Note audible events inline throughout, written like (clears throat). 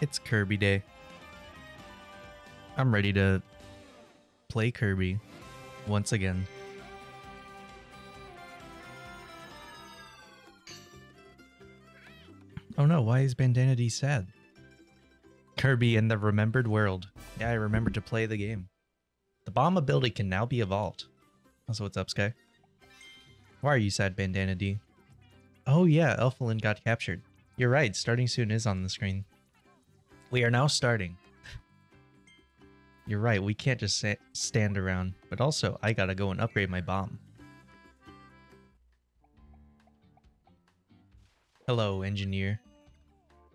It's Kirby Day. I'm ready to play Kirby once again. Oh no, why is Bandana Dee sad? Kirby in the Remembered World. Yeah, I remembered to play the game. The bomb ability can now be evolved. Also, what's up, Sky? Why are you sad, Bandana Dee? Oh yeah, Elfilin got captured. You're right, starting soon is on the screen. We are now starting. You're right, we can't just stand around. But also, I gotta go and upgrade my bomb. Hello, engineer.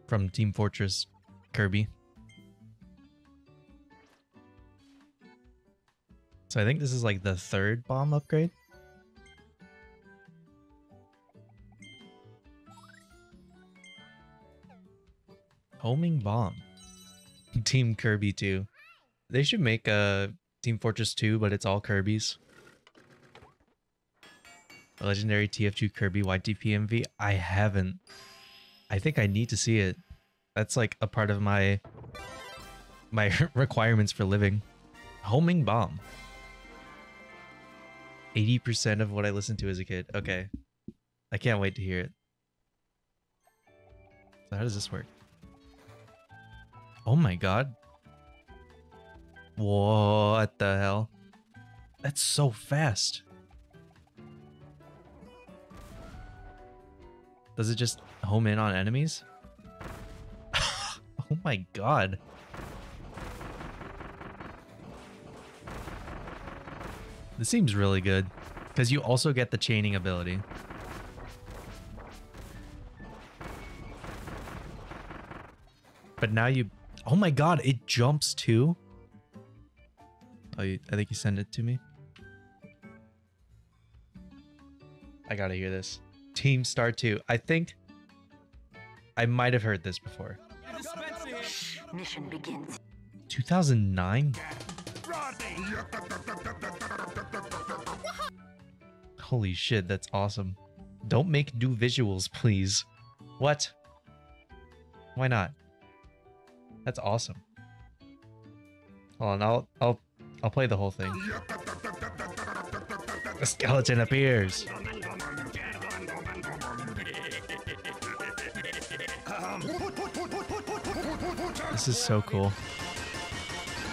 From Team Fortress Kirby. So I think this is like the third bomb upgrade. Homing bomb. (laughs) Team Kirby 2. They should make a Team Fortress 2, but it's all Kirby's. Legendary TF2 Kirby YTPMV. I haven't. I think I need to see it. That's like a part of my my (laughs) requirements for living. Homing bomb. 80% of what I listened to as a kid. Okay. I can't wait to hear it. So how does this work? Oh my god. What the hell? That's so fast. Does it just home in on enemies? (laughs) oh my god. This seems really good. Because you also get the chaining ability. But now you... Oh my god, it jumps too? Oh, you, I think you sent it to me. I gotta hear this. Team Star 2. I think... I might have heard this before. Mission begins. 2009? Holy shit, that's awesome. Don't make new visuals, please. What? Why not? That's awesome. Hold on, I'll I'll I'll play the whole thing. A skeleton appears. This is so cool.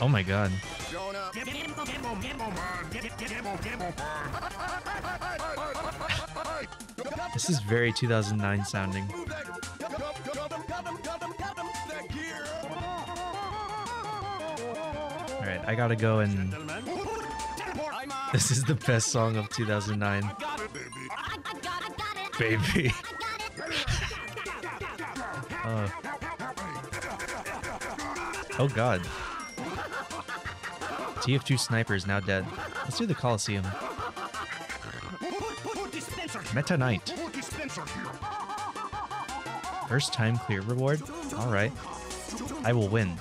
Oh my god. This is very 2009 sounding. I gotta go and... This is the best song of 2009. Baby. oh. oh god. TF2 Sniper is now dead. Let's do the Coliseum. Meta Knight. First time clear reward? Alright. I will win.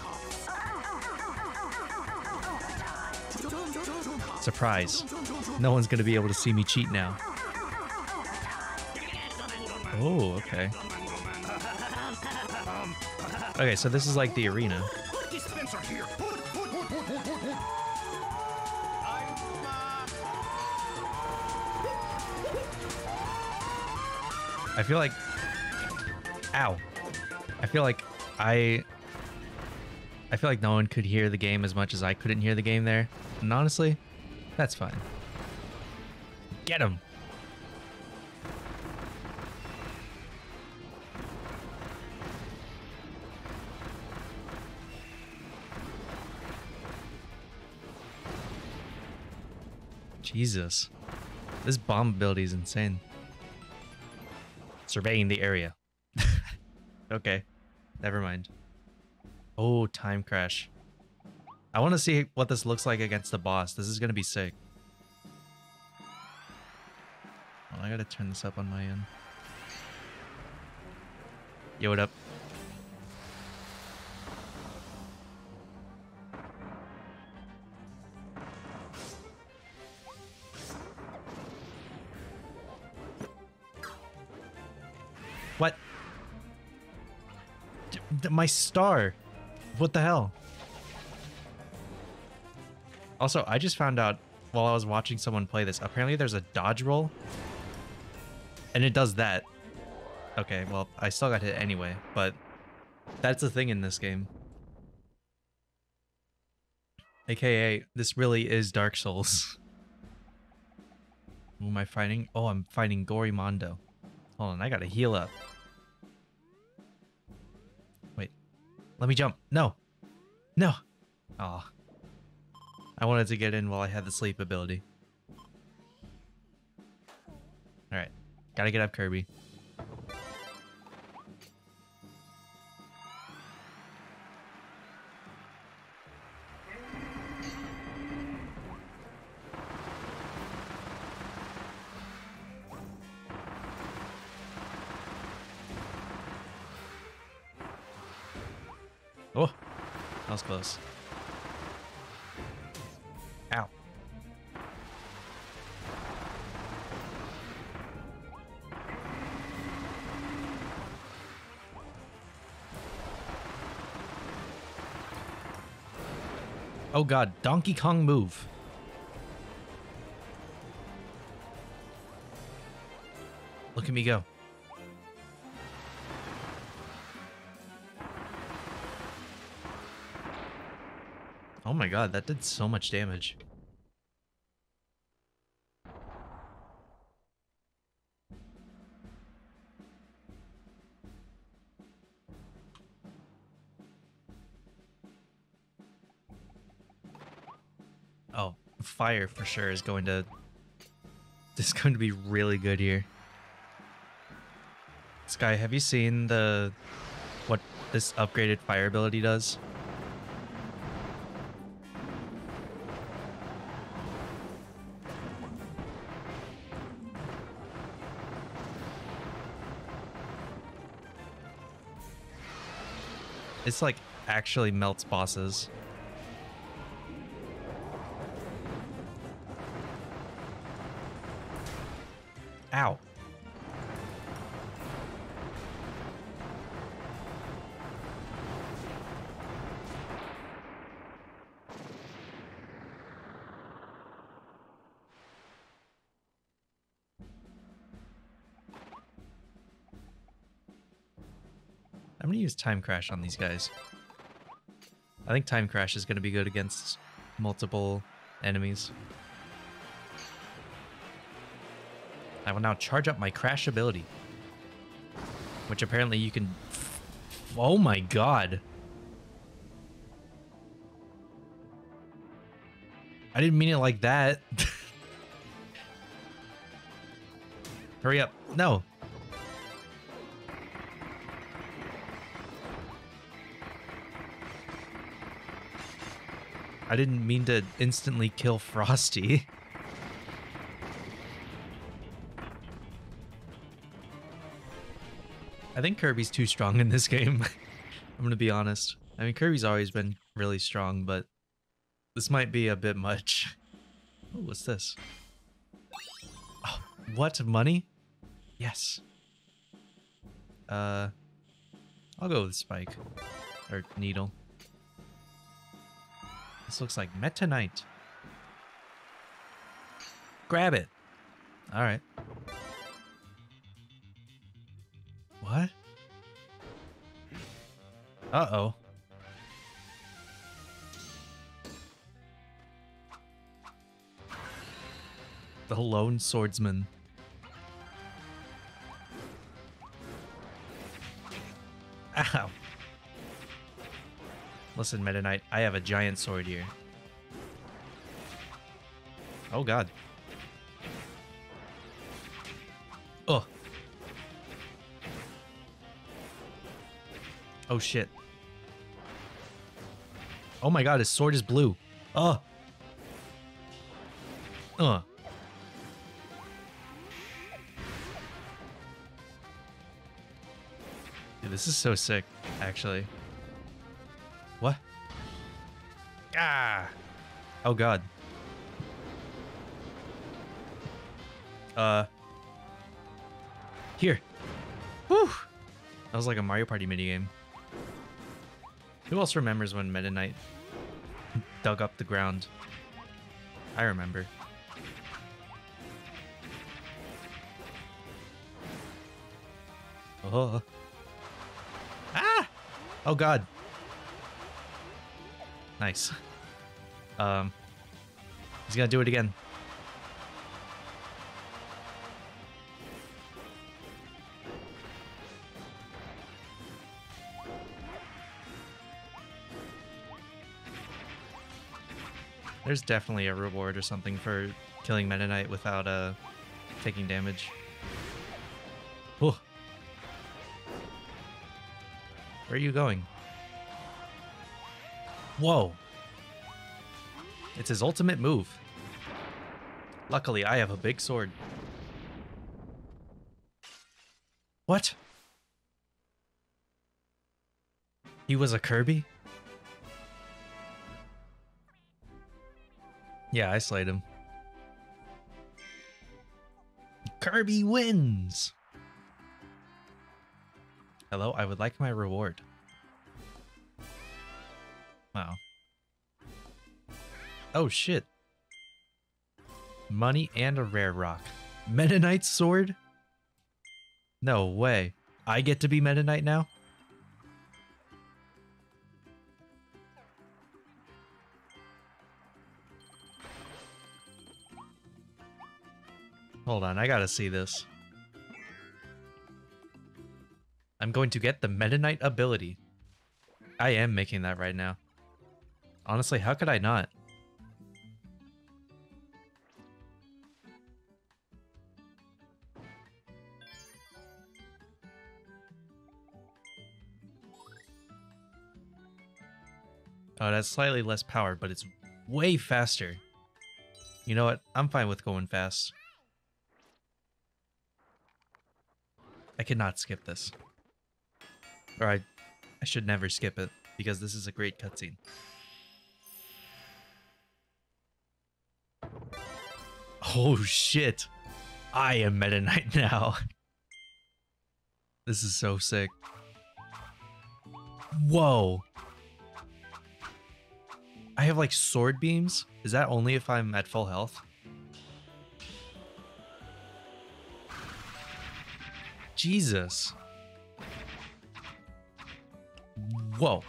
Surprise. No one's gonna be able to see me cheat now. Oh, okay. Okay, so this is like the arena. I feel like... Ow. I feel like I... I feel like no one could hear the game as much as I couldn't hear the game there. And honestly, that's fine. Get him! Jesus. This bomb ability is insane. Surveying the area. (laughs) okay. Never mind. Oh, time crash. I want to see what this looks like against the boss. This is going to be sick. I got to turn this up on my end. Yo, what up? What? Th- My star. What the hell? Also, I just found out while I was watching someone play this. Apparently, there's a dodge roll, and it does that. Okay, well, I still got hit anyway, but that's the thing in this game. AKA, this really is Dark Souls. (laughs) Who am I fighting? Oh, I'm fighting Gorimondo. Hold on, I gotta heal up. Wait, let me jump. No, no. Aw. I wanted to get in while I had the sleep ability. Alright, gotta get up, Kirby. Oh, that was close. Oh god, Donkey Kong move. Look at me go. Oh my god, that did so much damage. Fire for sure is going to this is going to be really good here. Sky, have you seen the what this upgraded fire ability does? It's like actually melts bosses. Time Crash on these guys. I think Time Crash is gonna be good against multiple enemies. I will now charge up my Crash ability. Which apparently you can... Oh my god. I didn't mean it like that. (laughs) Hurry up. No. I didn't mean to instantly kill Frosty. I think Kirby's too strong in this game. (laughs) I'm gonna be honest. I mean, Kirby's always been really strong, but this might be a bit much. Oh, what's this? Oh, what? Money? Yes. Uh, I'll go with Spike. Or Needle. This looks like Meta Knight. Grab it. Alright. What? Uh-oh. The lone swordsman. Ow. Listen, Meta Knight, I have a giant sword here. Oh god. Oh. Oh shit. Oh my god, his sword is blue. Oh. Uh. Dude, this is so sick, actually. What? Ah! Oh god. Uh. Here. Whew! That was like a Mario Party minigame. Who else remembers when Meta Knight (laughs) dug up the ground? I remember. Oh. Ah! Oh god. Nice. Um He's gonna do it again. There's definitely a reward or something for killing Meta Knight without uh, taking damage. Oh. Where are you going? Whoa. It's his ultimate move. Luckily, I have a big sword. What? He was a Kirby? Yeah, I slayed him. Kirby wins! Hello, I would like my reward. Oh shit. Money and a rare rock. Knight's sword? No way. I get to be Knight now? Hold on, I gotta see this. I'm going to get the Knight ability. I am making that right now. Honestly, how could I not? Oh, that's slightly less power, but it's way faster. You know what? I'm fine with going fast. I cannot skip this. Or I, I should never skip it, because this is a great cutscene. Oh shit! I am Meta Knight now. (laughs) this is so sick. Whoa! I have like sword beams? Is that only if I'm at full health? Jesus. Whoa.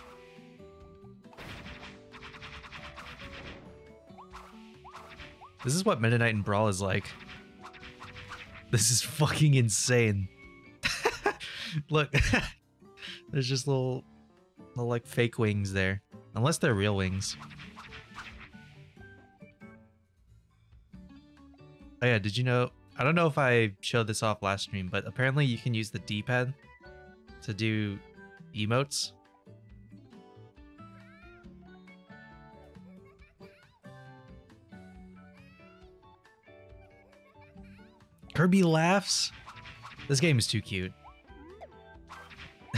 This is what Meta and Brawl is like. This is fucking insane. (laughs) Look, (laughs) there's just little, little like fake wings there. Unless they're real wings. Oh yeah, did you know I don't know if I showed this off last stream, but apparently you can use the D-pad to do emotes. Kirby laughs. This game is too cute.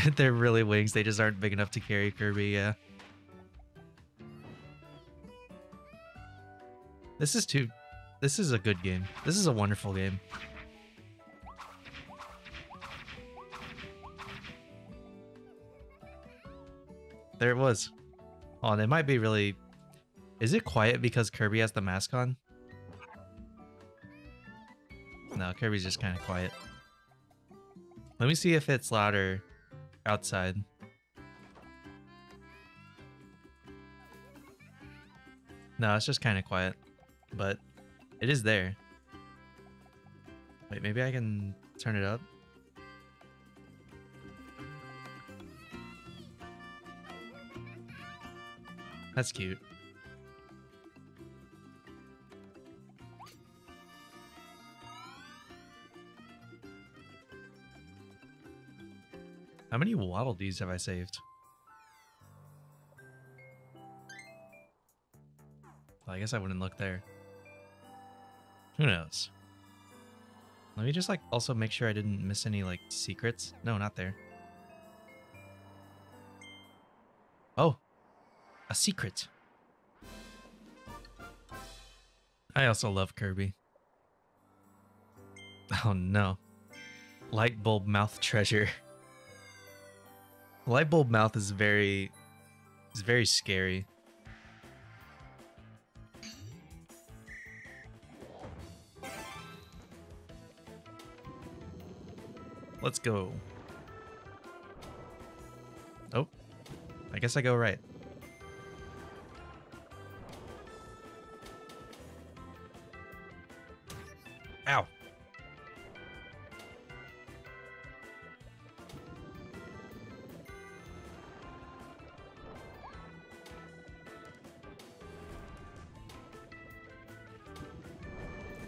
(laughs) They're really wings. They just aren't big enough to carry Kirby, yeah. This is too this is a good game. This is a wonderful game. There it was. Oh, and it might be really... Is it quiet because Kirby has the mask on? No, Kirby's just kind of quiet. Let me see if it's louder outside. No, it's just kind of quiet. But it is there. Wait, maybe I can turn it up? That's cute. How many Waddle Dees have I saved? Well, I guess I wouldn't look there. Who knows? Let me just like also make sure I didn't miss any like secrets. No, not there. Oh, a secret. I also love Kirby. (laughs) Oh no. Light bulb mouth treasure. (laughs) Light bulb mouth is very It's very scary. Let's go. Oh, I guess I go right. Ow.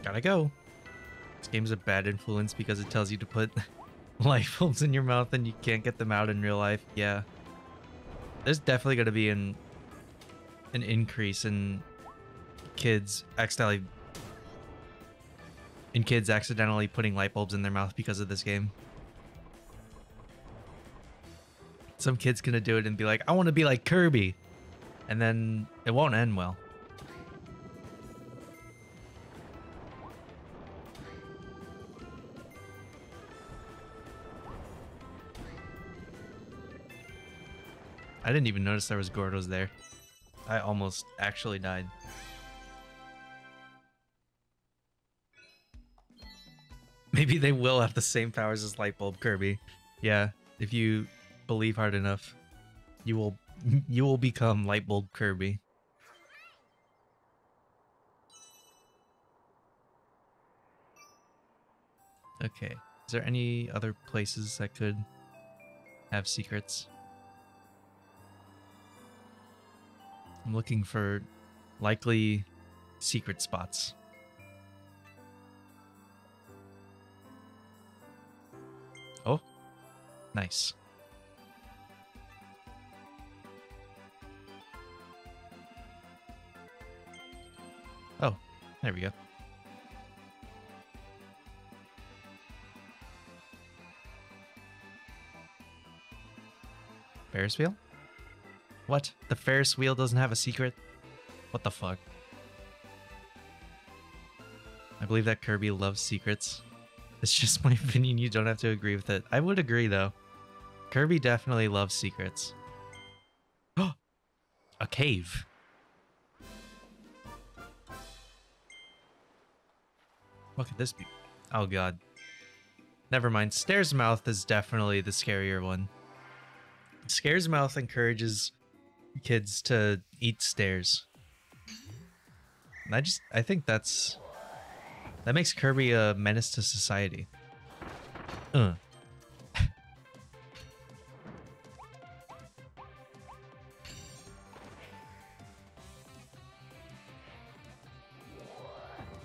Gotta go. This game's a bad influence because it tells you to put (laughs) light bulbs in your mouth and you can't get them out in real life. Yeah. There's definitely going to be an an increase in kids accidentally in kids accidentally putting light bulbs in their mouth because of this game. Some kid's going to do it and be like, "I want to be like Kirby." And then it won't end well. I didn't even notice there was Gordos there. I almost actually died. (laughs) Maybe they will have the same powers as Lightbulb Kirby. Yeah, if you believe hard enough, you will (laughs) you will become Lightbulb Kirby. Okay. Is there any other places that could have secrets? I'm looking for likely secret spots. Oh, nice. Oh, there we go. Wheel? What? The Ferris wheel doesn't have a secret? What the fuck? I believe that Kirby loves secrets. It's just my (laughs) opinion, you don't have to agree with it. I would agree though. Kirby definitely loves secrets. (gasps) A cave. What could this be? Oh god. Never mind. Stairs Mouth is definitely the scarier one. Scares Mouth encourages kids to eat stairs. And I just I think that's that makes Kirby a menace to society. Uh. (laughs)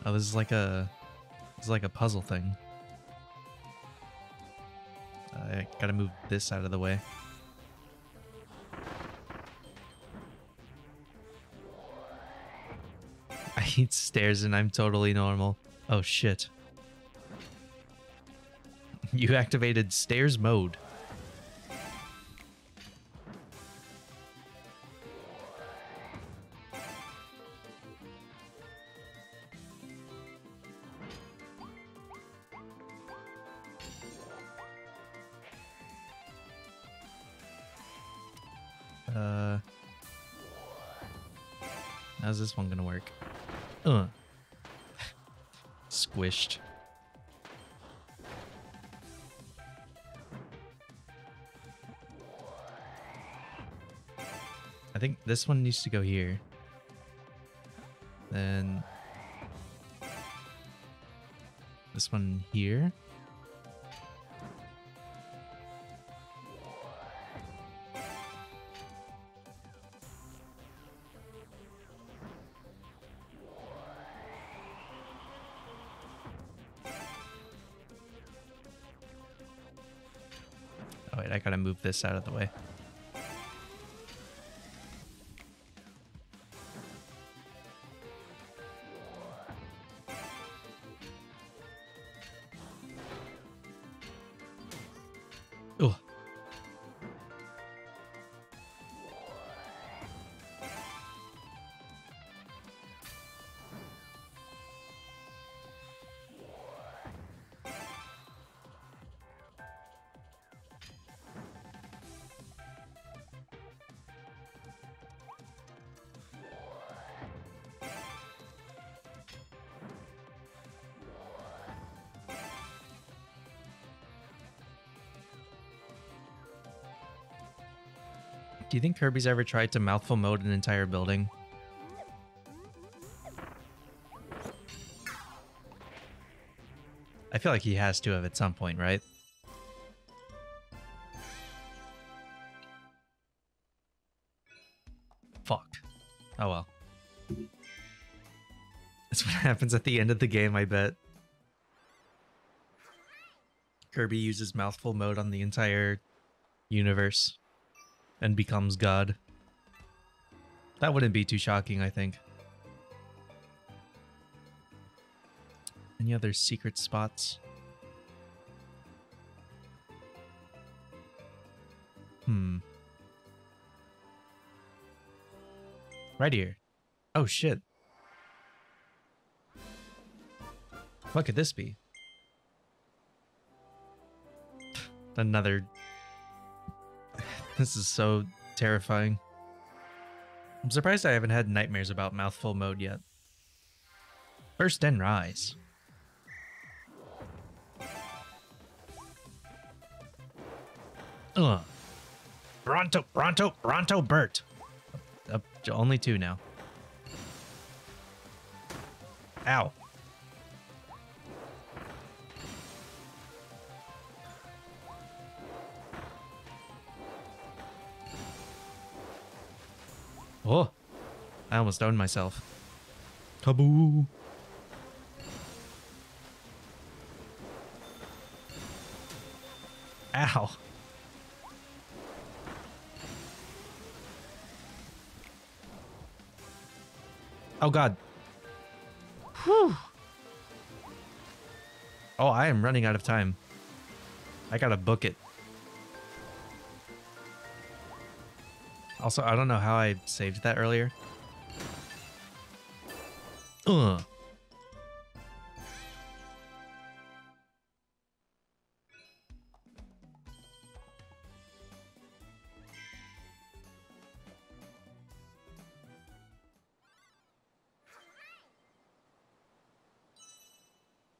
oh, this is like a this is like a puzzle thing. I gotta move this out of the way. Stairs and I'm totally normal. Oh shit. (laughs) You activated stairs mode. Uh, how's this one gonna work? Uh. Squished. I think this one needs to go here. Then this one here. This out of the way. Do you think Kirby's ever tried to mouthful mode an entire building? I feel like he has to have at some point, right? Fuck. Oh well. That's what (laughs) happens at the end of the game, I bet. Kirby uses mouthful mode on the entire universe and becomes God. That wouldn't be too shocking, I think. Any other secret spots? Hmm. Right here. Oh shit. What could this be? (sighs) Another... This is so terrifying. I'm surprised I haven't had nightmares about mouthful mode yet. First and rise. Ugh. Bronto, Bronto, Bronto, Bert. Up to only two now. Ow. Oh, I almost owned myself. Kaboo. Ow. Oh god. Whew. Oh, I am running out of time. I gotta book it. Also, I don't know how I saved that earlier. Ugh.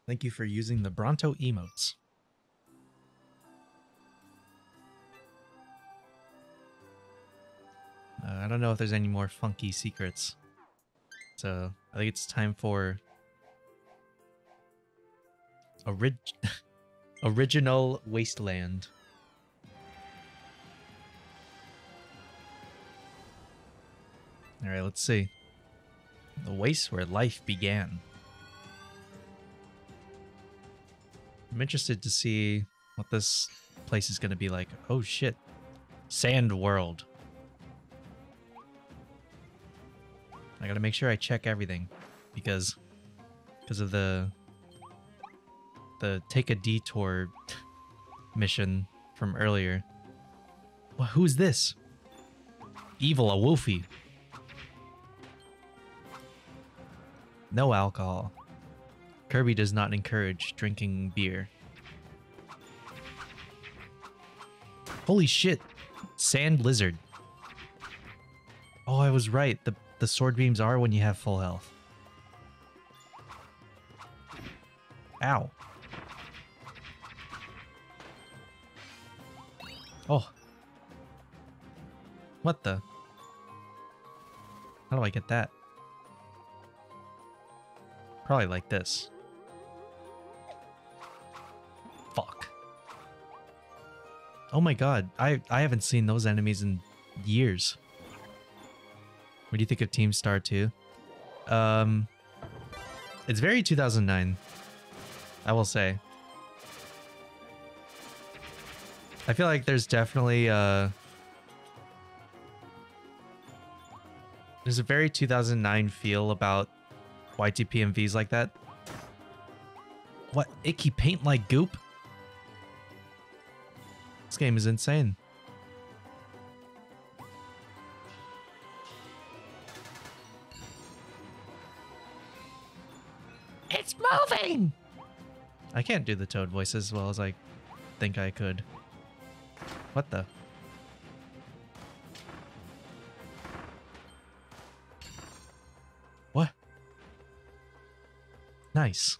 Thank you for using the Bronto emotes. I don't know if there's any more funky secrets. So I think it's time for orig (laughs) Originull Wasteland. All right, let's see. The waste where life began. I'm interested to see what this place is going to be like. Oh shit. Sand World. I gotta make sure I check everything because because of the the take a detour (laughs) mission from earlier. Well, who's this? Evil, Awoofy. No alcohol. Kirby does not encourage drinking beer. Holy shit! Sand lizard. Oh, I was right. The the sword beams are when you have full health. Ow. Oh. What the? How do I get that? Probably like this. Fuck. Oh my god, I, I haven't seen those enemies in years. What do you think of Team Star 2? Um, it's very 2009. I will say. I feel like there's definitely uh there's a very 2009 feel about YTPMVs like that. What icky paint like goop? This game is insane. I can't do the toad voice as well as I think I could. What the? What? Nice.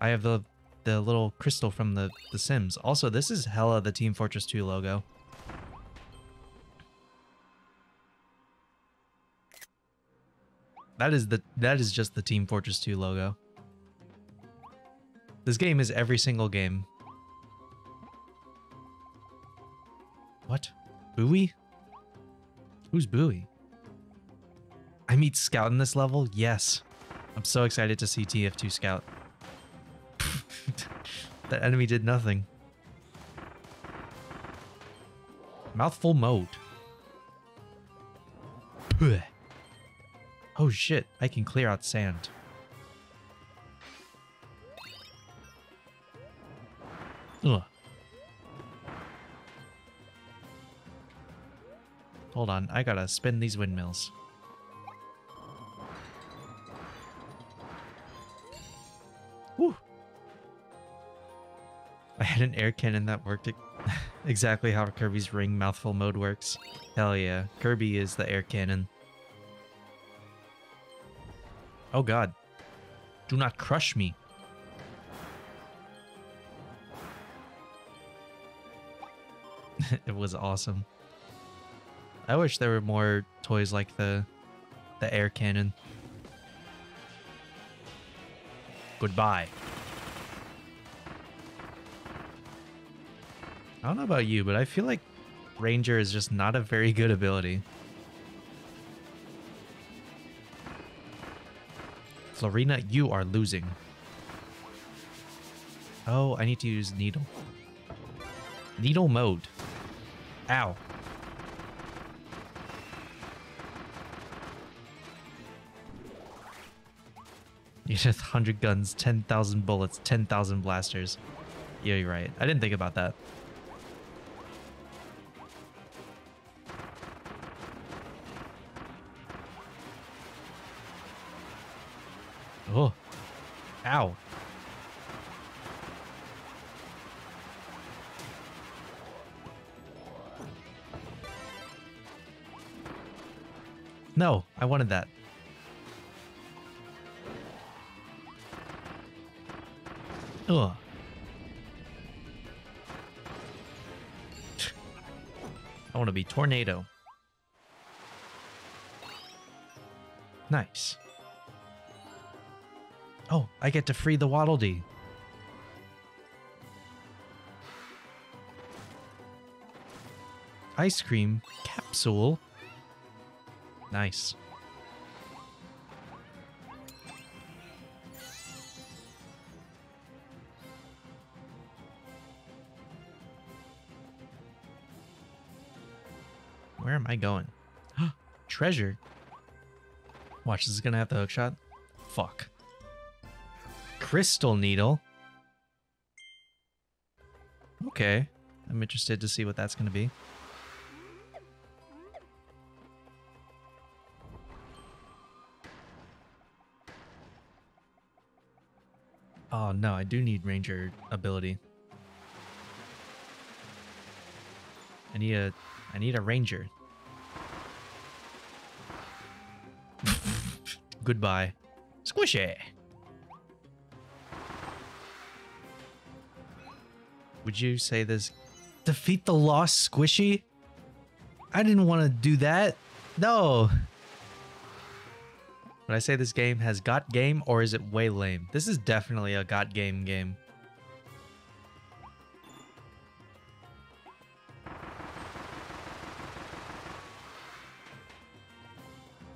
I have the the little crystal from the, the Sims. Also, this is hella the Team Fortress 2 logo. That is the that is just the Team Fortress 2 logo. This game is every single game. What? Bowie? Who's Bowie? I meet Scout in this level? Yes. I'm so excited to see TF2 Scout. (laughs) that enemy did nothing. Mouthful mode. Oh shit, I can clear out sand. Ugh. Hold on, I gotta spin these windmills. Woo! I had an air cannon that worked (laughs) exactly how Kirby's ring mouthful mode works. Hell yeah, Kirby is the air cannon. Oh god. Do not crush me. (laughs) it was awesome. I wish there were more toys like the the air cannon. Goodbye. I don't know about you, but I feel like Ranger is just not a very good ability. Fleurina, you are losing. Oh, I need to use needle. Needle mode. Ow. You just 100 guns, 10,000 bullets, 10,000 blasters. Yeah, you're right. I didn't think about that. I wanted that. Ugh. I want to be tornado. Nice. Oh, I get to free the Waddle Dee. Ice cream capsule. Nice. I going? (gasps) Treasure. Watch, this is gonna have the hook shot. Fuck. Crystal needle. Okay. I'm interested to see what that's gonna be. Oh no, I do need ranger ability. I need a I need a ranger. Goodbye. Squishy. Would you say this defeat the lost squishy? I didn't want to do that. No. When I say this game has got game or is it way lame? This is definitely a got game game.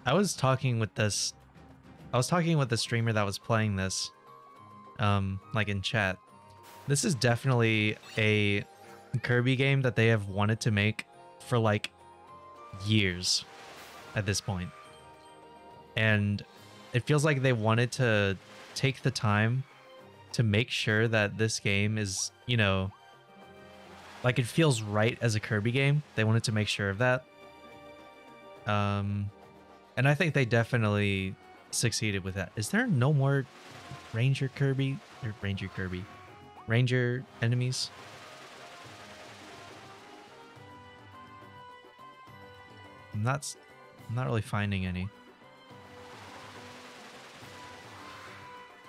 I was talking with this I was talking with the streamer that was playing this um like in chat. This is definitely a Kirby game that they have wanted to make for like years at this point. And it feels like they wanted to take the time to make sure that this game is, you know, like it feels right as a Kirby game. They wanted to make sure of that. Um and I think they definitely succeeded with that. Is there no more Ranger Kirby or Ranger Kirby? Ranger enemies? I'm not I'm not really finding any.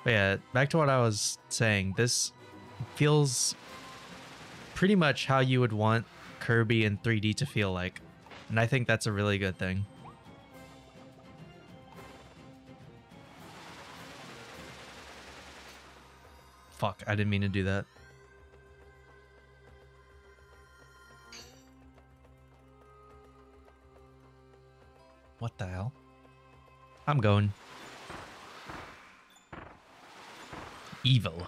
But yeah, back to what I was saying. This feels pretty much how you would want Kirby in 3D to feel like. And I think that's a really good thing. Fuck, I didn't mean to do that. What the hell? I'm going. Evil.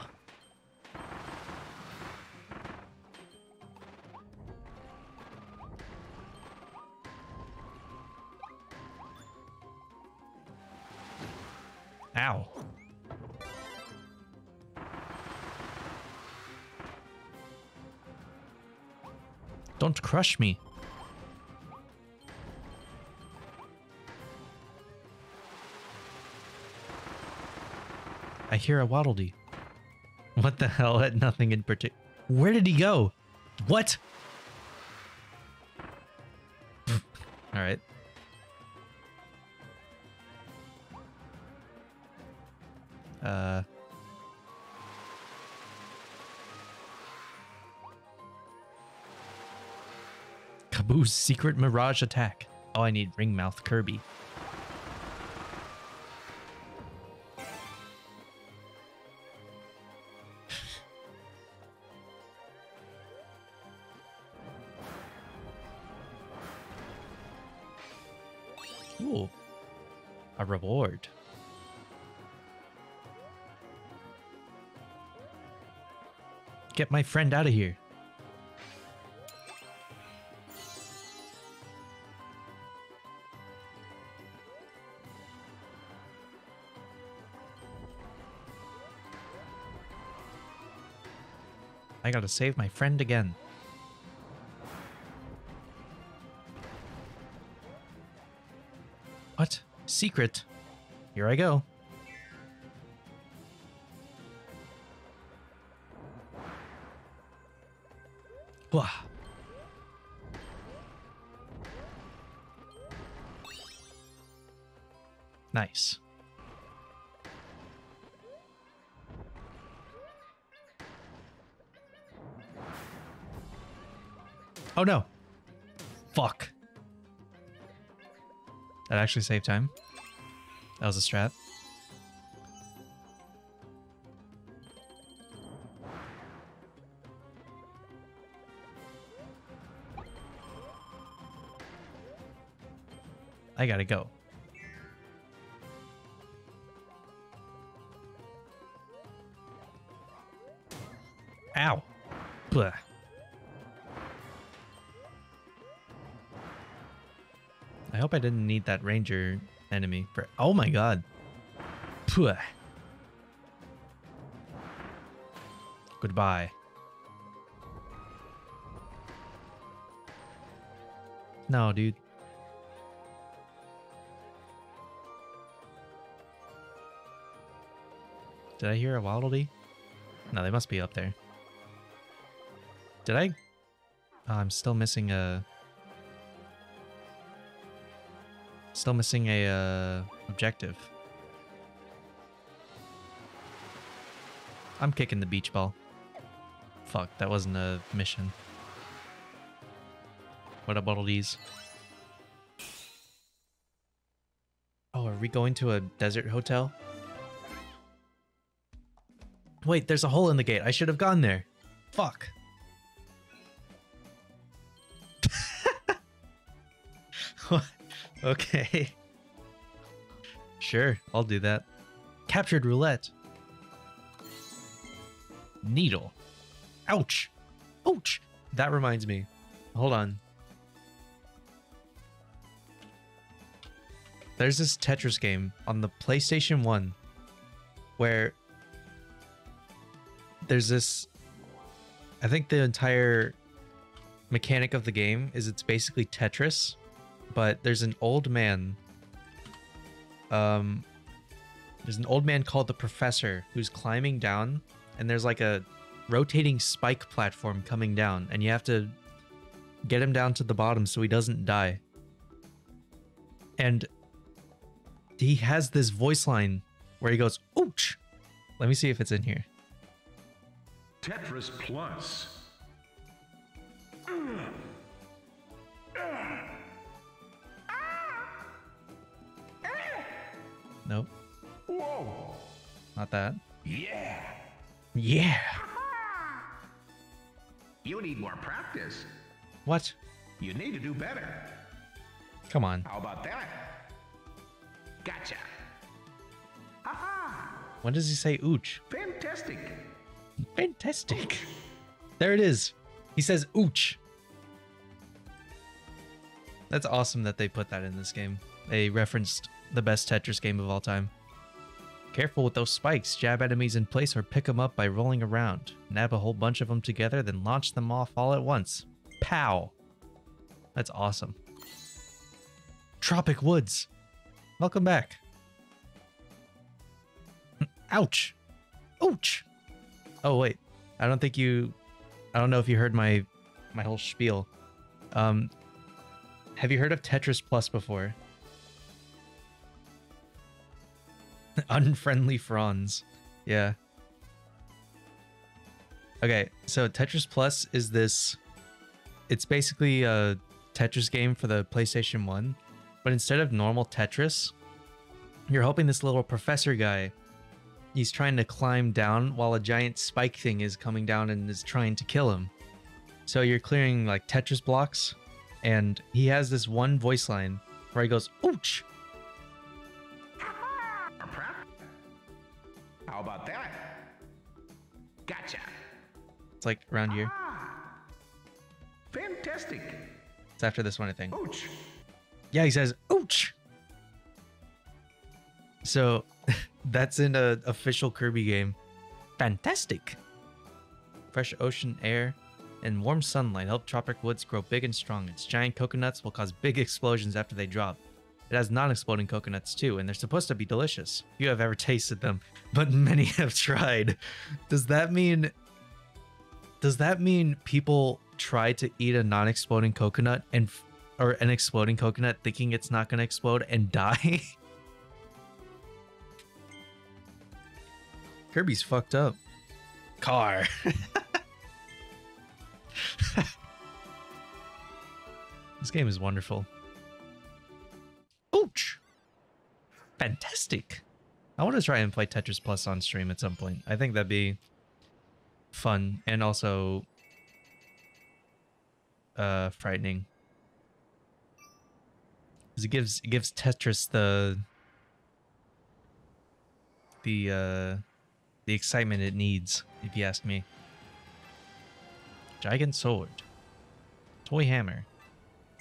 Ow. Don't crush me. I hear a Waddle Dee. What the hell? Had (laughs) nothing in particular. Where did he go? What? Secret mirage attack. Oh, I need Ringmouth Kirby. (laughs) Ooh. A reward. Get my friend out of here. Gotta save my friend again. What? Secret? Here I go. That actually saved time. That was a strat. I gotta go. I didn't need that ranger enemy for. Oh my god. Puh. Goodbye. No, dude. Did I hear a Waddle Dee? No, they must be up there. Did I? Oh, I'm still missing a. Still missing a uh, objective. I'm kicking the beach ball. Fuck, that wasn't a mission. What about all these? Oh, are we going to a desert hotel? Wait, there's a hole in the gate. I should have gone there. Fuck. (laughs) What? Okay. (laughs) Sure, I'll do that. Captured roulette. Needle. Ouch. Ouch. That reminds me. Hold on. There's this Tetris game on the PlayStation 1 where there's this I think the entire mechanic of the game is it's basically Tetris, but there's an old man um there's an old man called the professor who's climbing down and there's like a rotating spike platform coming down and you have to get him down to the bottom so he doesn't die. And he has this voice line where he goes, "Ouch." Let me see if it's in here. Tetris Plus. Nope, Whoa. not that. Yeah. Yeah. You need more practice. What? You need to do better. Come on. How about that? Gotcha. When does he say ooch? Fantastic. Fantastic. There it is. He says ooch. That's awesome that they put that in this game. They referenced the best Tetris game of all time. Careful with those spikes. Jab enemies in place or pick them up by rolling around. Nab a whole bunch of them together, then launch them off all at once. Pow. That's awesome. Tropic Woods. Welcome back. (laughs) Ouch. Ouch. Oh wait. I don't think you I don't know if you heard my my whole spiel. Um have you heard of Tetris Plus before? (laughs) Unfriendly fronds. Yeah. Okay, so Tetris Plus is this it's basically a Tetris game for the PlayStation 1, but instead of normal Tetris, you're helping this little professor guy. He's trying to climb down while a giant spike thing is coming down and is trying to kill him. So you're clearing like Tetris blocks, and he has this one voice line where he goes, Ouch! How about that? Gotcha. It's like around here. Ah, fantastic. It's after this one, I think. Ouch. Yeah, he says, Ouch! So (laughs) that's in an uh, official Kirby game. Fantastic! Fresh ocean air and warm sunlight help tropic woods grow big and strong. Its giant coconuts will cause big explosions after they drop. It has non-exploding coconuts too, and they're supposed to be delicious. Few have ever tasted them, but many (laughs) have tried. Does that mean does that mean people try to eat a non-exploding coconut and or an exploding coconut thinking it's not going to explode and (laughs) die? Kirby's fucked up. Car. (laughs) this game is wonderful. Ouch. Fantastic. I want to try and play Tetris Plus on stream at some point. I think that'd be fun and also uh frightening. 'Cause it gives it gives Tetris the the uh the excitement it needs, if you ask me. Gigant sword. Toy hammer.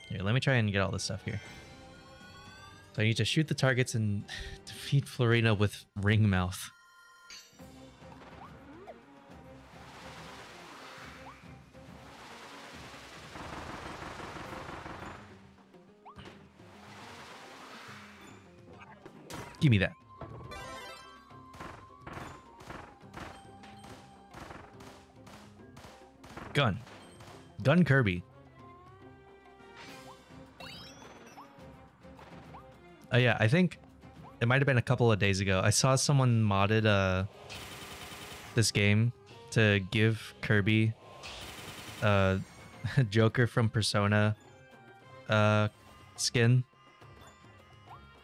Here, let me try and get all this stuff here. So I need to shoot the targets and defeat Fleurina with ring mouth. Give me that. Gun. Gun Kirby. Oh yeah, I think it might have been a couple of days ago. I saw someone modded uh this game to give Kirby uh (laughs) Joker from Persona uh skin.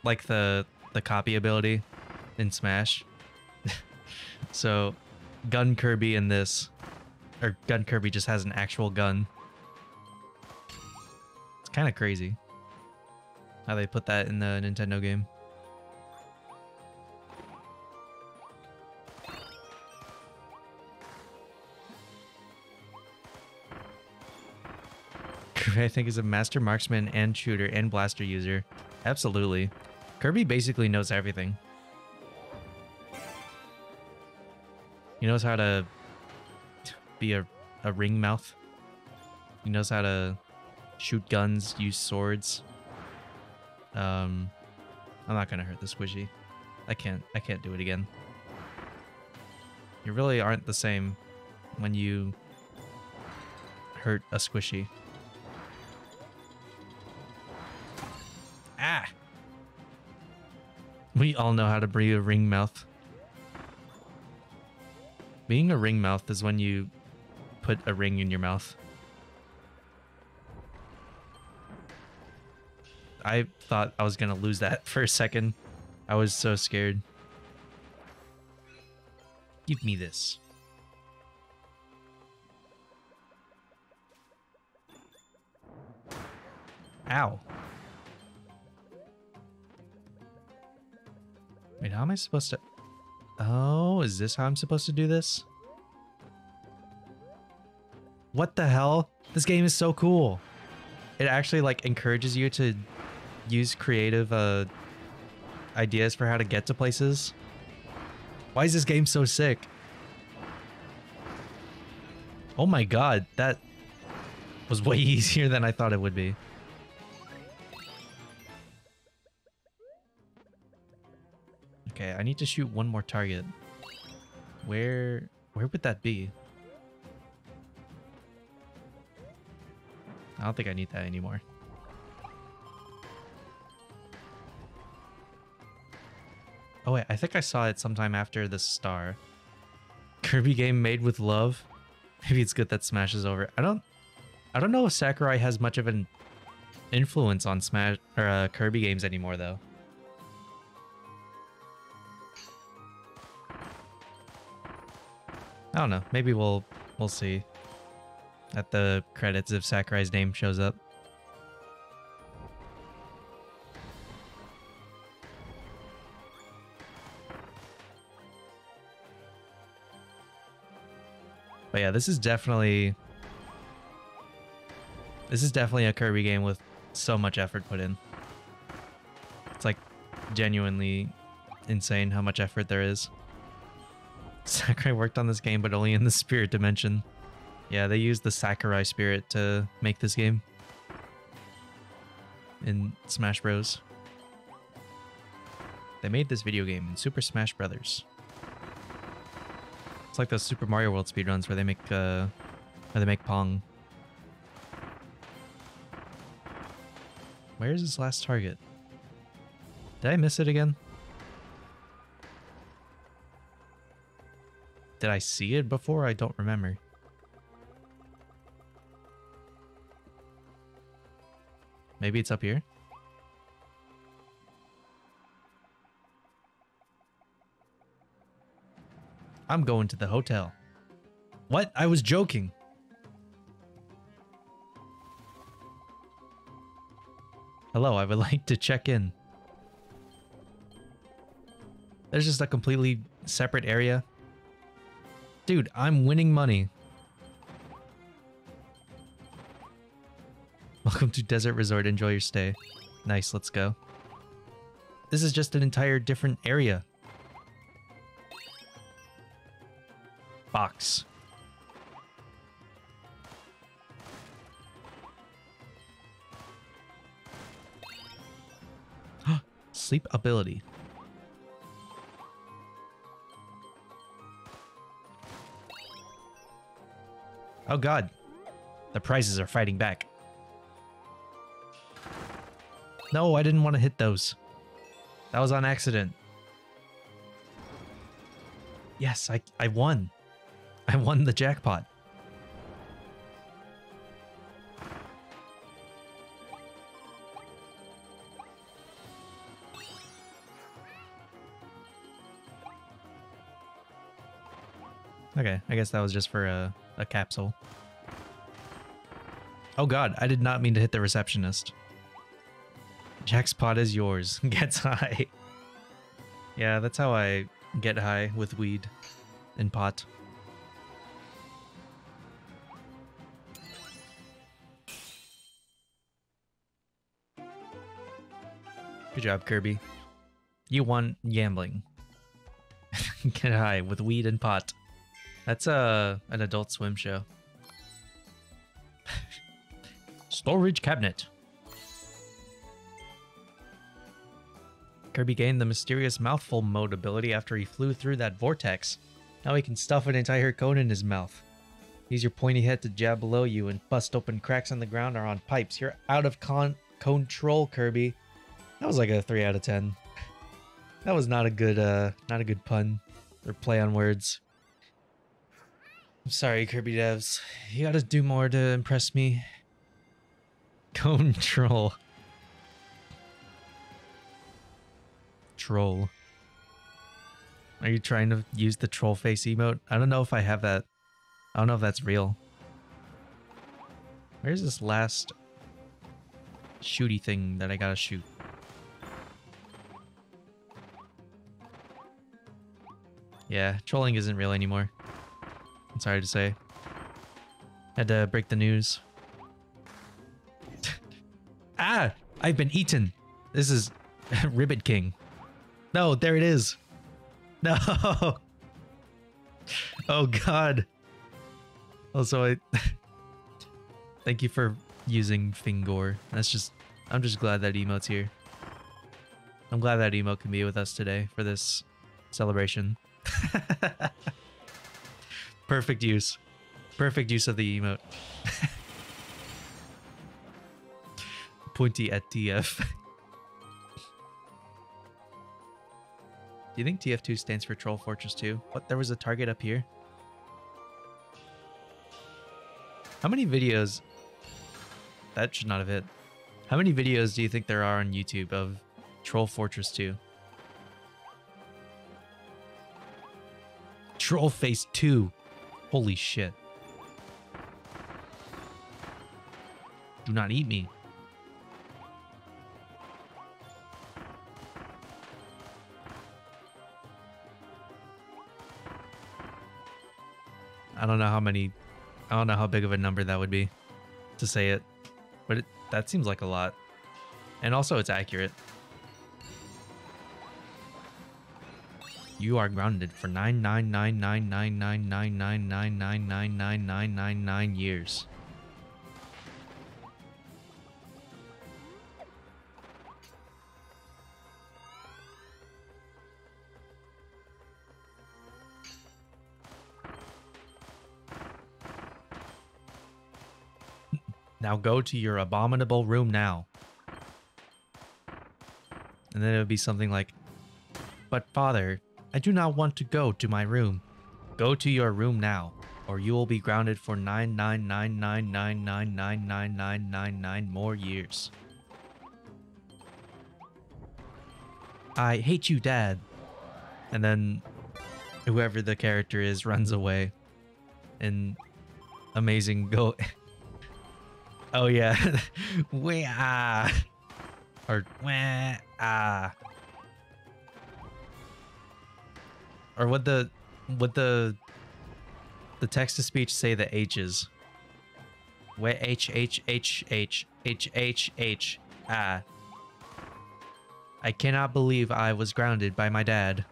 Like the the copy ability in Smash. (laughs) so Gun Kirby in this or Gun Kirby just has an actual gun. It's kind of crazy how they put that in the Nintendo game. Kirby, I think, is a master marksman and shooter and blaster user. Absolutely. Kirby basically knows everything. He knows how to be a, a ring mouth. He knows how to shoot guns, use swords. Um, I'm not gonna hurt the squishy. I can't. I can't do it again. You really aren't the same when you hurt a squishy. Ah! We all know how to breathe a ring mouth. Being a ring mouth is when you put a ring in your mouth. I thought I was gonna lose that (laughs) for a second. I was so scared. Give me this. Ow. Wait, how am I supposed to... Oh, is this how I'm supposed to do this? What the hell? This game is so cool. It actually, like, encourages you to use creative uh ideas for how to get to places. Why is this game so sick? Oh my god, that was way (laughs) easier than I thought it would be. Okay, I need to shoot one more target. Where where would that be? I don't think I need that anymore. Oh wait, I think I saw it sometime after the star. Kirby game made with love. Maybe it's good that Smash is over. I don't I don't know if Sakurai has much of an influence on Smash or uh, Kirby games anymore though. I don't know. Maybe we'll we'll see at the credits if Sakurai's name shows up. But yeah, this is definitely this is definitely a Kirby game with so much effort put in. It's like genuinely insane how much effort there is. (laughs) Sakurai worked on this game, but only in the spirit dimension. Yeah, they used the Sakurai spirit to make this game in Smash Bros. They made this video game in Super Smash Brothers. It's like those Super Mario World speedruns where they make uh where they make Pong. Where is his last target? Did I miss it again? Did I see it before? I don't remember. Maybe it's up here? I'm going to the hotel. What? I was joking. Hello, I would (laughs) like to check in. There's just a completely separate area. Dude, I'm winning money. (laughs) Welcome to Desert Resort. Enjoy your stay. Nice, let's go. This is just an entire different area. Box. (gasps) Sleep ability. Oh god. The prizes are fighting back. No, I didn't want to hit those. That was on accident. Yes, I, I won. I won the jackpot. Okay, I guess that was just for a, a capsule. Oh god, I did not mean to hit the receptionist. Jack's pot is yours. (laughs) Gets high. Yeah, that's how I get high with weed and pot. Good job, Kirby. You won gambling. (laughs) get high with weed and pot. That's uh, an adult swim show. (laughs) Storage cabinet. Kirby gained the mysterious mouthful mode ability after he flew through that vortex. Now he can stuff an entire cone in his mouth. Use your pointy head to jab below you and bust open cracks on the ground or on pipes. You're out of con control, Kirby. That was like a 3 out of 10. That was not a good uh not a good pun or play on words. I'm sorry, Kirby devs. You gotta do more to impress me. (laughs) Control. Troll. Are you trying to use the troll face emote? I don't know if I have that. I don't know if that's real. Where's this last... shooty thing that I gotta shoot. Yeah, trolling isn't real anymore. I'm sorry to say. Had to break the news. (laughs) ah! I've been eaten! This is (laughs) Ribbit King. No, there it is. (laughs) No! Oh god. Also, I... Thank you for using Fingor. That's just... I'm just glad that emote's here. I'm glad that emote can be with us today for this celebration. (laughs) Perfect use. Perfect use of the emote. (laughs) Pointy at TF. Do (laughs) you think TF2 stands for Troll Fortress 2? What? There was a target up here? How many videos... That should not have hit. How many videos do you think there are on YouTube of Troll Fortress 2? Troll Face 2. Holy shit. Do not eat me. I don't know how many I don't know how big of a number that would be to say it, but it, that seems like a lot. And also it's accurate. You are grounded for nine nine nine nine nine nine nine nine nine nine nine nine nine nine nine years. Now go to your abominable room now. And then it would be something like, But father, I do not want to go to my room. Go to your room now, or you will be grounded for 99999999999 more years. I hate you, Dad. And then whoever the character is runs away. And amazing go. oh yeah, we ah, or we ah. Or what the would the the text to speech say the H's? Where H H H H H H H ah. I cannot believe I was grounded by my dad.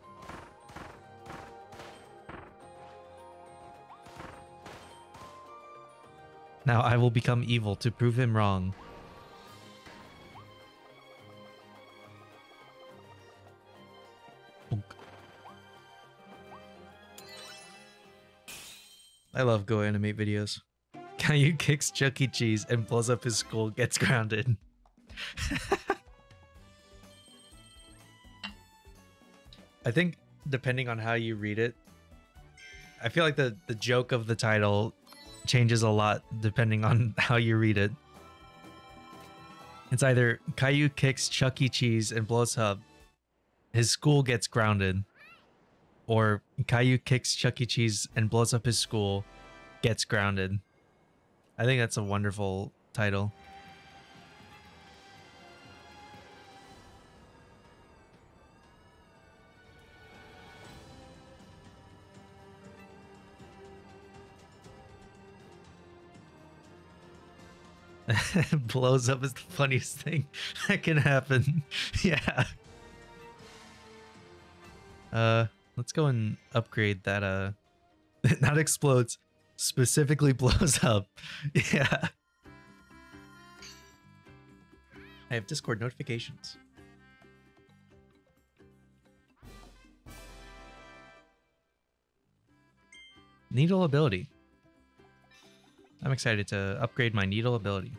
Now I will become evil to prove him wrong. I love Go Animate videos. Caillou kicks Chuck E. Cheese and blows up his school, gets grounded. (laughs) I think depending on how you read it, I feel like the, the joke of the title changes a lot depending on (laughs) how you read it. It's either Caillou kicks Chuck E. Cheese and blows up, his school gets grounded, or Caillou kicks Chuck E. Cheese and blows up his school, gets grounded. I think that's a wonderful title. (laughs) blows up is the funniest thing (laughs) that can happen. (laughs) yeah. Uh, let's go and upgrade that. Uh, (laughs) not explodes, specifically (laughs) blows up. (laughs) Yeah. I have Discord notifications. Needle ability. I'm excited to upgrade my needle ability.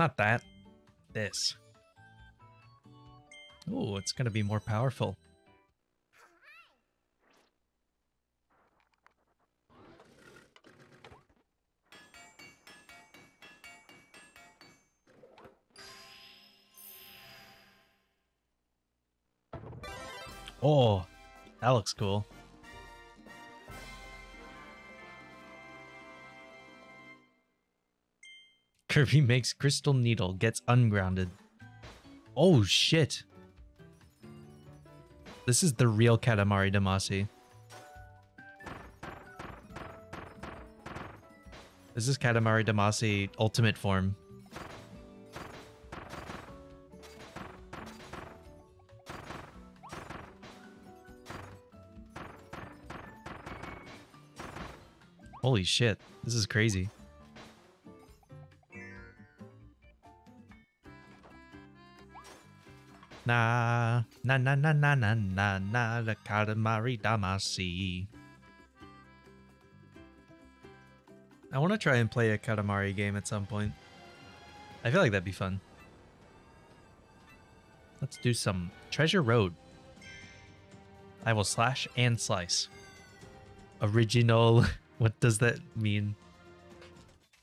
Not that. This. Oh, it's going to be more powerful. Oh, that looks cool. Kirby makes Crystal Needle, gets ungrounded. Oh shit. This is the real Katamari Damacy. This is Katamari Damacy ultimate form. Holy shit, this is crazy. Na na na na na na na na the Katamari Damacy. I want to try and play a Katamari game at some point. I feel like that'd be fun. Let's do some Treasure Road. I will slash and slice. Original. (laughs) What does that mean?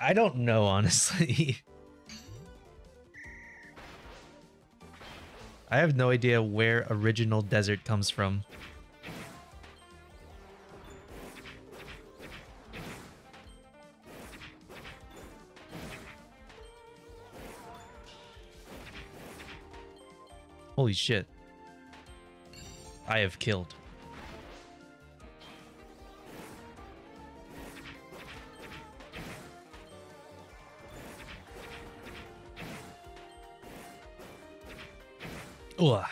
I don't know, honestly. (laughs) I have no idea where original desert comes from. Holy shit. I have killed. Ugh.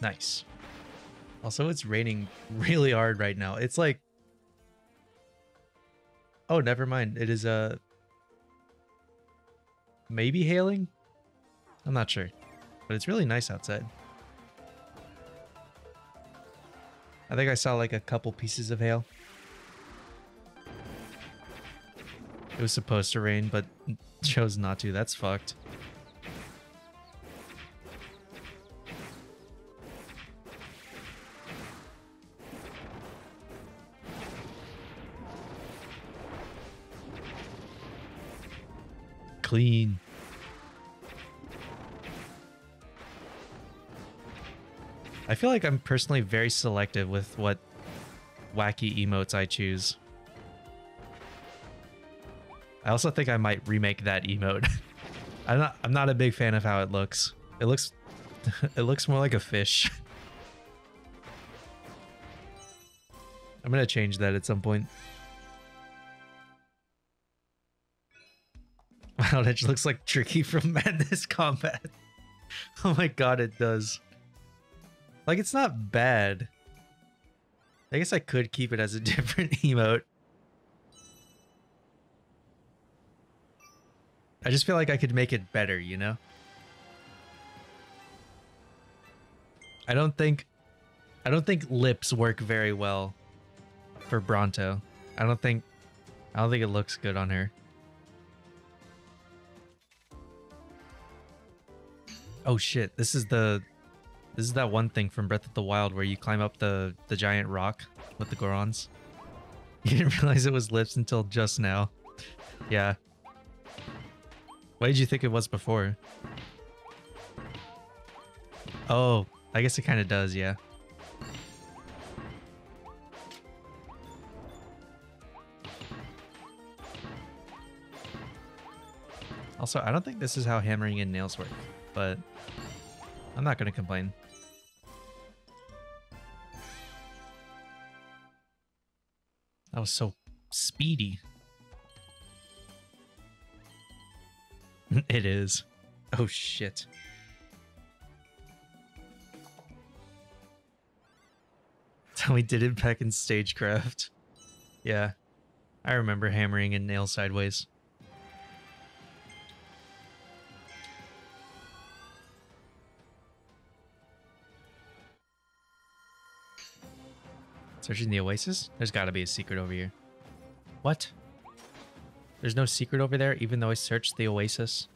Nice. Also, it's raining really hard right now. It's like... Oh, never mind. It is, uh... Maybe hailing? I'm not sure. But it's really nice outside. I think I saw like a couple pieces of hail. It was supposed to rain, but chose not to. That's fucked. Clean. I feel like I'm personally very selective with what wacky emotes I choose. I also think I might remake that emote. (laughs) I'm not I'm not a big fan of how it looks. It looks (laughs) it looks more like a fish. (laughs) I'm gonna change that at some point. Wow, that just looks like Tricky from Madness Combat. Oh my god, it does. Like, it's not bad. I guess I could keep it as a (laughs) different emote. I just feel like I could make it better, you know? I don't think... I don't think lips work very well for Bronto. I don't think... I don't think it looks good on her. Oh shit, this is the this is that one thing from Breath of the Wild where you climb up the the giant rock with the Gorons. (laughs) You didn't realize it was lips until just now. Yeah. What did you think it was before? Oh, I guess it kind of does, yeah. Also, I don't think this is how hammering in nails work, but I'm not going to complain. That was so speedy. (laughs) it is. Oh shit. (laughs) We did it back in Stagecraft. Yeah. I remember hammering in nail sideways. Searching the oasis? There's got to be a secret over here. What? There's no secret over there, even though I searched the oasis?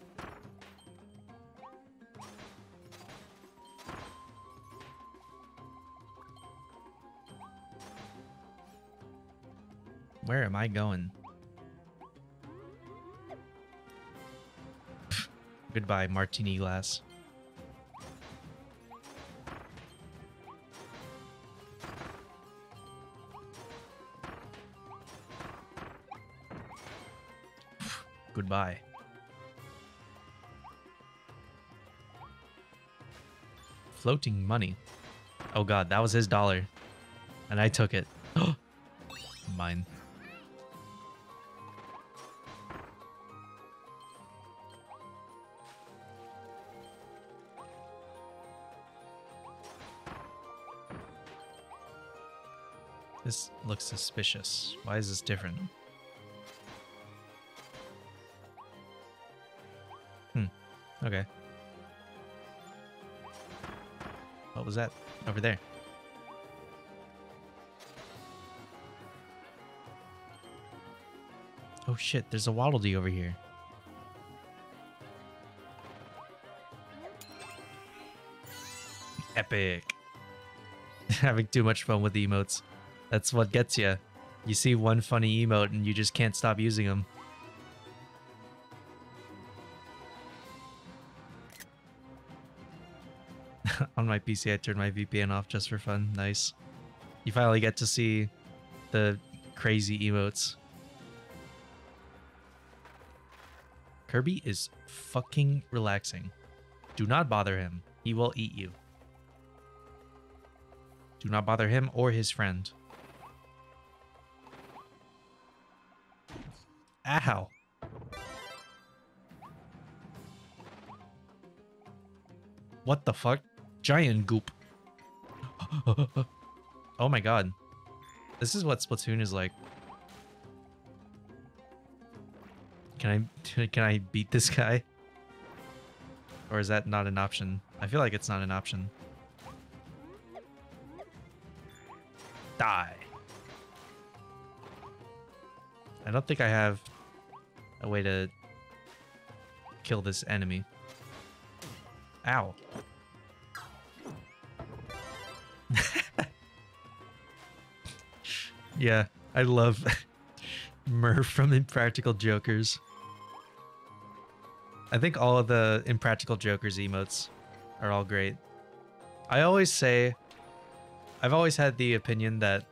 Where am I going? Goodbye, martini glass. Goodbye. Floating money. Oh god, that was his dollar. And I took it. (gasps) Mine. This looks suspicious. Why is this different? Okay. What was that? Over there. Oh shit, there's a Waddle Dee over here. Epic. (laughs) Having too much fun with the emotes. That's what gets you. You see one funny emote and you just can't stop using them. On my PC, I turned my VPN off just for fun. Nice. You finally get to see the crazy emotes. Kirby is fucking relaxing. Do not bother him. He will eat you. Do not bother him or his friend. Ow. What the fuck? Giant goop. (laughs) oh my god. This is what Splatoon is like. Can I (laughs) can I beat this guy? Or is that not an option? I feel like it's not an option. Die. I don't think I have a way to kill this enemy. Ow. Yeah, I love (laughs) Murph from Impractical Jokers. I think all of the Impractical Jokers emotes are all great. I always say, I've always had the opinion that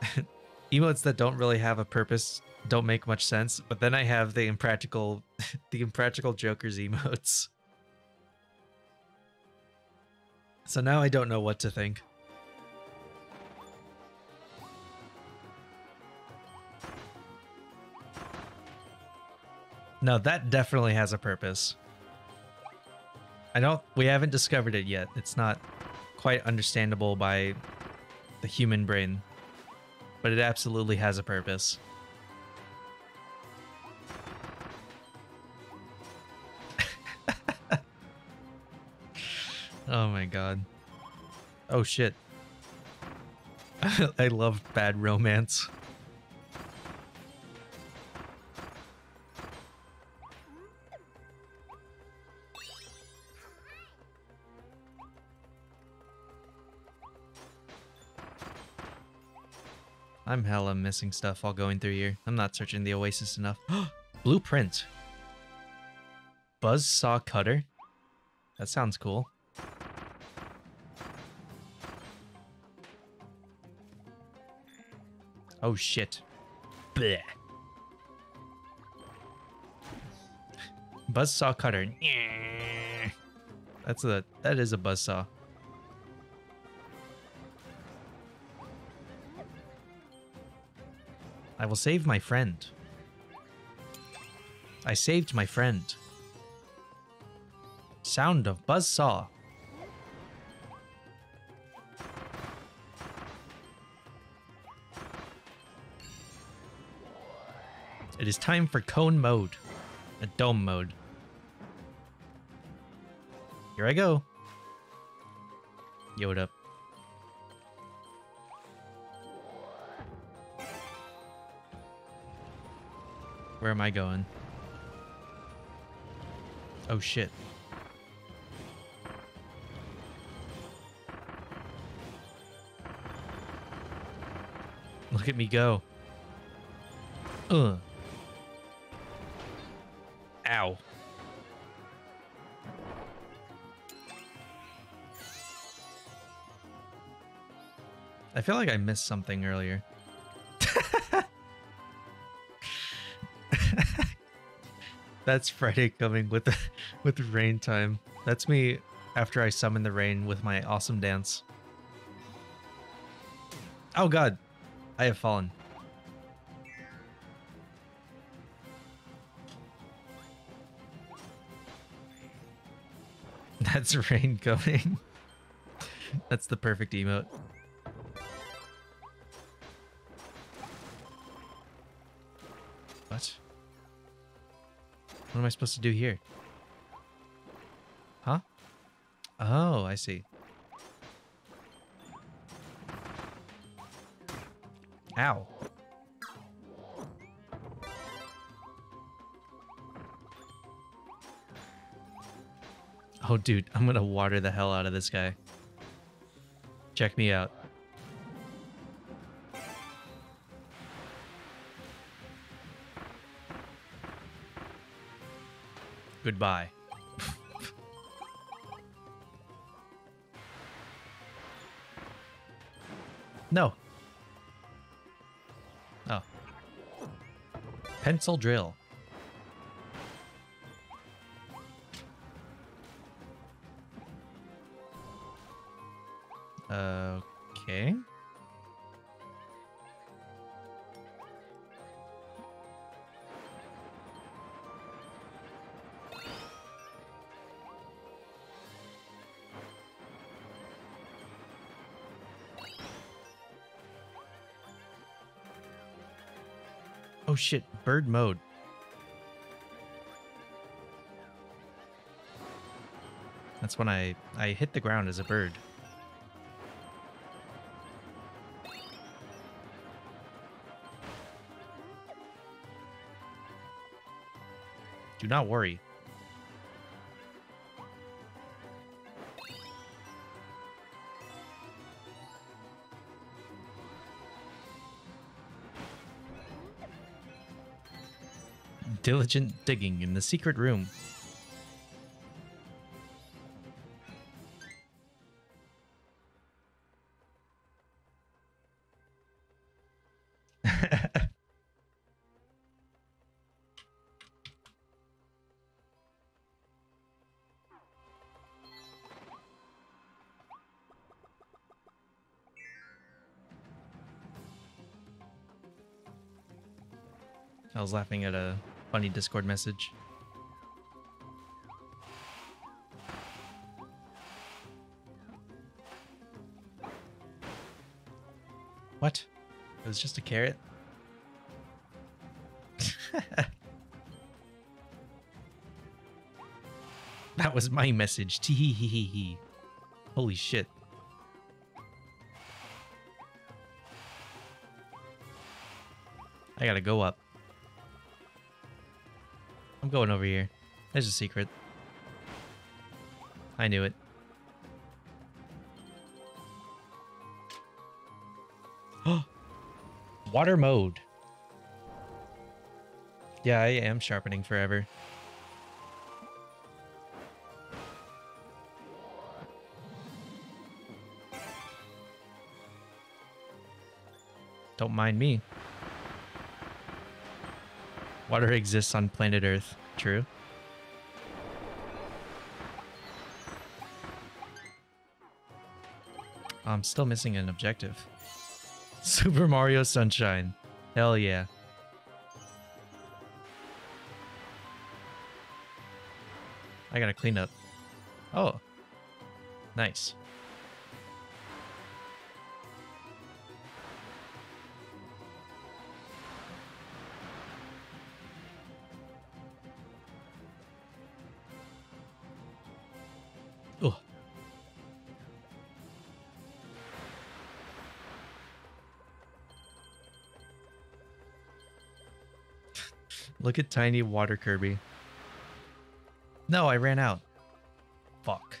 (laughs) emotes that don't really have a purpose don't make much sense, but then I have the impractical (laughs) the impractical jokers emotes. So now I don't know what to think. No, that definitely has a purpose. I don't we haven't discovered it yet. It's not quite understandable by the human brain, but it absolutely has a purpose. (laughs) oh my god. Oh shit. (laughs) I love bad romance. I'm hella missing stuff while going through here. I'm not searching the Oasis enough. (gasps) Blueprint. Buzz Saw Cutter? That sounds cool. Oh shit. Bleh. Buzzsaw cutter. That's a that is a buzzsaw. I will save my friend. I saved my friend. Sound of buzzsaw. It is time for cone mode. A dome mode. Here I go. Yoda. Where am I going? Oh shit. Look at me go. Ugh. Ow. I feel like I missed something earlier. That's Friday coming with the, (laughs) with rain time. That's me after I summon the rain with my awesome dance. Oh god. I have fallen. (laughs) That's rain coming. (laughs) That's the perfect emote. Am I supposed to do here? Huh? Oh, I see. Ow. Oh, dude, I'm gonna water the hell out of this guy. Check me out. Goodbye. no. Oh. Pencil drill. Bird mode. That's when I I hit the ground as a bird. Do not worry. Diligent digging in the secret room. (laughs) I was laughing at a funny Discord message. What? It was just a carrot? (laughs) that was my message. Tee hee hee hee. Holy shit. I gotta go up. Going over here. There's a secret. I knew it. (gasps) Water mode. Yeah, I am sharpening forever. Don't mind me. Water exists on planet Earth. True. I'm still missing an objective. (laughs) Super Mario Sunshine. Hell yeah. I gotta clean up. Oh. Nice. Look at tiny water Kirby. No, I ran out. Fuck.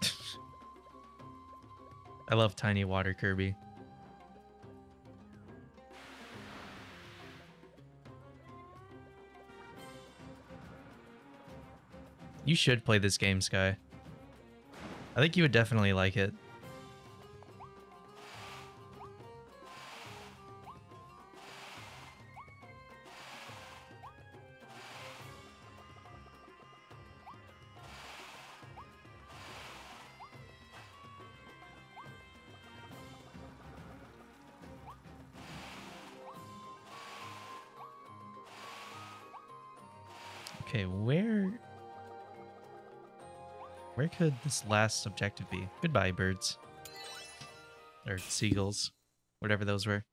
(laughs) I love tiny water Kirby. You should play this game, Sky. I think you would definitely like it. Could this last objective be? Goodbye, birds. Or seagulls. Whatever those were.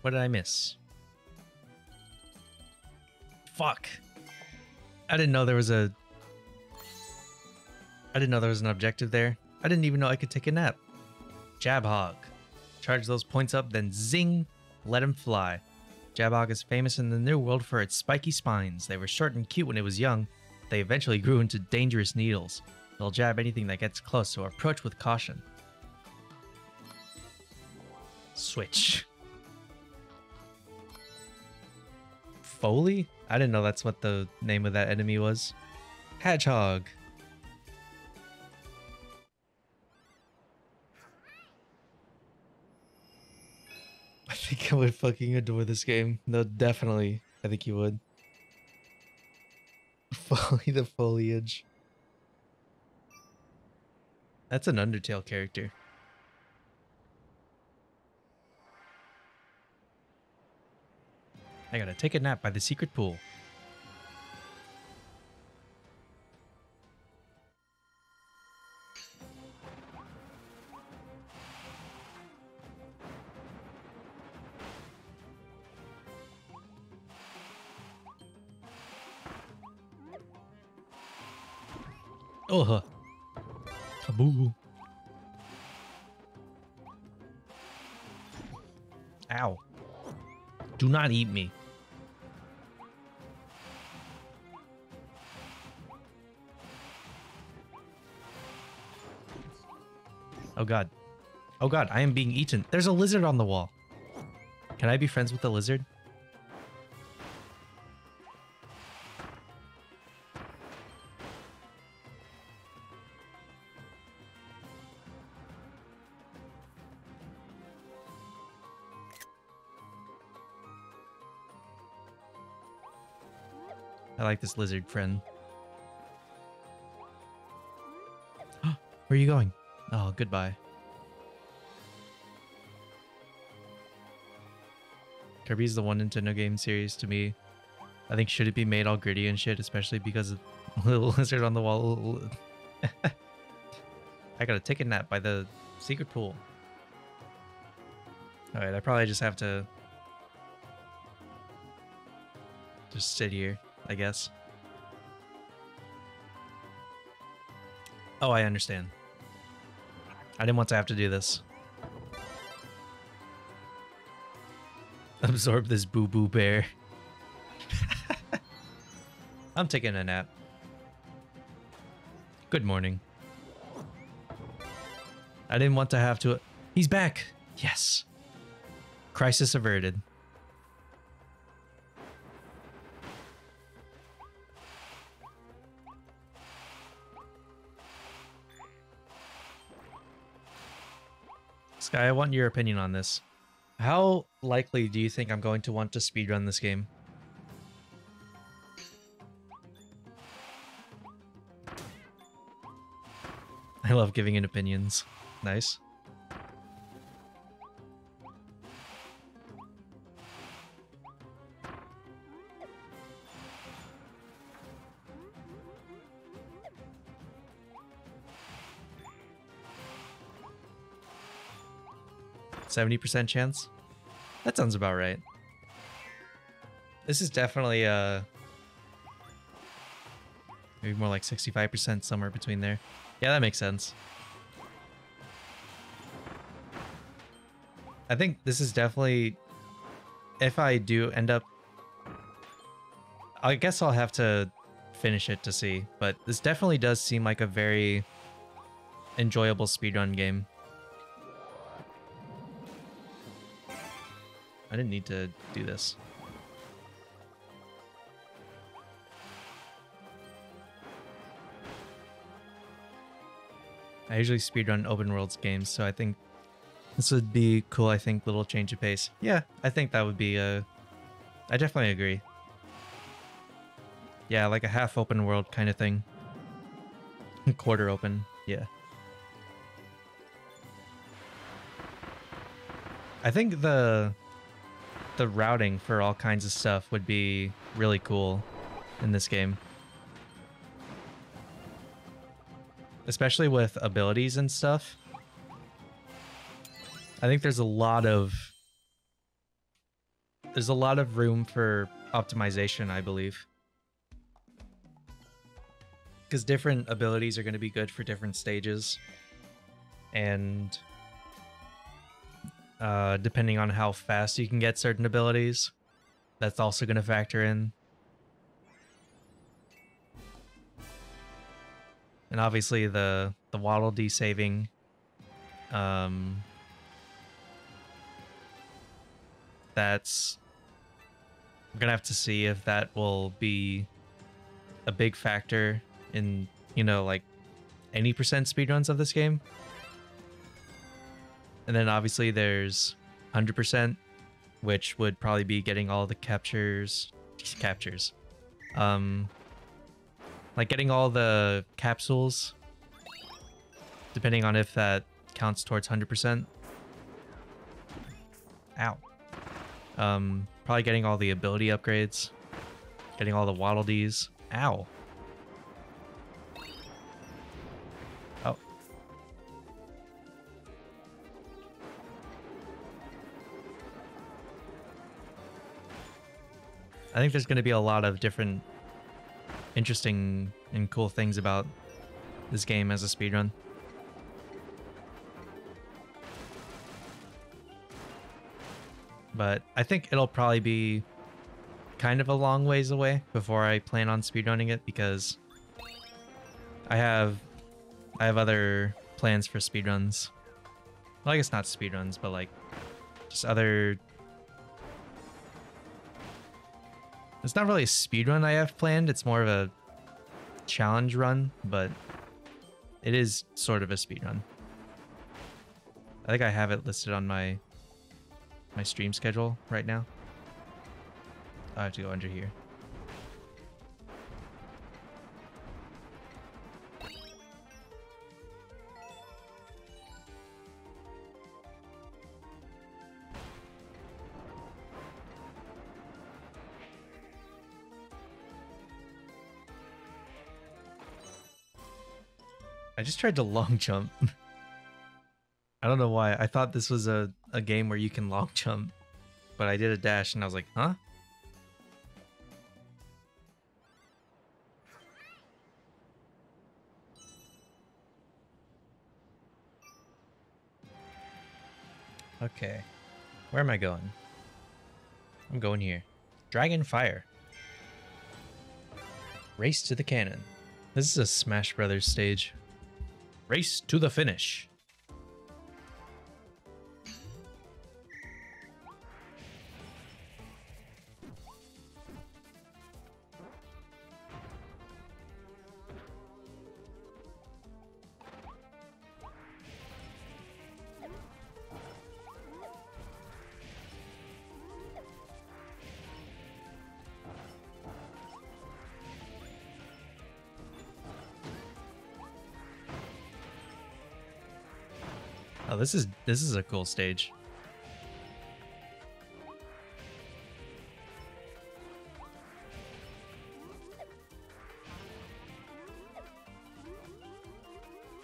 What did I miss? Fuck. I didn't know there was a... I didn't know there was an objective there. I didn't even know I could take a nap. Jabhog. Charge those points up, then zing, let him fly. Jabhog is famous in the New World for its spiky spines. They were short and cute when it was young. They eventually grew into dangerous needles. They'll jab anything that gets close, so approach with caution. Switch. Foley? I didn't know that's what the name of that enemy was. Hedgehog. I would fucking adore this game. No, definitely. I think you would. (laughs) Foley the foliage. That's an Undertale character. I gotta take a nap by the secret pool. Not eat me. Oh god. Oh god, I am being eaten. There's a lizard on the wall. Can I be friends with the lizard? Like this lizard friend. (gasps) Where are you going? Oh, goodbye. Kirby's the one Nintendo game series to me. I think should it be made all gritty and shit, especially because of (laughs) little lizard on the wall. (laughs) I got a ticket nap by the secret pool. Alright, I probably just have to just sit here, I guess. Oh, I understand. I didn't want to have to do this. (laughs) Absorb this boo-boo bear. (laughs) I'm taking a nap. Good morning. I didn't want to have to... He's back! Yes. Crisis averted. Sky, I want your opinion on this. How likely do you think I'm going to want to speedrun this game? I love giving in opinions. Nice. Seventy percent chance. That sounds about right. This is definitely uh maybe more like sixty-five percent somewhere between there. Yeah, that makes sense. I think this is definitely if I do end up I guess I'll have to finish it to see, but this definitely does seem like a very enjoyable speedrun game. I didn't need to do this. I usually speedrun open worlds games, so I think this would be cool. I think little change of pace. Yeah, I think that would be a. I definitely agree. Yeah, like a half open world kind of thing. Quarter open, yeah. I think the the routing for all kinds of stuff would be really cool in this game. Especially with abilities and stuff. I think there's a lot of there's a lot of room for optimization, I believe. Because different abilities are going to be good for different stages. And uh, depending on how fast you can get certain abilities, that's also going to factor in. And obviously the the waddle Dee saving um that's I'm gonna have to see if that will be a big factor in you know like any percent speedruns of this game. And then obviously there's 100%, which would probably be getting all the captures, captures, um, like getting all the capsules, depending on if that counts towards 100%. Ow. Um, probably getting all the ability upgrades, getting all the Waddle Ow. I think there's going to be a lot of different interesting and cool things about this game as a speedrun. But I think it'll probably be kind of a long ways away before I plan on speedrunning it because I have I have other plans for speedruns. Well, I guess not speedruns, but like just other It's not really a speed run I have planned, it's more of a challenge run, but it is sort of a speed run. I think I have it listed on my my stream schedule right now. I have to go under here. I just tried to long jump. (laughs) I don't know why. I thought this was a, a game where you can long jump. But I did a dash and I was like, huh? Okay. Where am I going? I'm going here. Dragon Fire. Race to the cannon. This is a Smash Brothers stage. Race to the finish. This is this is a cool stage.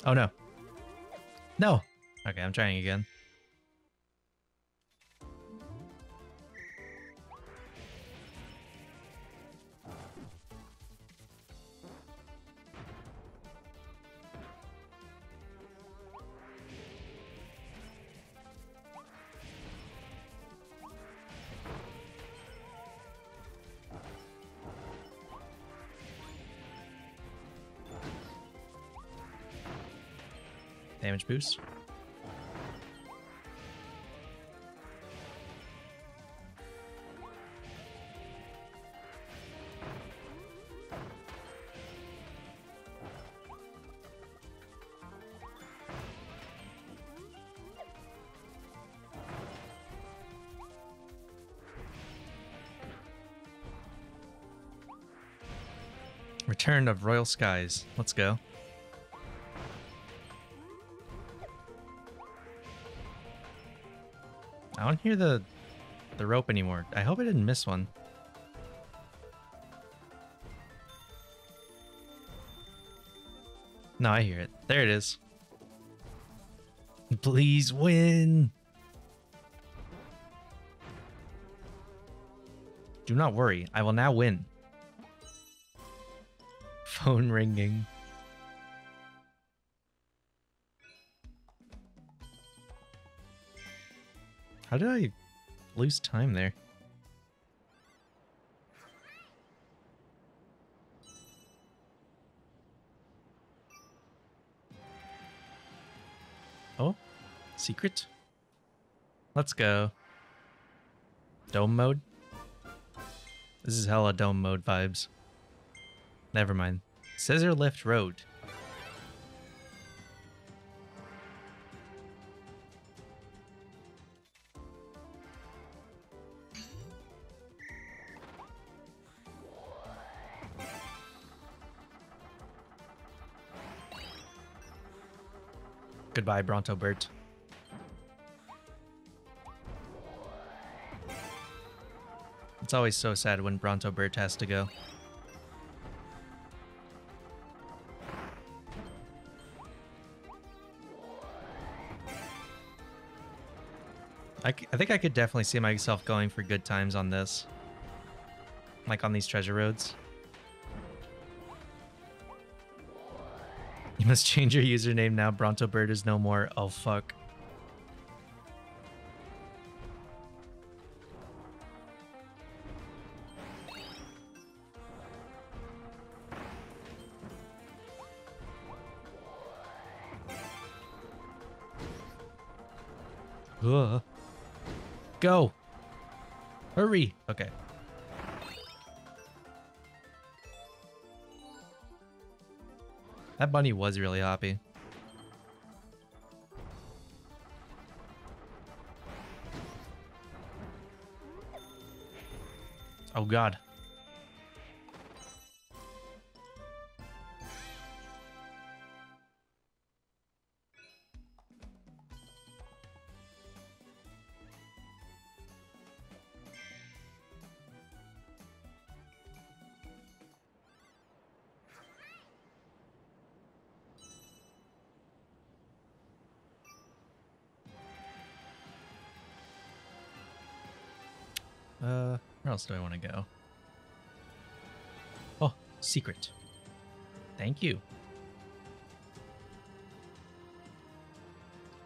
Oh no. No. Okay, I'm trying again. Return of Royal Skies. Let's go. I don't hear the the rope anymore. I hope I didn't miss one. No, I hear it. There it is. Please win. Do not worry. I will now win. Phone ringing. How did I lose time there? Oh, secret? Let's go. Dome mode? This is hella dome mode vibes. Never mind. Scissor Lift Road. Goodbye, Bronto Burt. It's always so sad when Bronto Burt has to go. I, I think I could definitely see myself going for good times on this. Like on these treasure roads. You must change your username now. Bronto Bird is no more. Oh, fuck. Ugh. Go. Hurry. Okay. That bunny was really happy. Oh god. Else do I want to go? Oh, secret. Thank you.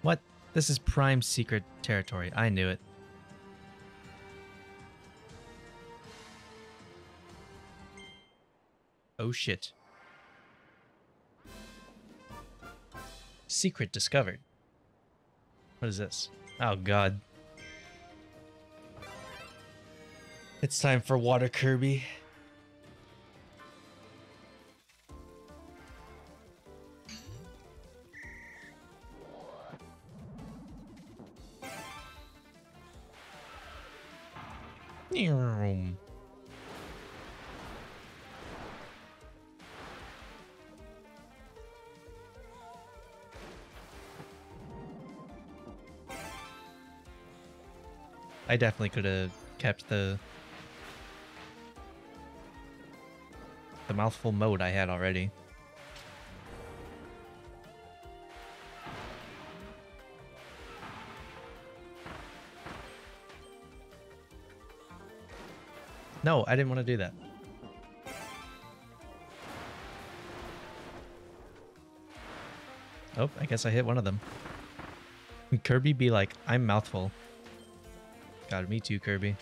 What? This is prime secret territory. I knew it. Oh shit. Secret discovered. What is this? Oh god. It's time for water Kirby. I definitely could have kept the the mouthful mode I had already. No, I didn't want to do that. Oh, I guess I hit one of them. Kirby be like, I'm mouthful. God, me too, Kirby.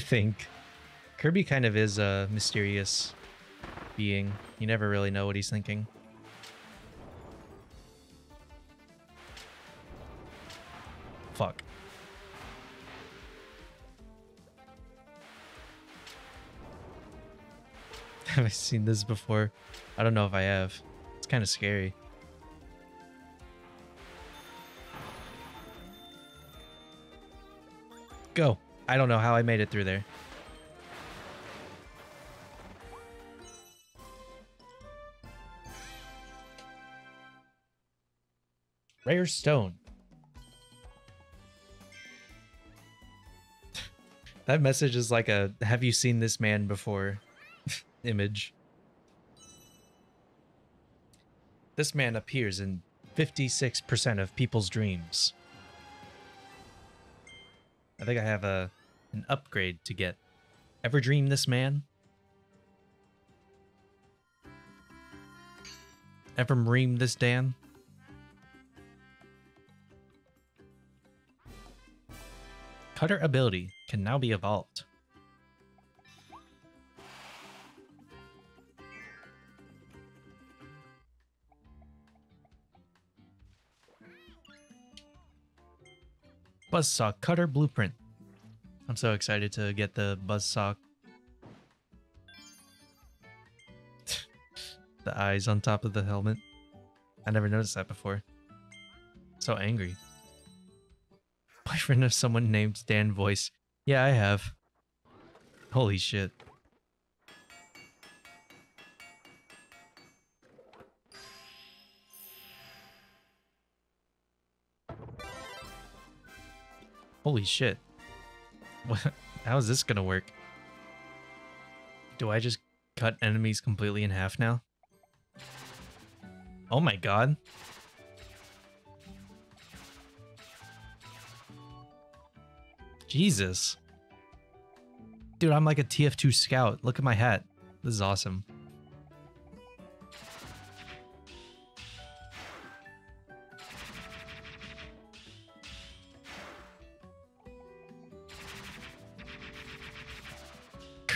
Think. Kirby kind of is a mysterious being. You never really know what he's thinking. Fuck. (laughs) have I seen this before? I don't know if I have. It's kind of scary. Go. I don't know how I made it through there. Rare stone. (laughs) that message is like a have you seen this man before (laughs) image. This man appears in 56% of people's dreams. I think I have a an upgrade to get. Ever dream this man? Ever dream this Dan? Cutter ability can now be evolved. Buzzsaw Cutter Blueprint. I'm so excited to get the Buzzsaw. the eyes on top of the helmet. I never noticed that before. So angry. Boyfriend of someone named Dan Voice. Yeah, I have. Holy shit. Holy shit. (laughs) How is this gonna work? Do I just cut enemies completely in half now? Oh my god. Jesus. Dude, I'm like a TF2 scout. Look at my hat. This is awesome.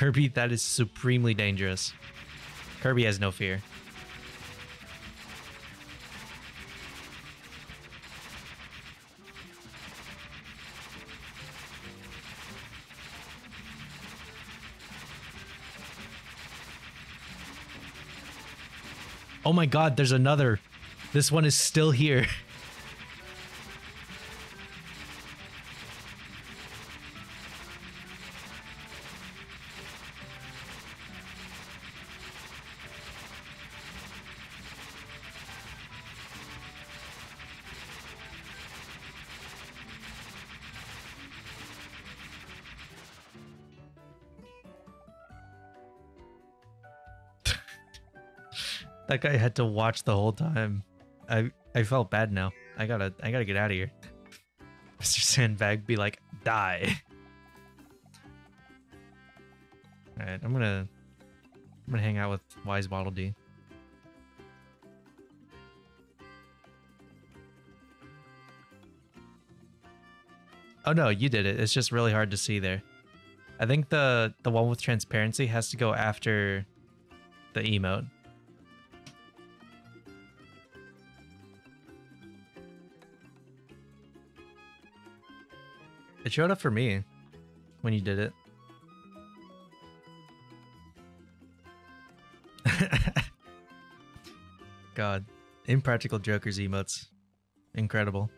Kirby, that is supremely dangerous. Kirby has no fear. Oh my god, there's another. This one is still here. (laughs) That guy had to watch the whole time. I I felt bad now. I gotta I gotta get out of here. (laughs) Mr. Sandbag be like, die. (laughs) Alright, I'm gonna I'm gonna hang out with Wise Waddle Dee. Oh no, you did it. It's just really hard to see there. I think the the one with transparency has to go after the emote. It showed up for me when you did it. (laughs) God, Impractical Joker's emotes. Incredible.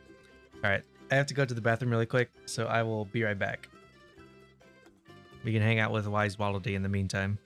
All right, I have to go to the bathroom really quick, so I will be right back. We can hang out with Wise Waddle Dee in the meantime.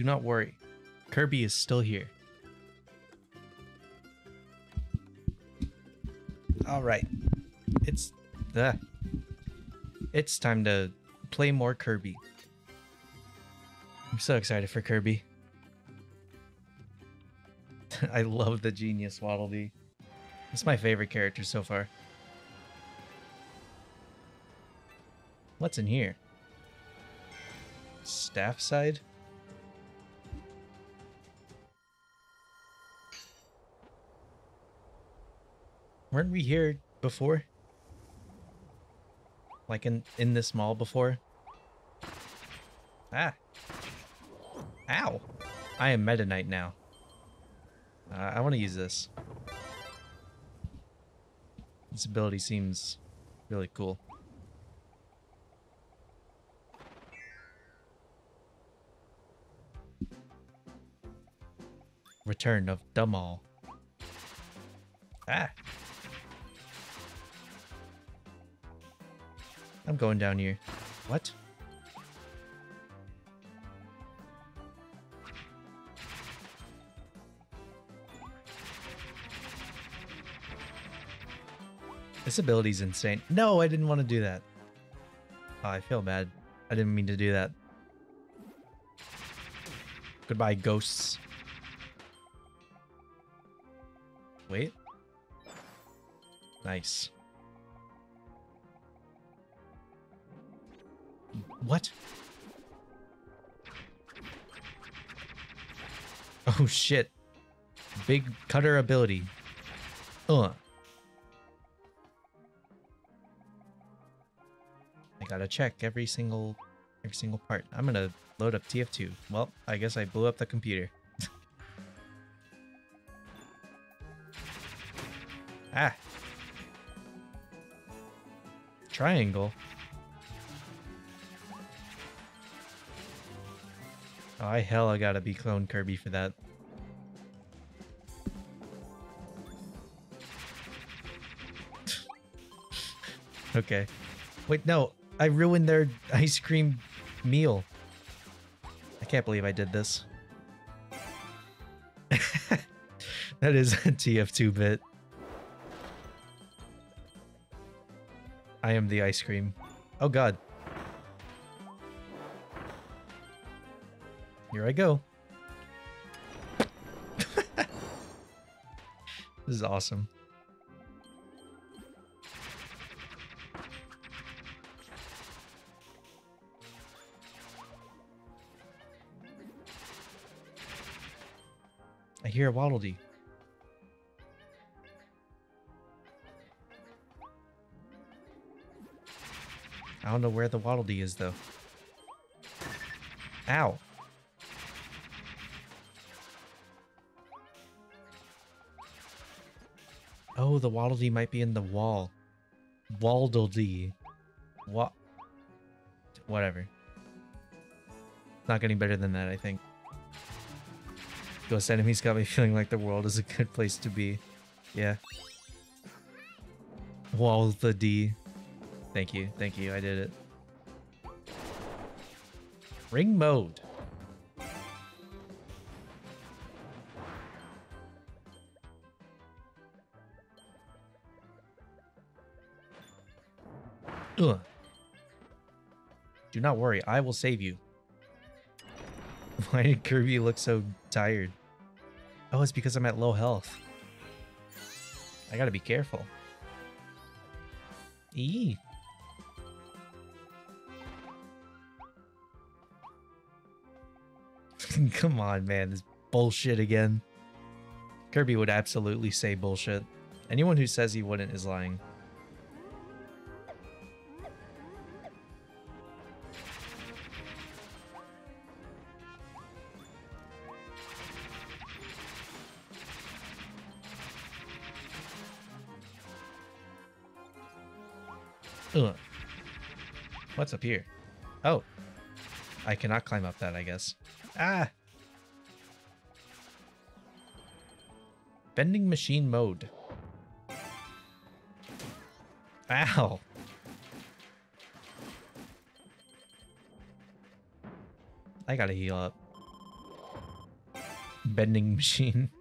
Do not worry. Kirby is still here. All right. It's the It's time to play more Kirby. I'm so excited for Kirby. (laughs) I love the genius Waddle Dee. It's my favorite character so far. What's in here? Staff side? Weren't we here before? Like in in this mall before? Ah. Ow. I am Meta Knight now. Uh, I want to use this. This ability seems really cool. Return of Dumal. Ah. I'm going down here. What? This ability's insane. No, I didn't want to do that. Oh, I feel bad. I didn't mean to do that. Goodbye, ghosts. Wait. Nice. What? Oh shit. Big cutter ability. Ugh. I gotta check every single every single part. I'm gonna load up TF2. Well, I guess I blew up the computer. (laughs) ah. Triangle. I hell I gotta be clone Kirby for that. (laughs) okay. Wait, no. I ruined their ice cream meal. I can't believe I did this. (laughs) that is a TF2 bit. I am the ice cream. Oh god. Here I go. (laughs) this is awesome. I hear a Waddle Dee. I don't know where the Waddle Dee is though. Ow. Oh, the Waddle Dee might be in the wall. Waddle Dee. What? Whatever. Not getting better than that, I think. Ghost enemies got me (laughs) feeling like the world is a good place to be. Yeah. Wall the D. Thank you, thank you, I did it. Ring mode. Ugh. Do not worry, I will save you. (laughs) Why did Kirby look so tired? Oh, it's because I'm at low health. I gotta be careful. Eee. (laughs) Come on, man. This bullshit again. Kirby would absolutely say bullshit. Anyone who says he wouldn't is lying. What's up here? Oh. I cannot climb up that, I guess. Ah! Vending machine mode. Ow. I gotta heal up. Vending machine. (laughs)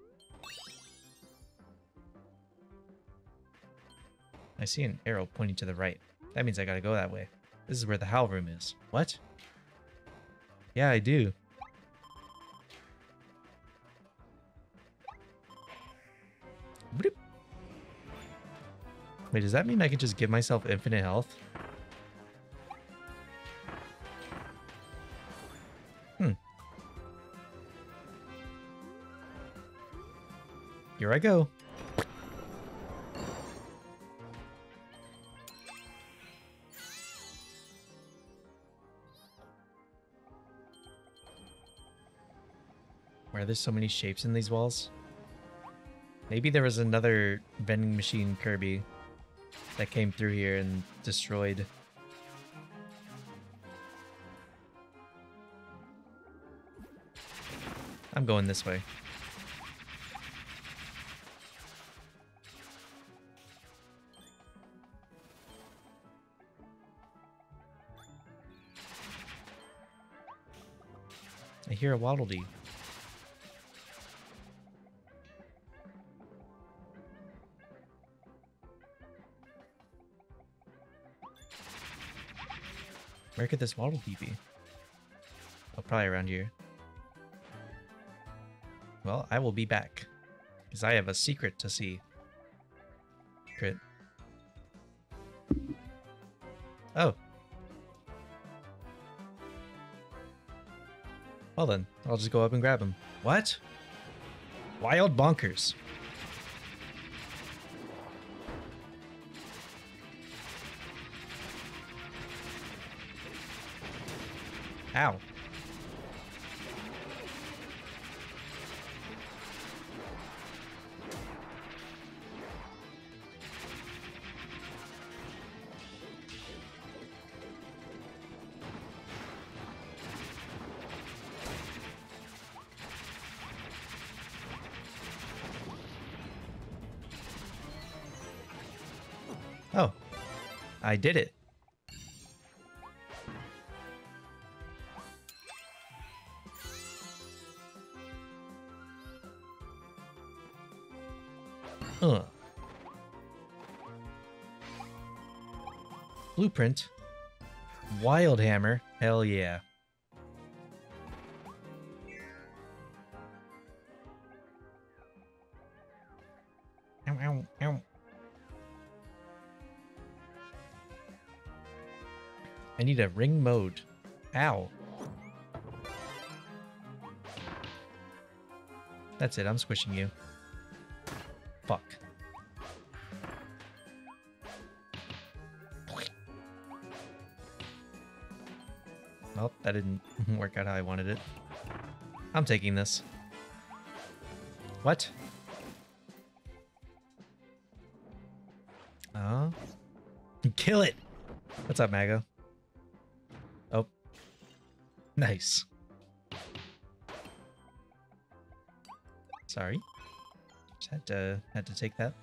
I see an arrow pointing to the right. That means I gotta go that way. This is where the HAL Room is. What? Yeah, I do. Wait, does that mean I can just give myself infinite health? Hmm. Here I go. Why are there so many shapes in these walls? Maybe there was another vending machine Kirby that came through here and destroyed. I'm going this way. I hear a Waddle Dee. Where could this Waddle Dee be? Oh, probably around here. Well, I will be back. Because I have a secret to see. Secret. Oh. Well then, I'll just go up and grab him. What? Wild bonkers. Ow. Oh, I did it. Blueprint. Wild Hammer. Hell yeah. I need a ring mode. Ow. That's it, I'm squishing you. That didn't (laughs) work out how I wanted it. I'm taking this. What? Oh. Kill it! What's up, Mago? Oh. Nice. Sorry. Just had to had to take that.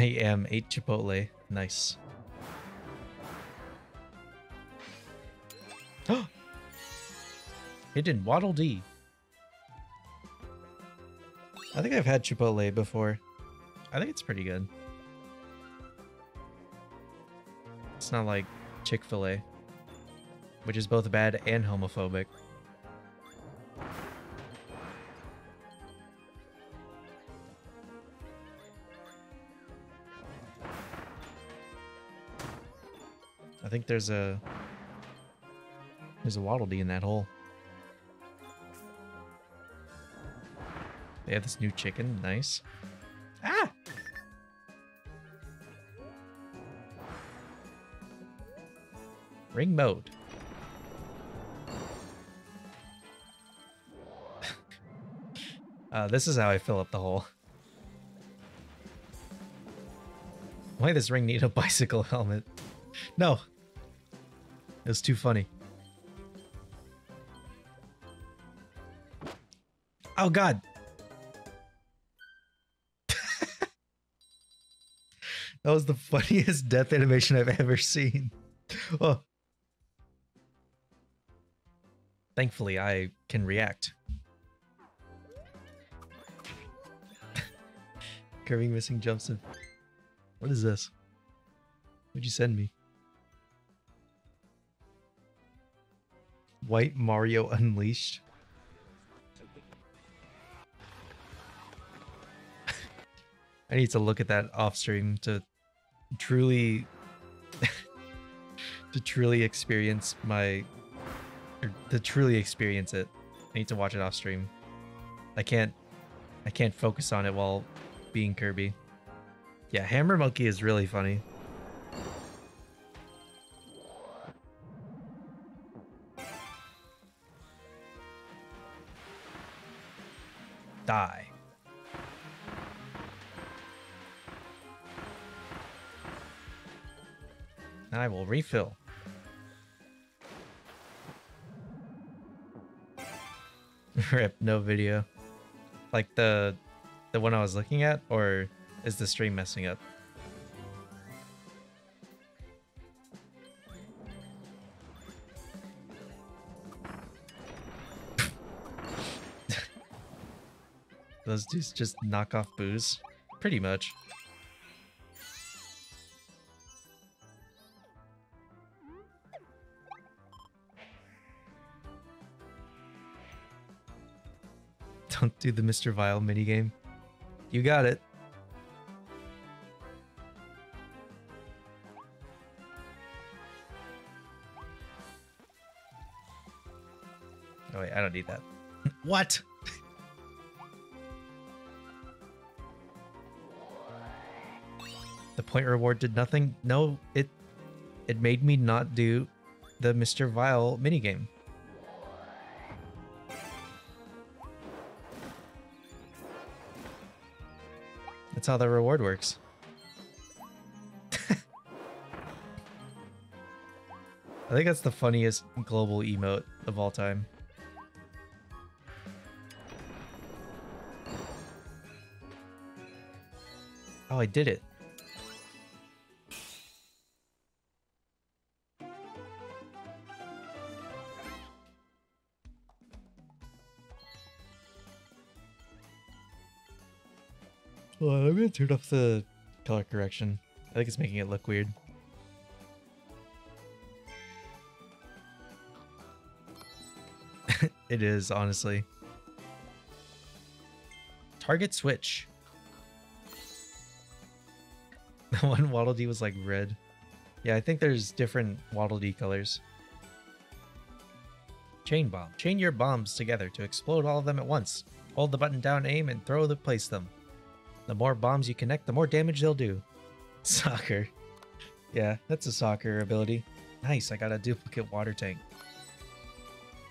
I am eight Chipotle. Nice. (gasps) Hidden Waddle Dee. I think I've had Chipotle before. I think it's pretty good. It's not like Chick-fil-A, which is both bad and homophobic. There's a there's a Waddle Dee in that hole. They have this new chicken, nice. Ah! Ring mode. (laughs) uh, this is how I fill up the hole. Why does Ring need a (laughs) bicycle helmet? No. It's too funny. Oh god. (laughs) That was the funniest death animation I've ever seen. (laughs) Oh. Thankfully, I can react. (laughs) Curving missing jumps. In. What is this? What'd you send me? White Mario Unleashed. I need to look at that off stream to truly (laughs) to truly experience my to truly experience it. I need to watch it off stream. I can't I can't focus on it while being Kirby. Yeah, Hammer Monkey is really funny. Die. I will refill. (laughs) Rip, no video. Like the the one I was looking at, or is the stream messing up? Those dudes just knock off booze? Pretty much. Don't do the Mr. Vile minigame. You got it. Oh wait, I don't need that. (laughs) what? Point reward did nothing? No, it it made me not do the Mr. Vile minigame. That's how the reward works. (laughs) I think that's the funniest global emote of all time. Oh, I did it. Well, turn off the color correction. I think it's making it look weird. (laughs) it is, honestly. Target switch. (laughs) The one Waddle Dee was like red. Yeah, I think there's different Waddle Dee colors. Chain bomb. Chain your bombs together to explode all of them at once. Hold the button down, aim, and throw to place them. The more bombs you connect, the more damage they'll do. (laughs) Soccer. Yeah, that's a soccer ability. Nice, I got a duplicate water tank.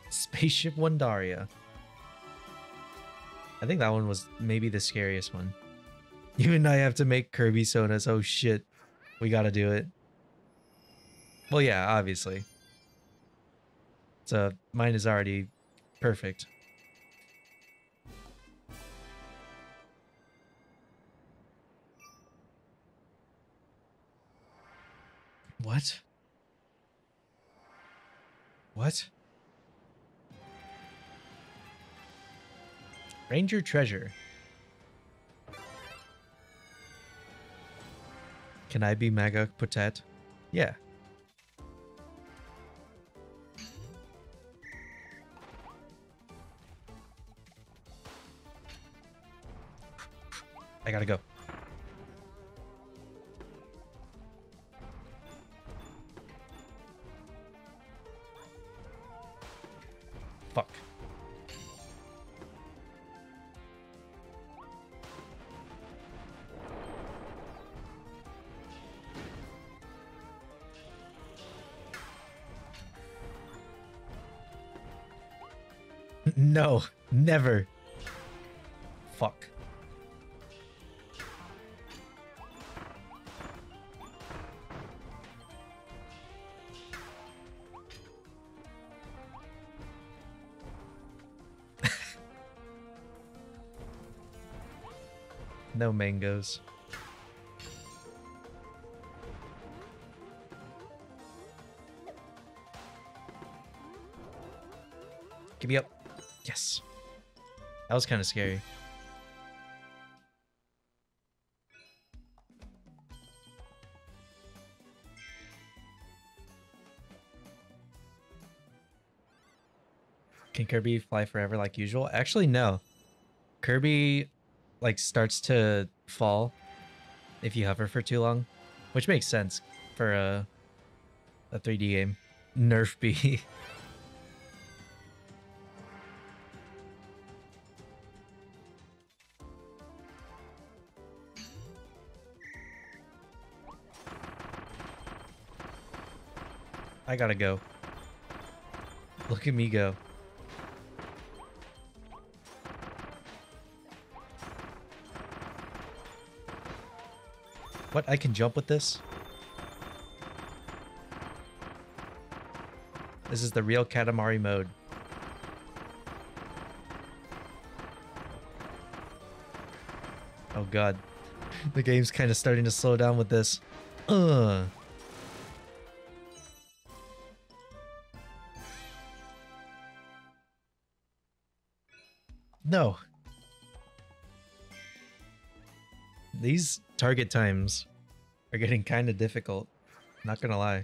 Spaceship Wondaria. I think that one was maybe the scariest one. (laughs) You and I have to make Kirby Sonas. Oh shit. We gotta do it. Well, yeah, obviously. So mine is already perfect. What? What? Ranger treasure. Can I be Maga Potet? Yeah. I gotta go. Never. Fuck. (laughs) no mangoes. Give me up. That was kind of scary. Can Kirby fly forever like usual? Actually, no. Kirby like starts to fall if you hover for too long, which makes sense for a a 3D game. Nerf B. (laughs) I gotta go. Look at me go. What? I can jump with this? This is the real Katamari mode. Oh god. (laughs) The game's kind of starting to slow down with this. Ugh. These target times are getting kind of difficult. Not gonna lie.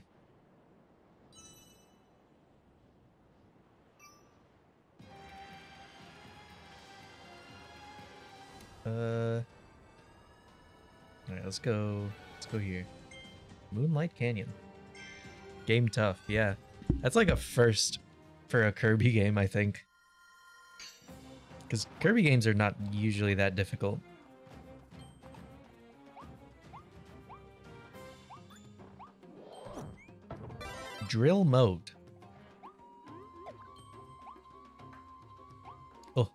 Uh. Alright, let's go. Let's go here. Moonlight Canyon. Game tough, yeah. That's like a first for a Kirby game, I think. Because Kirby games are not usually that difficult. Drill mode. Oh.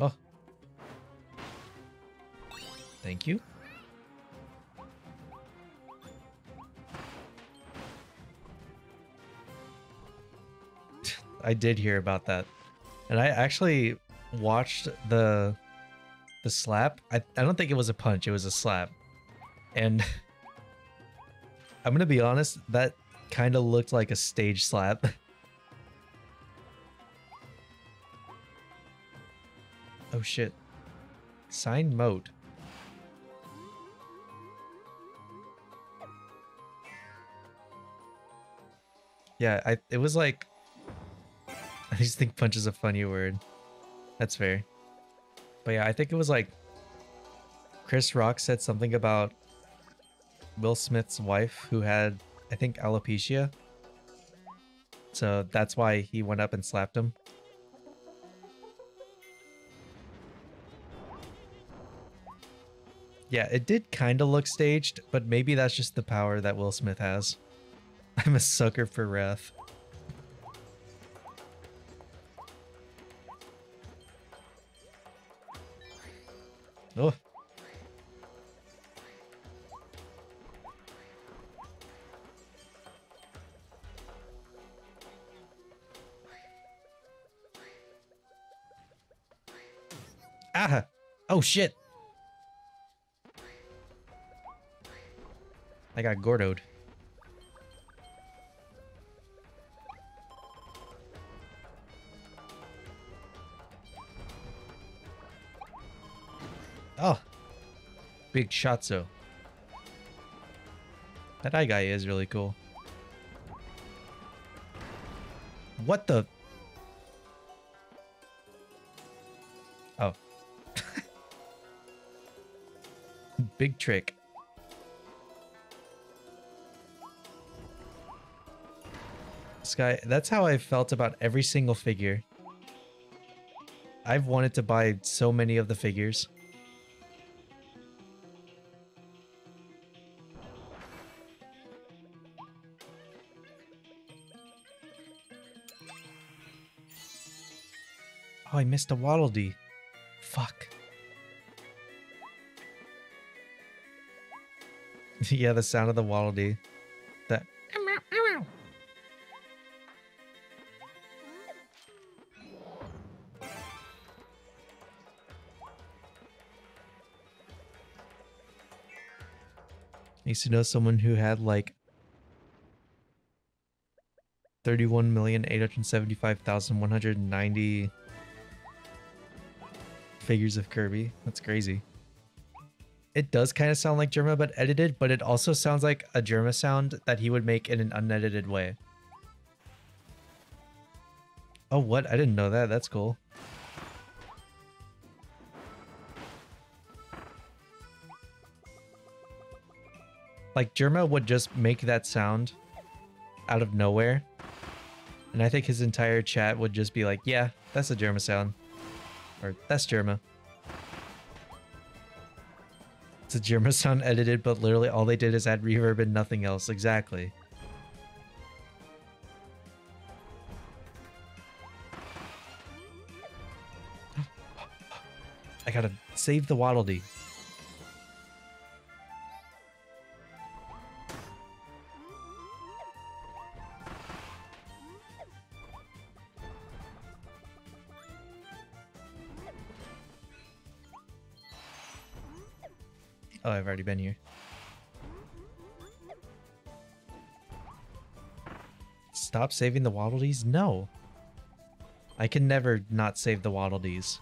Oh. Thank you. I did hear about that. And I actually watched the the slap. I, I don't think it was a punch, it was a slap. And (laughs) I'm gonna be honest, that kind of looked like a stage slap. (laughs) oh shit. Sign mode. Yeah, I it was like (laughs) I just think punch is a funny word. That's fair. But yeah, I think it was like Chris Rock said something about Will Smith's wife who had, I think, alopecia. So that's why he went up and slapped him. Yeah, it did kind of look staged, but maybe that's just the power that Will Smith has. (laughs) I'm a sucker for wrath. Oh. Oh shit! I got gordoed. Oh! Big Shatso. That eye guy is really cool. What the? Big trick. Sky, that's how I felt about every single figure. I've wanted to buy so many of the figures. Oh, I missed a Waddle Dee. Fuck. (laughs) yeah, the sound of the Waddle. That. I used to know someone who had like 31,875,190 figures of Kirby. That's crazy. It does kind of sound like Jerma, but edited, but it also sounds like a Jerma sound that he would make in an unedited way. Oh, what? I didn't know that. That's cool. Like, Jerma would just make that sound out of nowhere. And I think his entire chat would just be like, yeah, that's a Jerma sound. Or, that's Jerma. It's a Jerma sound edited, but literally all they did is add reverb and nothing else. Exactly. (gasps) I gotta save the Waddle Dee. Already been here. Stop saving the Waddle Dees? No. I can never not save the Waddle Dees.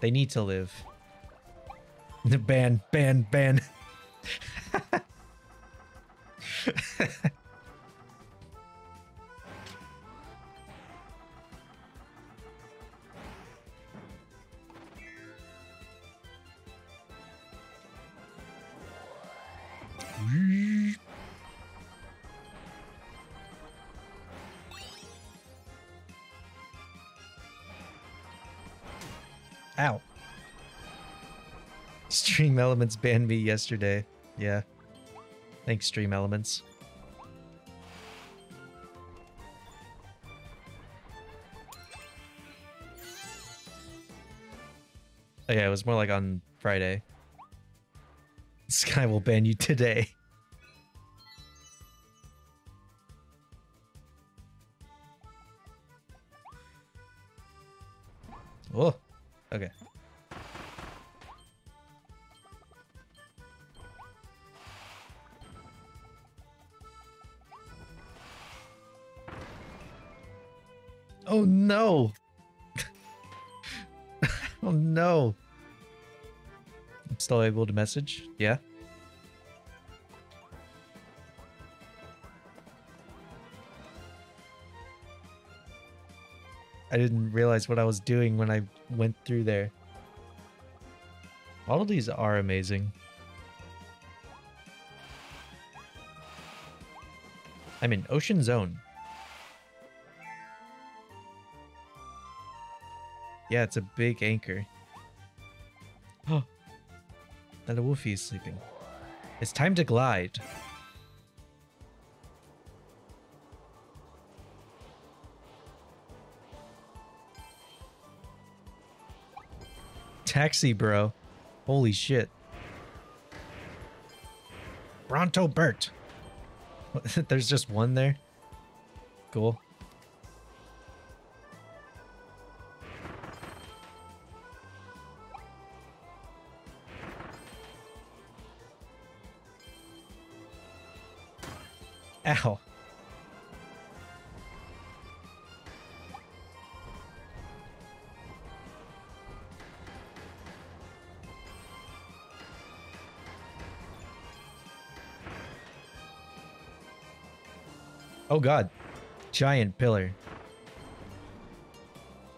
They need to live. (laughs) ban, ban, ban. (laughs) Elements banned me yesterday. Yeah. Thanks, Stream Elements. Oh yeah, it was more like on Friday. (laughs) Sky will ban you today. Oh, okay. Still able to message? Yeah? I didn't realize what I was doing when I went through there. All of these are amazing. I'm in Ocean Zone. Yeah, it's a big anchor. (gasps) Oh, that Awoofy is sleeping. It's time to glide. Taxi, bro. Holy shit. Bronto Burt. (laughs) There's just one there. Cool. Ow. Oh god. Giant pillar.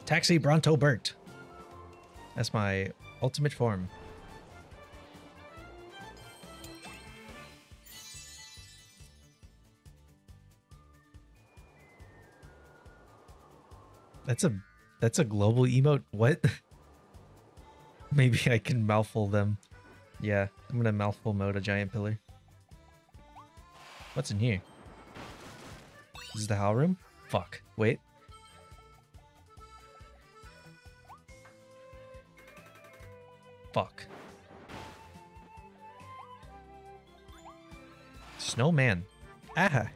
Taxi Bronto Burt. That's my ultimate form. That's a that's a global emote. What? (laughs) Maybe I can mouthful them. Yeah, I'm gonna mouthful mode a giant pillar. What's in here? This is the HAL room? Fuck. Wait. Fuck. Snowman. Ah.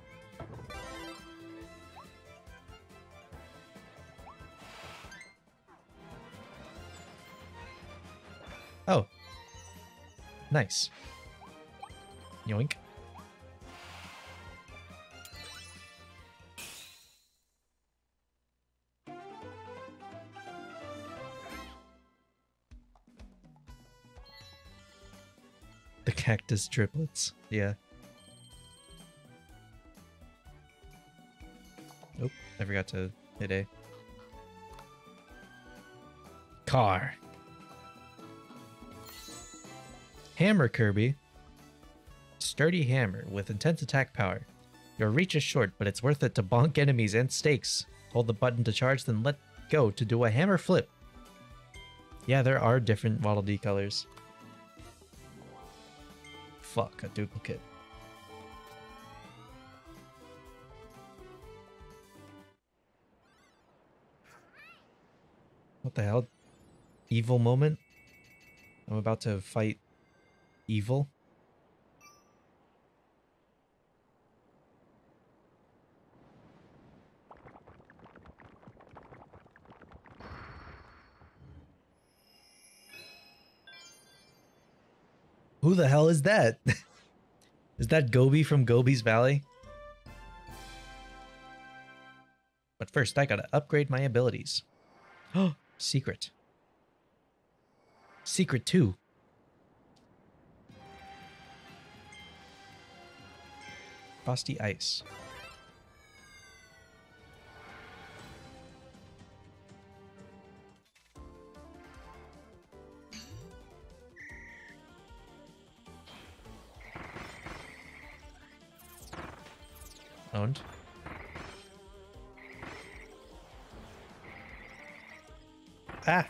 Nice. Yoink. The cactus triplets. Yeah. Oh, I forgot to hit A. Car. Hammer Kirby. Sturdy hammer with intense attack power. Your reach is short, but it's worth it to bonk enemies and stakes. Hold the button to charge, then let go to do a hammer flip. Yeah, there are different Waddle Dee colors. Fuck, a duplicate. What the hell? Evil moment? I'm about to fight evil? Who the hell is that? (laughs) is that Gobi from Gobi's Valley? But first, I gotta upgrade my abilities. Oh, (gasps) secret. Secret 2. Frosty Ice. Owned. Ah!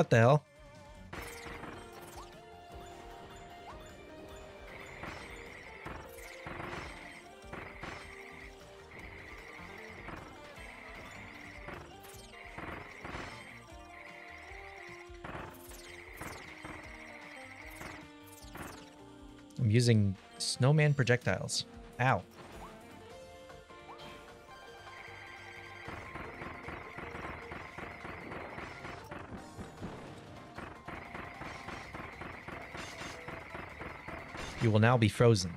What the hell? I'm using snowman projectiles. Ow. Will now be frozen.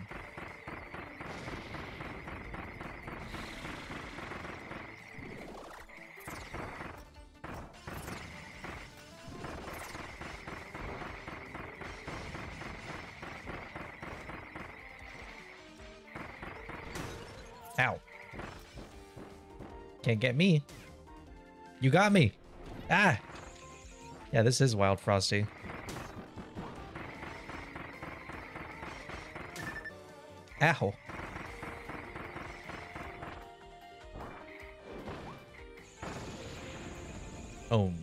Ow. Can't get me. You got me. Ah. Yeah, this is Wild Frosty. Ow. Owned.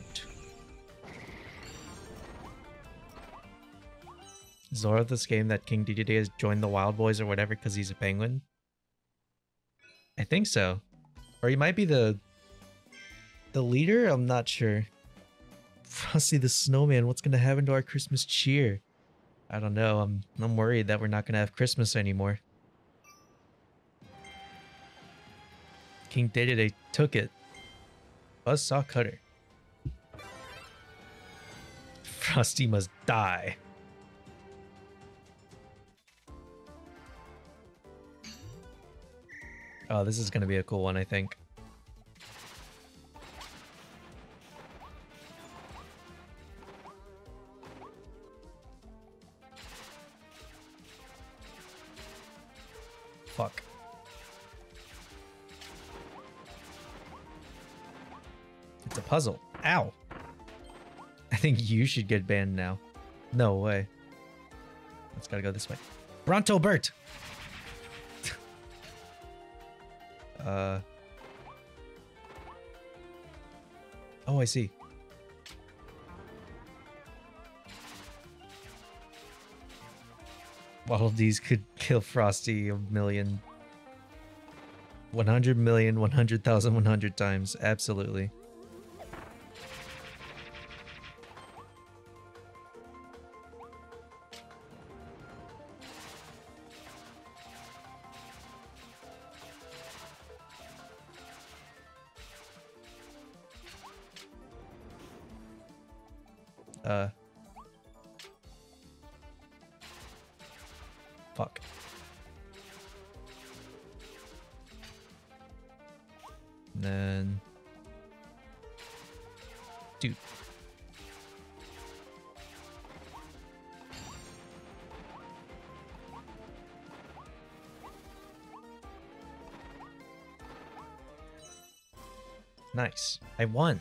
Zora this game that King Dedede has joined the Wild Boys or whatever because he's a penguin? I think so. Or he might be the the leader? I'm not sure. (laughs) Frosty the Snowman, what's gonna happen to our Christmas cheer? I don't know. I'm I'm worried that we're not gonna have Christmas anymore. King Dedede took it. Buzzsaw Cutter. Frosty must die. Oh, this is gonna be a cool one, I think. Puzzle. Ow. I think you should get banned now. No way. Let's gotta go this way. Bronto Burt! (laughs) uh. Oh, I see. Waddle Dees could kill Frosty a million. 100 million, 100,000, 100 times. Absolutely. Won.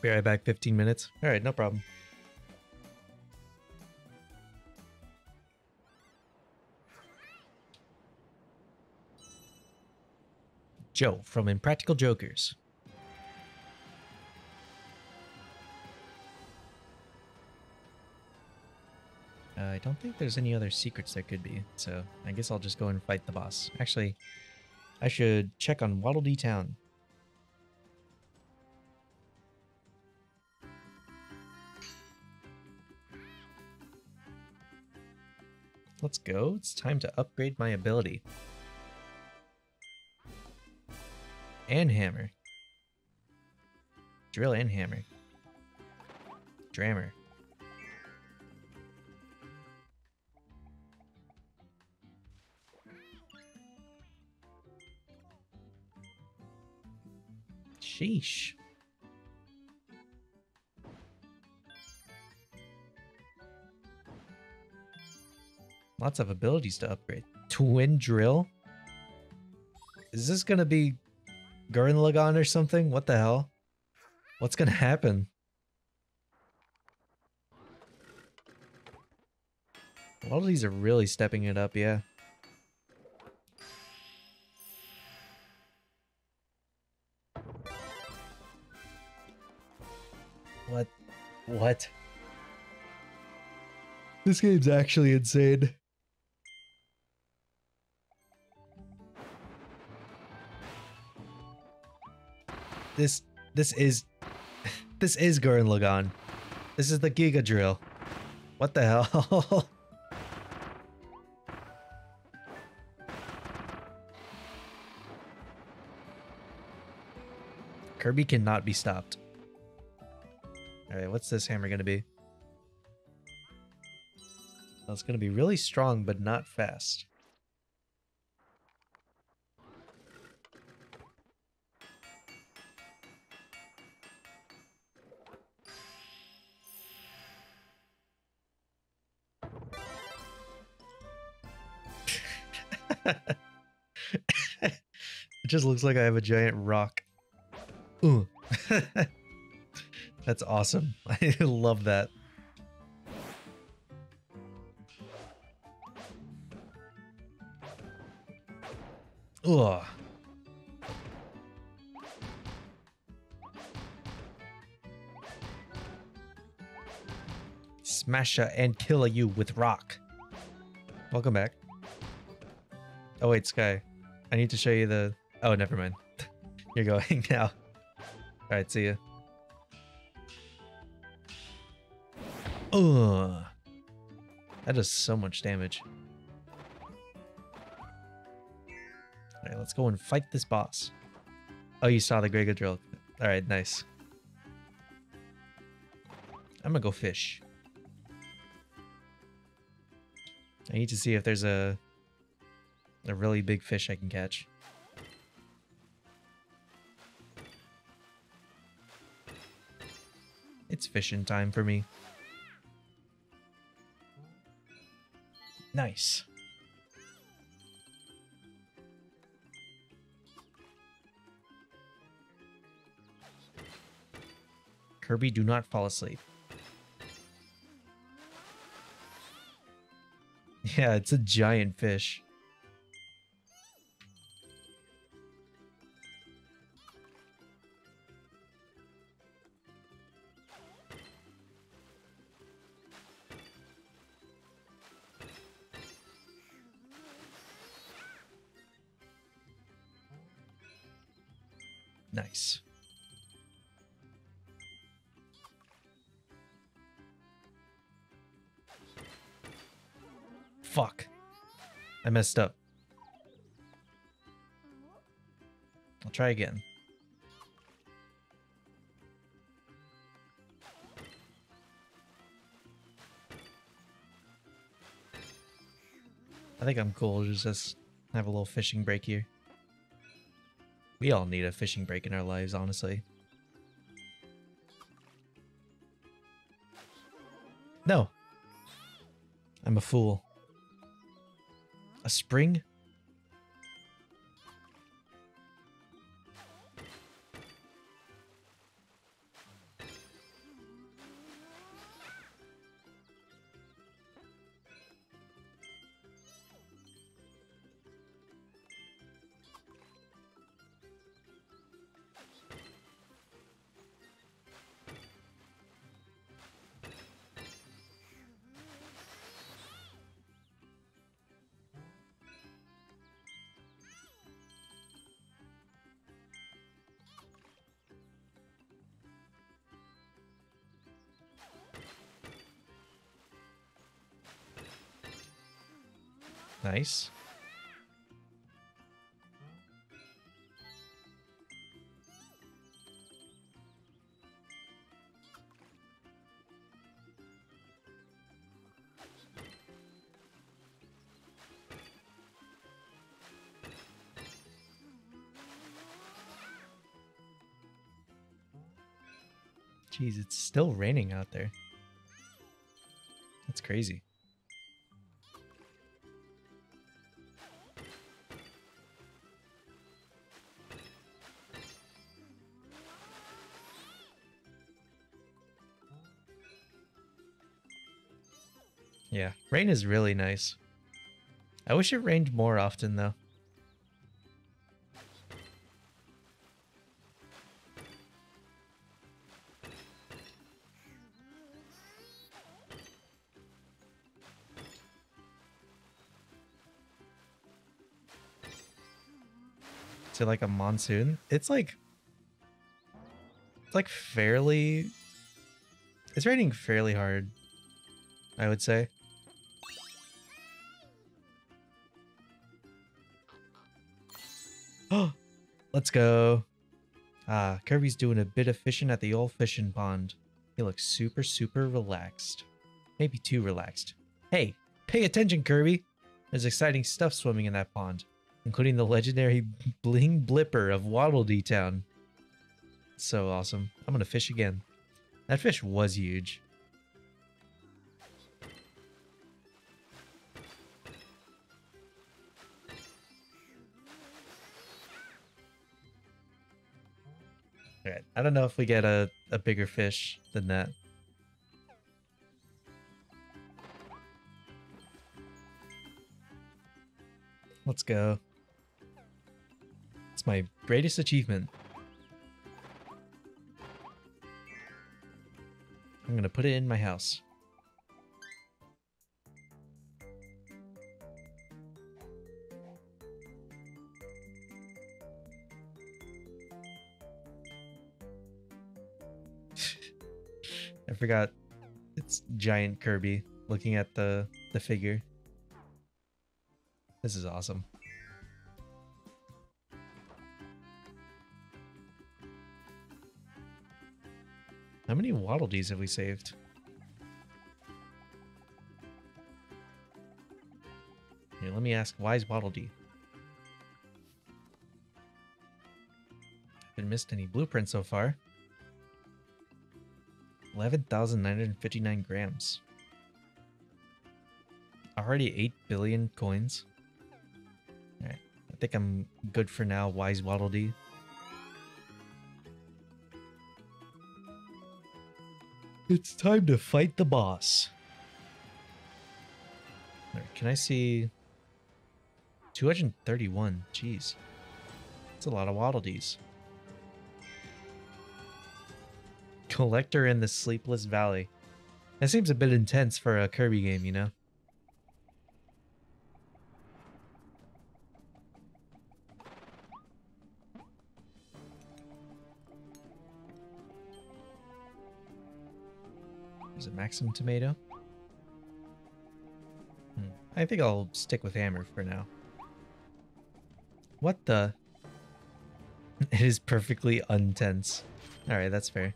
Be right back 15 minutes. All right, no problem. Joe from Impractical Jokers. Think there's any other secrets there could be, so I guess I'll just go and fight the boss. Actually, I should check on Waddle Dee Town. Let's go. It's time to upgrade my ability. And hammer. Drill and hammer. Drammer. Sheesh. Lots of abilities to upgrade. Twin drill? Is this gonna be Gurren Lagann or something? What the hell? What's gonna happen? All of these are really stepping it up, yeah. What? This game's actually insane. This this is (laughs) this is Gurren Lagann. This is the Giga Drill. What the hell? (laughs) Kirby cannot be stopped. Alright, what's this hammer gonna be? Well, it's gonna be really strong, but not fast. (laughs) it just looks like I have a giant rock. Ooh. (laughs) That's awesome. (laughs) I love that. Ugh. Smasher and killer you with rock. Welcome back. Oh wait, Sky. I need to show you the... Oh, never mind. (laughs) You're going (laughs) now. Alright, see ya. Ugh. That does so much damage. Alright, let's go and fight this boss. Oh, you saw the Grega drill. Alright, nice. I'm gonna go fish. I need to see if there's a a really big fish I can catch. It's fishing time for me. Nice. Kirby, do not fall asleep. (laughs) Yeah, it's a giant fish. messed up. I'll try again. I think I'm cool. Just have a little fishing break here. We all need a fishing break in our lives, honestly. No. I'm a fool. A spring? Nice. Jeez, it's still raining out there. That's crazy. Rain is really nice. I wish it rained more often though. To like a monsoon, it's like it's like fairly it's raining fairly hard, I would say. Let's go. Ah, Kirby's doing a bit of fishing at the old fishing pond. He looks super, super relaxed. Maybe too relaxed. Hey, pay attention, Kirby. There's exciting stuff swimming in that pond, including the legendary Bling Blipper of Waddle Dee Town. So awesome. I'm gonna fish again. That fish was huge. I don't know if we get a, a bigger fish than that. Let's go. It's my greatest achievement. I'm gonna put it in my house. I forgot it's giant Kirby looking at the the figure. This is awesome. How many Waddle Dees have we saved? Here, let me ask, Wise Waddle Dee? Haven't missed any blueprints so far. 11,959 grams. Already 8 billion coins. Alright, I think I'm good for now, Wise Waddle Dee. It's time to fight the boss. Can I see... 231, jeez. That's a lot of Waddle Dees. Collector in the Sleepless Valley. That seems a bit intense for a Kirby game, you know? There's a Maxim tomato. Hmm. I think I'll stick with hammer for now. What the? (laughs) It is perfectly untense. Alright, that's fair.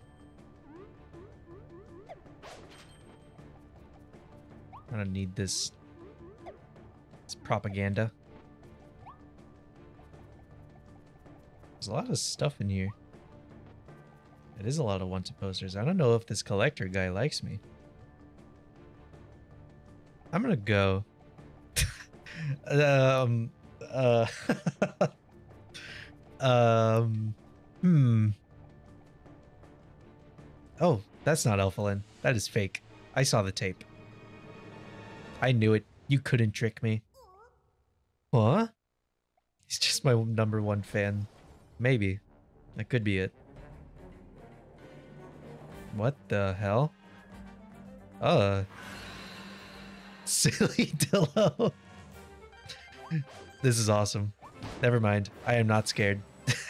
Don't need this, this propaganda. There's a lot of stuff in here. It is a lot of wanted posters. I don't know if this collector guy likes me. I'm gonna go. (laughs) um. Uh. (laughs) um. Hmm. Oh, that's not Elfilin. That is fake. I saw the tape. I knew it. You couldn't trick me. What? He's just my number one fan. Maybe. That could be it. What the hell? Uh. (laughs) Sillydillo. (laughs) this is awesome. Never mind. I am not scared.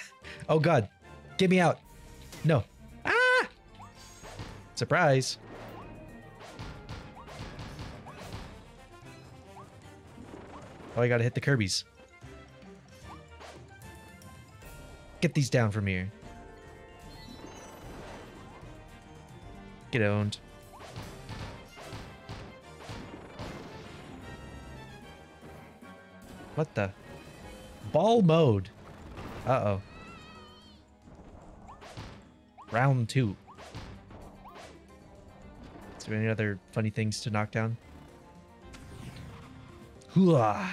(laughs) oh god. Get me out. No. Ah! Surprise. Oh, I gotta hit the Kirby's. Get these down from here. Get owned. What the? Ball mode. Uh-oh. Round two. Is there any other funny things to knock down? Hooah.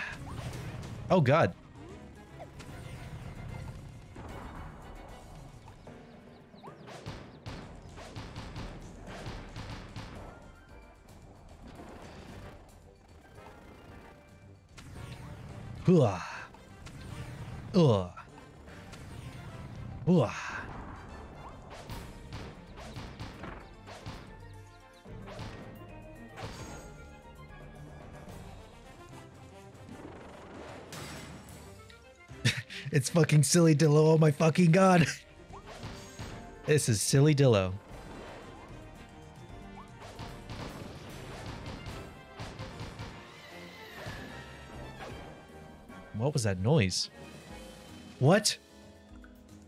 Oh god. Hooah. Ugh. Ugh. It's fucking Sillydillo. Oh my fucking god. (laughs) this is Sillydillo. What was that noise? What?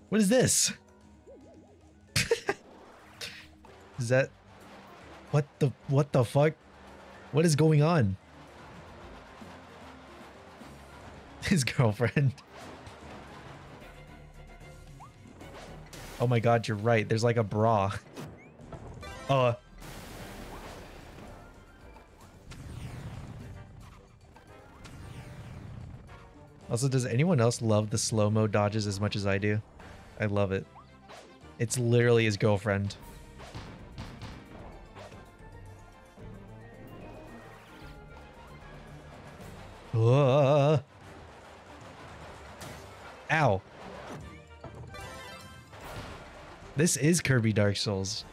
What is this? (laughs) is that what the what the fuck? What is going on? (laughs) His girlfriend. Oh my god, you're right. There's like a bra. (laughs) Uh Also, does anyone else love the slow-mo dodges as much as I do? I love it. It's literally his girlfriend. This is Kirby Dark Souls.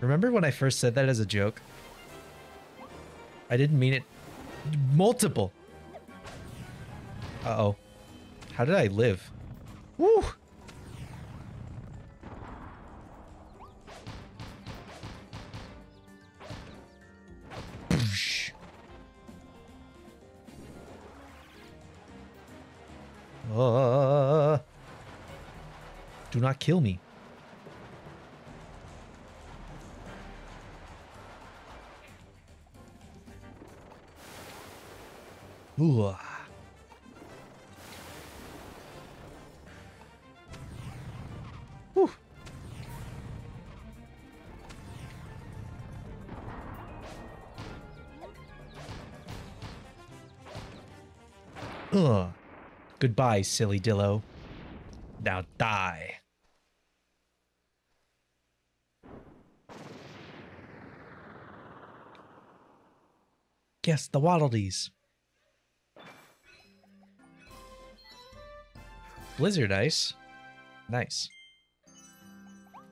Remember when I first said that as a joke? I didn't mean it. Multiple. Uh-oh. How did I live? Kill me. Ooh. Whew. Ugh. Goodbye, Sillydillo. Now die. Guess the Waddle Dees. Blizzard Ice. Nice.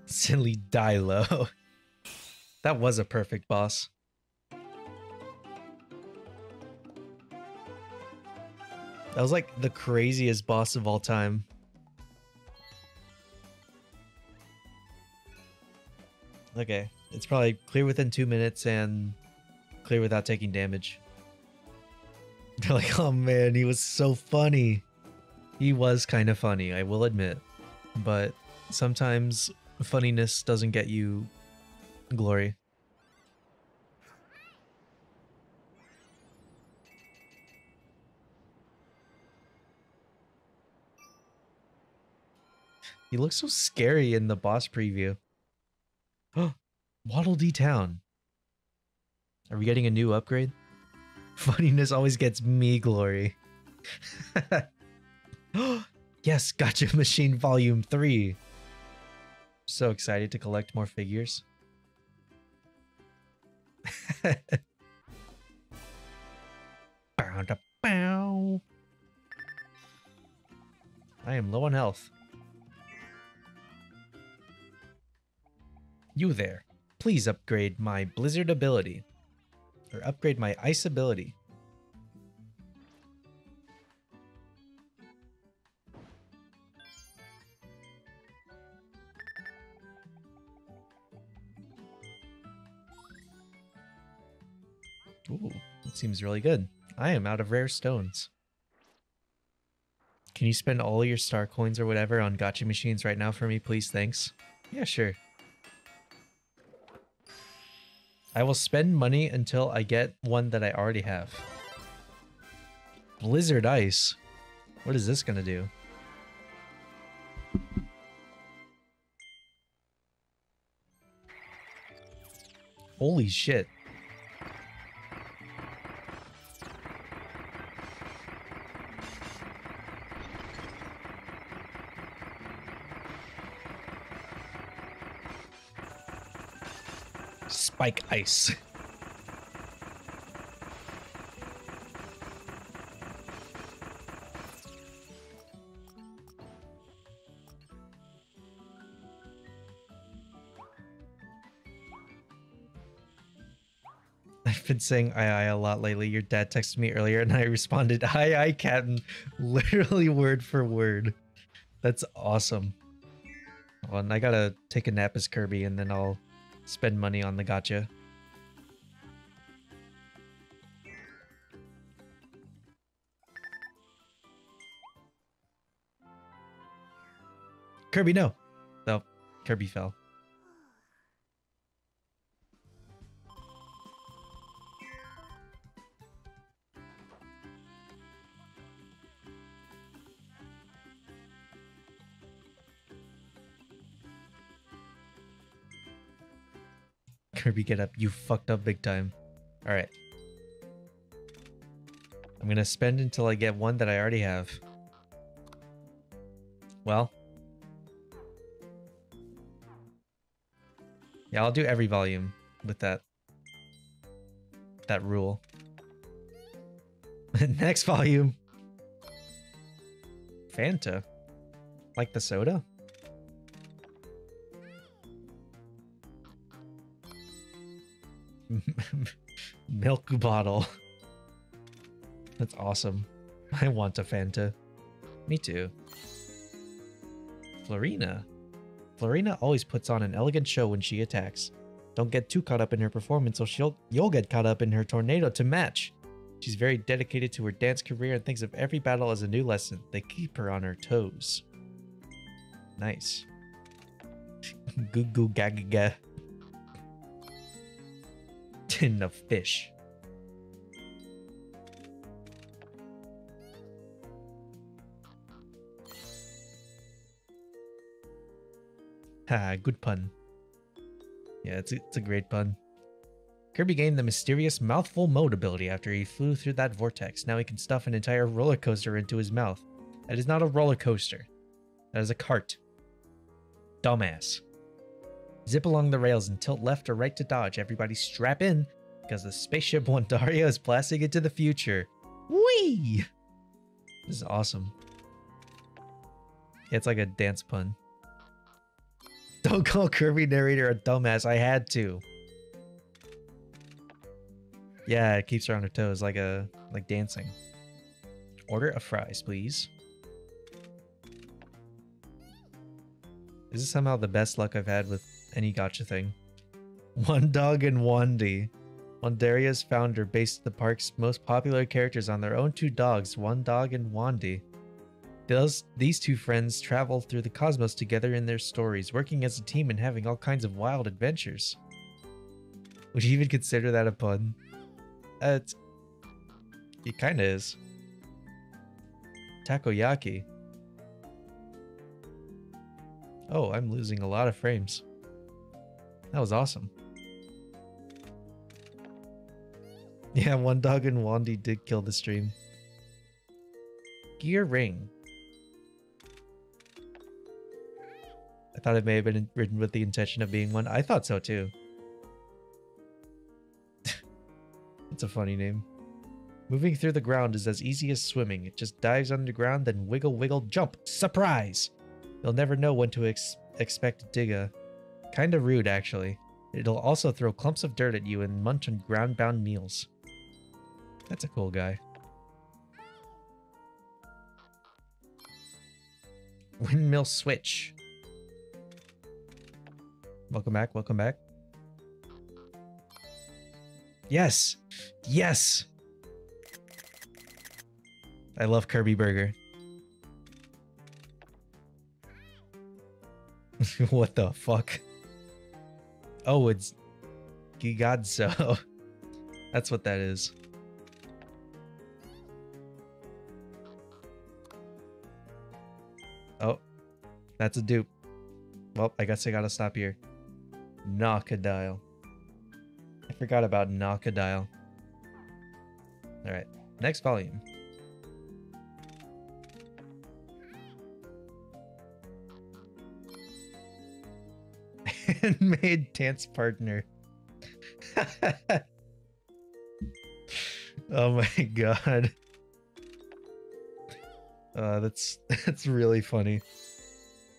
Sillydillo. (laughs) that was a perfect boss. That was like the craziest boss of all time. Okay, it's probably clear within two minutes and clear without taking damage. (laughs) They're like, oh man, he was so funny. He was kind of funny, I will admit. But sometimes funniness doesn't get you glory. He looks so scary in the boss preview. (gasps) Waddle Dee Town. Are we getting a new upgrade? (laughs) Funniness always gets me glory. (gasps) yes, Gotcha (laughs) Machine Volume 3. So excited to collect more figures. (laughs) I am low on health. You there. Please upgrade my blizzard ability. Or upgrade my ice ability. Ooh, that seems really good. I am out of rare stones. Can you spend all your star coins or whatever on gotcha machines right now for me, please? Thanks. Yeah, sure. I will spend money until I get one that I already have. Blizzard Ice. What is this gonna do? Holy shit. Spike Ice. I've been saying aye aye a lot lately. Your dad texted me earlier and I responded (laughs) aye aye Captain (laughs) literally word for word. That's awesome. Well, and I gotta take a nap as Kirby and then I'll spend money on the gotcha. Kirby, no. No, Kirby fell. Kirby, get up. You fucked up big time. Alright. I'm gonna spend until I get one that I already have. Well. Yeah, I'll do every volume with that that rule. (laughs) Next volume. Fanta. Like the soda? Milk bottle. (laughs) That's awesome. I want a Fanta. Me too. Fleurina. Fleurina always puts on an elegant show when she attacks. Don't get too caught up in her performance or she'll you'll get caught up in her tornado to match. She's very dedicated to her dance career and thinks of every battle as a new lesson. They keep her on her toes. Nice. (laughs) Goo goo gaga Tin of fish. Ha, good pun. Yeah, it's a, it's a great pun. Kirby gained the mysterious mouthful mode ability after he flew through that vortex. Now he can stuff an entire roller coaster into his mouth. That is not a roller coaster. That is a cart. Dumbass. Zip along the rails and tilt left or right to dodge. Everybody strap in because the spaceship (laughs) Wondaria is blasting into the future. Whee! This is awesome. It's like a dance pun. Don't call Kirby narrator a dumbass. I had to. Yeah, it keeps her on her toes like a like dancing. Order of fries, please. This is somehow the best luck I've had with any gotcha thing. One dog and Wandy. Wondaria's founder based the park's most popular characters on their own two dogs, One Dog and Wandy. Those, these two friends travel through the cosmos together in their stories, working as a team and having all kinds of wild adventures. Would you even consider that a pun? Uh, it kind of is. Takoyaki. Oh, I'm losing a lot of frames. That was awesome. (laughs) Yeah, one dog and Wandy did kill the stream. Gear ring. I thought it may have been written with the intention of being one. I thought so too. (laughs) it's a funny name. Moving through the ground is as easy as swimming. It just dives underground, then wiggle, wiggle, jump. Surprise! You'll never know when to ex expect Digga. Kinda rude, actually. It'll also throw clumps of dirt at you and munch on ground-bound meals. That's a cool guy. Windmill switch. Welcome back, welcome back. Yes! Yes! I love Kirby Burger. (laughs) what the fuck? Oh, it's Gigadzo. (laughs) That's what that is. Oh, that's a dupe. Well, I guess I gotta stop here. Knockadile. I forgot about Knockadile. Alright, next volume. Handmade (laughs) dance partner. (laughs) oh my god. Uh, that's (laughs) that's really funny.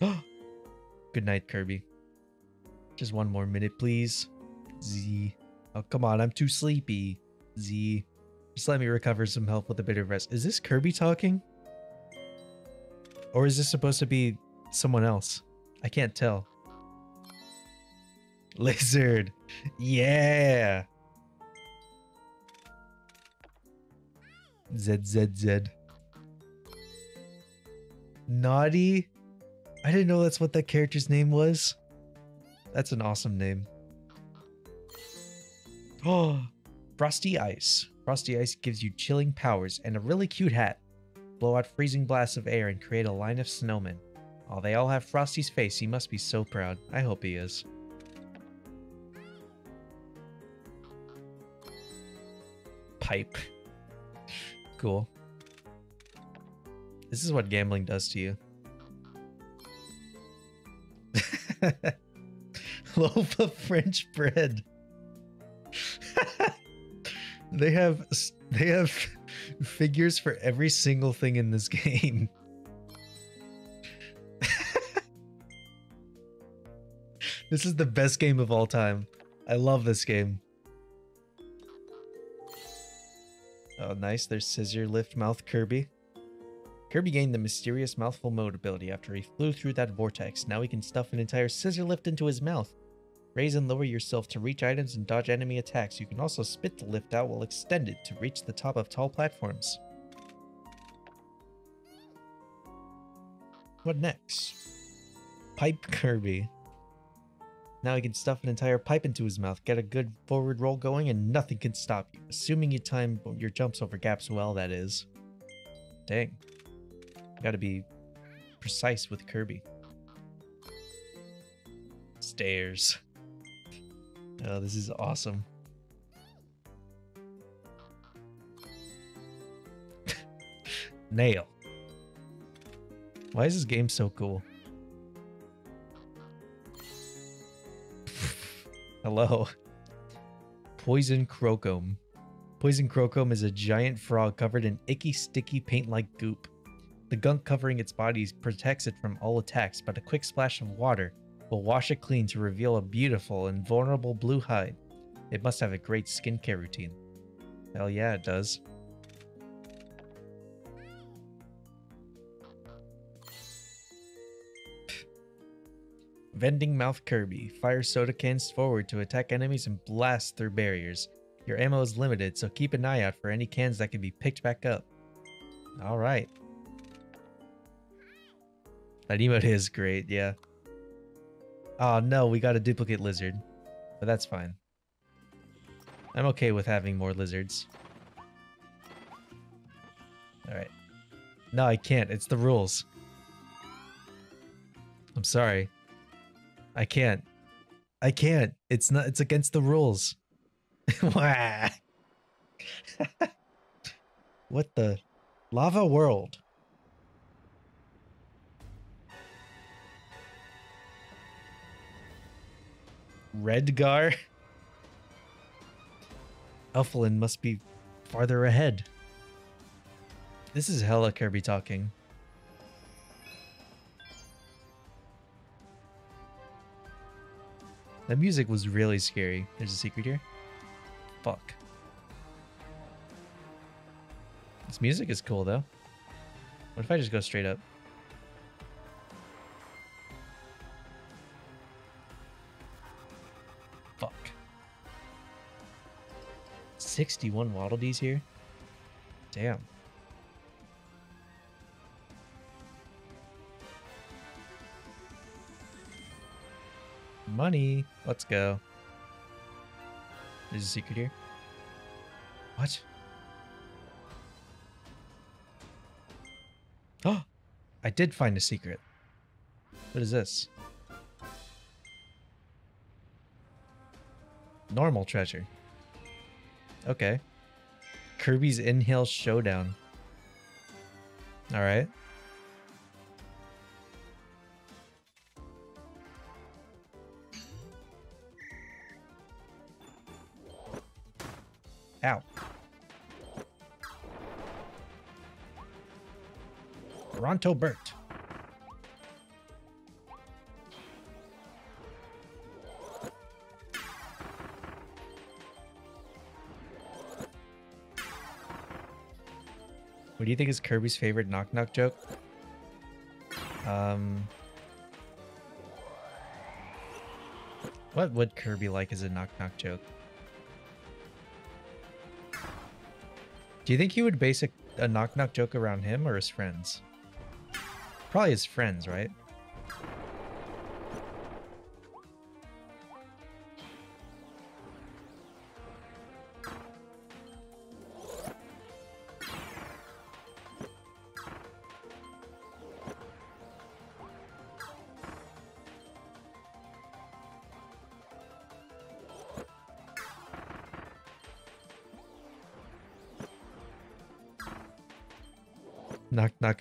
(gasps) Good night, Kirby. Just one more minute, please. Z. Oh, come on, I'm too sleepy. Z. Just let me recover some health with a bit of rest. Is this Kirby talking? Or is this supposed to be someone else? I can't tell. Lizard. Yeah. Z Z Z. Naughty? I didn't know that's what that character's name was. That's an awesome name. Oh, (gasps) Frosty Ice. Frosty Ice gives you chilling powers and a really cute hat. Blow out freezing blasts of air and create a line of snowmen. Oh, they all have Frosty's face. He must be so proud. I hope he is. Pipe. Cool. This is what gambling does to you. (laughs) Loaf of French bread. (laughs) they have they have (laughs) figures for every single thing in this game. this is the best game of all time. I love this game. Oh, nice. There's Scissor Lift Mouth Kirby. Kirby gained the mysterious mouthful mode ability after he flew through that vortex. Now he can stuff an entire scissor lift into his mouth. Raise and lower yourself to reach items and dodge enemy attacks. You can also spit the lift out while extended to reach the top of tall platforms. What next? Pipe Kirby. Now he can stuff an entire pipe into his mouth, get a good forward roll going, and nothing can stop you. Assuming you time your jumps over gaps well, that is. Dang. Gotta be precise with Kirby. Stairs. Oh, this is awesome. (laughs) Nail. Why is this game so cool? Hello. Poison Crocombe. Poison Crocombe is a giant frog covered in icky, sticky, paint-like goop. The gunk covering its body protects it from all attacks, but a quick splash of water will wash it clean to reveal a beautiful and vulnerable blue hide. It must have a great skincare routine. Hell yeah, it does. Vending Mouth Kirby. Fire soda cans forward to attack enemies and blast through barriers. Your ammo is limited, so keep an eye out for any cans that can be picked back up. Alright. That emote (laughs) is great, yeah. Oh no, we got a duplicate lizard. But that's fine. I'm okay with having more lizards. Alright. No, I can't. It's the rules. I'm sorry. I can't. I can't. It's not. It's against the rules. (laughs) (laughs) What the lava world? Redgar? (laughs) Elfilin must be farther ahead. This is hella Kirby talking. That music was really scary. There's a secret here. Fuck. This music is cool though. What if I just go straight up? Fuck. 61 Waddle Dees here? Damn. Money. Let's go. There's a secret here. What? Oh, (gasps) I did find a secret. What is this? Normal treasure. Okay. Kirby's Inhale Showdown. Alright. Bronto Burt. What do you think is Kirby's favorite knock knock joke? Um, what would Kirby like as a knock knock joke? Do you think he would base a, a knock knock joke around him or his friends? Probably his friends, right?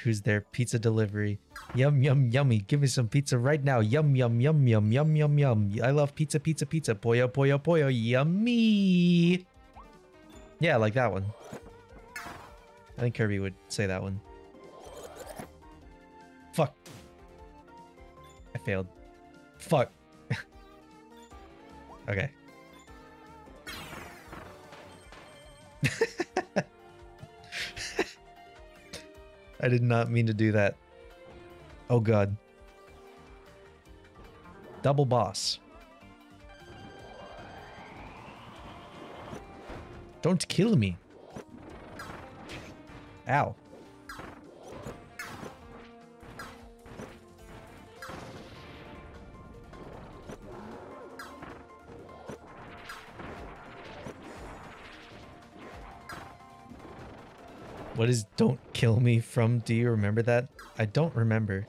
Who's there? Pizza delivery. Yum yum yummy. Give me some pizza right now. Yum yum yum yum yum yum yum. I love pizza pizza pizza. Poyo poyo poyo. Yummy. Yeah, like that one. I think Kirby would say that one. Fuck. I failed. Fuck. (laughs) okay. I did not mean to do that. Oh god. Double boss. Don't kill me. Ow. What is don't kill me from? Do you remember that? I don't remember.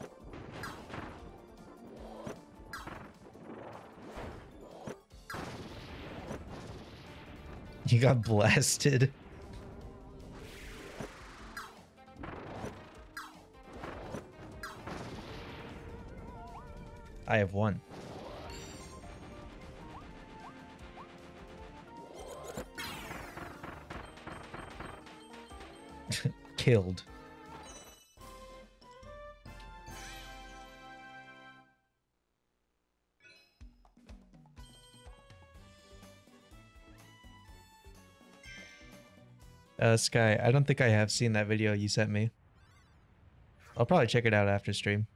You got blasted. I have one. Killed. Uh, Sky, I don't think I have seen that video you sent me. I'll probably check it out after stream.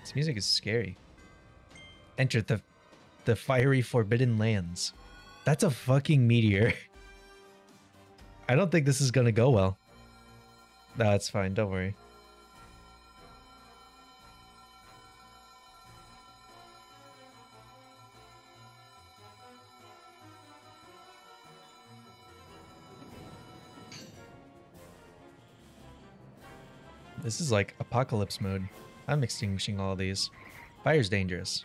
This music is scary. Enter the the fiery forbidden lands. That's a fucking meteor. (laughs) I don't think this is gonna go well. No, it's fine, don't worry. This is like apocalypse mode. I'm extinguishing all these. Fire's dangerous.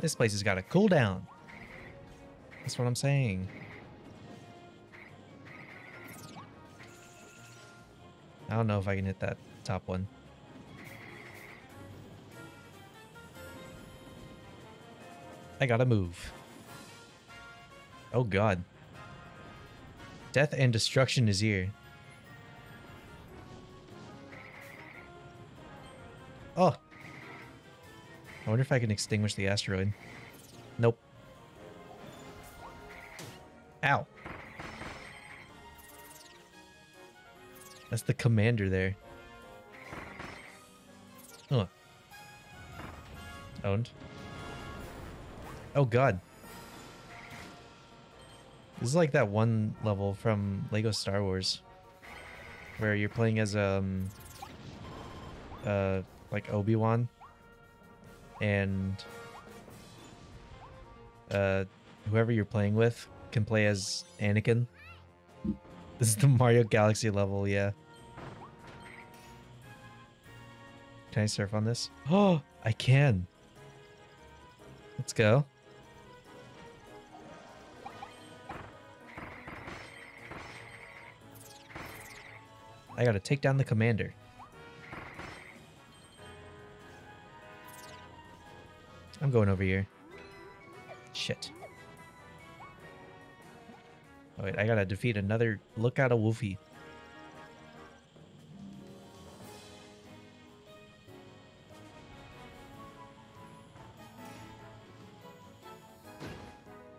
This place has got to cool down. That's what I'm saying. I don't know if I can hit that top one. I gotta move. Oh god. Death and destruction is here. I wonder if I can extinguish the asteroid. Nope. Ow. That's the commander there. Huh. Owned. Oh god. This is like that one level from Lego Star Wars where you're playing as um uh like Obi-Wan and uh whoever you're playing with can play as Anakin. This is the Mario Galaxy level, yeah. Can I surf on this? Oh, (gasps) I can. Let's go. I gotta take down the commander. I'm going over here. Shit. Oh wait, I gotta defeat another look out Awoofy.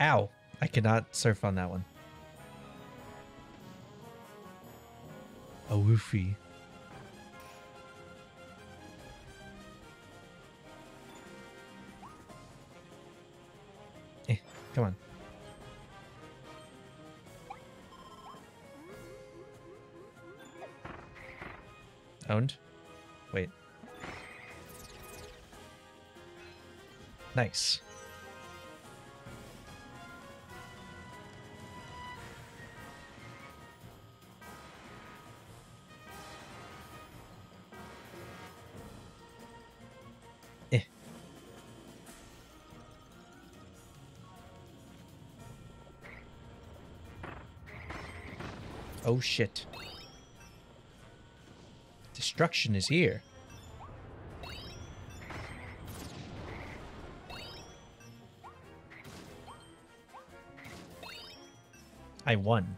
Ow! I cannot surf on that one. Awoofy. Come on. Owned? Wait. Nice. Oh shit. Destruction is here. I won.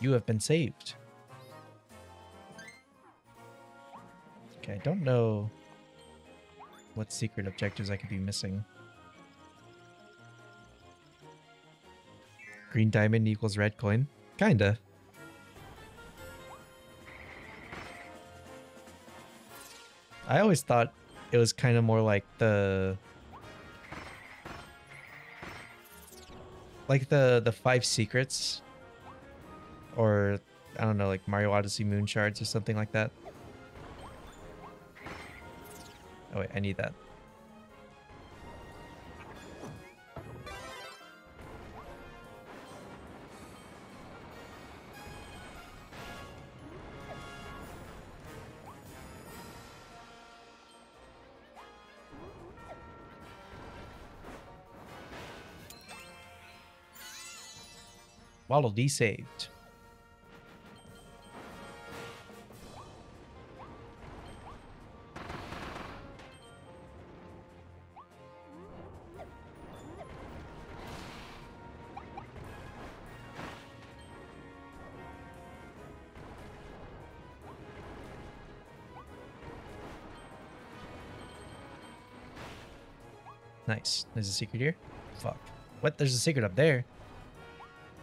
You have been saved. I don't know what secret objectives I could be missing. Green diamond equals red coin? Kinda. I always thought it was kind of more like the like the the five secrets or I don't know like Mario Odyssey moon shards or something like that. Oh wait, I need that. Waddle Dee saved. Nice. There's a secret here? Fuck. What? There's a secret up there.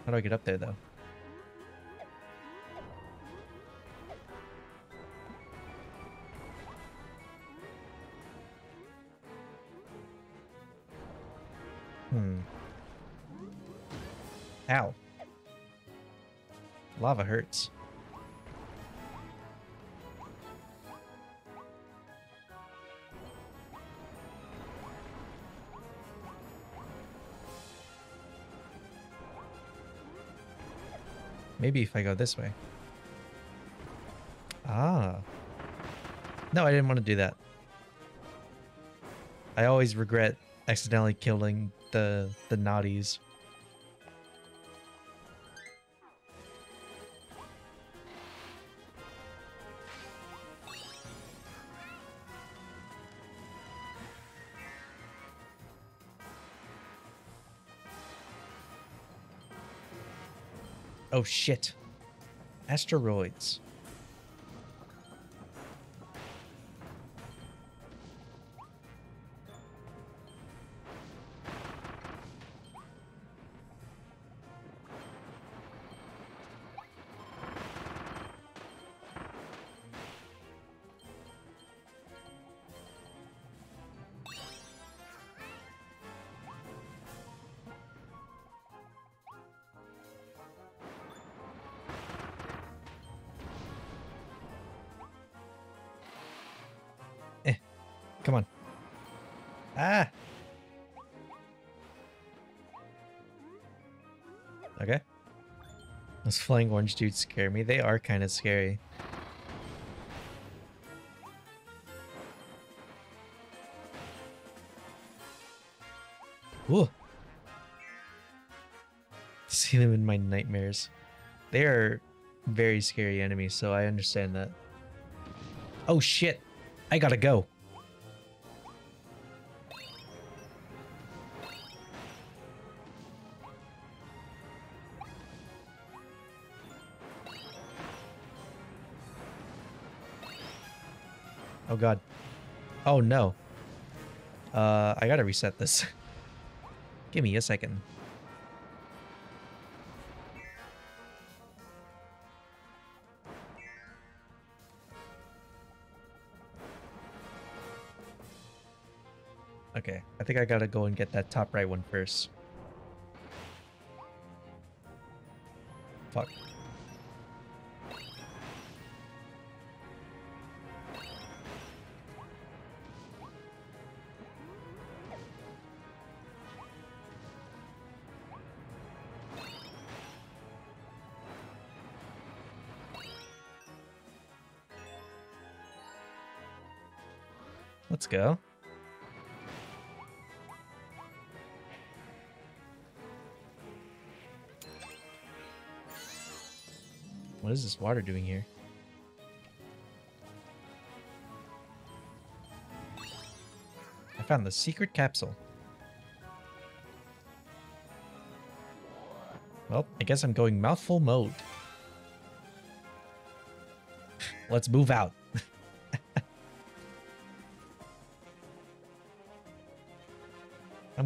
How do I get up there, though? Hmm. Ow. Lava hurts. Maybe if I go this way. Ah. No, I didn't want to do that. I always regret accidentally killing the the naughties. Shit. Asteroids. Flying orange dudes scare me. They are kind of scary. Whoa. See them in my nightmares. They are very scary enemies, so I understand that. Oh shit! I gotta go. Oh no. Uh, I gotta reset this. (laughs) Give me a second. Okay, I think I gotta go and get that top right one first. Let's go. What is this water doing here? I found the secret capsule. Well, I guess I'm going mouthful mode. Let's move out.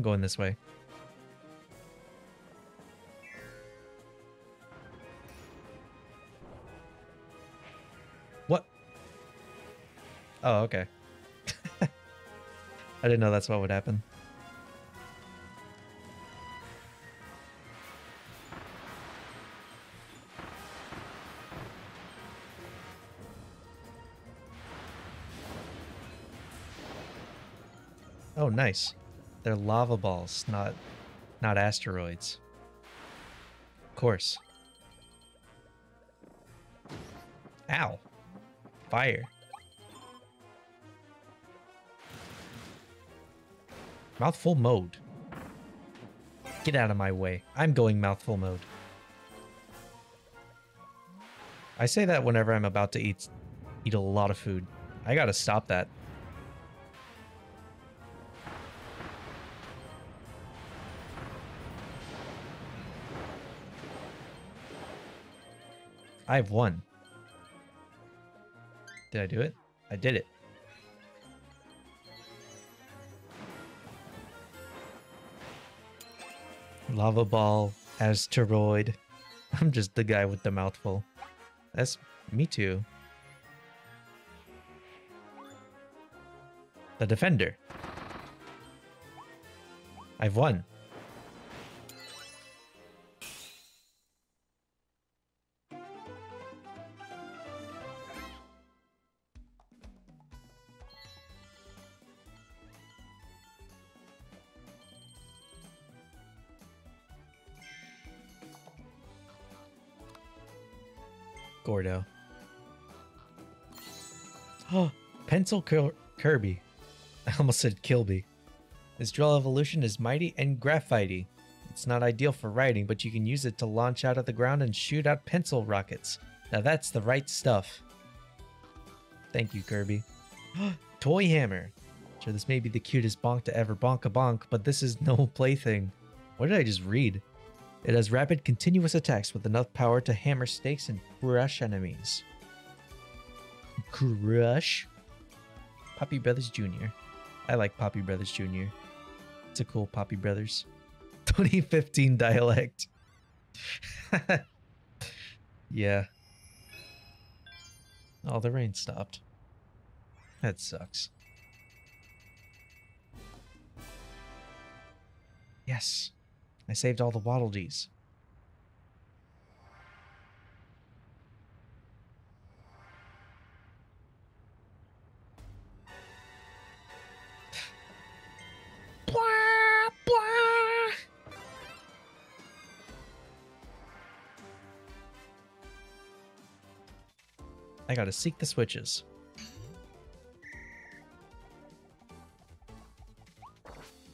Going this way. What? Oh, okay. (laughs) I didn't know that's what would happen. Oh, nice. They're lava balls, not not asteroids. Of course. Ow. Fire. Mouthful mode. Get out of my way. I'm going mouthful mode. I say that whenever I'm about to eat eat a lot of food. I gotta stop that. I have one. Did I do it? I did it. Lava ball, asteroid. (laughs) I'm just the guy with the mouthful. That's me too. The defender. I've won. Pencil Kir- Kirby. (laughs) I almost said Kilby. This drill evolution is mighty and graphitey. It's not ideal for riding, but you can use it to launch out of the ground and shoot out pencil rockets. Now that's the right stuff. Thank you, Kirby. (gasps) Toy Hammer. Sure, this may be the cutest bonk to ever bonk a bonk, but this is no (laughs) plaything. What did I just read? It has rapid, continuous attacks with enough power to hammer stakes and crush enemies. Crush? Poppy Brothers Jr. I like Poppy Brothers Jr. It's a cool Poppy Brothers. (laughs) 2015 dialect. (laughs) yeah. Oh, the rain stopped. That sucks. Yes. I saved all the Waddle Dees. I gotta seek the switches.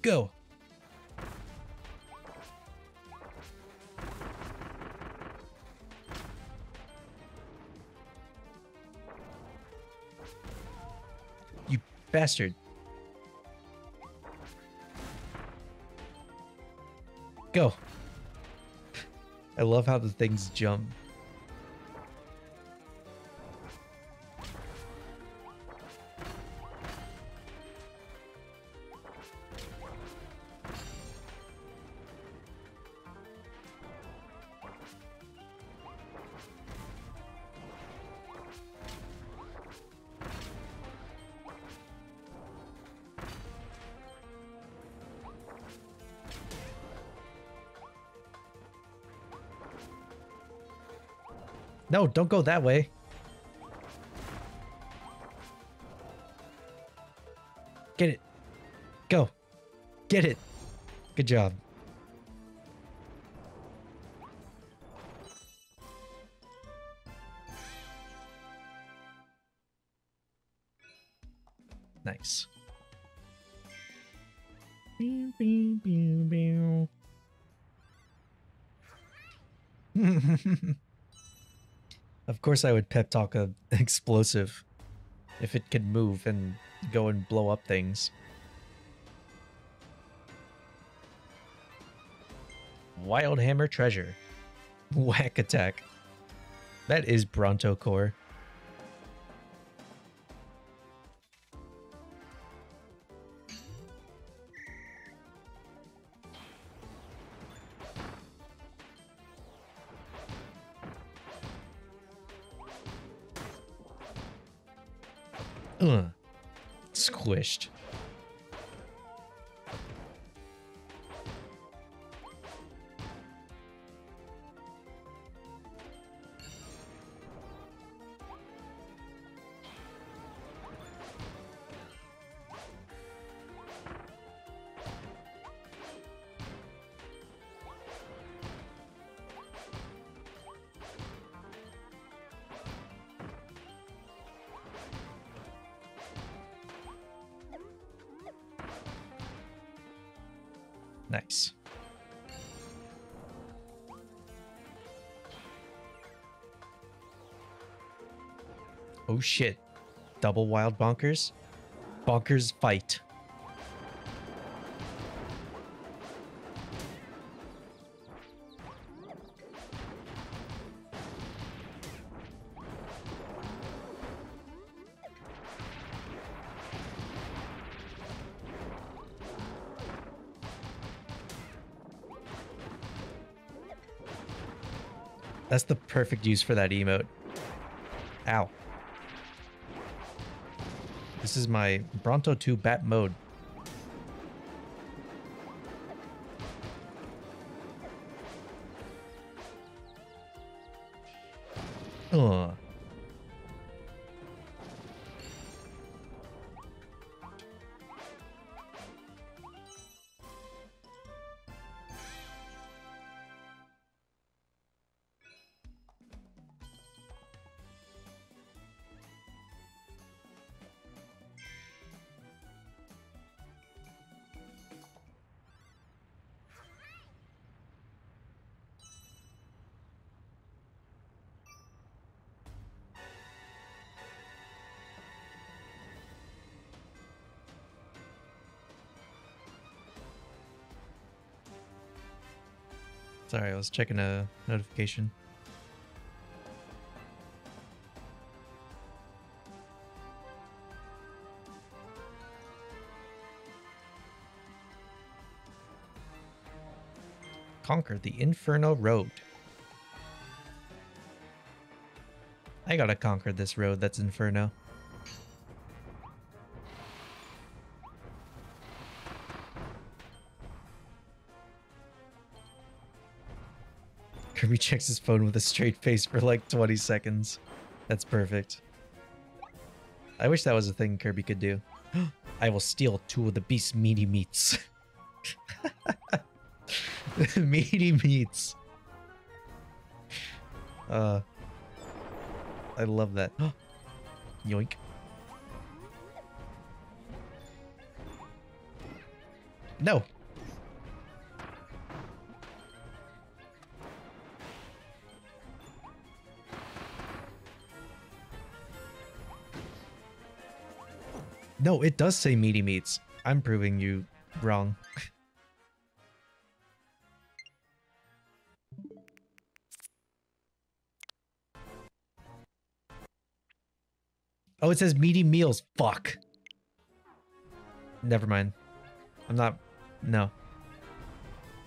Go. You bastard. Go. I love how the things jump. No, don't go that way. Get it. Go. Get it. Good job. Course, I would pep talk a (laughs) explosive if it could move and go and blow up things. Wild Hammer Treasure. (laughs) Whack Attack. That is Bronto Core. Shit. Double wild bonkers. Bonkers fight. That's the perfect use for that emote. Ow. This is my Bronto 2 bat mode. Was checking a notification. Conquer the Inferno Road. I gotta conquer this road that's Inferno. Kirby checks his phone with a straight face for like 20 seconds. That's perfect. I wish that was a thing Kirby could do. (gasps) I will steal two of the beast's meaty meats. (laughs) meaty meats. Uh, I love that. (gasps) Yoink. No. It does say meaty meats. I'm proving you wrong. oh, it says meaty meals. Fuck. Never mind. I'm not. No.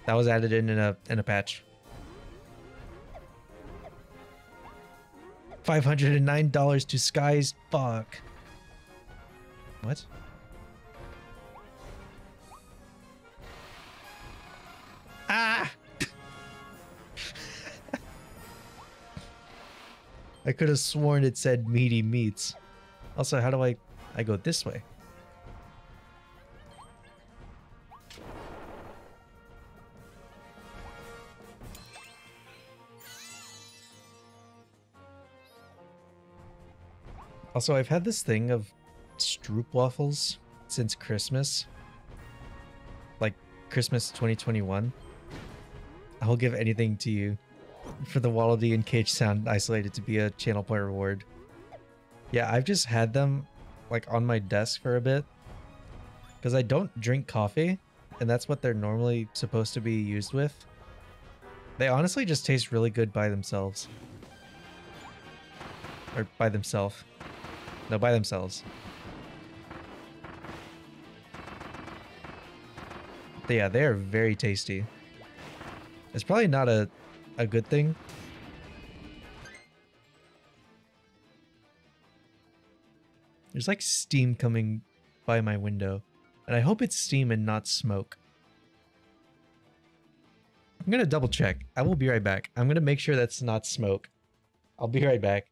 That was added in in a in a patch. Five hundred and nine dollars to skies. Fuck. What? Ah! (laughs) I could have sworn it said meaty meats. Also, how do I... I go this way. Also, I've had this thing of Stroop waffles since Christmas. Like Christmas 2021. I'll give anything to you for the Wallaby and Cage sound isolated to be a channel point reward. Yeah, I've just had them like on my desk for a bit because I don't drink coffee and that's what they're normally supposed to be used with. They honestly just taste really good by themselves. Or by themselves. No, by themselves. Yeah, they are very tasty. It's probably not a, a good thing. There's like steam coming by my window. And I hope it's steam and not smoke. I'm gonna double check. I will be right back. I'm gonna make sure that's not smoke. I'll be right back.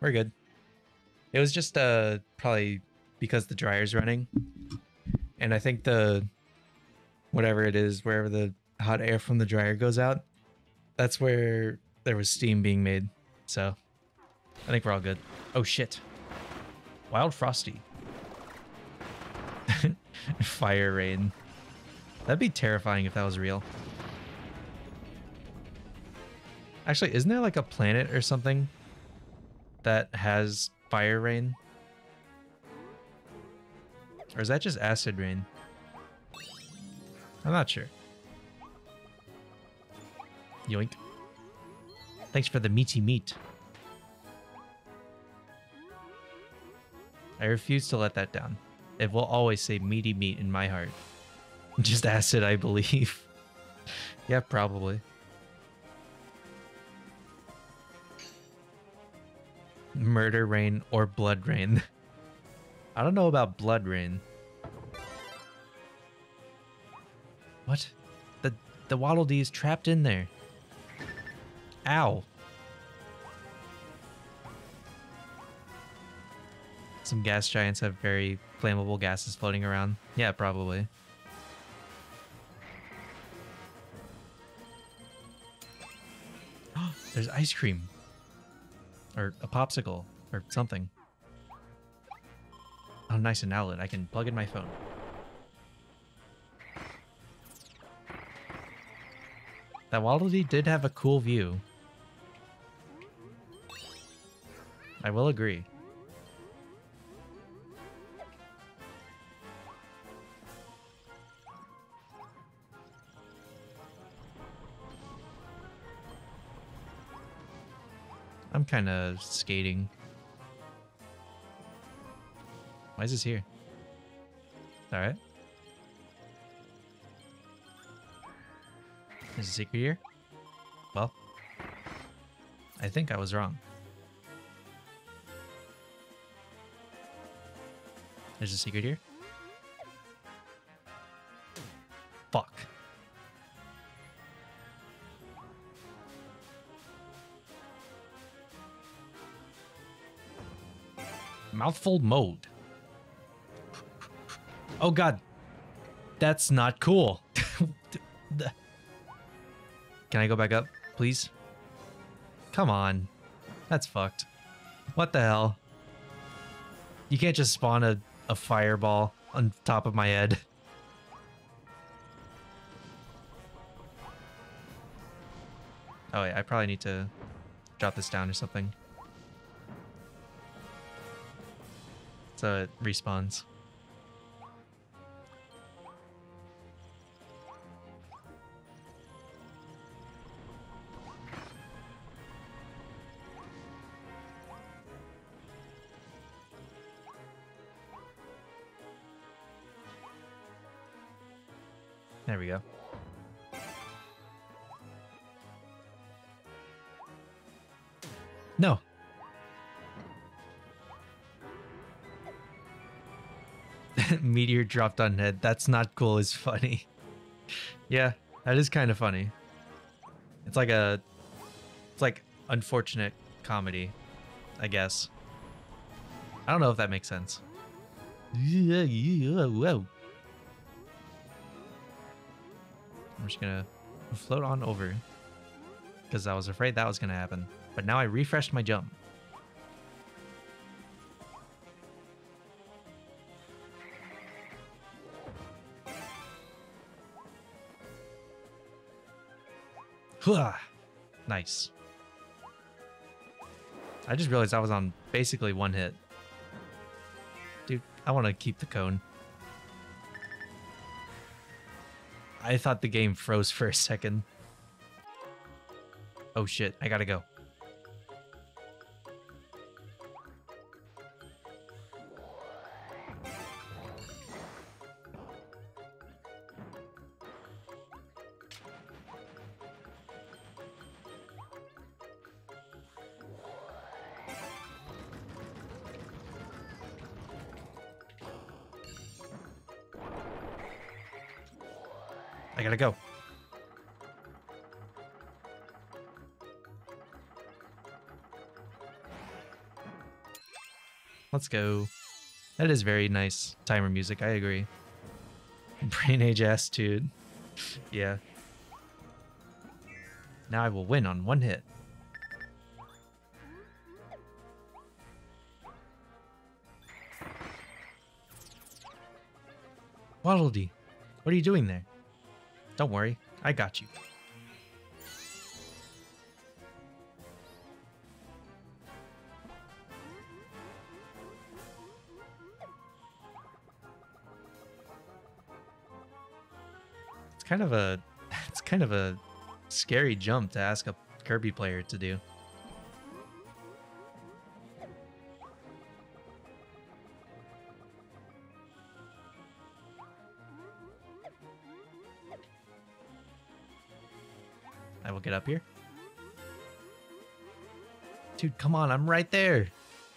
We're good. It was just uh probably because the dryer's running. And I think the whatever it is, wherever the hot air from the dryer goes out, that's where there was steam being made. So I think we're all good. Oh shit. Wild Frosty. (laughs) Fire rain. That'd be terrifying if that was real. Actually, isn't there like a planet or something that has fire rain? Or is that just acid rain? I'm not sure. Yoink. Thanks for the meaty meat. I refuse to let that down. It will always say meaty meat in my heart. (laughs) Just acid, I believe. (laughs) yeah, probably. Murder rain or blood rain. (laughs) I don't know about blood rain. What? The the Waddle Dee is trapped in there. Ow. Some gas giants have very flammable gases floating around. Yeah, probably. (gasps) There's ice cream. Or a popsicle. Or something. Oh, nice, an outlet. I can plug in my phone. That Waddle did have a cool view. I will agree. I'm kind of skating. Why is this here? Alright. There's a secret here? Well, I think I was wrong. There's a secret here? Fuck. Mouthful mode. Oh god. That's not cool. (laughs) Can I go back up, please? Come on. That's fucked. What the hell? You can't just spawn a, a fireball on top of my head. Oh, yeah, I probably need to drop this down or something. Uh, so it respawns. Meteor dropped on head. That's not cool. It's funny. (laughs) yeah, that is kind of funny. It's like a, it's like unfortunate comedy, I guess. I don't know if that makes sense. Yeah, yeah, whoa. I'm just gonna float on over because I was afraid that was gonna happen. But now I refreshed my jump. Nice. I just realized I was on basically one hit. Dude, I want to keep the cone. I thought the game froze (laughs) for a second. Oh shit, I gotta go. Let's go. That is very nice timer music. I agree. (laughs) Brain age ass dude. yeah. Now I will win on one hit. Waddle Dee, what are you doing there? Don't worry, I got you. Kind of a (laughs) it's kind of a scary jump to ask a Kirby player to do. I will get up here. Dude, come on, I'm right there.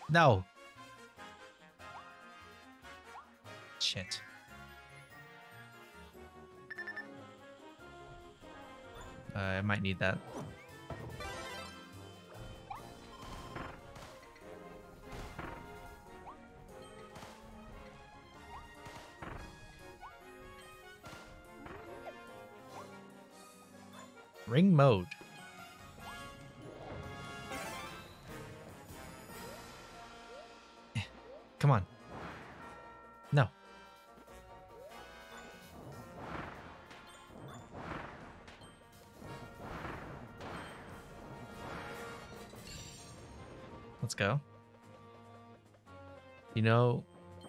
No. Shit. Might need that. Ring mode. Know,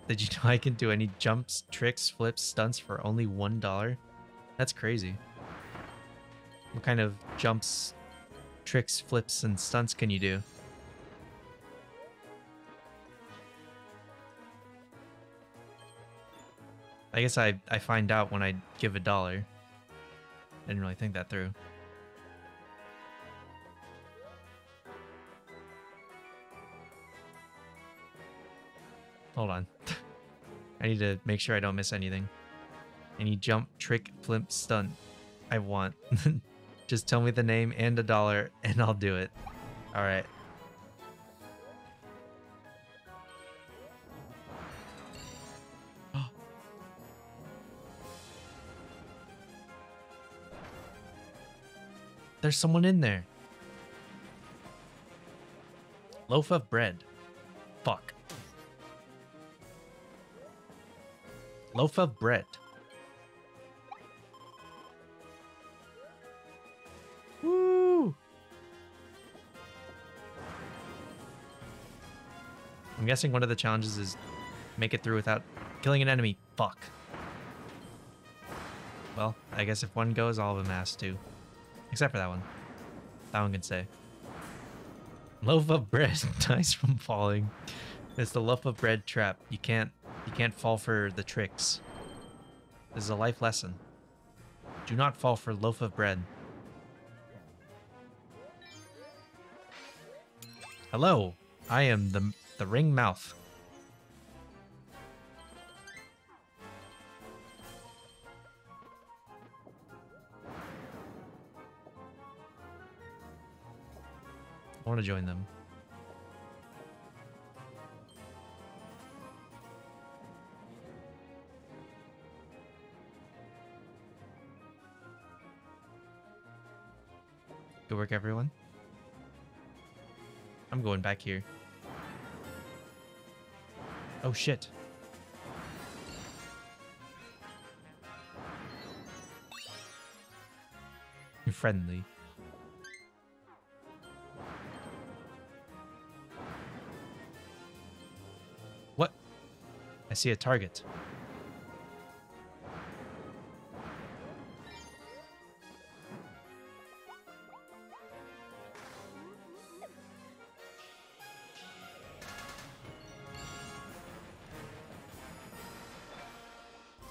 did you (laughs) know I can do any jumps, tricks, flips, stunts for only one dollar? That's crazy. What kind of jumps, tricks, flips, and stunts can you do? I guess I, I find out when I give a dollar. I didn't really think that through. Hold on. (laughs) I need to make sure I don't miss anything. Any jump, trick, flip, stunt I want. (laughs) Just tell me the name and a dollar and I'll do it. Alright. (gasps) There's someone in there. Loaf of bread. Fuck. Loaf of bread. Woo! I'm guessing one of the challenges is make it through without killing an enemy. Fuck. Well, I guess if one goes, all of them has to. Except for that one. That one can stay. Loaf of bread (laughs) dies from falling. It's the loaf of bread trap. You can't you can't fall for the tricks. This is a life lesson. Do not fall for loaf of bread. Hello, I am the the ring mouth. I want to join them. Good work, everyone. I'm going back here. Oh shit. You're friendly. What? I see a target.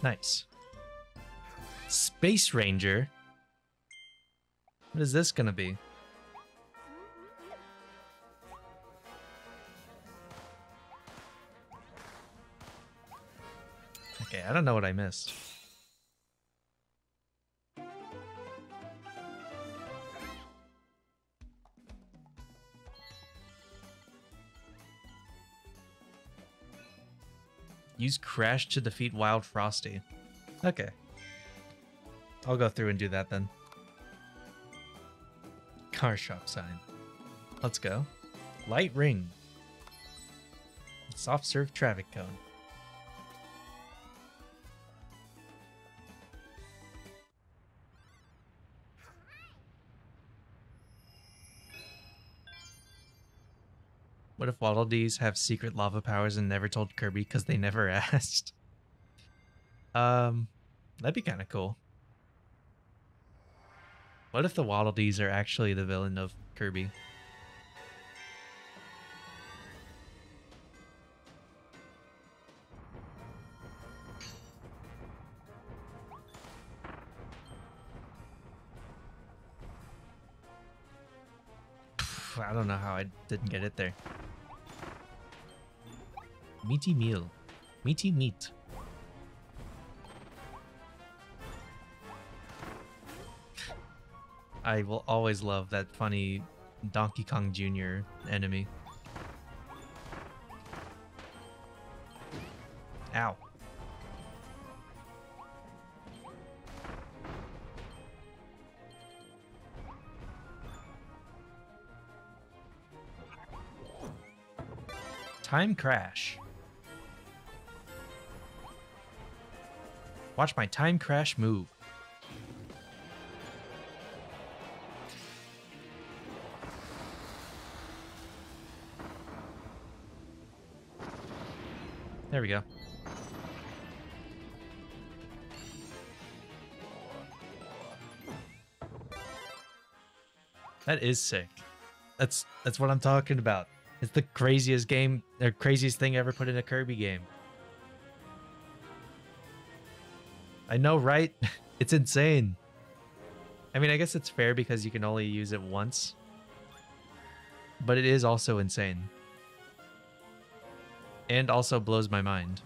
Nice. Space Ranger? What is this gonna be? Okay, I don't know what I missed. Crash to defeat Wild Frosty. Okay. I'll go through and do that then. Car shop sign. Let's go. Light ring. Soft serve traffic cone. What if Waddle Dees have secret lava powers and never told Kirby because they never (laughs) asked? Um, that'd be kind of cool. What if the Waddle Dees are actually the villain of Kirby? (sighs) I don't know how I didn't get it there. Meaty meal. Meaty meat. I will always love that funny Donkey Kong Jr. enemy. Ow. Time crash. Watch my time crash move. There we go. That is sick. That's that's what I'm talking about. It's the craziest game, the craziest thing ever put in a Kirby game. I know, right? (laughs) It's insane. I mean, I guess it's fair because you can only use it once. But it is also insane. And also blows my mind.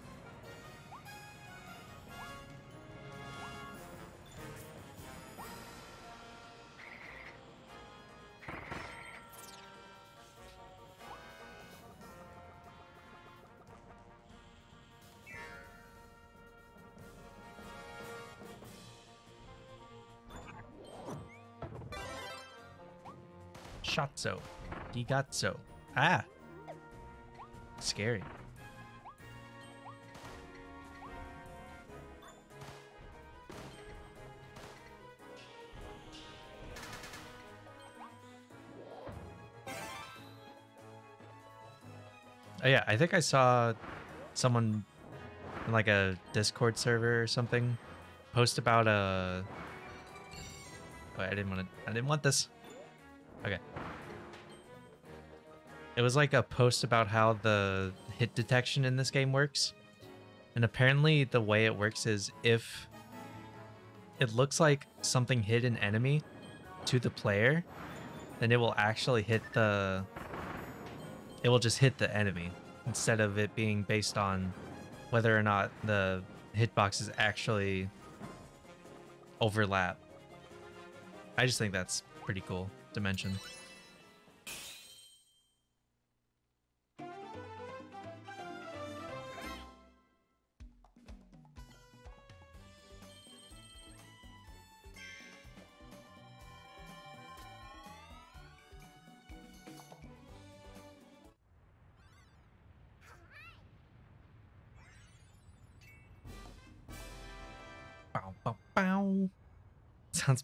Shotzo. Gigazzo. Ah! Scary. Oh yeah, I think I saw someone in like a Discord server or something post about a. Wait, I didn't want to. I didn't want this. It was like a post about how the hit detection in this game works. And apparently the way it works is if it looks like something hit an enemy to the player, then it will actually hit the it will just hit the enemy instead of it being based on whether or not the hitboxes actually overlap. I just think that's pretty cool to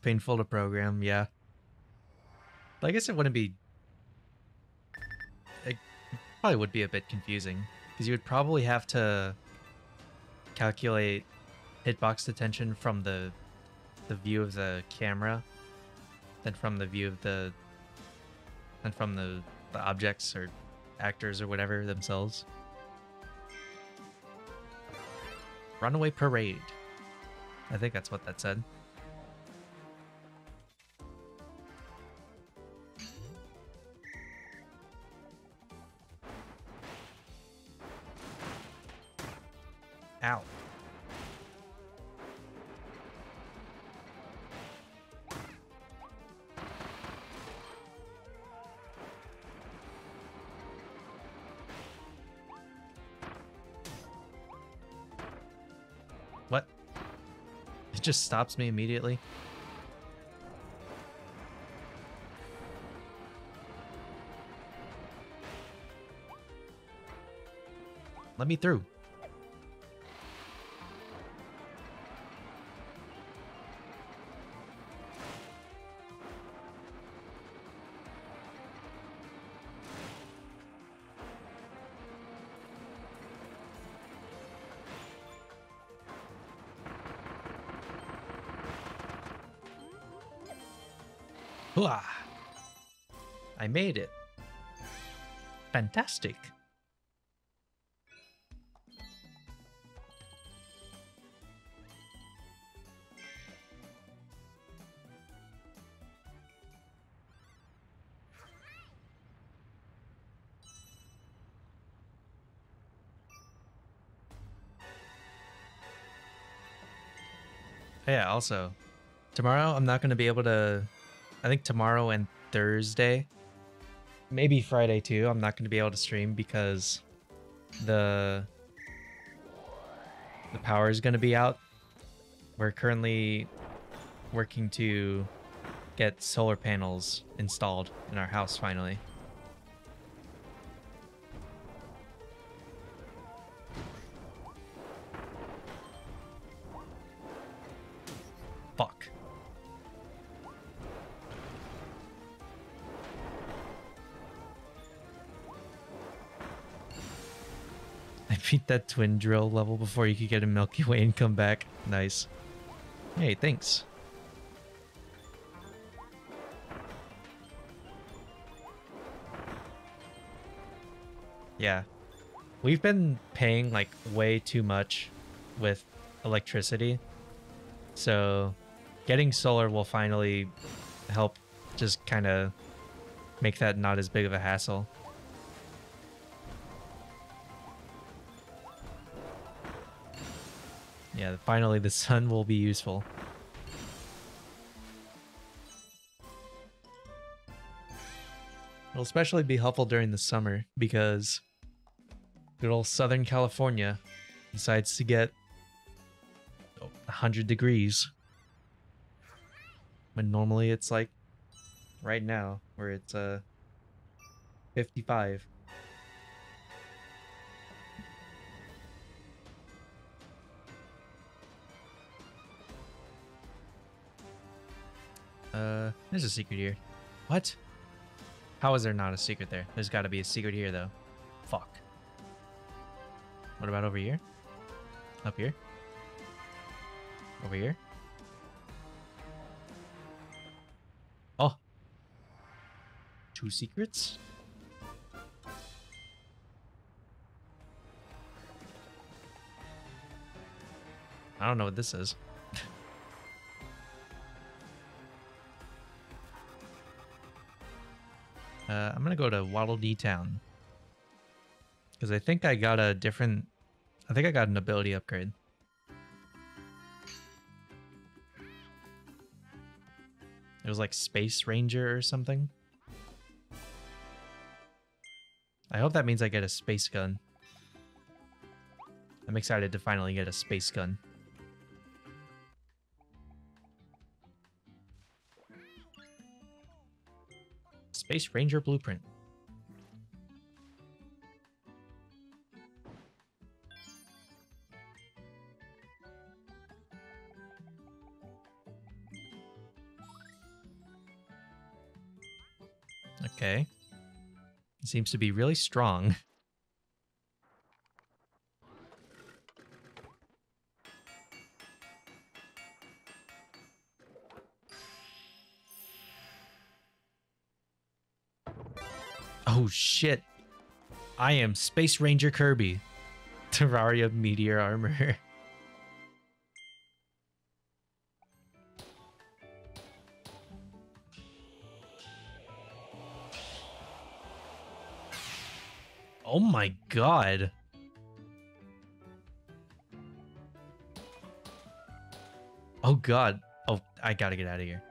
painful to program, yeah. But I guess it wouldn't be. It probably would be a bit confusing because you would probably have to calculate hitbox detention from the the view of the camera, then from the view of the, and from the the objects or actors or whatever themselves. Runaway parade. I think that's what that said. Just stops me immediately. Let me through. I made it. Fantastic. Oh, yeah, also, tomorrow I'm not going to be able to. I think tomorrow and Thursday, maybe Friday too, I'm not going to be able to stream because the the power is going to be out. We're currently working to get solar panels installed in our house finally. That twin drill level before you could get a Milky Way and come back. Nice. Hey, thanks. Yeah. We've been paying like way too much with electricity. So getting solar will finally help just kind of make that not as big of a hassle. Yeah, finally the sun will be useful. It'll especially be helpful during the summer because good old Southern California decides to get 100 degrees when normally it's like right now where it's uh 55 uh there's a secret here. What? How is there not a secret there? There's got to be a secret here though. Fuck. What about over here? Up here? Over here? Oh. Two secrets? I don't know what this is. Uh, I'm gonna go to Waddle Dee Town. Because I think I got a different... I think I got an ability upgrade. It was like Space Ranger or something. I hope that means I get a space gun. I'm excited to finally get a space gun. Space Ranger Blueprint. Okay. Seems to be really strong. (laughs) shit. I am Space Ranger Kirby. Terraria (laughs) Meteor Armor. Oh my god. Oh god. Oh, I gotta get out of here.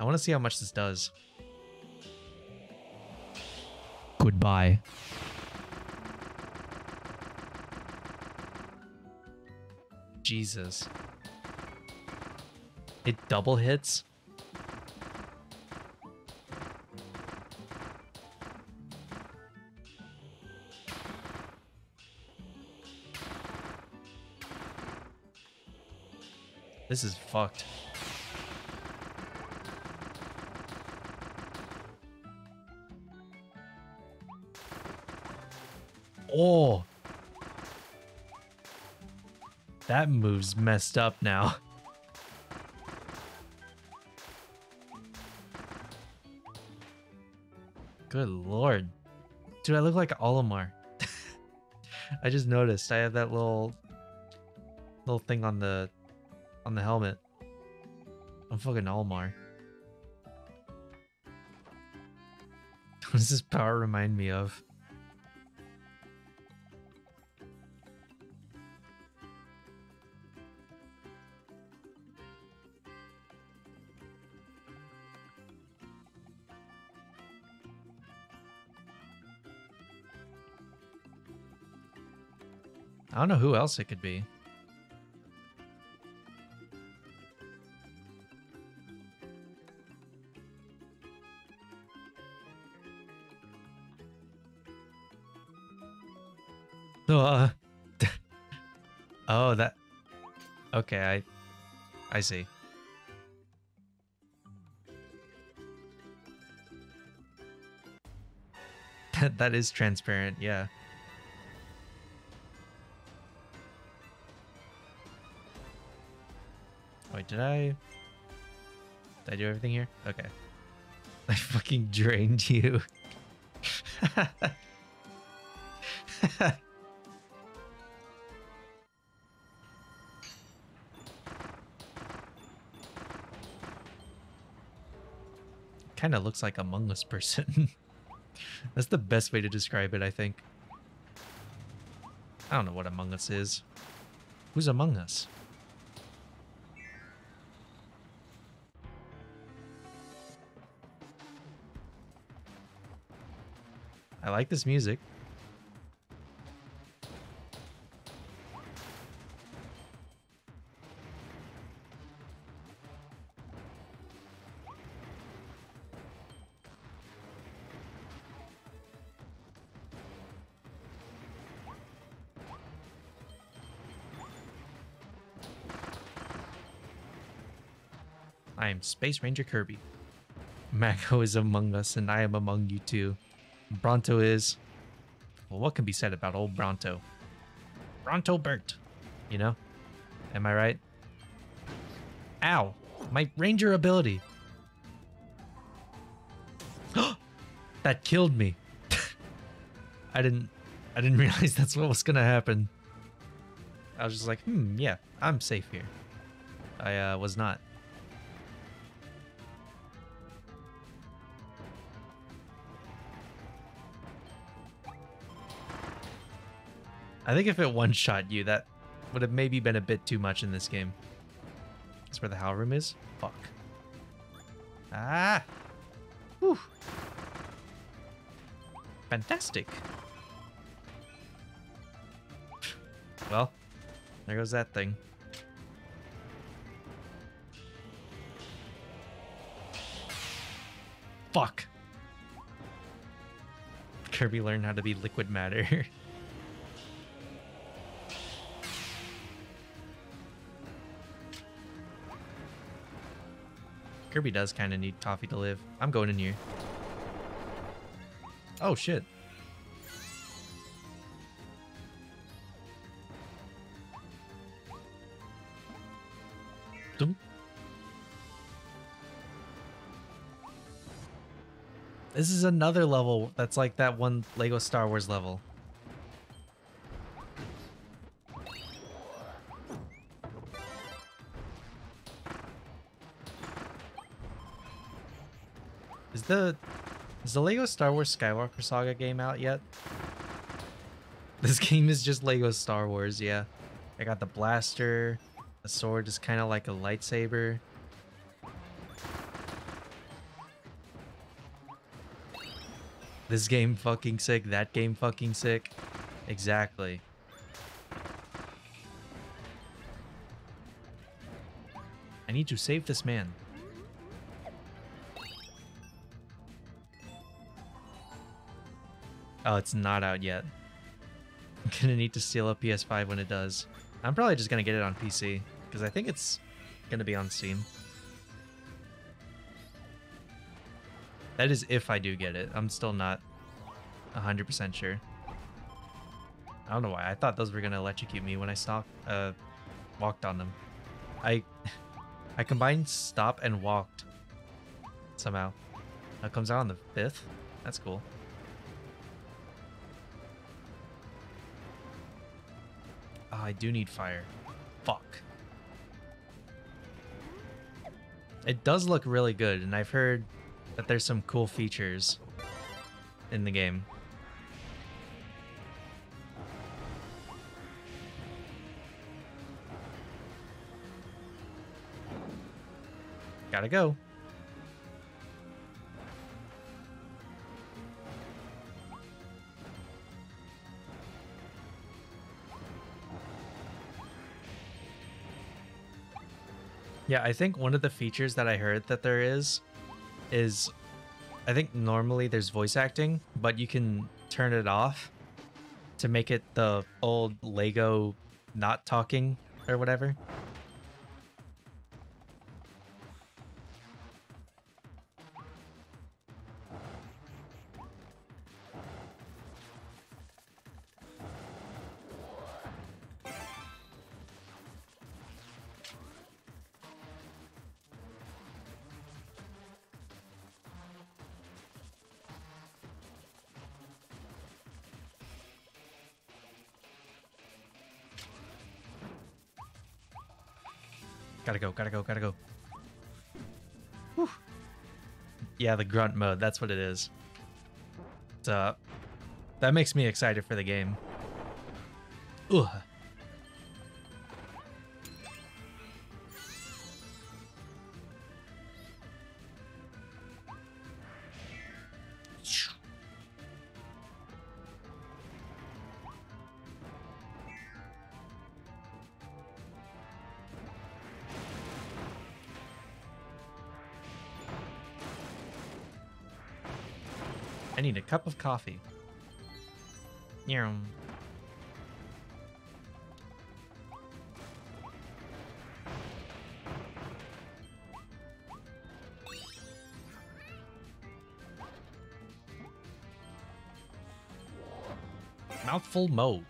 I want to see how much this does. Goodbye. Jesus. It double hits? This is fucked. Oh. That move's messed up now. Good lord. Dude, I look like Olimar. (laughs) I just noticed I have that little little thing on the on the helmet. I'm fucking Olimar. (laughs) What does this power remind me of? I don't know who else it could be. Oh, uh, (laughs) oh, that. Okay, I, I see. (laughs) That is transparent. Yeah. Did I? Did I do everything here? Okay. (laughs) I fucking drained you. (laughs) kind of looks like Among Us person. (laughs) That's the best way to describe it, I think. I don't know what Among Us is. Who's Among Us? I like this music. I am Space Ranger Kirby. Mako is among us, and I am among you too. Bronto is. Well, what can be said about old Bronto? Bronto Burt. You know? Am I right? Ow! My ranger ability. (gasps) that killed me. (laughs) I didn't I didn't (laughs) realize that's what was gonna happen. I was just like, hmm, yeah, I'm safe here. I uh, was not. I think if it one-shot you, that would have maybe been a bit too much in this game. That's where the HAL Room is? Fuck. Ah! Whew. Fantastic. Well, there goes that thing. Fuck. Kirby learned how to be liquid matter. (laughs) Kirby does kind of need toffee to live. I'm going in here. Oh, shit. This is another level that's like that one Lego Star Wars level. The is the Lego Star Wars Skywalker Saga game out yet? This (laughs) game is just Lego Star Wars, yeah. I got the blaster. The sword is kind of like a lightsaber. This game fucking sick, that game fucking sick. Exactly. I need to save this man. Oh, it's not out yet. (laughs) I'm gonna need to steal a PS5 when it does. I'm probably just gonna get it on PC because I think it's gonna be on Steam. That is if I do get it. I'm still not 100% sure. I don't know why. I thought those were gonna electrocute me when I stopped, uh, walked on them. I, (laughs) I combined stop and walked somehow. That comes out on the fifth. That's cool. Oh, I do need fire. Fuck. It does look really good, and I've heard that there's some cool features in the game. Gotta go. Yeah, I think one of the features that I heard that there is is I think normally there's voice acting, but you can turn it off to make it the old Lego not talking or whatever. Yeah, the grunt mode, that's what it is. So that makes me excited for the game. Ugh. Cup of coffee. Yum. Mouthful mode.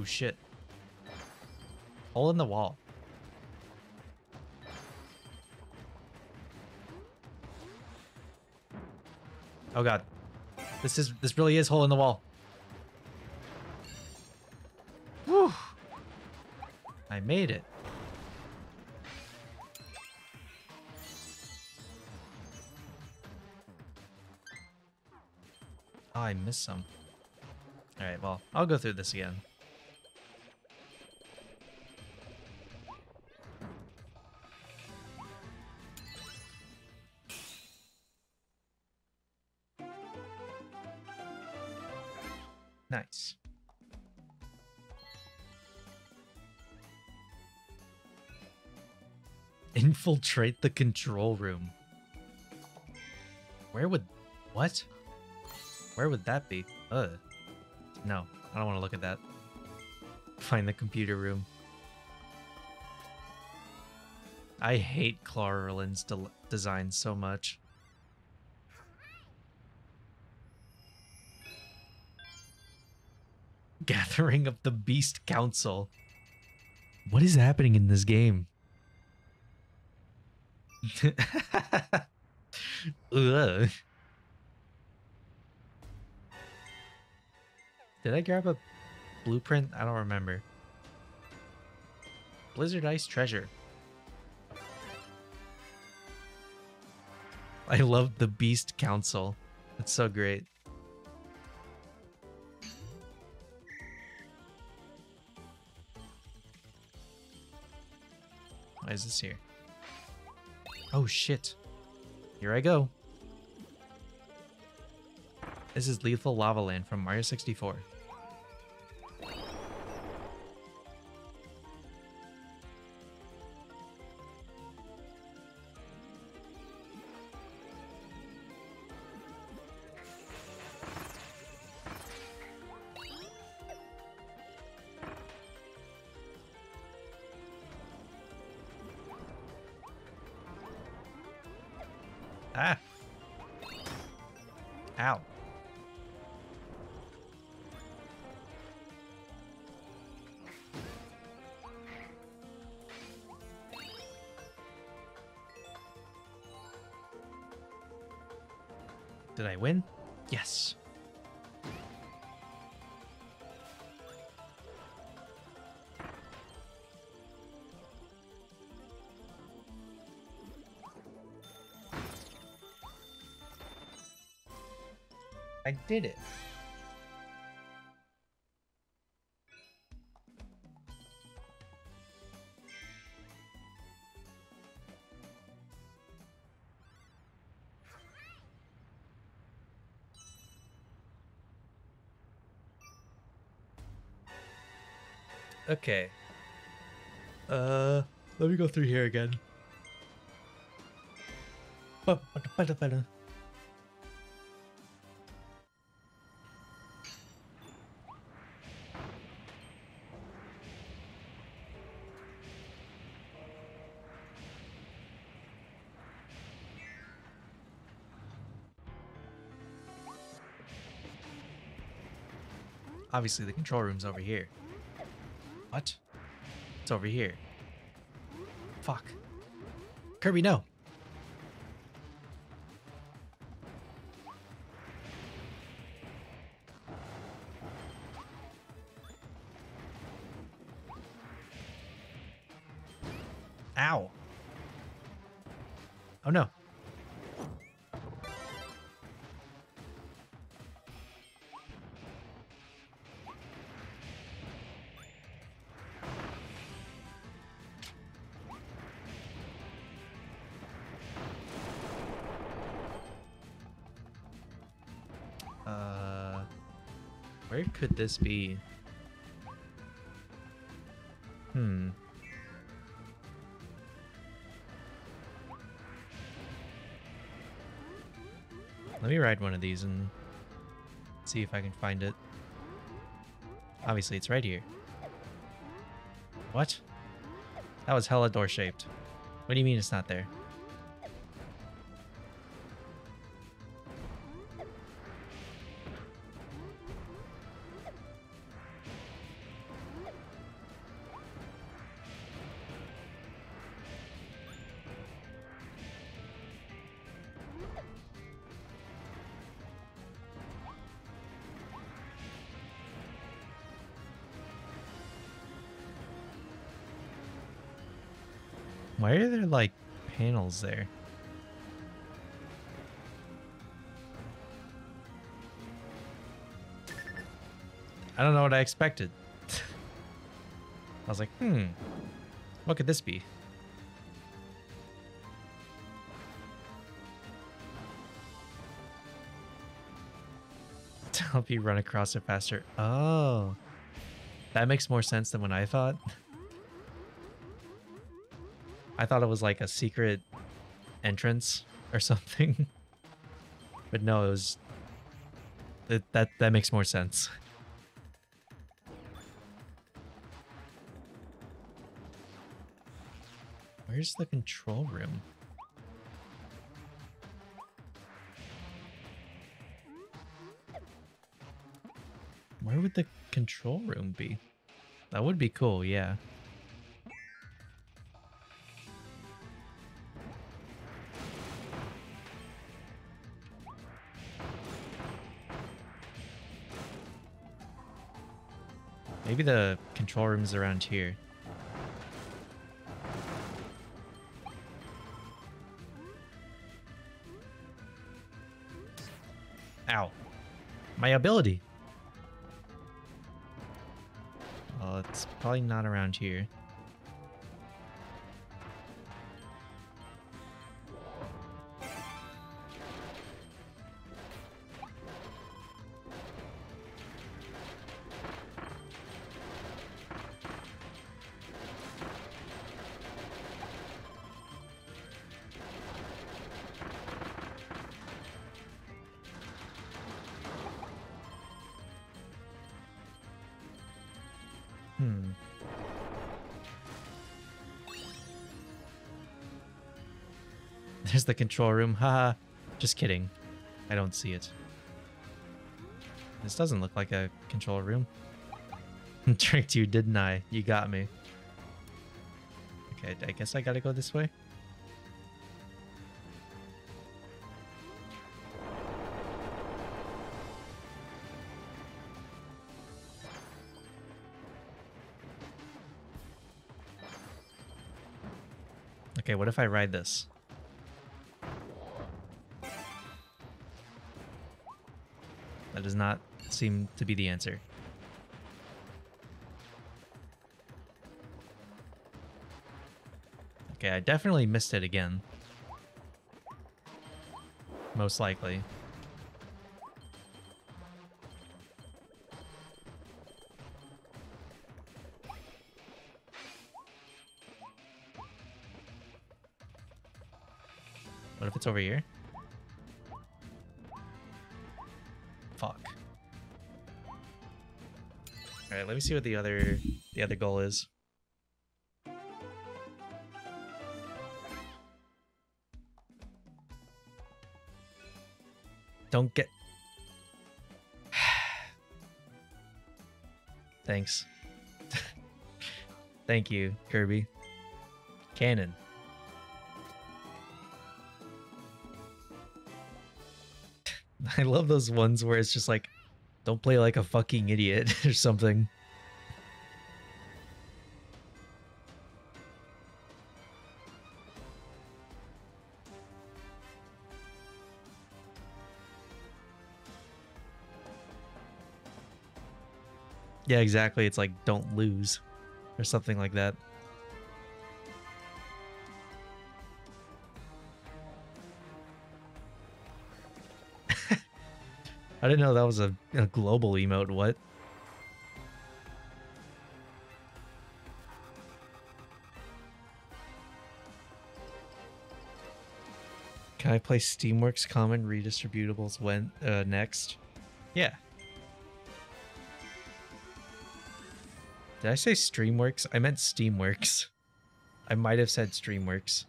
Oh shit. Hole in the wall. Oh god. This is this really is hole in the wall. Whew. I made it. Oh, I missed some. Alright, well, I'll go through this again. Infiltrate the control room. Where would... What? Where would that be? Ugh. No, I don't want to look at that. Find the computer room. I hate Clara de design so much. Gathering of the Beast Council. What is happening in this game? Did I grab a blueprint? I don't remember. Blizzard Ice Treasure. I love the Beast Council. That's so great. Why is this here? Oh shit. Here I go. This is Lethal Lava Land from Mario 64. I did it. Okay. Uh, let me go through here again. Obviously, the control room's over here. What? It's over here. Fuck. Kirby, no. Where could this be? Hmm. Let me ride one of these and see if I can find it. Obviously, it's right here. What? That was hella door shaped. What do you mean it's not there? Panels there? I don't know what I expected. (laughs) I was like, hmm, what could this be? To (laughs) help you run across it faster. Oh, that makes more sense than what I thought. (laughs) I thought it was like a secret entrance or (laughs) something. But no, it was it, that that makes more sense. Where's the control room? Where would the control room be? That would be cool, yeah. Maybe the control room's around here. Ow. My ability. Well, it's probably not around here. The control room. Haha. Just kidding. I don't see it. This doesn't look like a control room. (laughs) Tricked you, didn't I? You got me. Okay, I guess I gotta go this way. Okay, what if I ride this? That does not seem to be the answer. Okay, I definitely missed it again. Most likely. What if it's over here? Me see what the other the other goal is. Don't get (sighs) Thanks. (laughs) Thank you, Kirby. Cannon. (laughs) I love those ones where it's just like, don't play like a fucking idiot (laughs) or something. Yeah, exactly. It's like, don't lose or something like that. (laughs) I didn't know that was a, a global emote. What? Can I play Steamworks Common Redistributables when uh, next? Yeah. Did I say Streamworks? I meant Steamworks. I might have said Streamworks.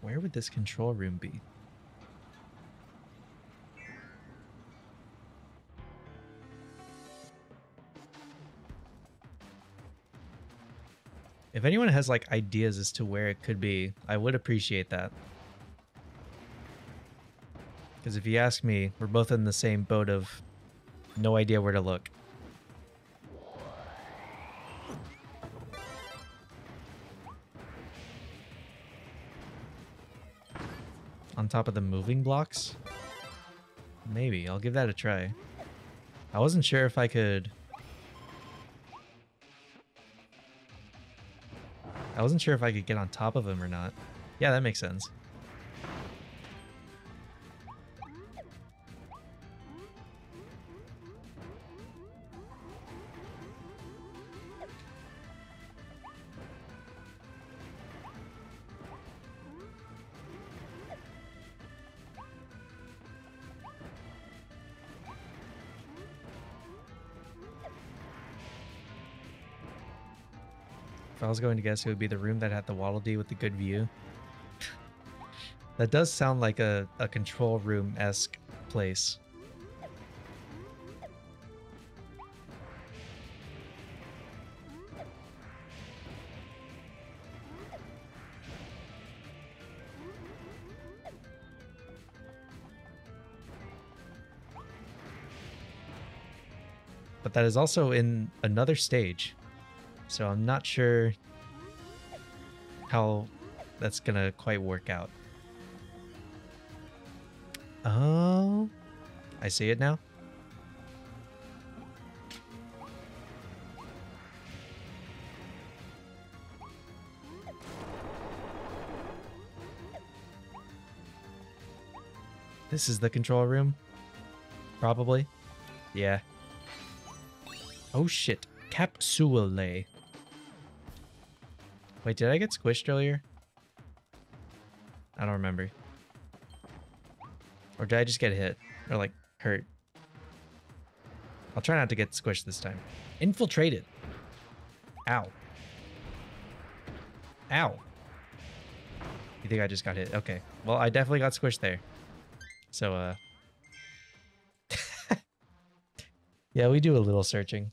Where would this control room be? If anyone has like ideas as to where it could be, I would appreciate that. Because if you ask me, we're both in the same boat of no idea where to look. On top of the moving blocks? Maybe, I'll give that a try. I wasn't sure if I could... I wasn't sure if I could get on top of him or not. Yeah, that makes sense. Was going to guess, it would be the room that had the Waddle with the good view. that does sound like a, a control room-esque place. But that is also in another stage. So I'm not sure how that's gonna quite work out. Oh, I see it now. This is the control room. Probably. Yeah. Oh shit. Capsule. Wait, did I get squished earlier? I don't remember. Or did I just get hit? Or like hurt? I'll try not to get squished this time. Infiltrated. Ow. Ow. You think I just got hit? Okay. Well, I definitely got squished there. So, uh... (laughs) yeah, we do a little searching.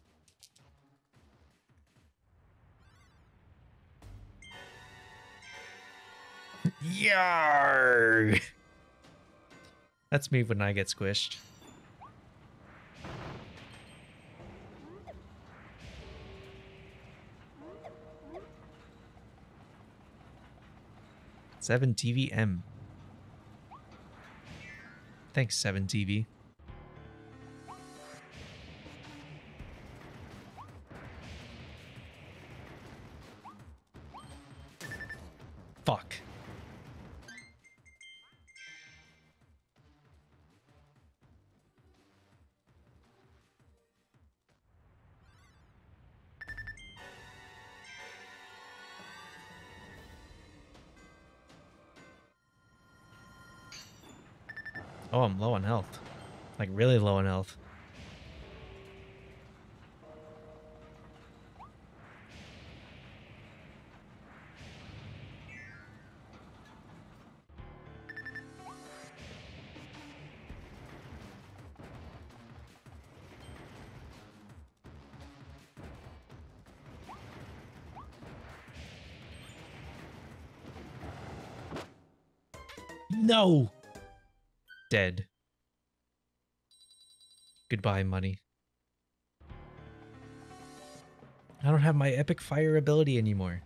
That's me when I get squished. Seven TVM. Thanks, Seven TV. No! Dead. Goodbye, money. I don't have my epic fire ability anymore.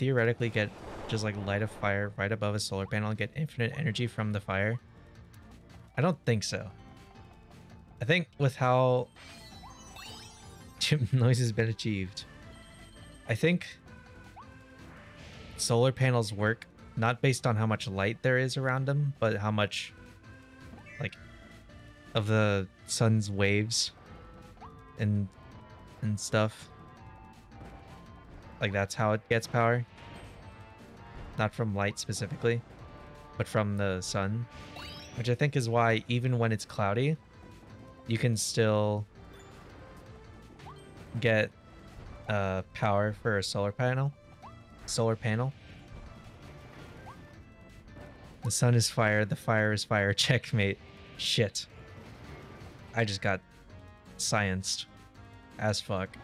Theoretically get just like light a fire right above a solar panel and get infinite energy from the fire? I don't think so. I think with how (laughs) noise has been achieved, I think solar panels work not based on how much light there is around them, but how much like of the sun's waves and and stuff. Like that's how it gets power. Not from light specifically, but from the sun. Which I think is why even when it's cloudy, you can still get uh, power for a solar panel. Solar panel. The sun is fire, the fire is fire. (laughs) Checkmate. Shit. I just got scienced as fuck.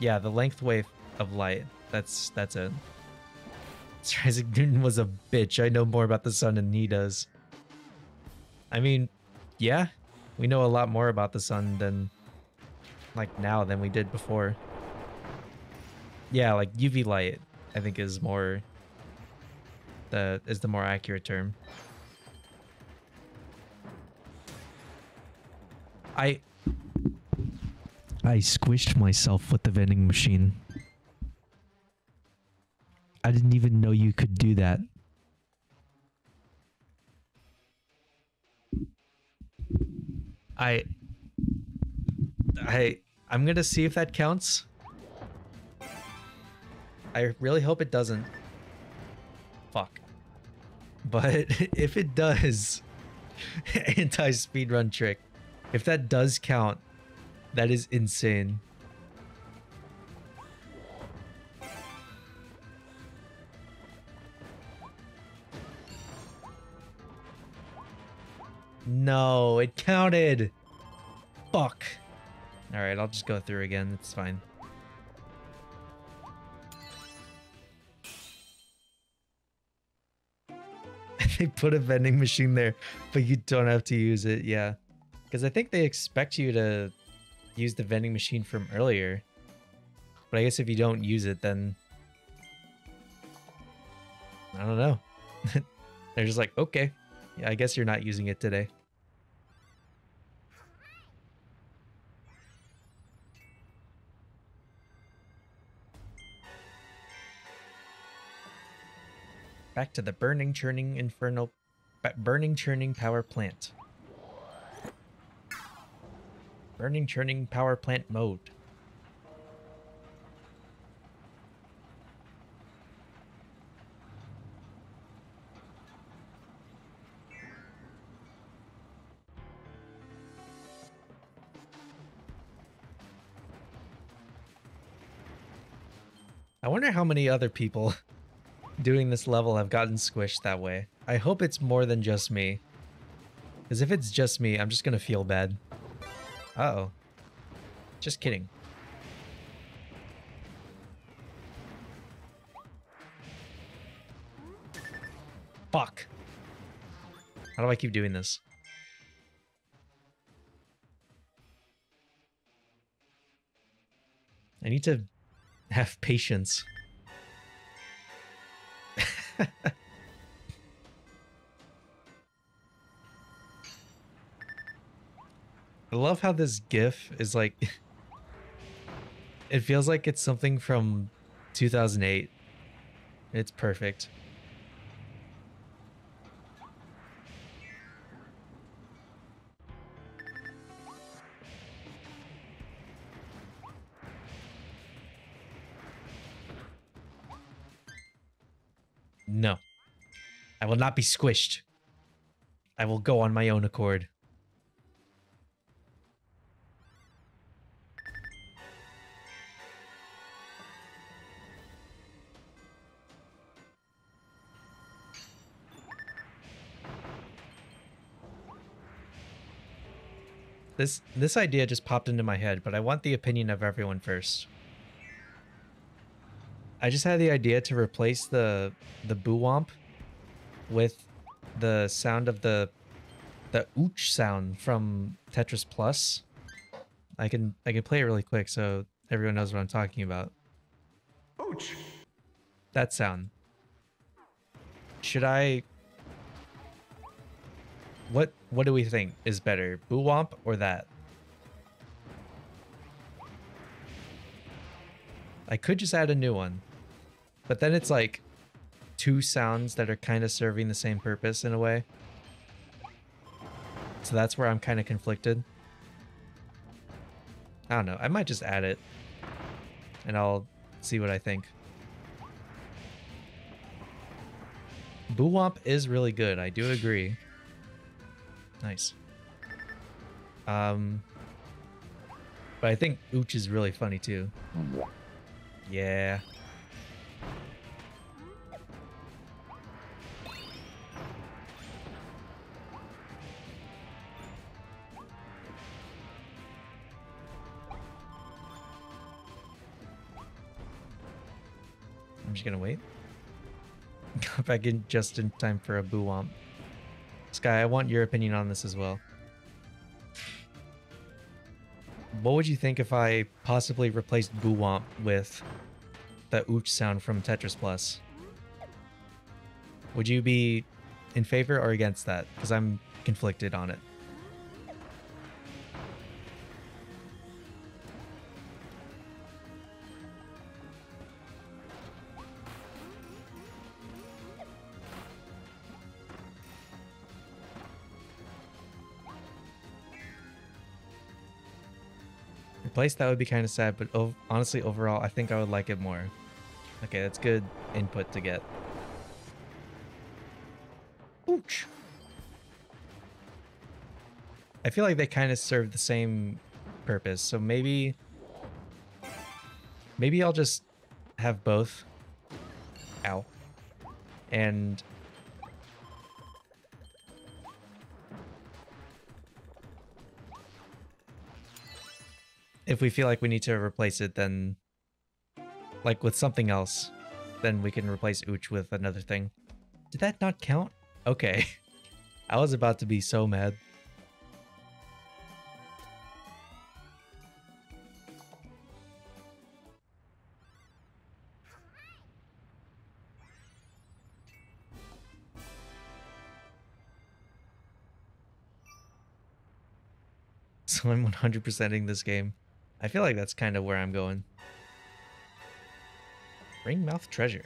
Yeah, the length wave of light. That's that's it. Sir Isaac Newton was a bitch. I know more about the sun than he does. I mean, yeah, we know a lot more about the sun than like now than we did before. Yeah, like UV light, I think is more the is the more accurate term. I I squished myself with the vending machine. I didn't even know you could do that. I I I'm going to see if that counts. I really hope it doesn't. Fuck. But (laughs) if it does, (laughs) anti-speedrun trick. If that does count, that is insane. No, it counted. Fuck. All right, I'll just go through again. It's fine. (laughs) they put a vending machine there, but you don't have to use it. Yeah. Because I think they expect you to use the vending machine from earlier. But I guess if you don't use it, then I don't know. (laughs) They're just like, okay, yeah, I guess you're not using it today. Back to the burning, churning, infernal, burning, churning power plant. Burning, churning power plant mode. I wonder how many other people (laughs) doing this level have gotten squished that way. I hope it's more than just me. Because if it's just me, I'm just going to feel bad. Uh-oh. Just kidding. Fuck. How do I keep doing this? I need to have patience. (laughs) I love how this GIF is like. (laughs) it feels like it's something from 2008. It's perfect. No. I will not be squished. I will go on my own accord. This this idea just popped into my head, but I want the opinion of everyone first. I just had the idea to replace the the boo womp with the sound of the the ooch sound from Tetris Plus. I can I can play it really quick so everyone knows what I'm talking about. Ouch. That sound. Should I What what do we think is better? Boo womp or that? I could just add a new one. But then it's like two sounds that are kind of serving the same purpose in a way. So that's where I'm kind of conflicted. I don't know. I might just add it. And I'll see what I think. Boo Womp is really good. I do agree. Nice. Um, but I think Ooch is really funny too. Yeah. I'm just gonna wait. (laughs) Got back in just in time for a boo womp. Sky, I want your opinion on this as well. What would you think if I possibly replaced boo womp with the ooch sound from Tetris Plus? Would you be in favor or against that? Because I'm conflicted on it. Replace that would be kind of sad, but ov- honestly, overall, I think I would like it more. Okay, that's good input to get. Ouch. I feel like they kind of serve the same purpose, so maybe... Maybe I'll just have both. Ow. And... If we feel like we need to replace it, then... Like with something else, then we can replace Ooch with another thing. Did that not count? Okay. (laughs) I was about to be so mad. (laughs) So I'm 100%ing this game. I feel like that's kind of where I'm going. Ringmouth Treasure.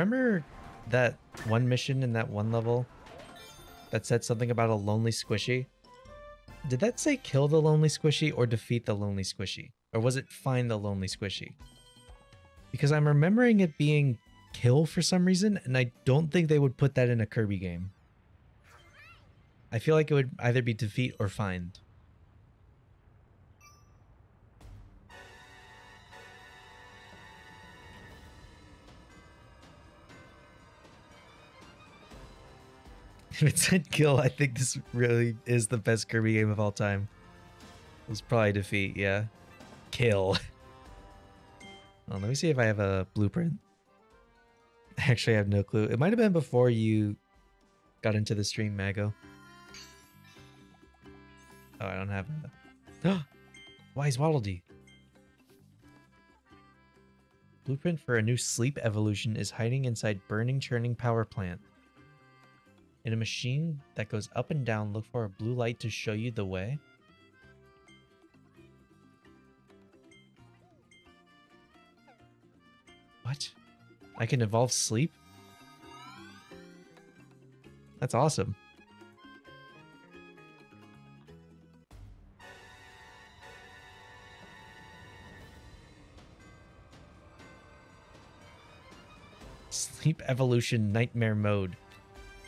Remember that one mission in that one level that said something about a lonely squishy? Did that say kill the lonely squishy or defeat the lonely squishy? Or was it find the lonely squishy? Because I'm remembering it being kill for some reason, and I don't think they would put that in a Kirby game. I feel like it would either be defeat or find. It said kill, I think this really is the best Kirby game of all time. It's probably defeat, yeah. Kill. (laughs) Well, let me see if I have a blueprint. (laughs) Actually, I have no clue. It might have been before you got into the stream, Mago. Oh, I don't have a... (gasps) Wise Waddle Dee. Blueprint for a new sleep evolution is hiding inside burning churning power plant. In a machine that goes up and down, look for a blue light to show you the way. What? I can evolve sleep? That's awesome. Sleep evolution nightmare mode.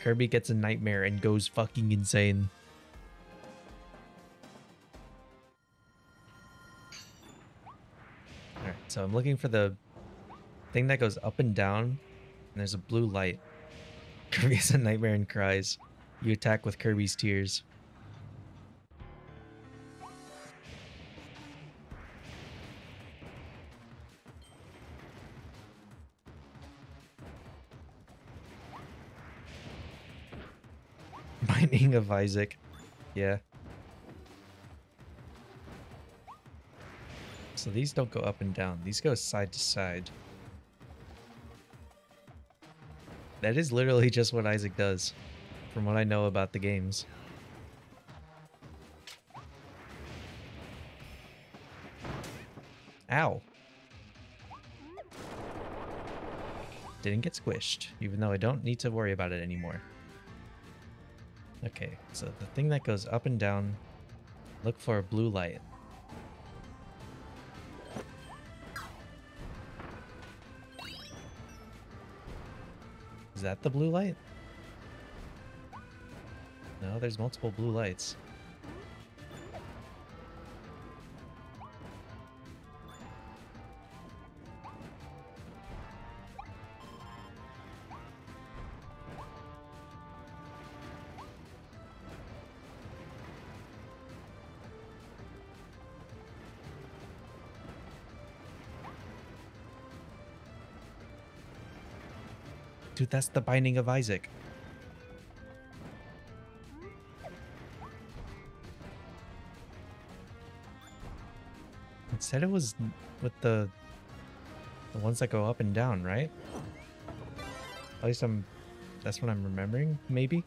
Kirby gets a nightmare and goes fucking insane. Alright, so I'm looking for the thing that goes up and down, and there's a blue light. (laughs) Kirby has a nightmare and cries. You attack with Kirby's tears. Of Isaac. Yeah. So these don't go up and down. These go side to side. That is literally just what Isaac does, from what I know about the games. Ow. Didn't get squished, even though I don't need to worry about it anymore. Okay, so the thing that goes up and down, look for a blue light. Is that the blue light? No, there's multiple blue lights. Dude, that's the Binding of Isaac. It said it was with the the ones that go up and down, right? At least I'm that's what I'm remembering, maybe.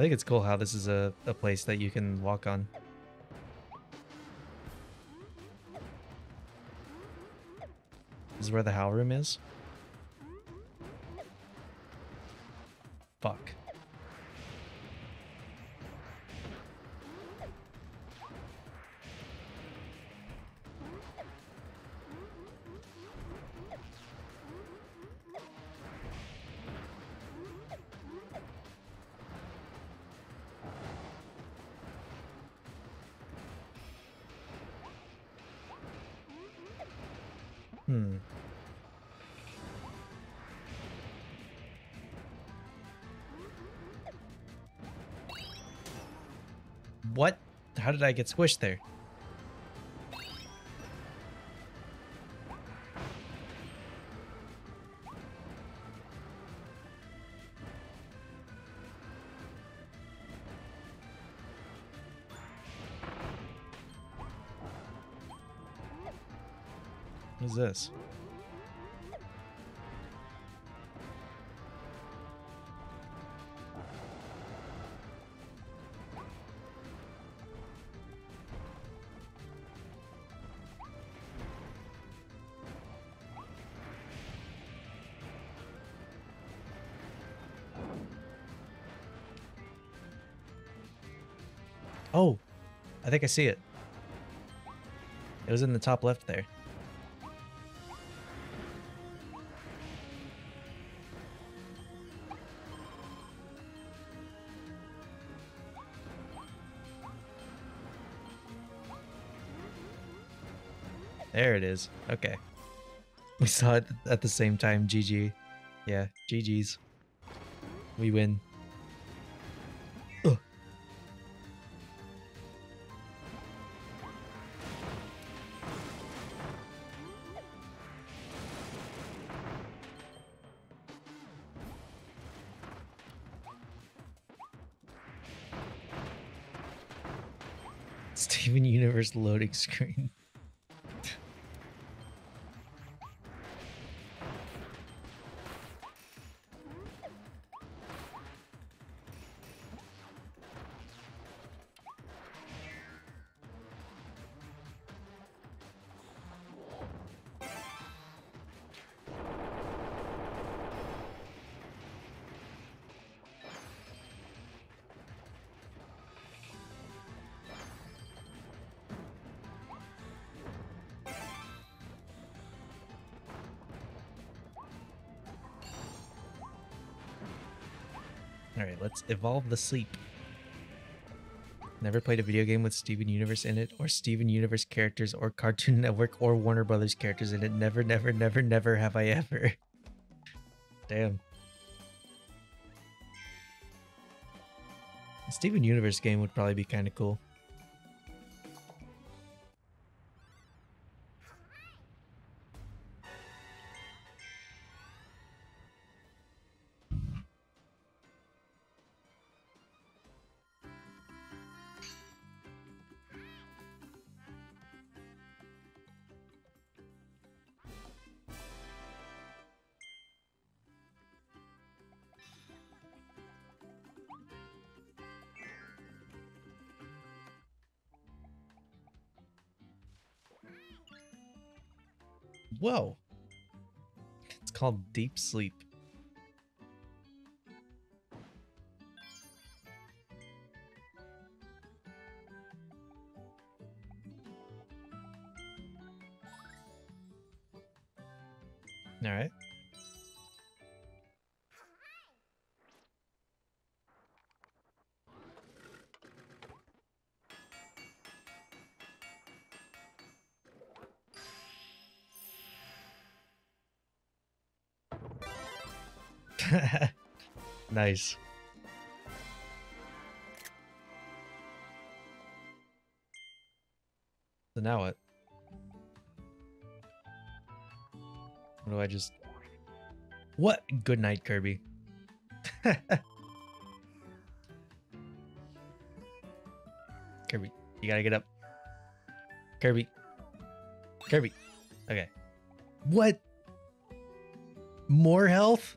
I think it's cool how this is a, a place that you can walk on. This is where the HAL Room is? Did I get squished there? What is this? Oh, I think I see it. It was in the top left there. There it is. Okay. We saw it at the same time. GG. Yeah, GG's. We win. Loading screen. Evolve the sleep. Never played a video game with Steven Universe in it, or Steven Universe characters, or Cartoon (laughs) Network, or Warner Brothers characters in it. Never, never, never, never have I ever. (laughs) Damn. A Steven Universe game would probably be kind of cool. Called Deep Sleep. Nice. So now what? What do I just... What? Good night, Kirby. (laughs) Kirby, you gotta get up. Kirby. Kirby. Okay. What? More health?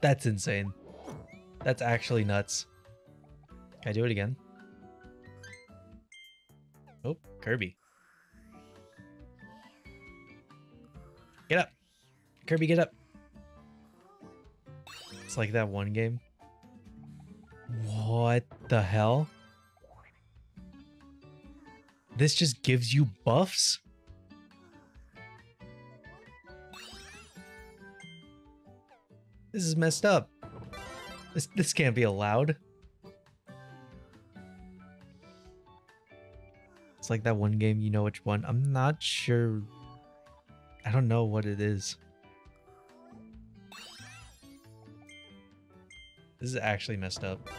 That's insane. That's actually nuts. Can I do it again? Oh, Kirby. Get up. Kirby, get up. It's like that one game. What the hell? This just gives you buffs? This is messed up. This this can't be allowed. It's like that one game, you know which one. I'm not sure. I don't know what it is. This is actually messed up.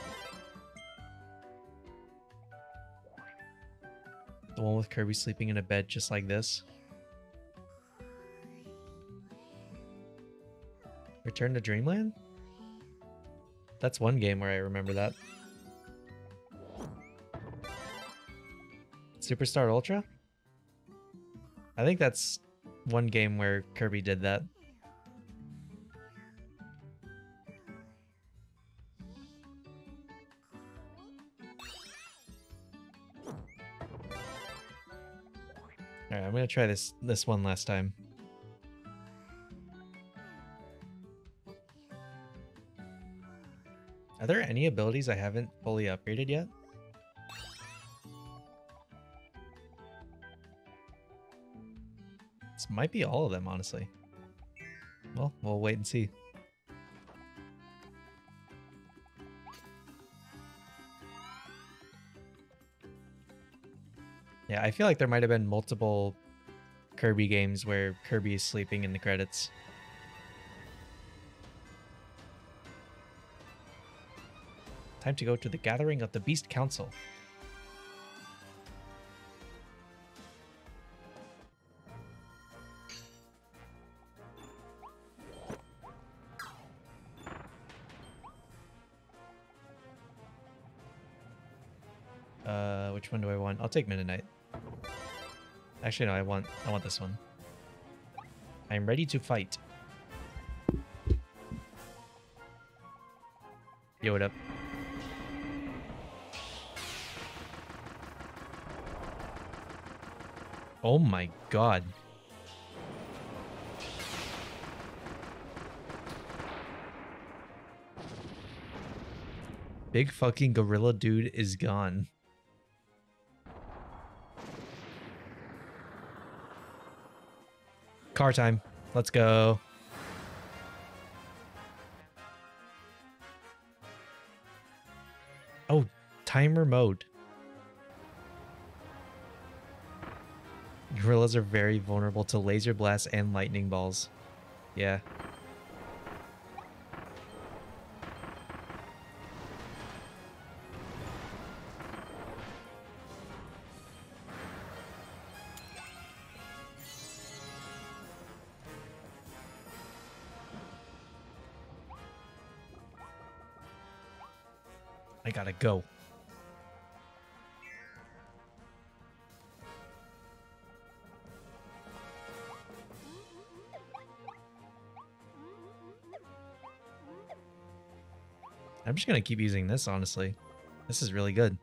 The one with Kirby sleeping in a bed just like this. Return to Dreamland? That's one game where I remember that. Superstar Ultra? I think that's one game where Kirby did that. Alright, I'm gonna try this this one last time. Are there any abilities I haven't fully upgraded yet? This might be all of them, honestly. Well, we'll wait and see. Yeah, I feel like there might have been multiple Kirby games where Kirby is sleeping in the credits. Time to go to the gathering of the Beast Council. Uh, which one do I want? I'll take Mennonite. Actually, no, I want I want this one. I am ready to fight. Yo, what up? Oh my god. Big fucking gorilla dude is gone. Car time. Let's go. Oh, timer mode. Gorillas are very vulnerable to laser blasts and lightning balls. Yeah. I gotta go. I'm just gonna keep using this, honestly. This is really good.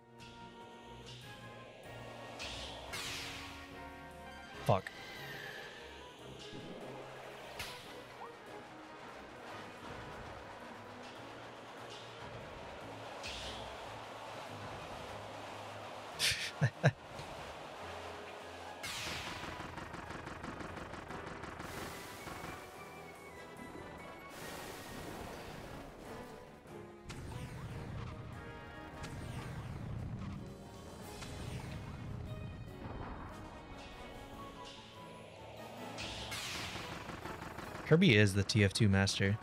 Kirby is the TF2 master.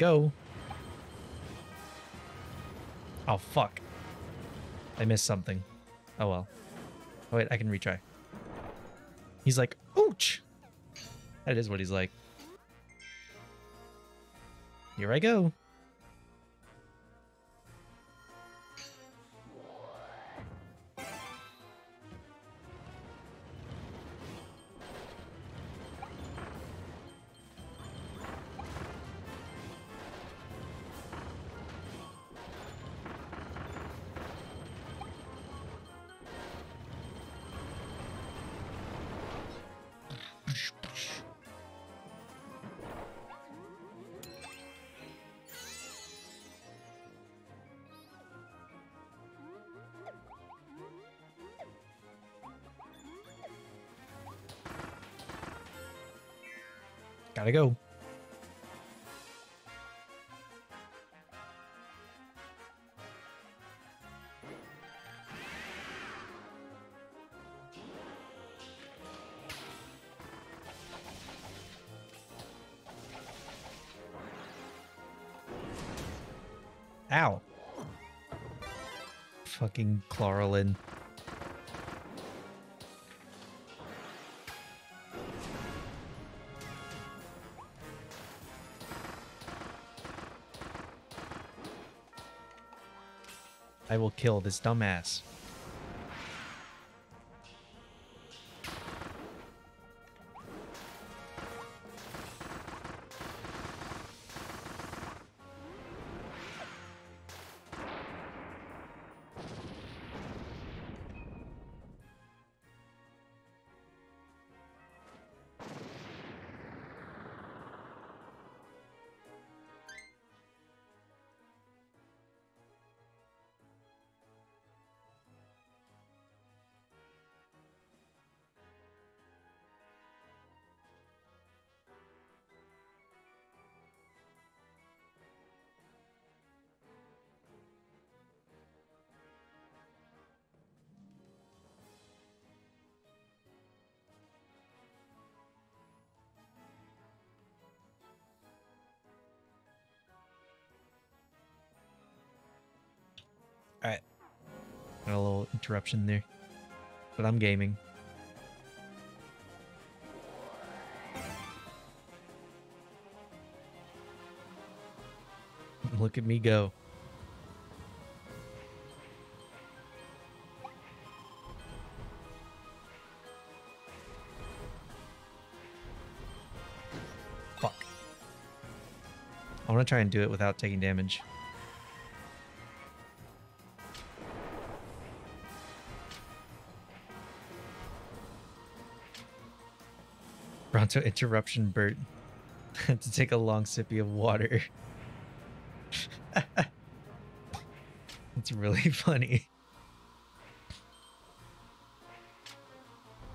Go. Oh, fuck. I missed something. Oh, well. Oh, wait, I can retry. He's like, ouch! That is what he's like. Here I go. Gotta go. Ow. Fucking Clawroline. I will kill this dumbass. Interruption there. But I'm gaming. (laughs) Look at me go. Fuck. I want to try and do it without taking damage. Bronto interruption, Bert. (laughs) To take a long sippy of water. (laughs) It's really (laughs) funny.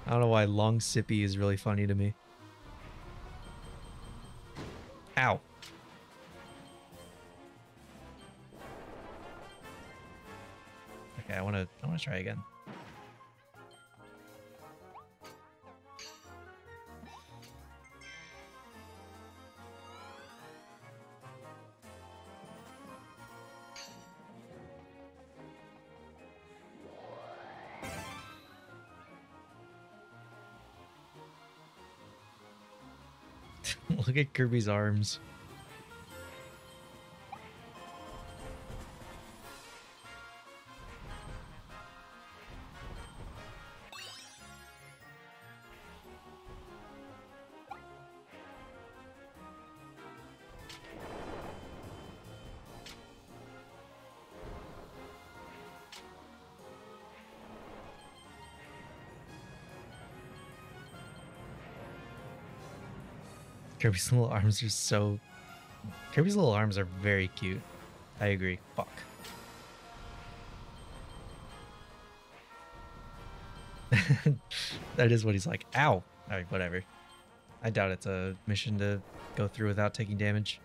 I don't know why long sippy is really funny to me. Ow. Okay, I want to I want to try again. Look at Kirby's arms. Kirby's (laughs) little arms are so. Kirby's little arms are very cute. I agree. Fuck. (laughs) that is what he's like. Ow! Alright, whatever. I doubt it's a mission to go through without taking damage.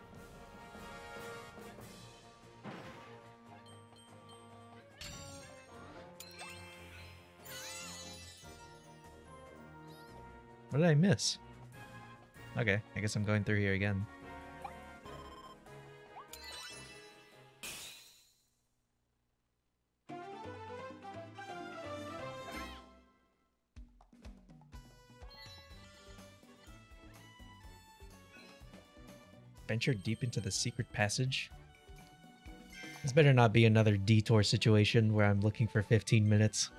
What did I miss? Okay, I guess I'm going through here again. Venture deep into the secret passage. This better not be another detour situation where I'm looking for 15 minutes.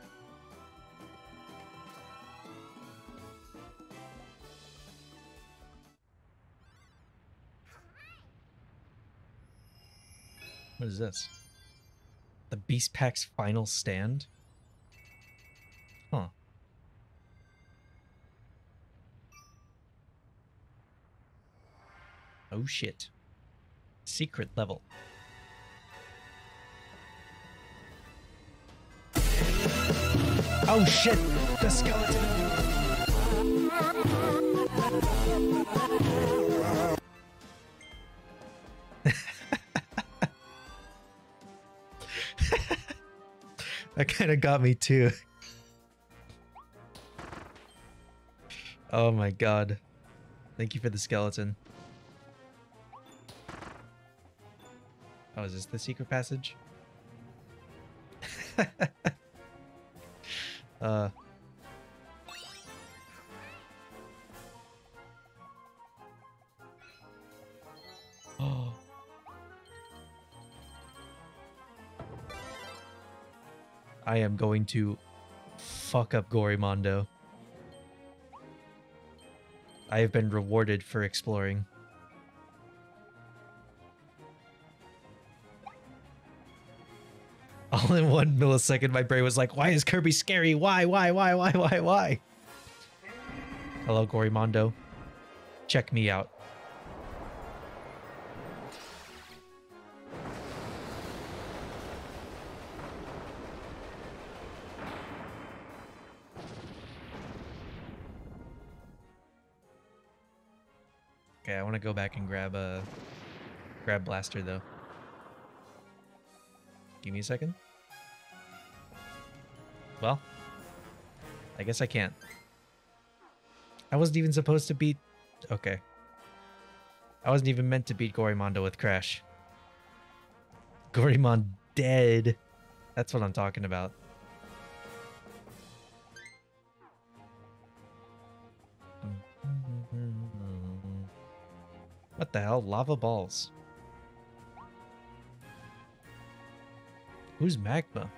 Is this? The Beast Pack's final stand? Huh. Oh shit. Secret level. Oh shit! The skeleton! That kind of got me too. Oh my god. Thank you for the skeleton. Oh, is this the secret passage? (laughs) uh. I am going to fuck up Gorimondo. I have been rewarded for exploring. (laughs) All in one millisecond, my brain was like, why is Kirby scary? Why, why, why, why, why, why? Hello, Gorimondo. Check me out. Want to go back and grab a grab blaster though. Give me a second. Well, I guess I can't. I wasn't even supposed to beat. Okay. I wasn't even meant to beat Gorimondo with Crash. Gorimon dead. That's what I'm talking about. What the hell? Lava balls. Who's Magma?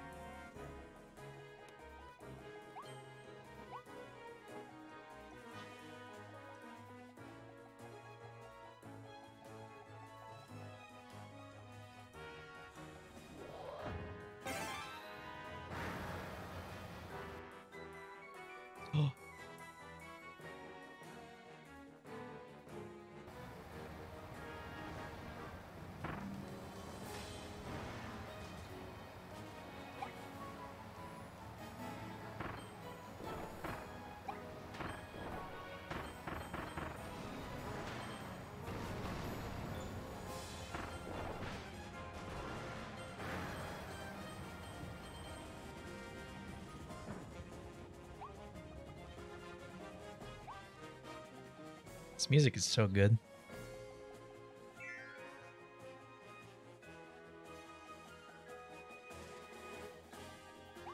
This music is so good.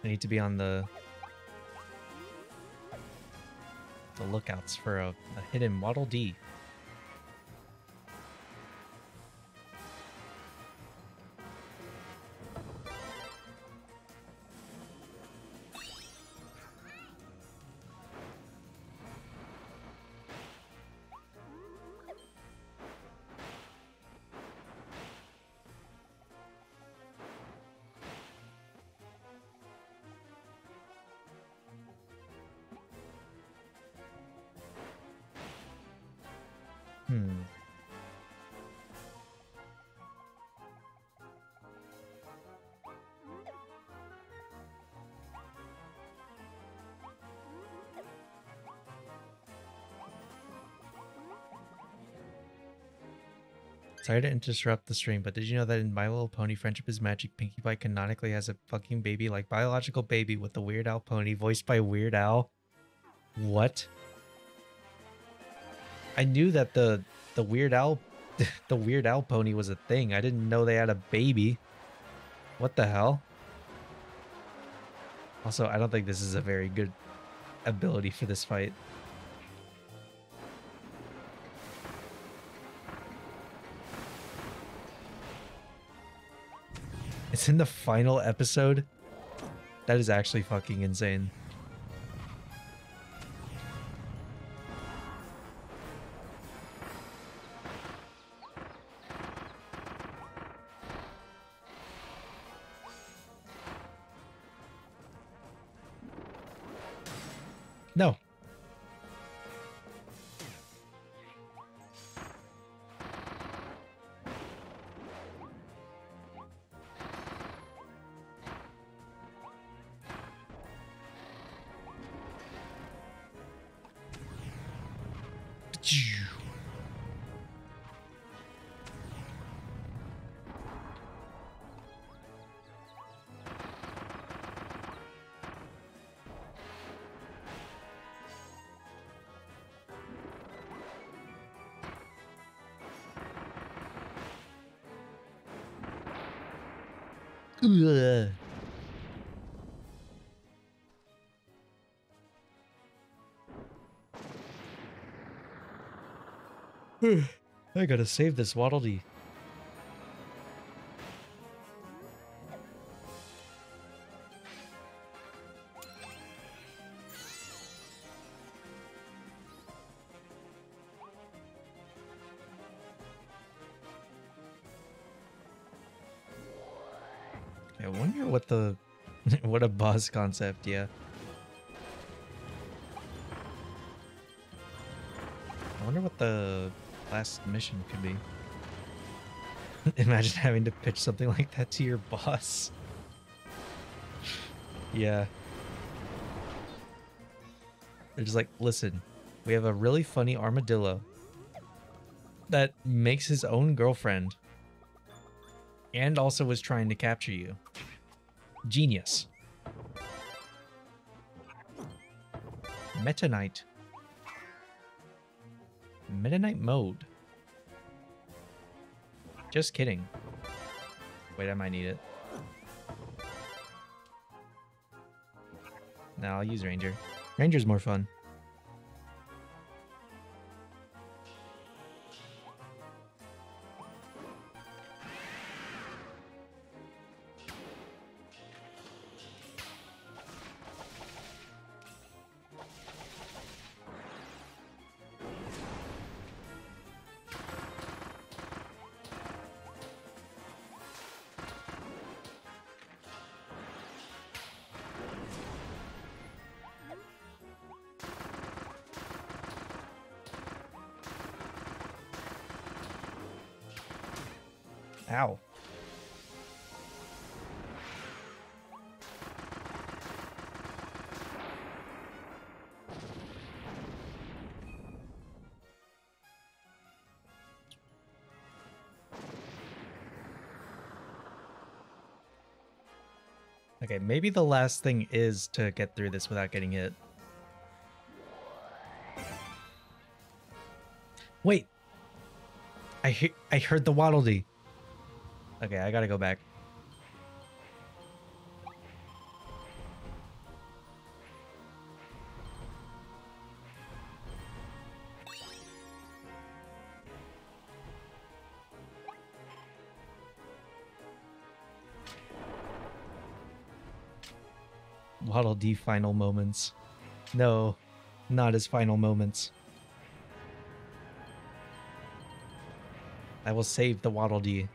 I need to be on the the lookouts for a, a hidden Waddle Dee. Sorry to interrupt the stream, but did you know that in My Little Pony Friendship is Magic, Pinkie Pie canonically has a fucking baby, like biological baby with the Weird Al pony voiced by Weird Al? What? I knew that the the Weird Al (laughs) the Weird Al pony was a thing. I didn't know they had a baby. What the hell? Also, I don't think this is a very good ability for this fight. It's in the final episode? That is actually fucking insane. I gotta save this Waddle Dee. I wonder what the (laughs) what a boss concept, yeah. I wonder what the last mission could be. (laughs) Imagine having to pitch something like that to your boss. yeah. They're just like, listen, we have a really funny armadillo that makes his own girlfriend and also was trying to capture you. Genius. Meta Knight. Meta Knight mode. Just kidding. Wait, I might need it. No, I'll use Ranger. Ranger's more fun. Maybe the last thing is to get through this without getting hit. Wait. I he- I heard the Waddle. Okay, I gotta go back. Dee final moments. No, not his final moments. I will save the Waddle Dee.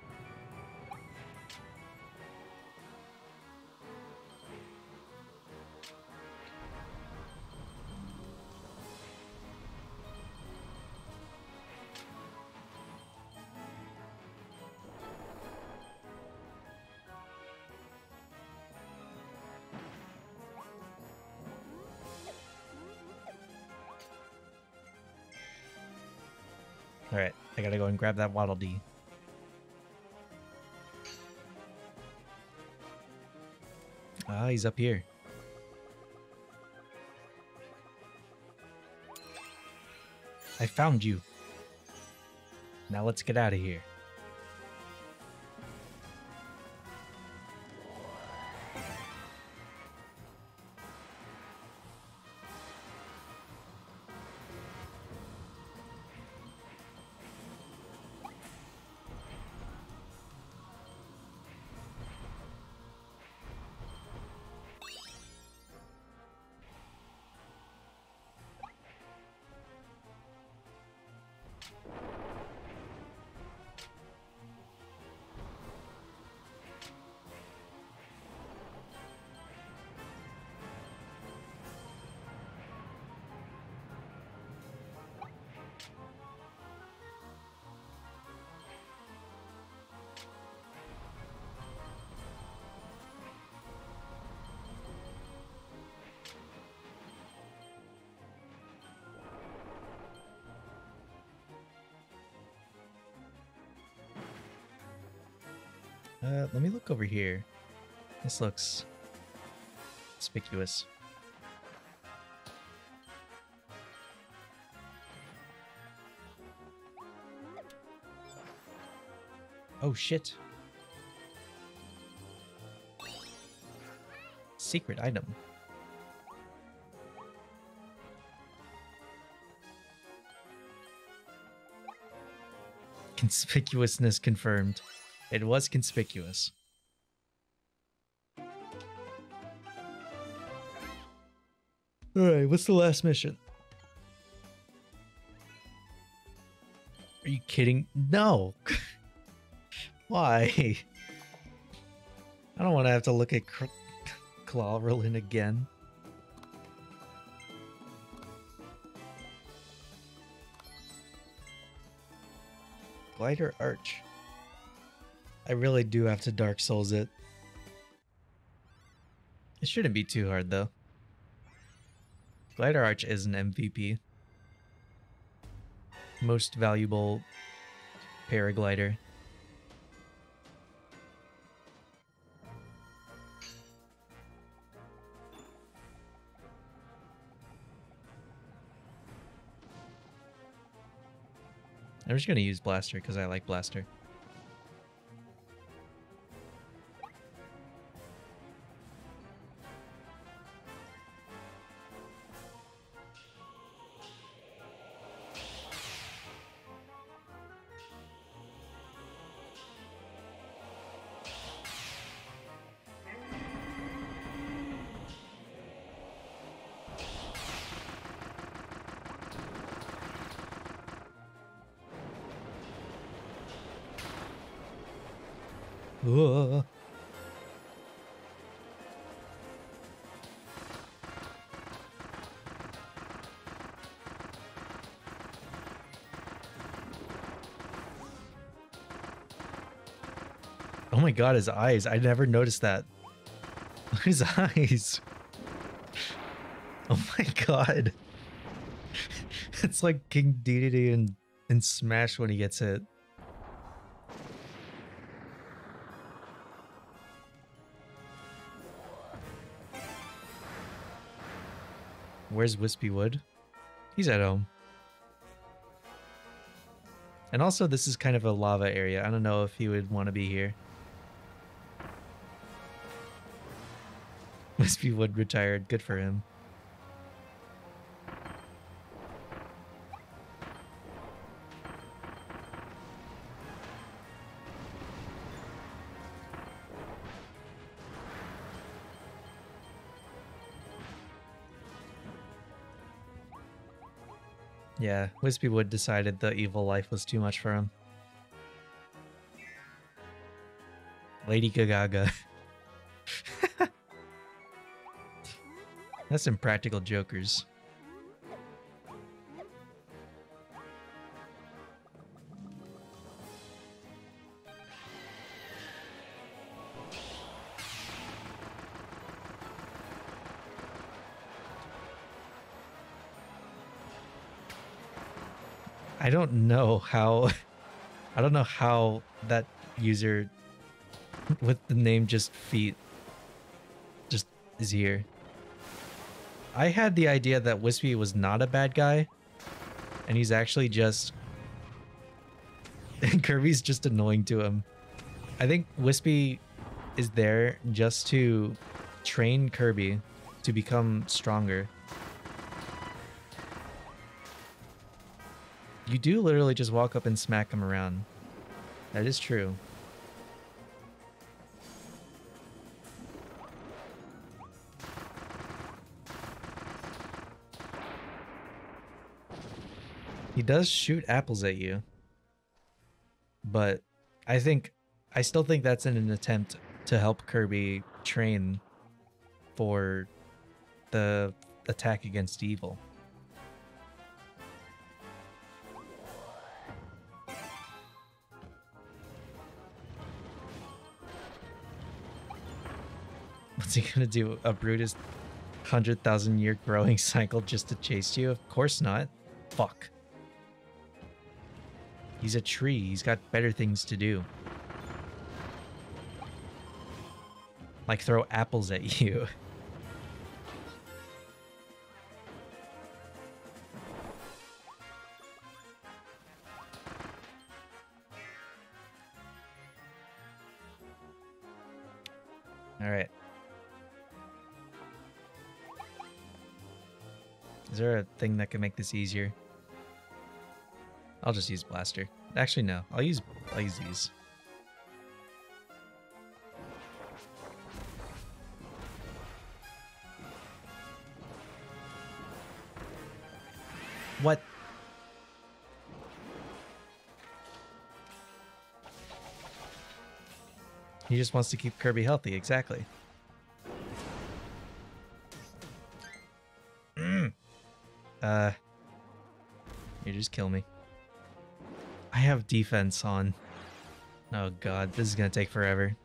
Alright, I gotta go and grab that Waddle Dee. Ah, he's up here. I found you. Now let's get out of here. Over here. This looks conspicuous. Oh shit. Secret item. Conspicuousness confirmed. It was conspicuous. Alright, what's the last mission? Are you kidding? No! (laughs) Why? I don't want to have to look at Cl- Clawroline again. Glider Arch. I really do have to Dark Souls it. It shouldn't be too hard though. Glider Arch is an MVP. Most valuable paraglider. I'm just gonna use Blaster because I like Blaster. God, his eyes. I never noticed that. Look (laughs) at his eyes. Oh my god. (laughs) It's like King Dedede in, in Smash when he gets hit. Where's Whispy Wood? He's at home. And also, this is kind of a lava area. I don't know if he would want to be here. Whispy Wood retired. Good for him. Yeah, Whispy Wood decided the evil life was too much for him. Lady Gagaga. (laughs) That's some practical jokers. I don't know how. (laughs) I don't know how that user with the name just feet just is here. I had the idea that Whispy was not a bad guy, and he's actually just. (laughs) Kirby's just annoying to him. I think Whispy is there just to train Kirby to become stronger. You do literally just walk up and smack him around. That is true. Does shoot apples at you. But I think I still think that's in an attempt to help Kirby train for the attack against evil. (laughs) What's he gonna do? A Brutus hundred thousand year growing (laughs) cycle just to chase you? Of course not. Fuck. He's a tree. He's got better things to do. Like throw apples at you. (laughs) All right. Is there a thing that can make this easier? I'll just use blaster. Actually, no. I'll use I'll use these. What? He just wants to keep Kirby healthy, exactly. Mm. (clears throat) Uh, you just kill me. I have defense on. Oh god, this is gonna take forever.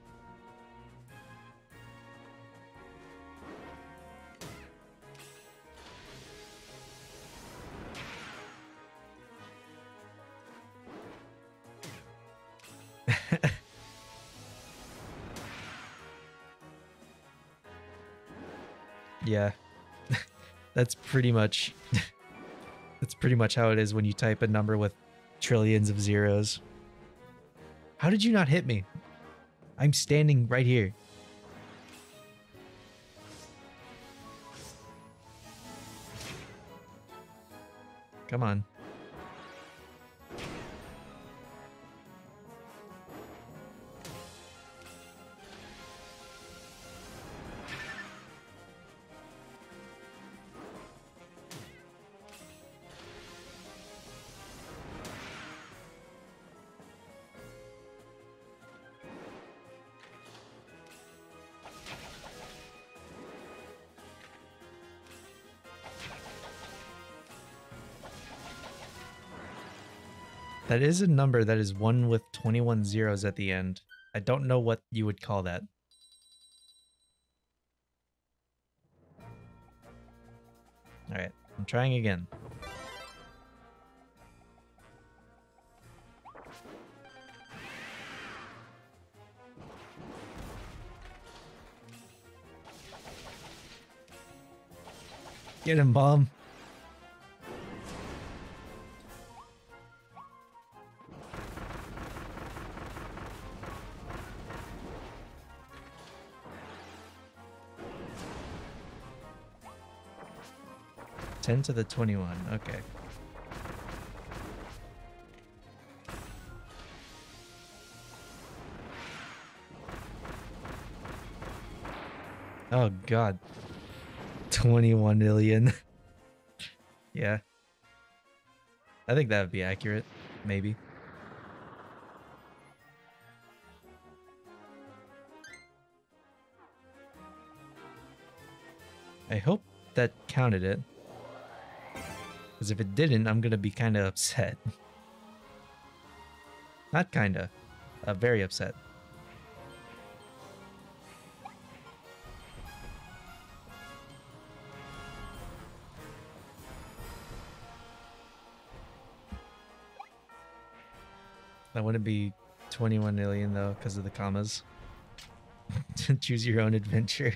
(laughs) yeah. (laughs) That's pretty much (laughs) that's pretty much how it is when you type a number with trillions of zeros. How did you not hit me? I'm standing right here. Come on. That is a number that is one with 21 zeros at the end. I don't know what you would call that. Alright, I'm trying again. Get him, bomb. Ten to the twenty-one. Okay. Oh god. 21 million. (laughs) yeah. I think that would be accurate. Maybe. I hope that counted it. Because if it didn't, I'm going to be kind of upset. (laughs) Not kind of. Uh, very upset. That wouldn't be 21 million though, because of the commas. (laughs) Choose your own adventure.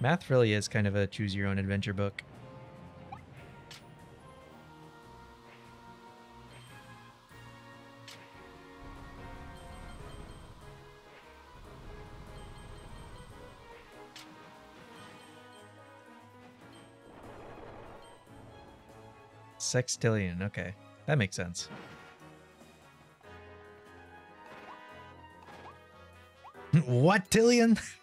Math really is kind of a choose your own adventure book. Sextillion, okay. That makes sense. (laughs) what, Tillion? (laughs)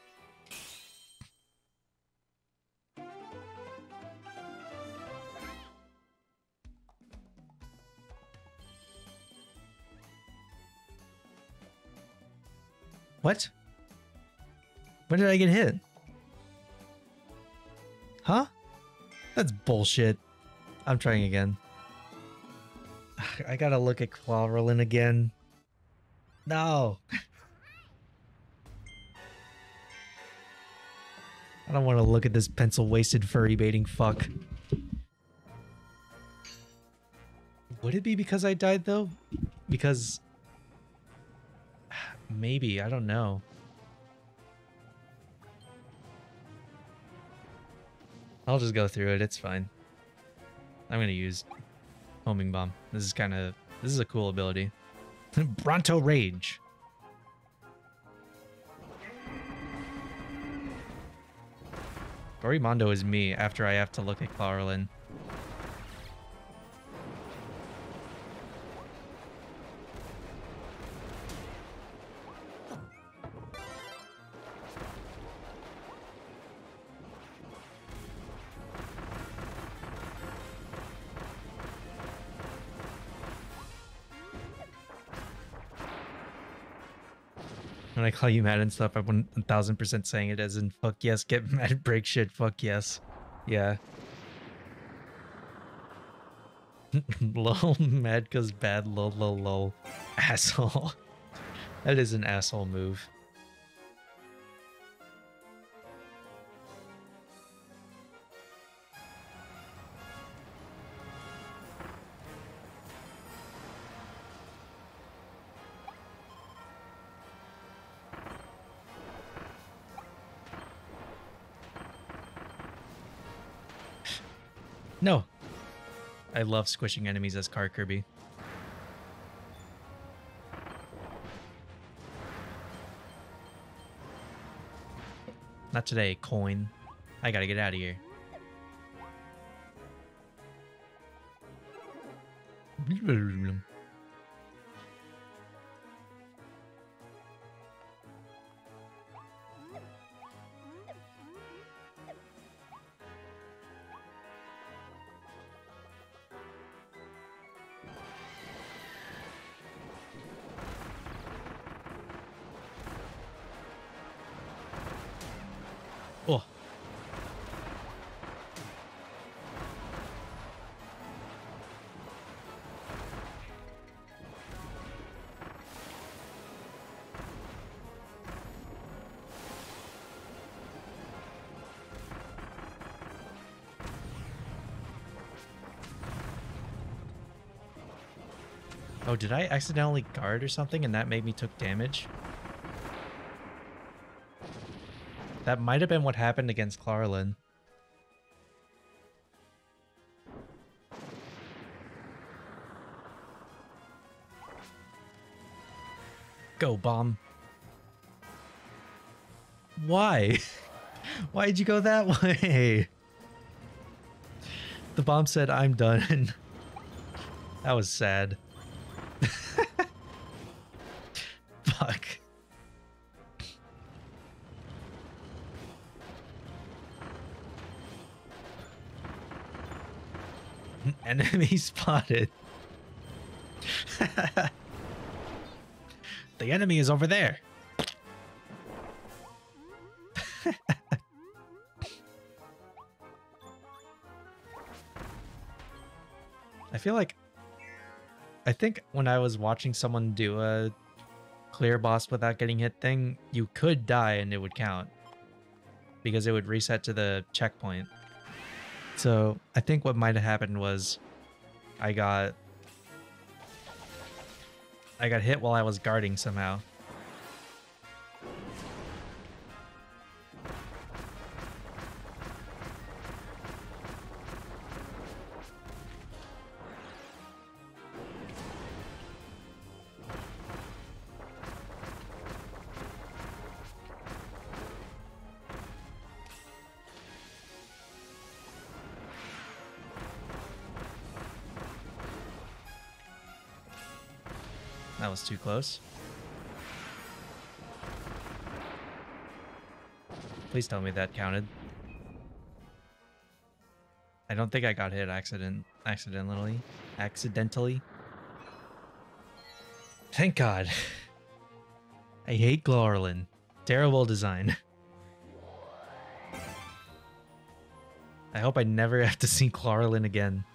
what? When did I get hit? Huh? That's bullshit. I'm trying again. (sighs) I gotta look at Quaverlin again. No. I don't want to look at this pencil wasted furry baiting fuck. Would it be because I died though? Because maybe, I don't know. I'll just go through it, it's fine. I'm gonna use homing bomb. This is kind of this is a cool ability. (laughs) Bronto Rage. Gorimondo is me after I have to look at Clarlin. I call you mad and stuff, I'm 1000% saying it as in fuck yes, get (laughs) mad, break shit, fuck yes. Yeah. (laughs) lol, (laughs) mad cause bad, lol, lol, lol. Asshole. that is an asshole move. I love squishing enemies as Car Kirby. Not today, coin. I gotta get out of here. (laughs) did I accidentally guard or something and that made me took damage? That might have been what happened against Clarlin. Go, bomb. Why? (laughs) Why did you go that (laughs) way? The bomb said, I'm done. (laughs) that was sad. Spotted. (laughs) the enemy is over there. (laughs) I feel like I think when I was watching someone do a clear boss without getting hit thing, you could die and it would count because it would reset to the checkpoint. So I think what might have happened was I got I got hit while I was guarding somehow. Too close. Please tell me that counted. I don't think I got hit accident accidentally. Accidentally. Thank God. (laughs) I hate Clawroline. Terrible design. (laughs) I hope I never (laughs) have to see Clawroline again.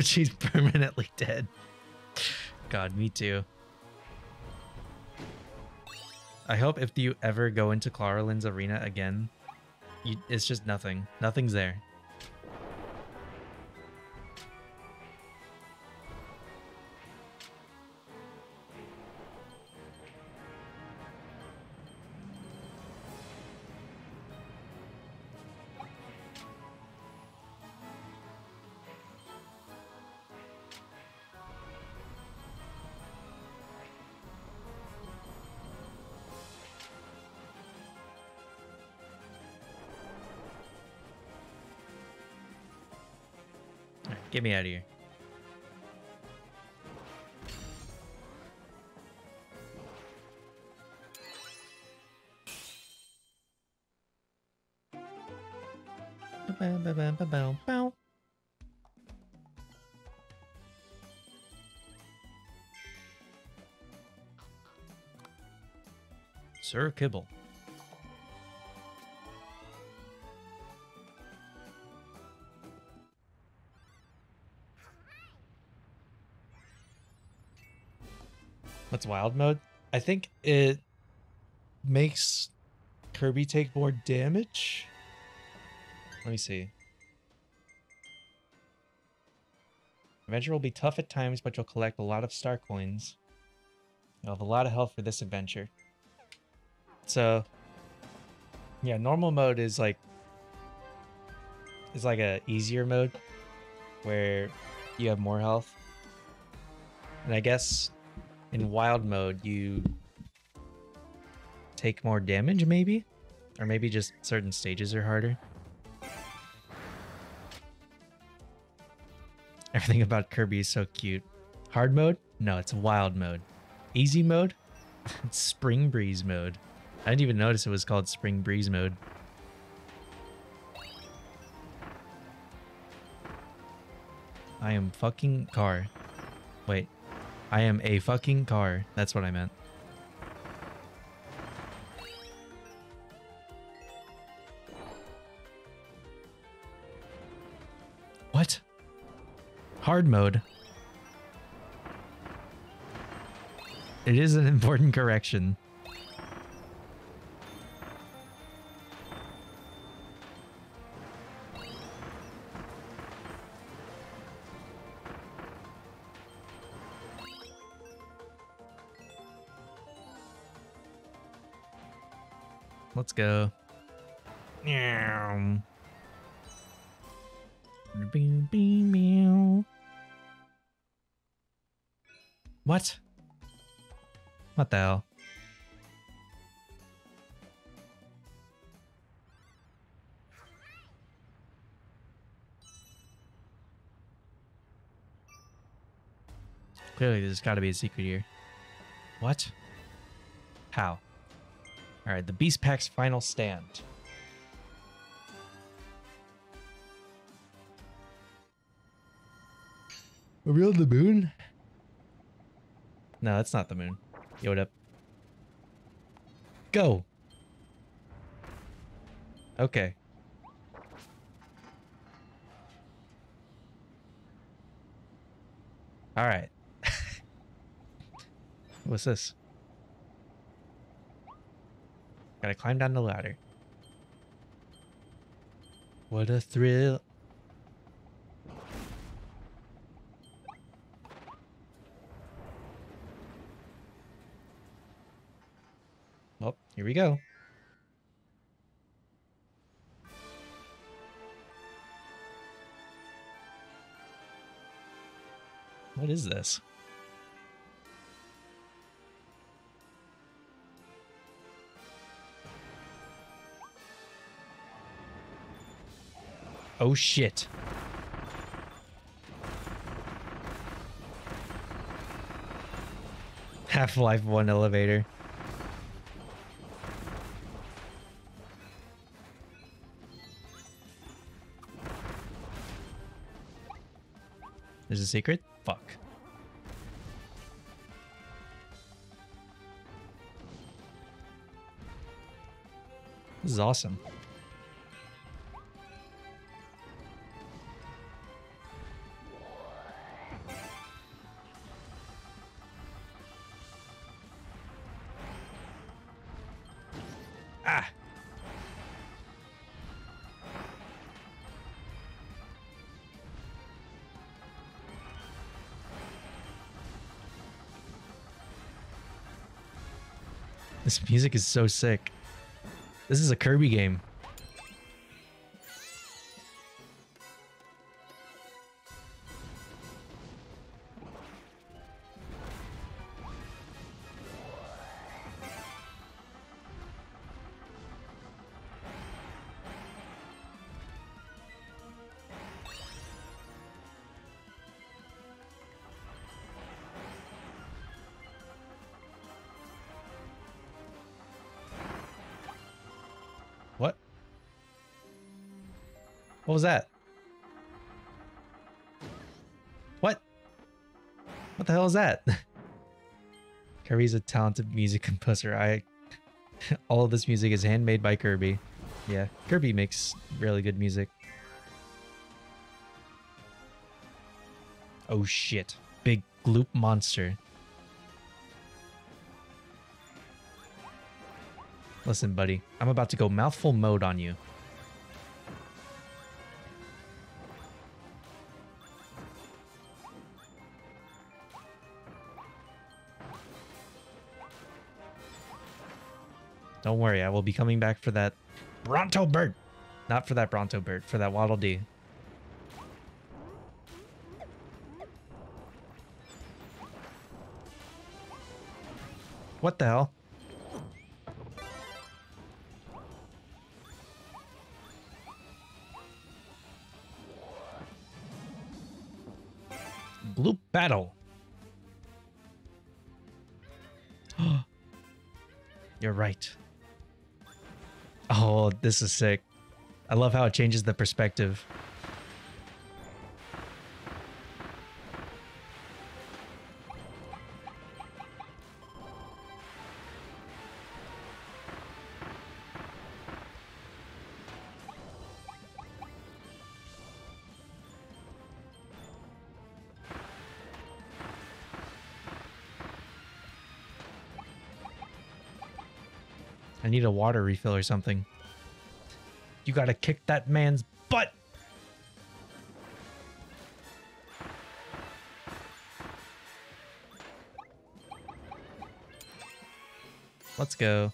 She's (laughs) permanently dead. God, me too. I hope if you ever go into Clawroline's arena again, you, it's just nothing. Nothing's there. Get me out of here. Ba-ba-ba-ba-ba-bow. Sir Kibble. What's wild mode? I think it makes Kirby take more damage. Let me see. Adventure will be tough at times, but you'll collect a lot of star coins. You'll have a lot of health for this adventure. So, yeah, normal mode is like is like a easier mode where you have more health. And I guess in wild mode you take more damage maybe? Or maybe just certain stages are harder? Everything about kirby is so cute. Hard mode? No it's wild mode. Easy mode? It's (laughs) spring breeze mode. I didn't even notice it was called spring breeze mode. I am fucking car. Wait I am a fucking car. That's what I meant. What? Hard mode. It is an important correction. Go. Meow. Meow. What? What the hell? Clearly, there's got to be a secret here. What? How? All right, the Beast Pack's final stand. Are we on the moon? No, that's not the moon. Yoda. Go. Okay. All right. (laughs) What's this? Gotta climb down the ladder. What a thrill. Well, here we go. What is this? Oh shit. Half-Life 1 elevator. There's a secret? Fuck. This is awesome. This music is so sick. This is a Kirby game. Was that? What? What the hell is that? (laughs) Kirby's a talented music composer. I (laughs) all of this music is handmade by Kirby. Yeah, Kirby makes really good music. Oh shit. Big gloop monster. Listen, buddy, I'm about to go mouthful mode on you. Don't worry, I will be coming back for that Bronto Burt. Not for that Bronto Burt, for that Waddle Dee. What the hell? Gloop battle. (gasps) You're right. Oh, this is sick. I love how it changes the perspective. A water refill or something. You gotta kick that man's butt. Let's go.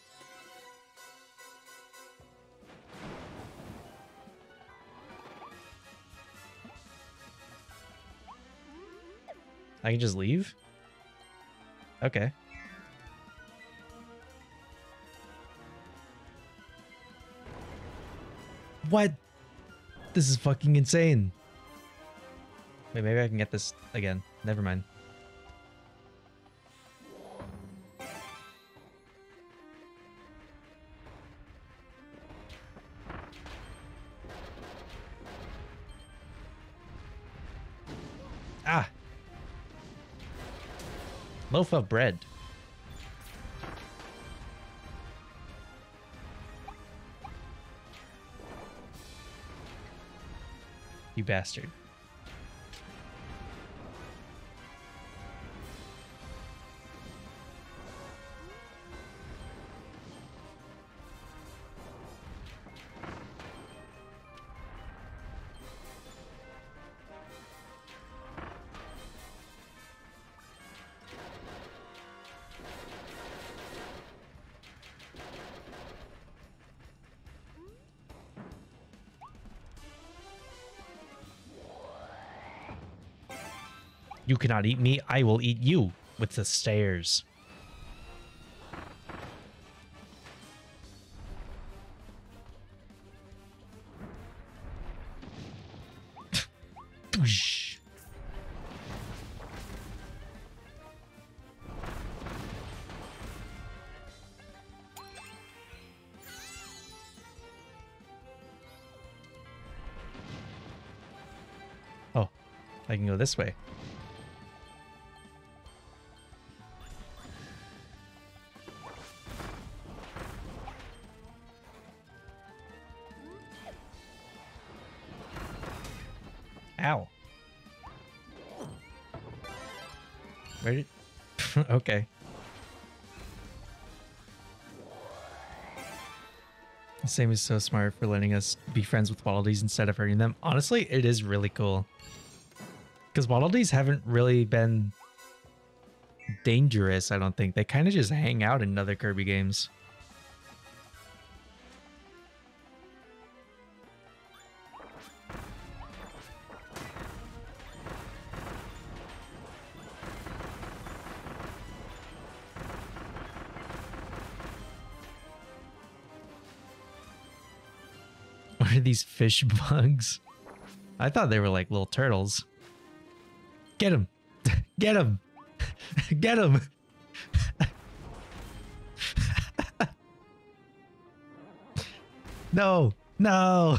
I can just leave? Okay. What? This is fucking insane. Wait, maybe I can get this again. Never mind. Ah! Loaf of bread. You bastard. Cannot eat me. I will eat you with the stairs. (laughs) Oh, I can go this way. Sam is so smart for letting us be friends with Waddle-Dees instead of hurting them. Honestly, it is really cool. Because Waddle-Dees haven't really been dangerous, I don't think. They kind of just hang out in other Kirby games. These fish (laughs) bugs? I thought they were like little turtles. Get him! (laughs) Get him! (laughs) Get him! no! No!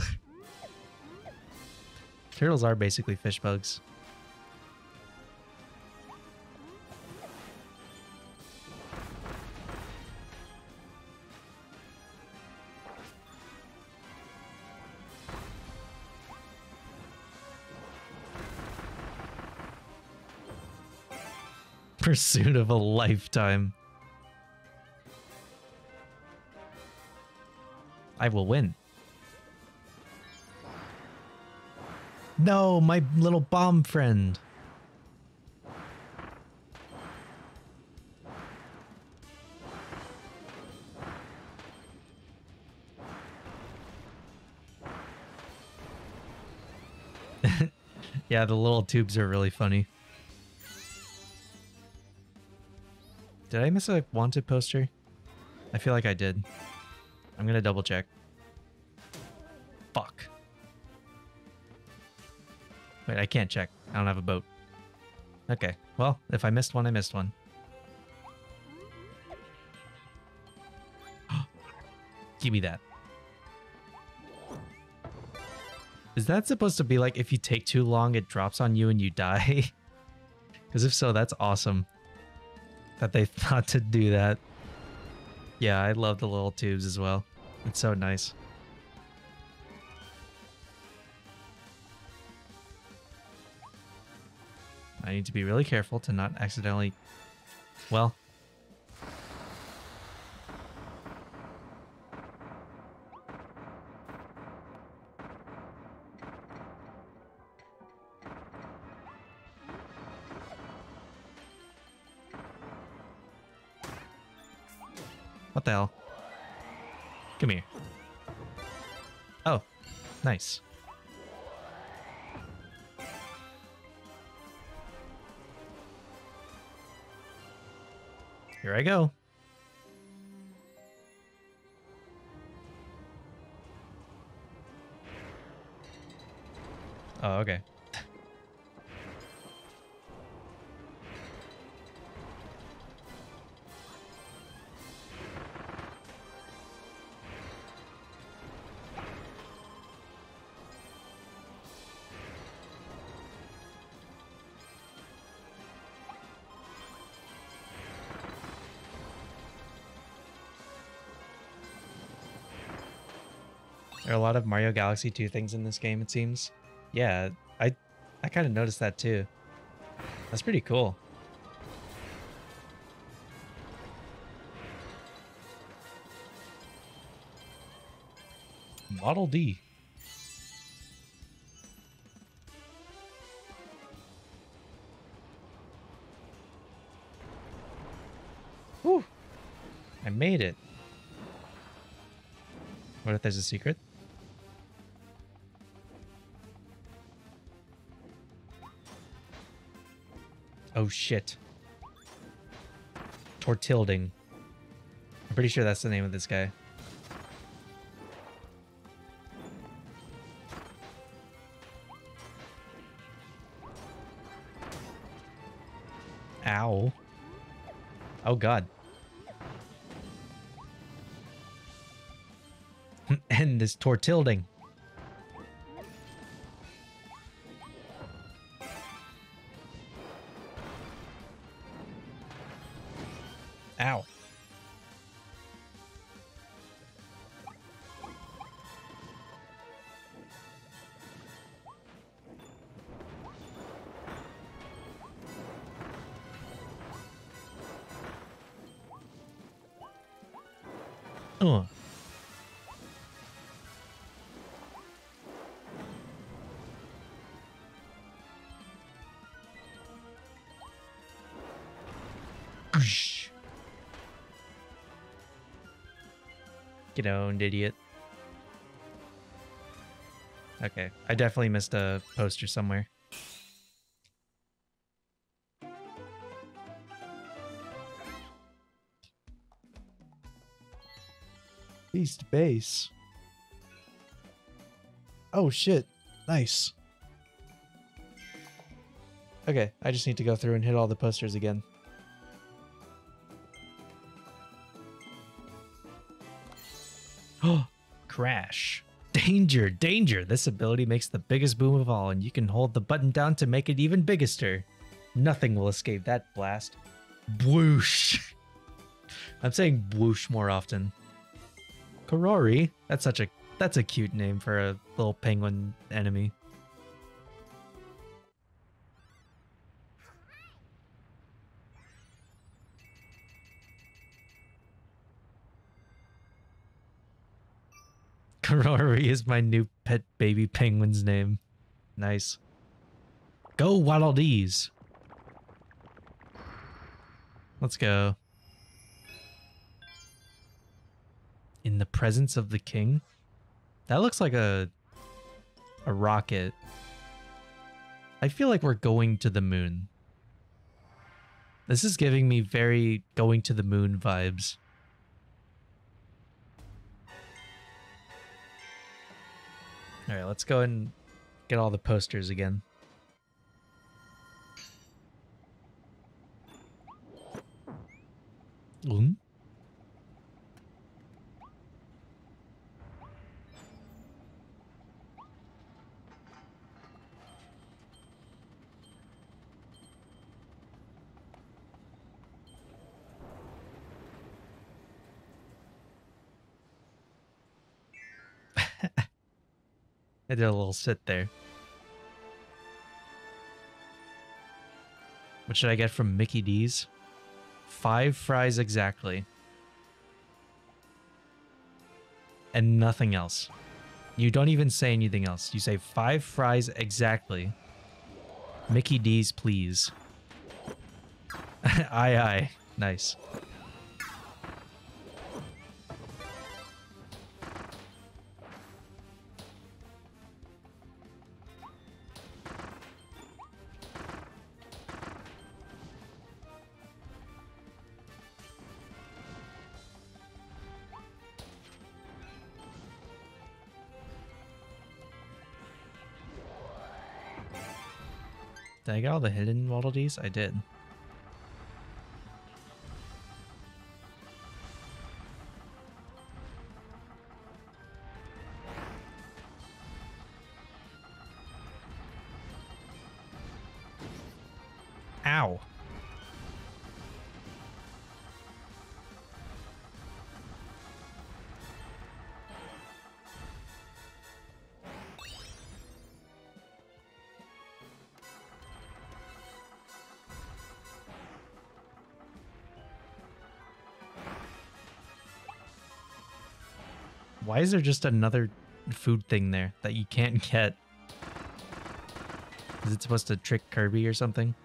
Turtles are basically fish bugs. Pursuit of a lifetime. I will win. No, my little bomb friend. (laughs) yeah, the little tubes are really funny. Did I miss a wanted poster? I feel like I did. I'm gonna double check. Fuck. Wait, I can't check. I don't have a boat. Okay, well, if I missed one, I missed one. (gasps) Give me that. Is that supposed to be like if you take too long, it drops on you and you die? (laughs) Because if so, that's awesome that they (laughs) thought to do that. Yeah, I love the little tubes as well. It's so nice. I need to be really careful to not accidentally... Well... Here I go. There are a lot of Mario Galaxy 2 things in this game, it seems. Yeah, I I kind of noticed that too. That's pretty cool. Model D. Whew. I made it. What if there's a secret? Oh shit. Tortuilding. I'm pretty sure that's the name of this guy. Ow. Oh god. (laughs) and this tortuilding. Get owned, idiot. Okay, I definitely missed a poster somewhere. East base. Oh shit. Nice. Okay, I just need to go through and hit all the posters again. Crash. (laughs) Danger, danger. This ability makes the biggest boom of all, and you can hold the button down to make it even biggister. Nothing will escape that blast. Whoosh. (laughs) I'm saying whoosh more often. Karori. That's such a that's a cute name for a little penguin enemy. My new pet baby penguin's name. Nice. Go Waddle Dees. Let's go. In the presence of the king? That looks like a a rocket. I feel like we're going to the moon. This is giving me very going to the moon vibes. All right, let's go and get all the posters again. Mm? I did a little sit there. What should I get from Mickey D's? Five fries exactly. And nothing else. You don't even say anything else. You say five fries exactly. Mickey D's, please. (laughs) aye, aye. Nice. Get all the hidden Waddle? I did. Why is there just another food thing there that you can't get? Is it supposed to trick Kirby or something?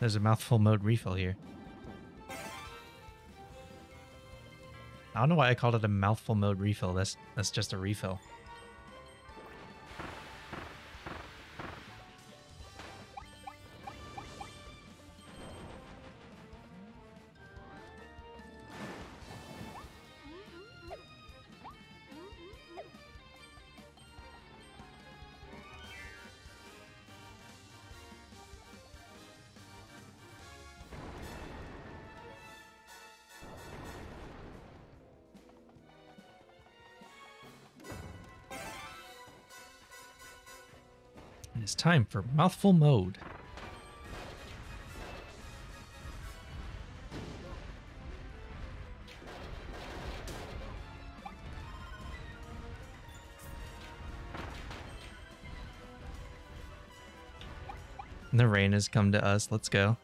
There's a mouthful mode refill here. I don't know why I called it a mouthful mode refill. That's that's just a refill. Time for mouthful mode. The rain has come to us. Let's go.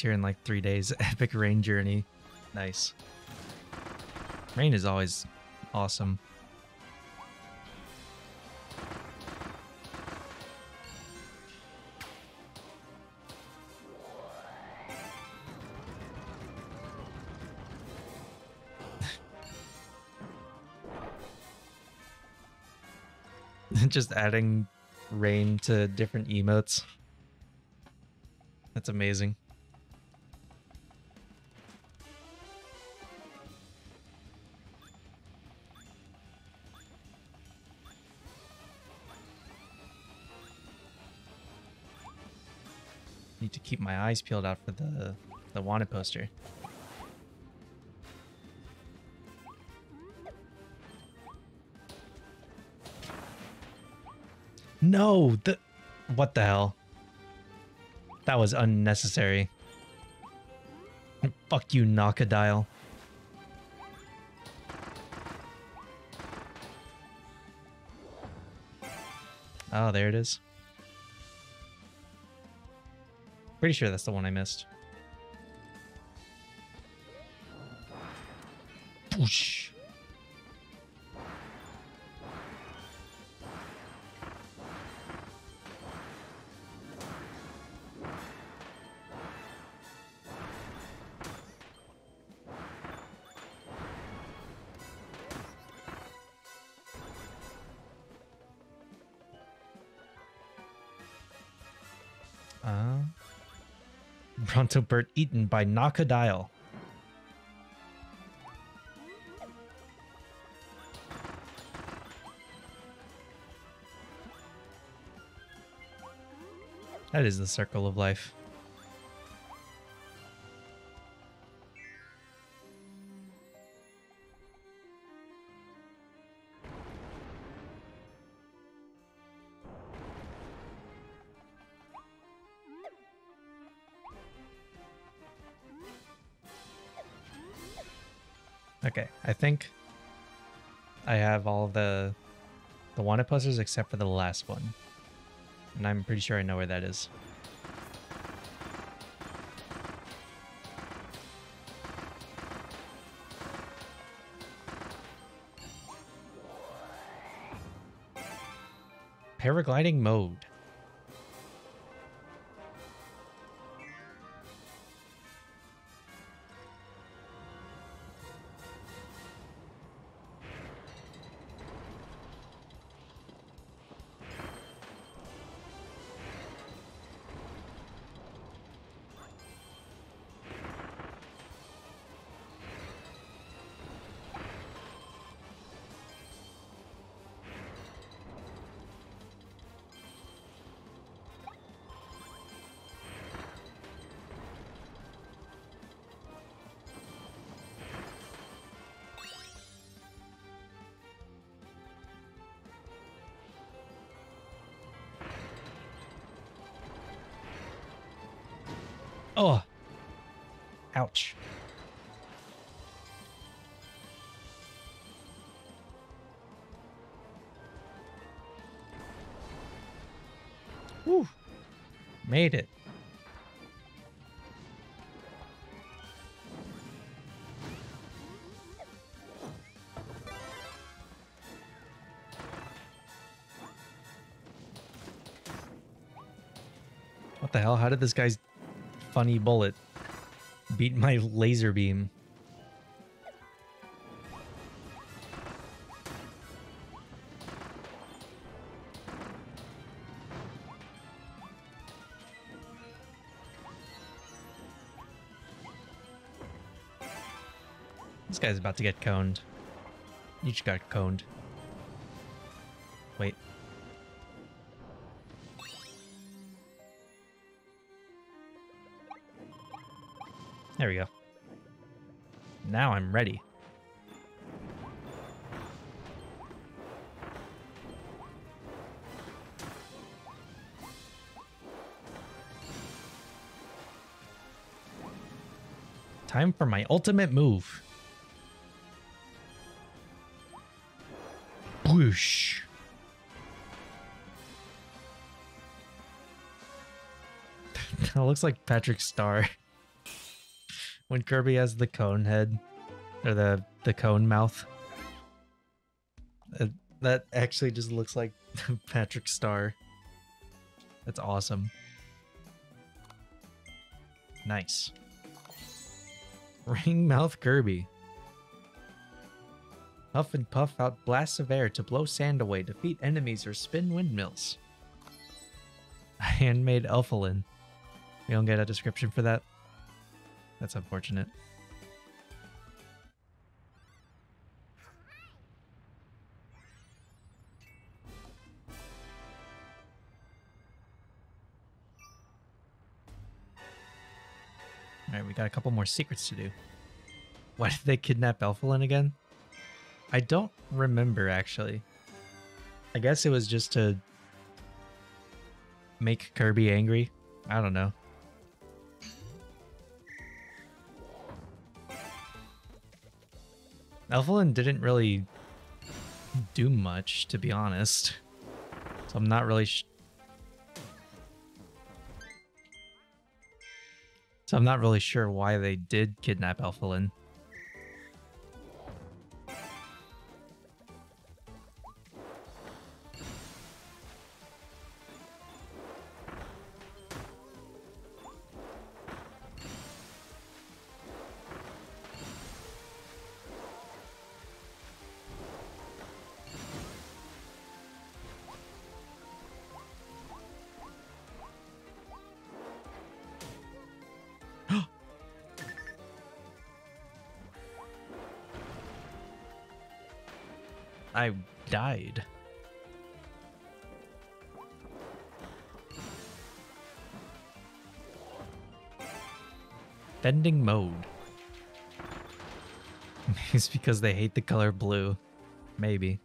Here in like three days. (laughs) Epic rain journey. Nice. Rain is always awesome. (laughs) Just adding rain to different emotes. That's amazing. Eyes peeled out for the the wanted poster. No, the what the hell? That was unnecessary. Fuck you, Knockadile. Oh, there it is. Pretty sure that's the one I missed. Eaten by Knockadile. That is the circle of life. Except for the last one. And I'm pretty sure I know where that is. Paragliding mode. It. What the hell? How did this guy's funny bullet beat my laser beam? Guy's about to get coned. You just got coned. Wait. There we go. Now I'm ready. Time for my ultimate move. Whoosh. (laughs) that looks like Patrick Star. (laughs) when Kirby has the cone head or the the cone mouth. Uh, that actually just looks like (laughs) Patrick Star. That's awesome. Nice. Ring mouth Kirby. Huff and puff out blasts of air to blow sand away, defeat enemies, or spin windmills. Handmade Elfilin. We don't get a description for that. That's unfortunate. Alright, we got a couple more secrets to do. Why did they kidnap Elfilin again? I don't remember actually. I guess it was just to make Kirby angry. I don't know. Elfilin didn't really do much, to be honest. So I'm not really So I'm not really sure why they did kidnap Elfilin. Bending mode. (laughs) it's because they hate the color blue. Maybe.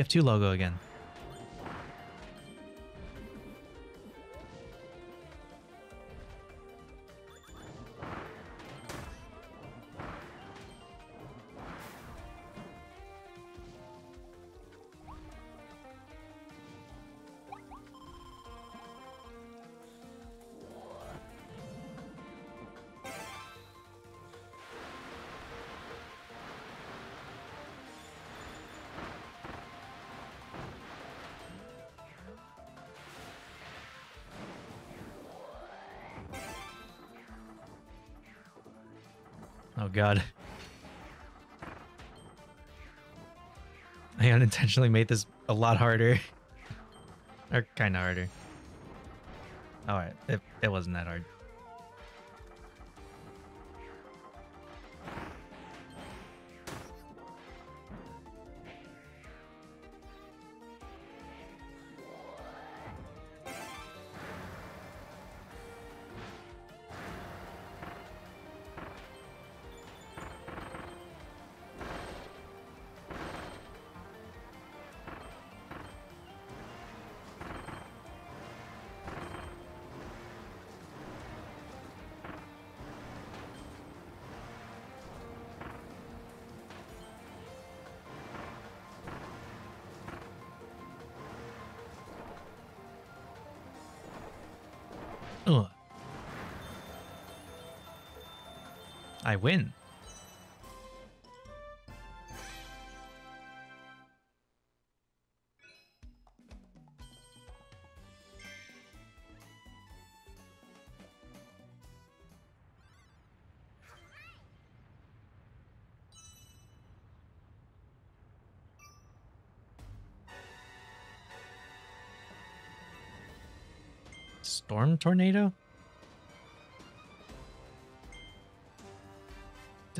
TF2 logo again. Oh god. I unintentionally made this a lot harder. or kind of harder. Alright, it, it wasn't that hard. I win. Storm tornado?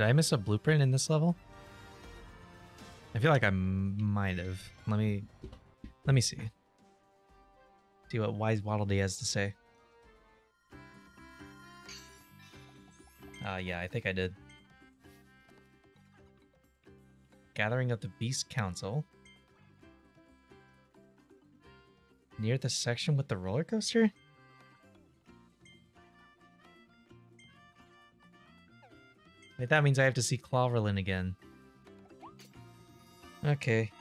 Did I miss a blueprint in this level? I feel like I might have. Let me let me see. See what Wise Waddle Dee has to say. Uh yeah, I think I did. Gathering of the Beast Council. Near the section with the roller coaster? Wait, that means I have to see Clawroline again. Okay.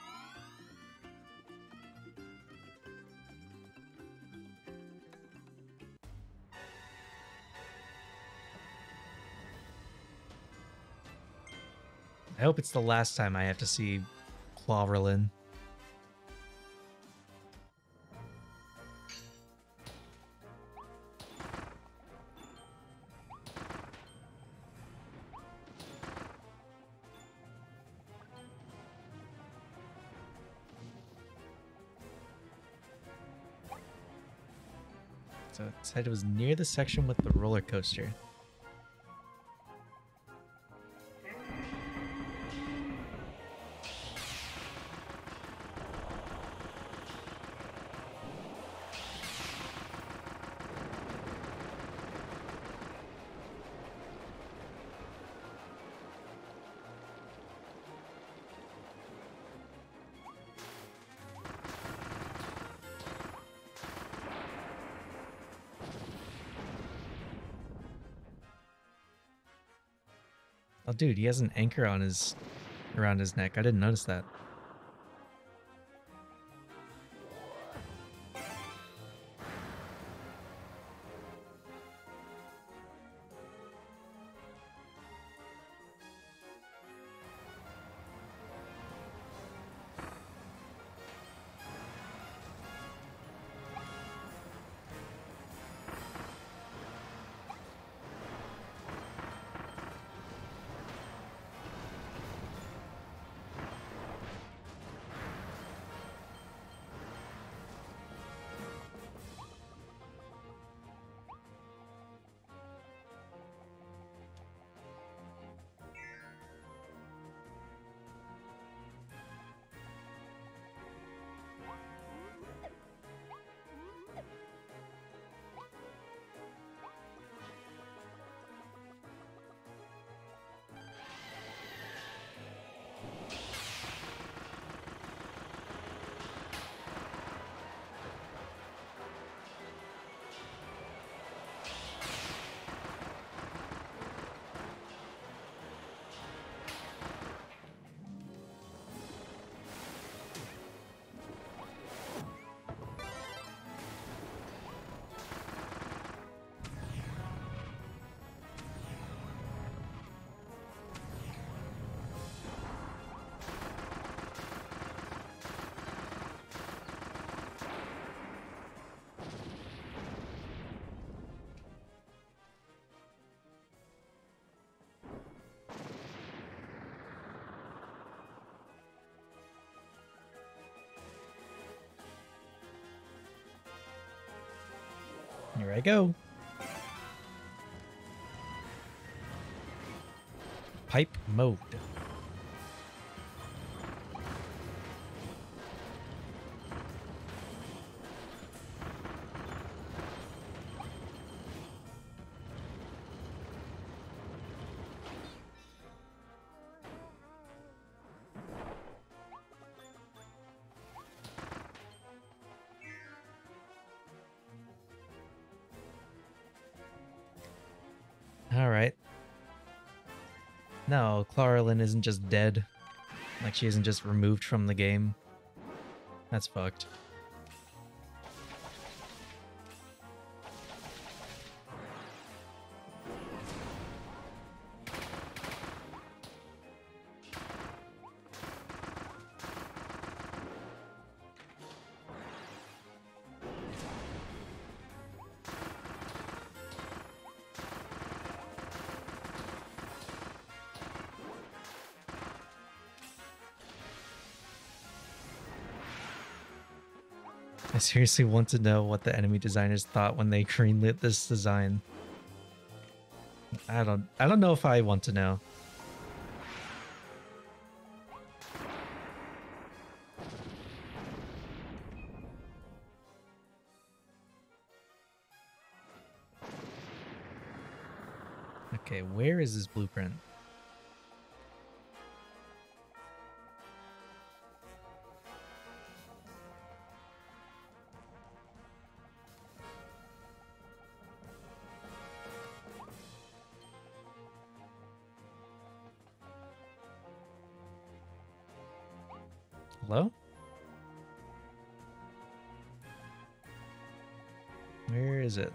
I hope it's the last time I have to see Clawroline. Said it was near the section with the roller coaster. Dude, he has an anchor on his around his neck. I didn't notice that. I go. Pipe mode. No, Clawroline isn't just dead. Like she isn't just removed from the game. That's fucked. I seriously want to know what the enemy designers thought when they greenlit this design. I don't I don't know if I want to know. Is it?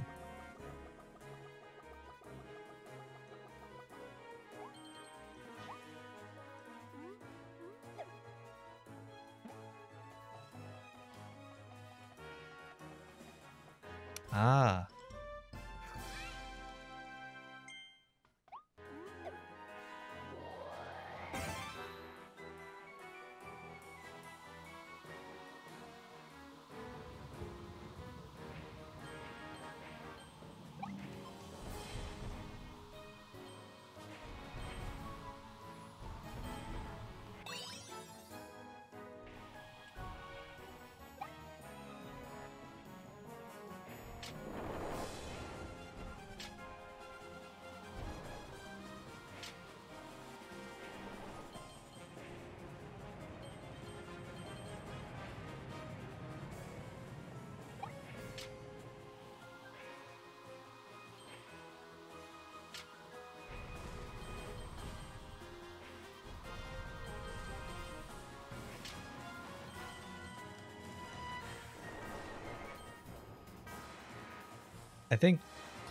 I think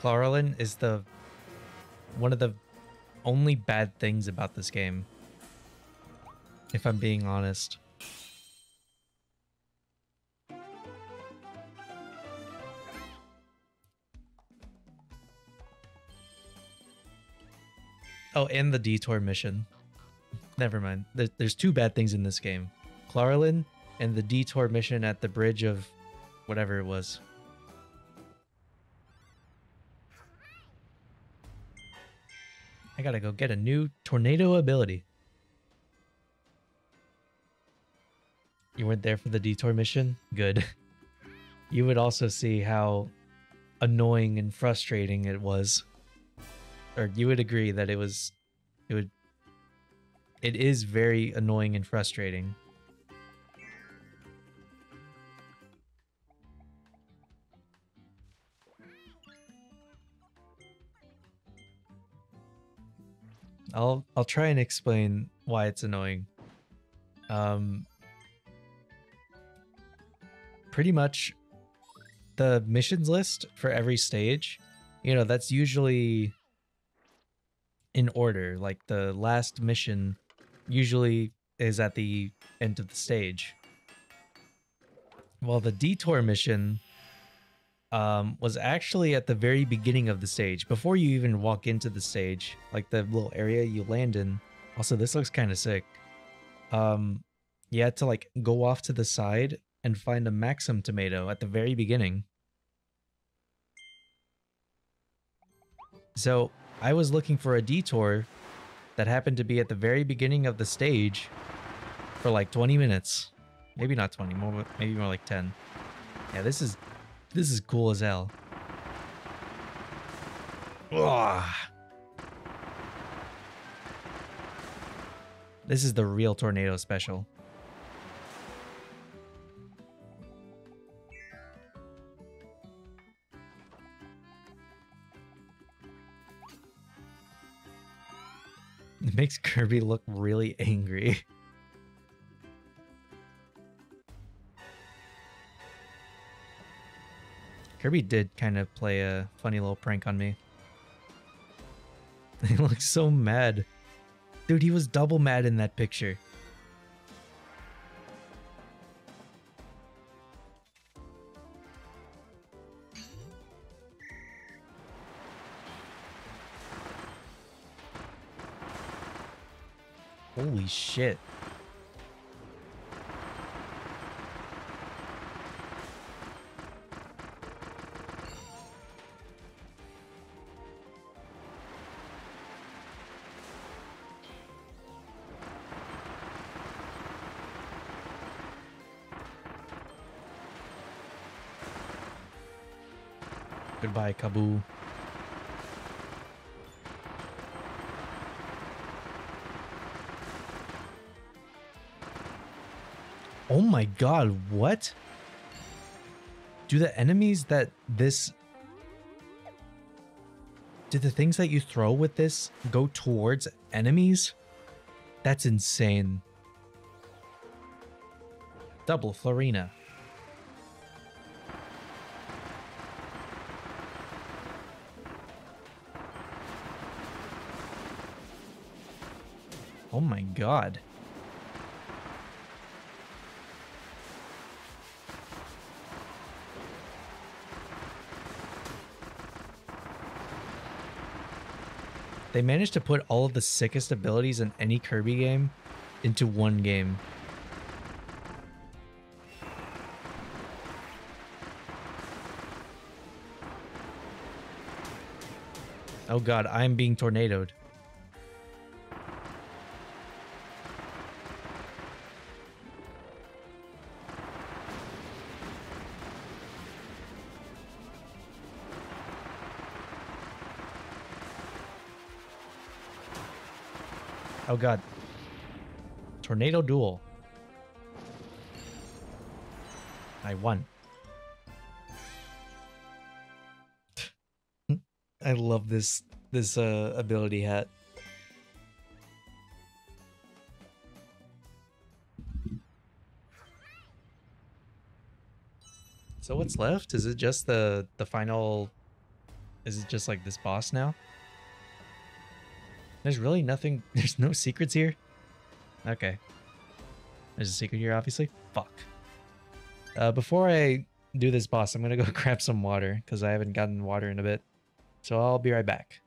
Clawroline is the one of the only bad things about this game. If I'm being honest. Oh, and the detour mission. Never mind. There's two bad things in this game. Clawroline and the detour mission at the bridge of whatever it was. Gotta go get a new tornado ability. You weren't there for the detour mission? Good. (laughs) You would also see how annoying and frustrating it was. Or you would agree that it was it would it is very annoying and frustrating. I'll I'll try and explain why it's annoying. Um pretty much the missions list for every stage, you know, that's usually in order. Like the last mission usually is at the end of the stage. Well, the detour mission um, was actually at the very beginning of the stage, before you even walk into the stage, like the little area you land in. Also, this looks kind of sick. Um, you had to like go off to the side and find a Maxim tomato at the very beginning. So I was looking for a detour that happened to be at the very beginning of the stage for like 20 minutes. Maybe not 20, more maybe more like 10. Yeah, this is this is cool as hell. Ugh. This is the real tornado special. (laughs) It makes Kirby look really angry. (laughs) Kirby did kind of play a funny little prank on me. (laughs) He looks so mad. Dude, he was double mad in that picture. Holy shit. Goodbye, Kabu. Oh my god, what? Do the enemies that this... Do the things that you throw with this go towards enemies? That's insane. Double Fleurina. Oh my god. They managed to put all of the sickest abilities in any Kirby game into one game. Oh god, I'm being tornadoed. God. Tornado duel. I won. I love this this uh ability hat. So what's left? Is it just the the final is it just like this boss now? There's really nothing. (laughs) There's no secrets here. Okay. There's a secret here, obviously. Fuck. Uh, before I do this boss, I'm gonna go (laughs) grab some water because I haven't gotten water in a bit. So I'll be right back.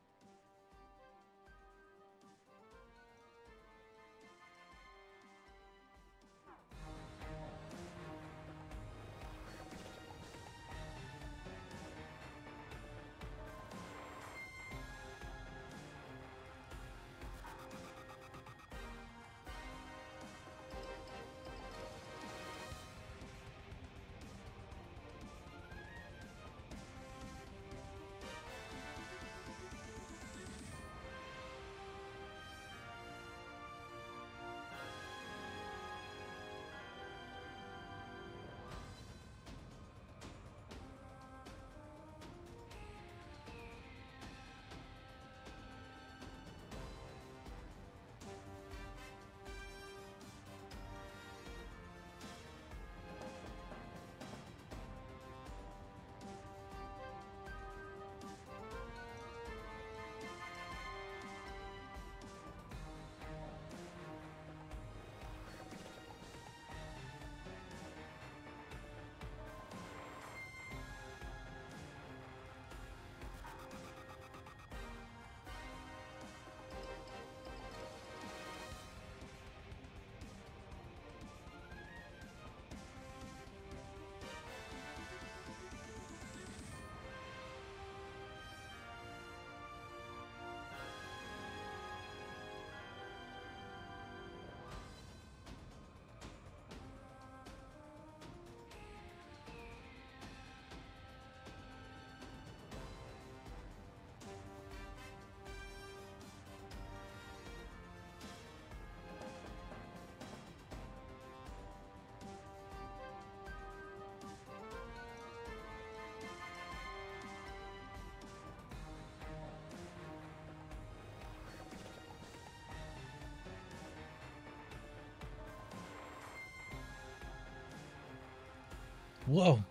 Whoa.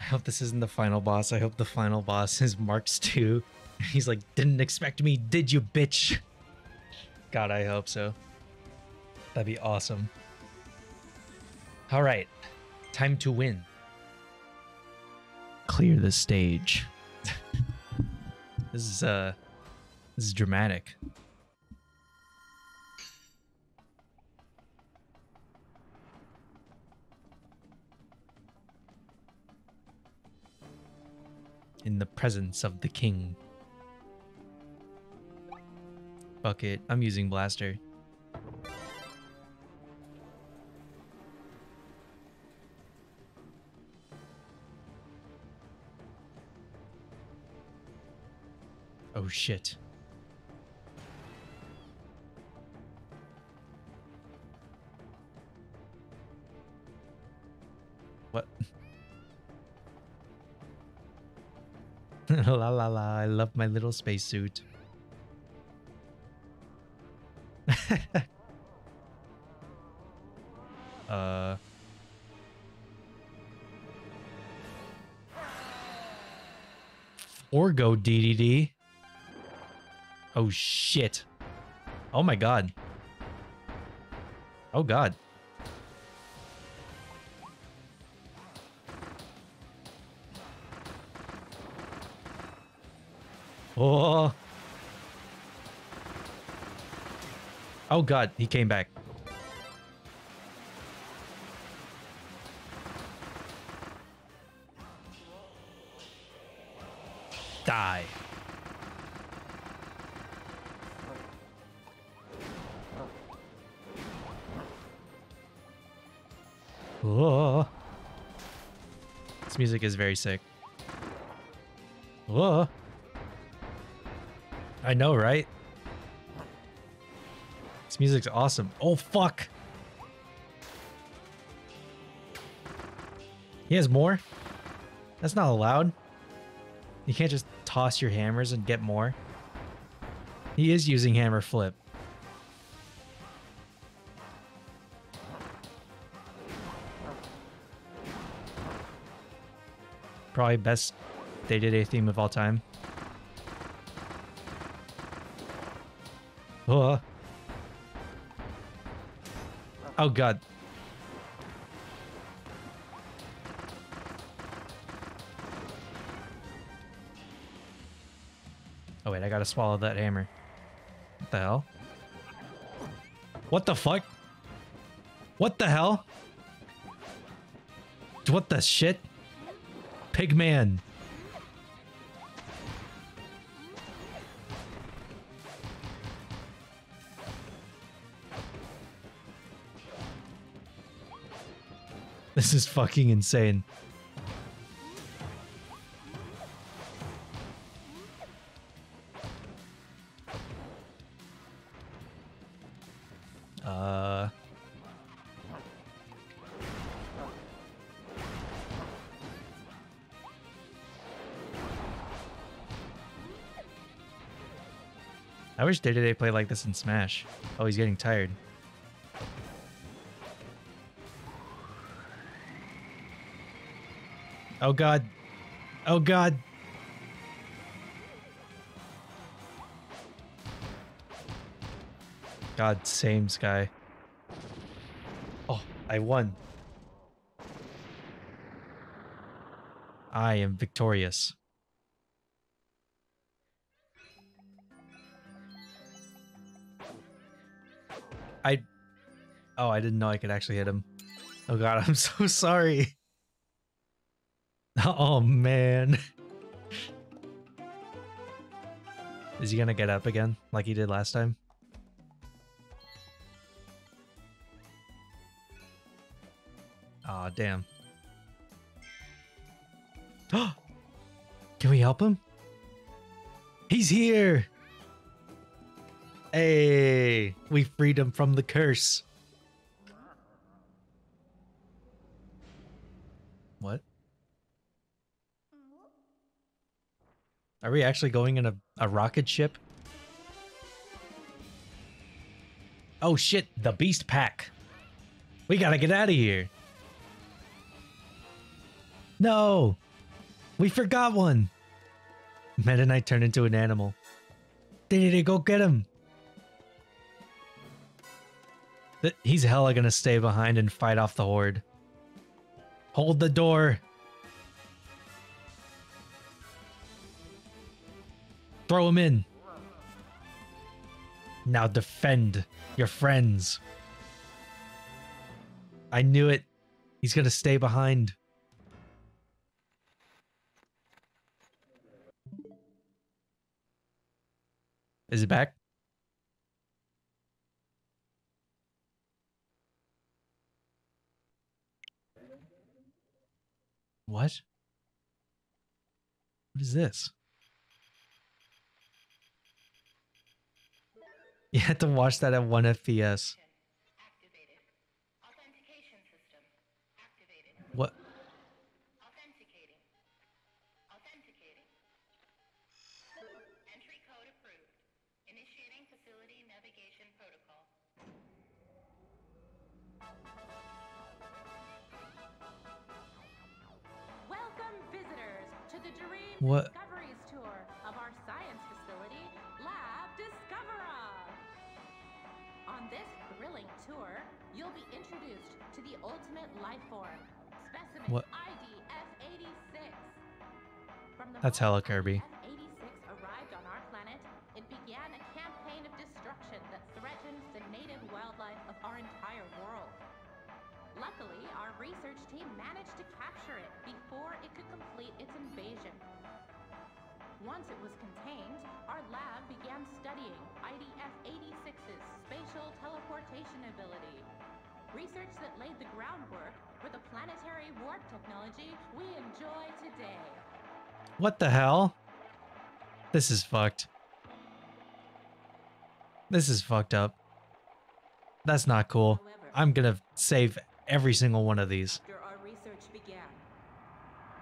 I hope this isn't the final boss. I hope the final boss is Marx (laughs) 2. He's like, didn't expect me, did you, bitch? God, I hope so. That'd be awesome. All right, time to win. Clear the stage. (laughs) this is uh, this is dramatic. Presence of the king. Fuck it, I'm using blaster. Oh shit. (laughs) la la la, I love my little spacesuit. (laughs) uh or go DDD. Oh shit. Oh my god. Oh god. Oh god, he came back. Die. Oh. This music is very sick. Oh. I know, right? Music's awesome. Oh, fuck. He has more? That's not allowed. You can't just toss your hammers and get more. He is using hammer flip. Probably best Dedede theme of all time. Oh. Oh god. Oh wait, I gotta swallow that hammer. What the hell? What the fuck? What the hell? What the shit? Pigman. This is fucking insane. Uh... I wish Dedede played like this in Smash. Oh, he's getting tired. Oh god. Oh god. God, same Sky. Oh, I won. I am victorious. I... Oh, I didn't know I could actually hit him. Oh god, (laughs) I'm so sorry. (laughs) Oh man. Is he gonna get up again like he did last time? Aw, oh, damn. (gasps) Can we help him? He's here! Hey, we freed him from the curse. Are we actually going in a, a rocket ship? Oh shit, the beast pack. We gotta get out of here. No! We forgot one! Meta Knight turned into an animal. Did go get him! He's hella gonna stay behind and fight off the horde. Hold the door! Throw him in! Now defend your friends. I knew it. He's gonna stay behind. Is it back? What? What is this? (laughs) You had to watch that at 1 FPS. Activated. Authentication system activated. What? Authenticating. Authenticating. Entry code approved. Initiating facility navigation protocol. Welcome, visitors, to the Dream What? Life form, specimen What? ID F86. From the That's hella Kirby. F86 arrived on our planet, it began a campaign of destruction that threatens the native wildlife of our entire world. Luckily, our research team managed to capture it before it could complete its invasion. Once it was contained, our lab began studying ID-F86's spatial teleportation ability. Research that laid the groundwork for the planetary warp technology we enjoy today. What the hell? This is fucked. This is fucked up. That's not cool. I'm gonna save every single one of these. After our research began,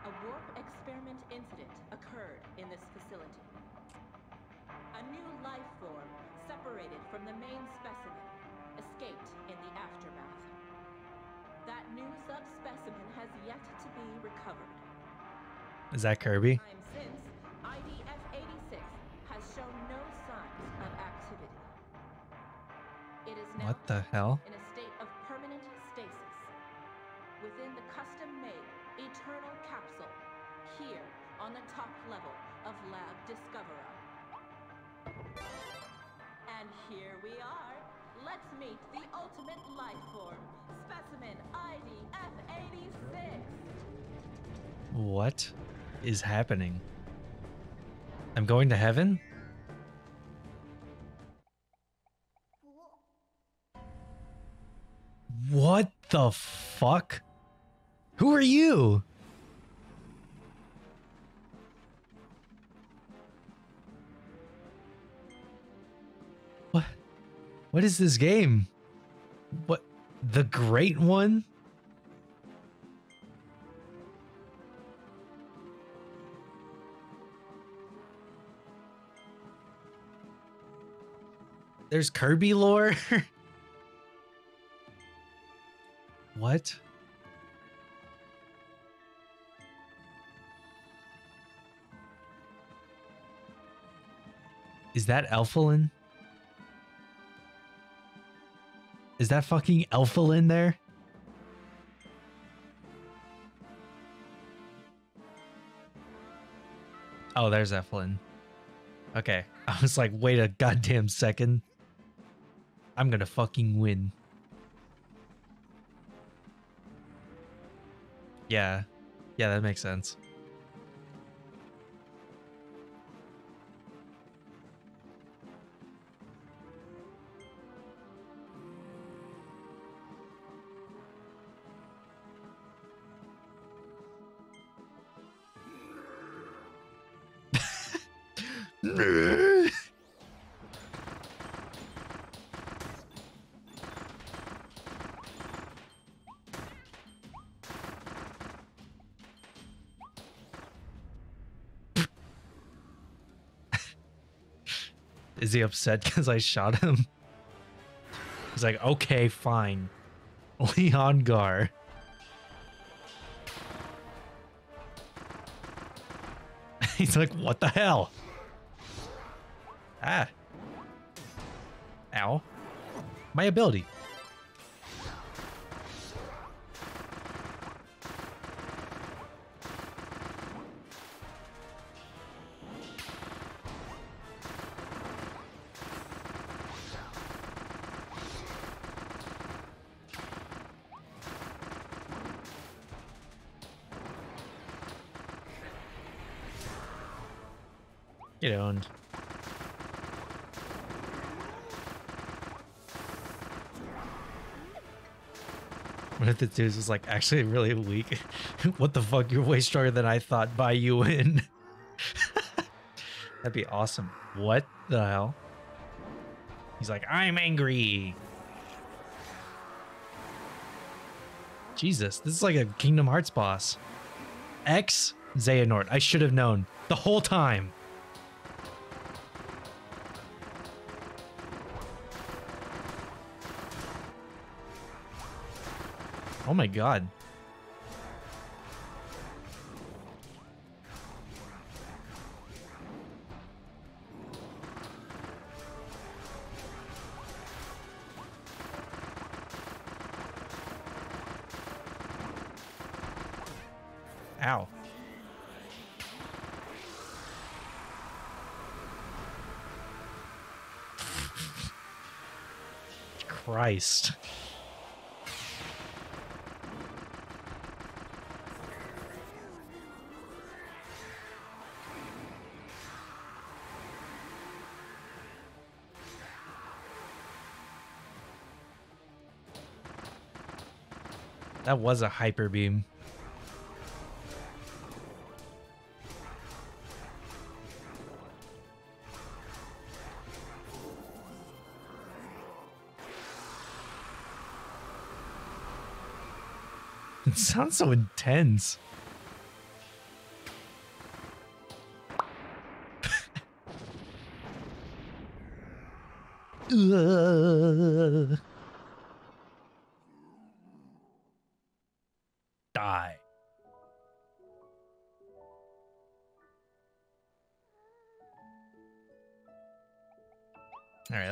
a warp experiment incident occurred in this facility. A new life form, separated from the main specimen, escaped in the aftermath. That new subspecimen has yet to be recovered. Is that Kirby? Since, ID-F86 has shown no signs of activity. It is now What the hell? in a state of permanent stasis within the custom-made eternal capsule here on the top level of Lab Discovera. And here we are. Let's meet the ultimate life form, specimen ID F86. What is happening? I'm going to heaven? What the fuck? Who are you? What is this game? What? The Great One? There's Kirby lore? (laughs) what? Is that Elfilin? Is that fucking Elfilin there? Oh, there's Elfilin. Okay. (laughs) I was like, wait a goddamn second. I'm gonna fucking win. Yeah. Yeah, that makes sense. (laughs) Is he upset because I shot him? (laughs) He's like, okay, fine. (laughs) Leongar. He's like, what the hell? Ah. Ow. My ability. The dude was like actually really weak? (laughs) what the fuck? You're way stronger than I thought. Buy you in. (laughs) That'd be awesome. What the hell? He's like, I'm angry. Jesus, this is like a Kingdom Hearts boss. X Xehanort. I should have known the whole time. Oh my god. Ow. Christ. That was a hyper beam. (laughs) It sounds so intense.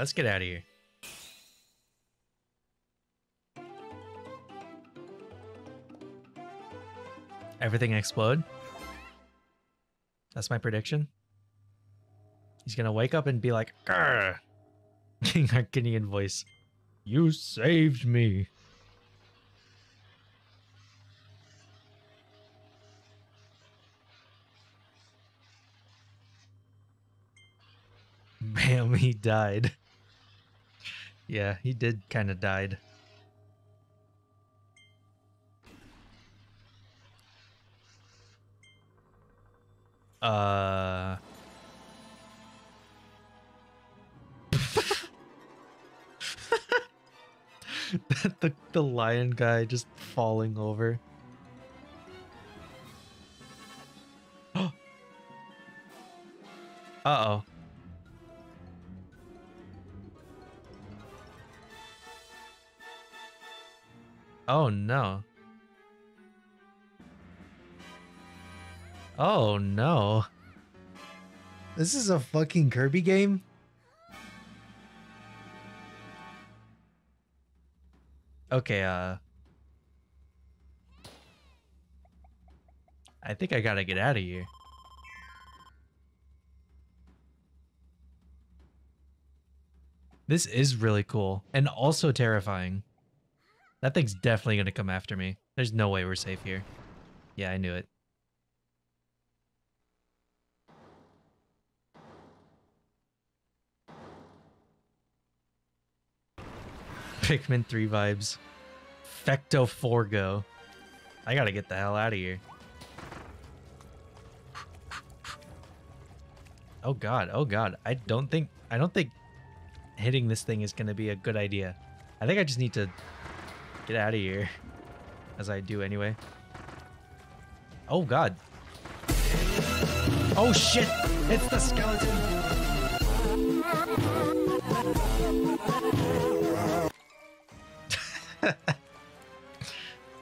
Let's get out of here. Everything explode? That's my prediction. He's gonna wake up and be like, Grr! (laughs) King Arcanian voice. You saved me. Bam, he died. Yeah, he did kind of died. Uh (laughs) the the lion guy just falling over. (gasps) Uh-oh. Oh no. Oh no. This is a fucking Kirby game? Okay, uh I think I gotta get out of here. This is really cool and also terrifying. That thing's definitely gonna come after me. There's no way we're safe here. Yeah, I knew it. Pikmin 3 vibes. Fecto Forgo. I gotta get the hell out of here. Oh god, oh god. I don't think I don't think hitting this thing is gonna be a good idea. I think I just need to get out of here. As I do anyway. Oh god. Oh shit! It's the skeleton!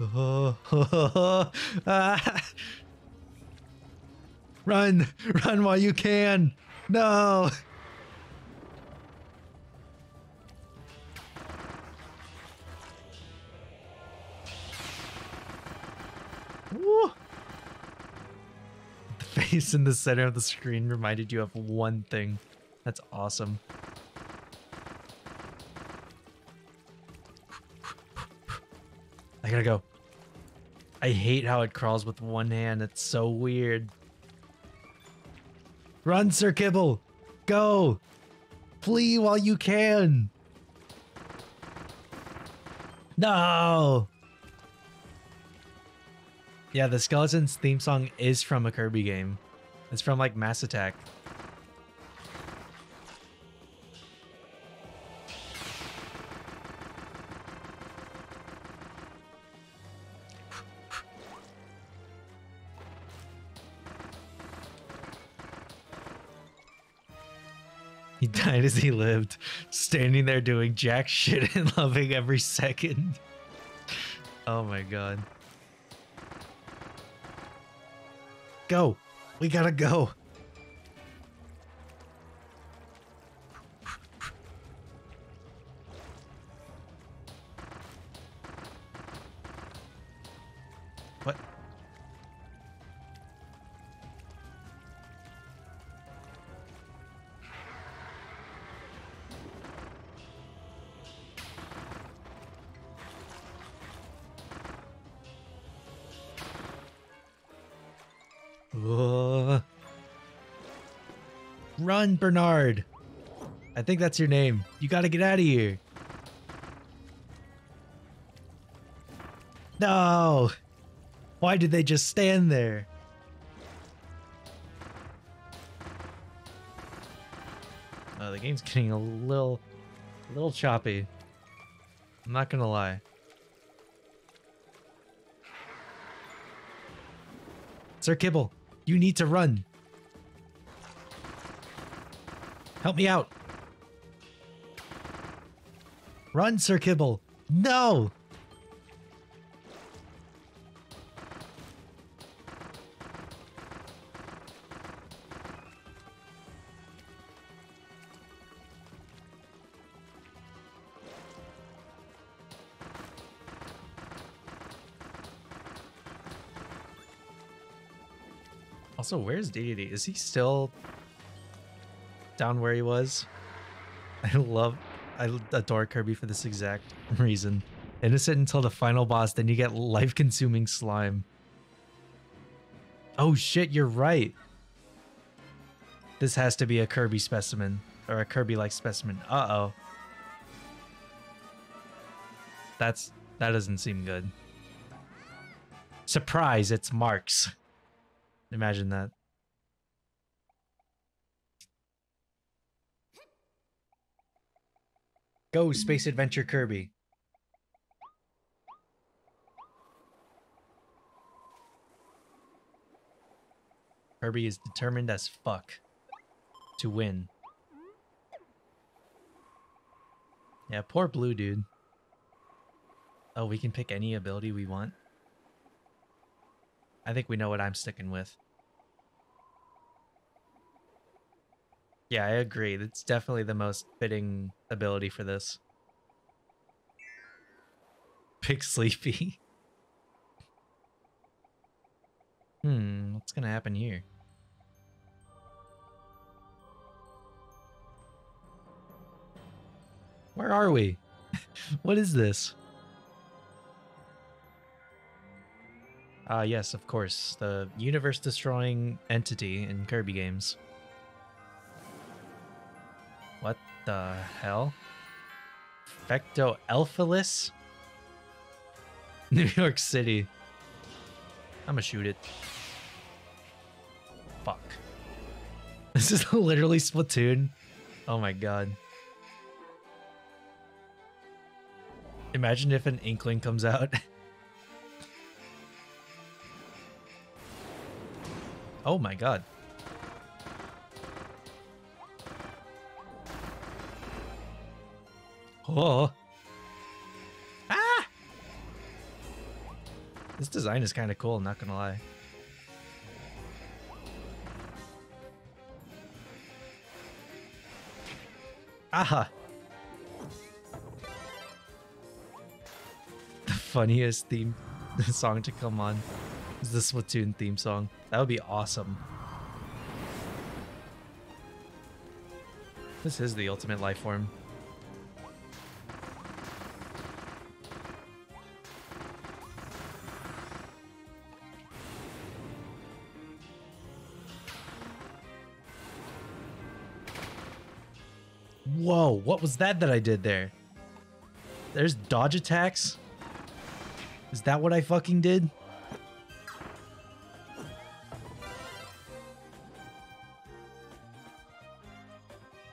(laughs) Run! Run while you can! No! Face in the center of the screen reminded you of one thing. That's awesome. I gotta go. I hate how it crawls with one hand. It's so weird. Run, Sir Kibble! Go! Flee while you can! No! Yeah, the Skeleton's theme song is from a Kirby game. It's from like Mass Attack. He died as he lived, standing there doing jack shit (laughs) and loving every second. Oh my god. Go! We gotta go! Bernard. I think that's your name. You gotta get out of here. No. Why did they just stand there? Oh, the game's getting a little, a little choppy. I'm not gonna lie. Sir Kibble, you need to run. Help me out. Run, Sir Kibble. No! Also, where's Deity? Is he still down where he was? (laughs) I love, I adore Kirby for this exact reason. Innocent until the final boss, then you get life-consuming slime. Oh shit, you're right. This has to be a Kirby specimen, or a Kirby-like specimen. Uh-oh. That's, that doesn't seem good. Surprise, it's Marx. Imagine that. Go, Space Adventure Kirby. Kirby is determined as fuck to win. Yeah, poor blue dude. Oh, we can pick any ability we want. I think we know what I'm sticking with. Yeah, I agree. It's definitely the most fitting ability for this. Big Sleepy. (laughs) hmm, what's gonna happen here? Where are we? (laughs) what is this? Ah, yes, of course. The universe-destroying entity in Kirby games. The hell? Fecto Elfilis? (laughs) New York City. I'ma shoot it. Fuck. (laughs) This is literally Splatoon. Oh my god. Imagine if an Inkling comes out. (laughs) oh my god. Oh. Ah! This design is kind of cool, not gonna lie. Aha! (laughs) The funniest theme (laughs) song to come on is the Splatoon theme song. That would be awesome. This is the ultimate life form. What was that that I did there? There's dodge attacks? Is that what I fucking did?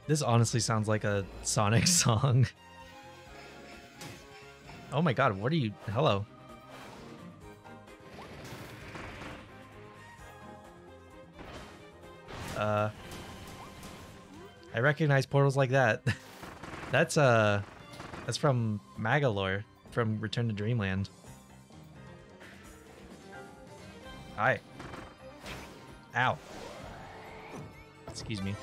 This honestly sounds like a Sonic (laughs) song. Oh my god, what are you? Hello. Uh, I recognize portals like that. (laughs) that's uh, that's from Magolor from Return to Dreamland. Hi. Ow. Excuse me.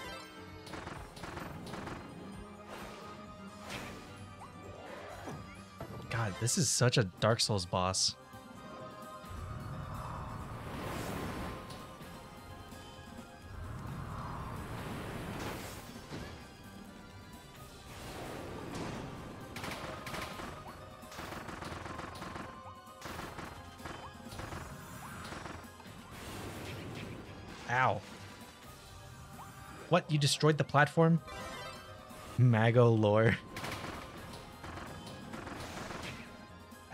God, this is such a Dark Souls boss. You destroyed the platform? Magolor.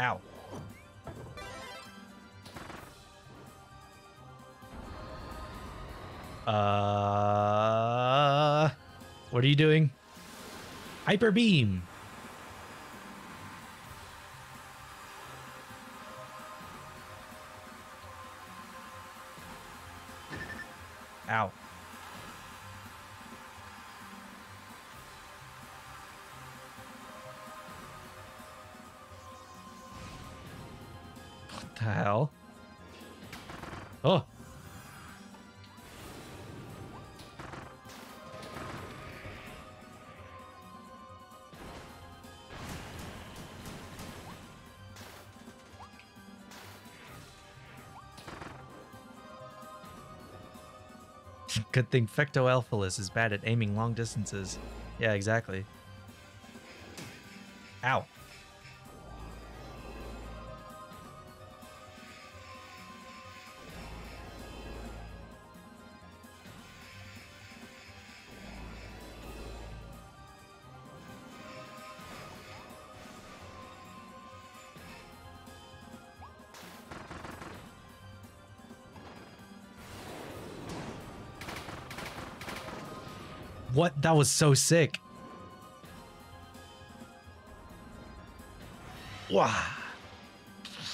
Ow. Uh, what are you doing? Hyper beam. Good thing Fecto Elfilis is bad at aiming long distances. Yeah, exactly. What? That was so sick. Wow.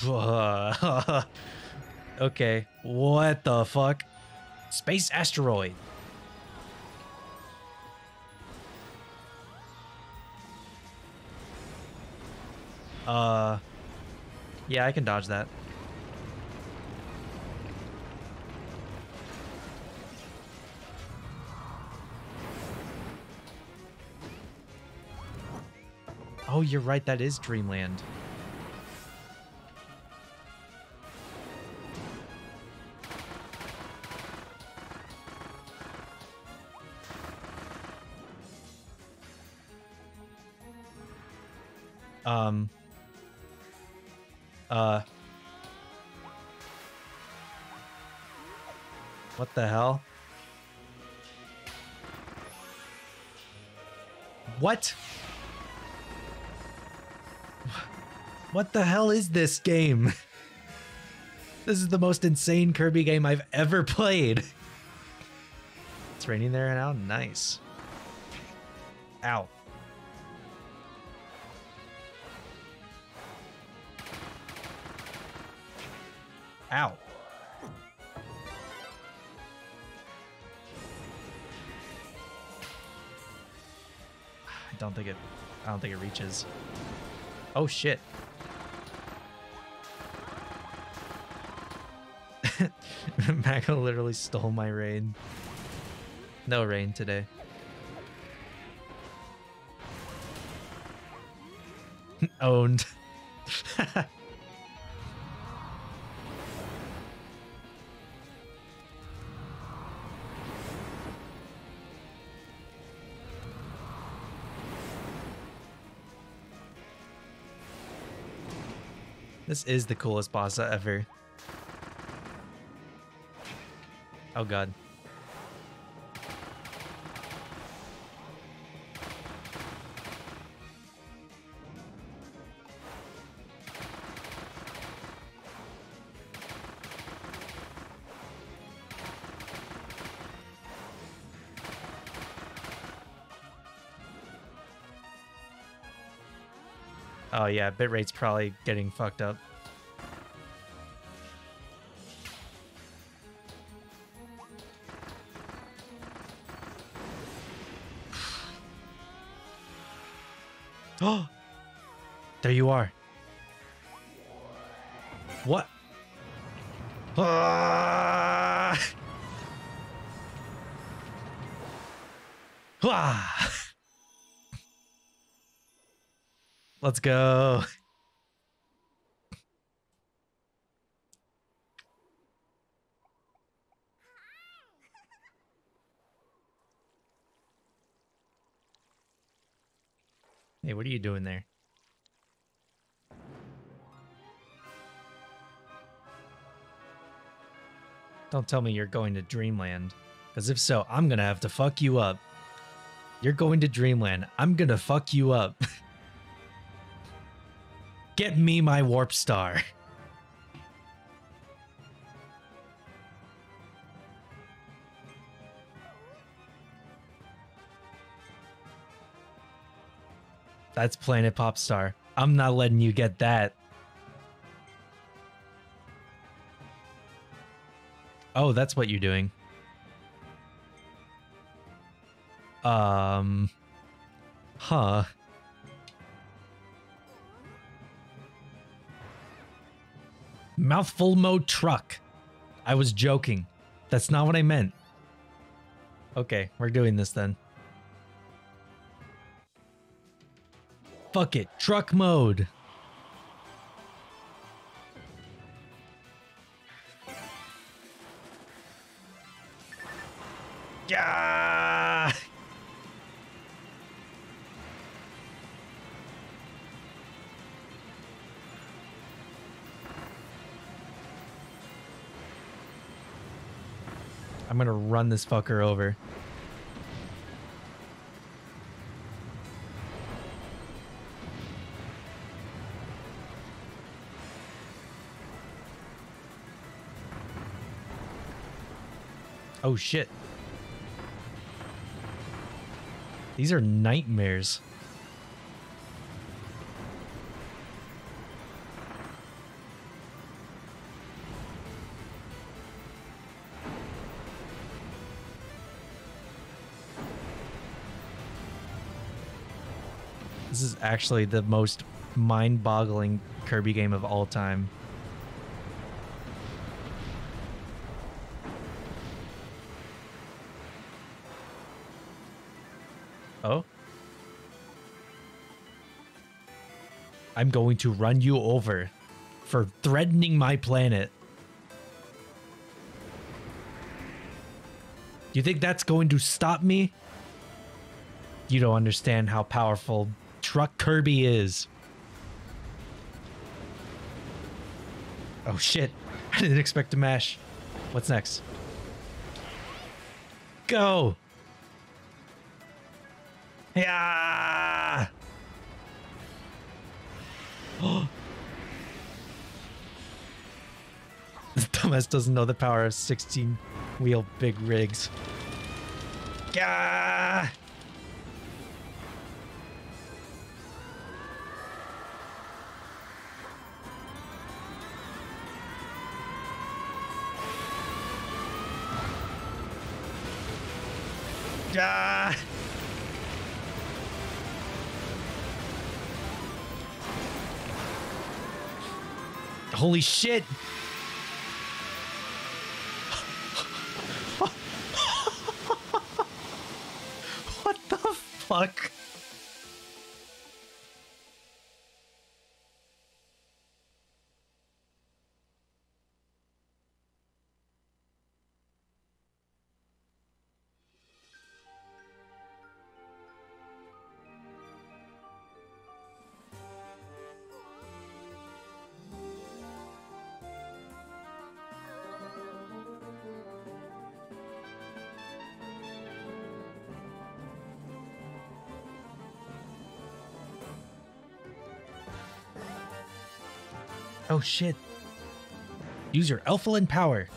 (laughs) okay. What the fuck? Space asteroid. Uh. Yeah, I can dodge that. Oh, you're right. That is Dreamland. Um. Uh. What the hell? What? What the hell is this game? (laughs) This is the most insane Kirby game I've ever (laughs) played. It's raining there now? Nice. Ow. Ow. (sighs) I don't think it I don't think it reaches. Oh shit. (laughs) Mago literally stole my rain. No rain today. (laughs) Owned. (laughs) this is the coolest boss ever. Oh god. Oh yeah, bitrate's probably getting fucked up. There you are. What? Ah! Ah! Let's go. Hey, what are you doing there? Don't tell me you're going to Dreamland. Because if so, I'm going to have to fuck you up. You're going to Dreamland. I'm going to fuck you up. (laughs) Get me my warp star. That's Planet Popstar. I'm not letting you get that. Oh, that's what you're doing. Um. Huh. Mouthful mode truck. I was joking. That's not what I meant. Okay, we're doing this then. Fuck it. Truck mode. Run this fucker over. Oh shit. These are nightmares. Actually the most mind-boggling Kirby game of all time. Oh? I'm going to run you over for threatening my planet. You think that's going to stop me? You don't understand how powerful Truck Kirby is. Oh shit. (laughs) I didn't expect to mash. What's next? Go! Yeah. (gasps) Dumbass doesn't know the power of 16 wheel big rigs. Yeah. Yeah. Holy shit! Oh shit. Use your Elfilin power.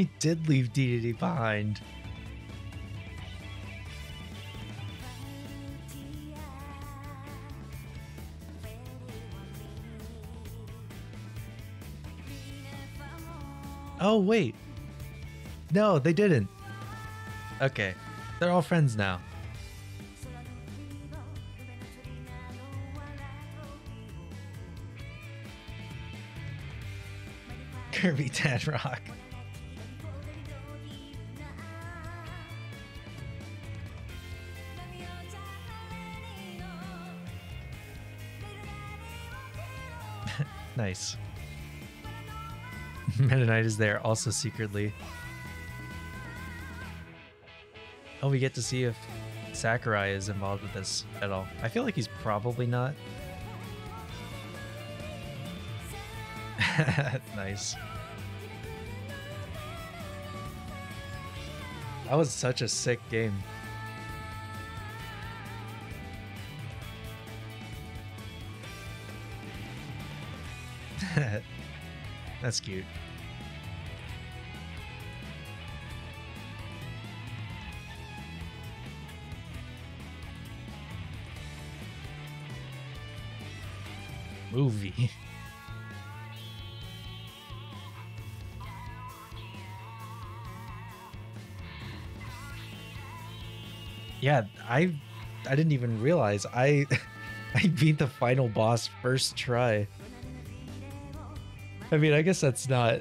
They did leave DDD behind. Oh, wait. No, they didn't. Okay. They're all friends now. (laughs) Kirby Dad Rock. Nice. (laughs) Knight is there also secretly. Oh, we get to see if Sakurai is involved with this at all. I feel like he's probably not. (laughs) nice. That was such a sick game. That's cute. Movie. (laughs) yeah, I I didn't even realize I (laughs) I beat the final boss first try. I mean, I guess that's not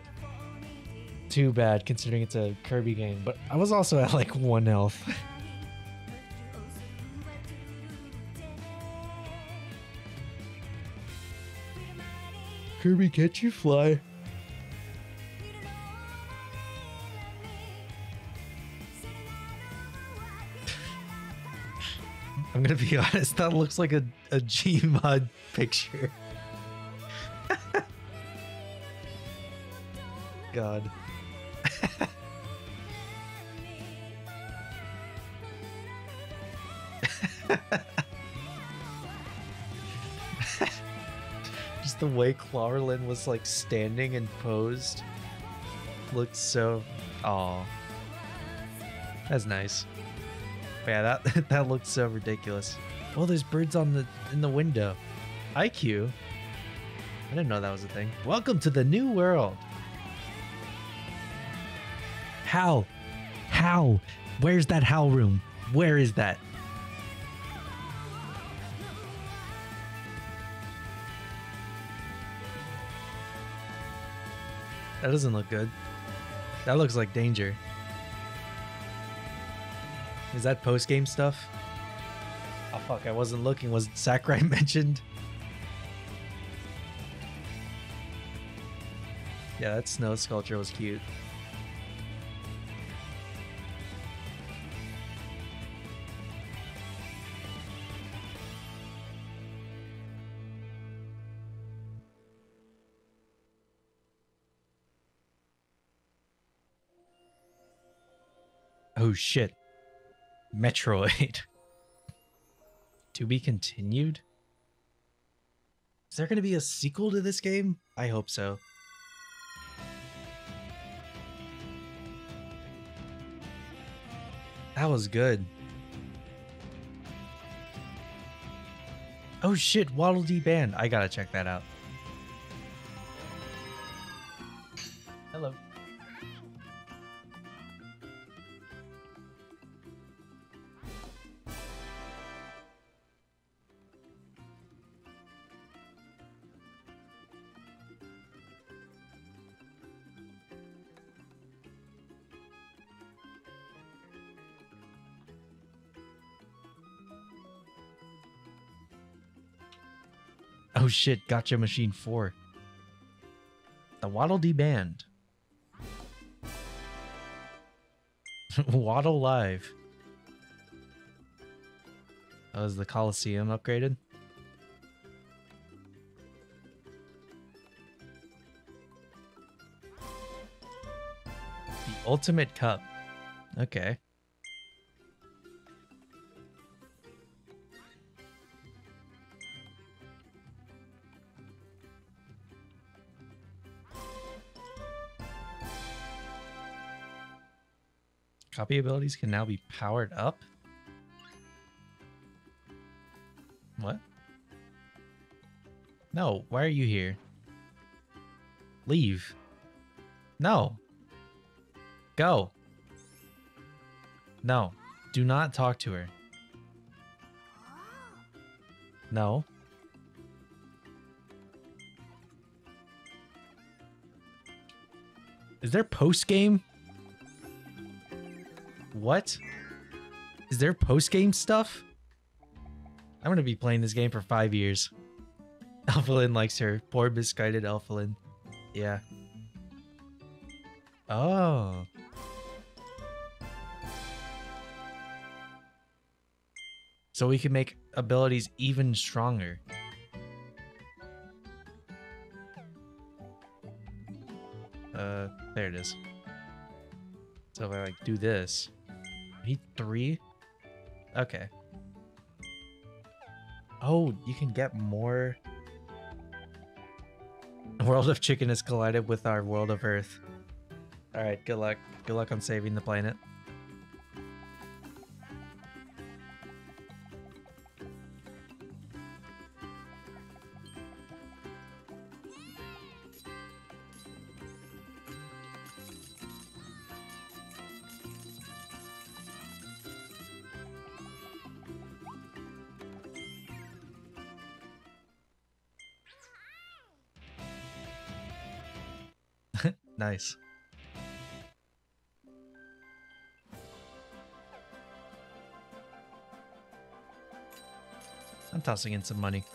too bad considering it's a Kirby game, but I was also at like one health. (laughs) Kirby, can't you fly? (laughs) I'm gonna be honest, that looks like a, a Gmod picture. God. (laughs) Just the way Clawroline was like standing and posed looked so. Aw. That's nice. But yeah, that (laughs) that looked so ridiculous. Oh, there's birds on the in the window. IQ. I didn't know that was a thing. Welcome to the new world. HAL. HAL. Where's that HAL room? Where is that? That doesn't look good. That looks like danger. Is that post game stuff? Oh fuck, I wasn't looking. Was Sakurai (laughs) mentioned? Yeah, that snow sculpture was cute. Oh shit. Metroid. (laughs) to be continued? Is there going to be a sequel to this game? I hope so. That was good. Oh shit, Waddle Dee Band. I gotta check that out. Shit, Gotcha Machine 4. The Waddle Dee Band. (laughs) Waddle Live. Oh, is the Coliseum upgraded? The Ultimate Cup. Okay. Copy abilities can now be powered up? What? No, why are you here? Leave. No. Go. No. Do not talk to her. No. Is there post game? What? Is there post game stuff? I'm gonna be playing this game for five years. (laughs) Elfilin likes her. Poor misguided Elfilin. Yeah. Oh. So we can make abilities even stronger. Uh, there it is. So if I like do this, Heat three? Okay. Oh, you can get more. World of Chicken has collided with our world of Earth. Alright, good luck. Good luck on saving the planet. Nice. I'm tossing in some money.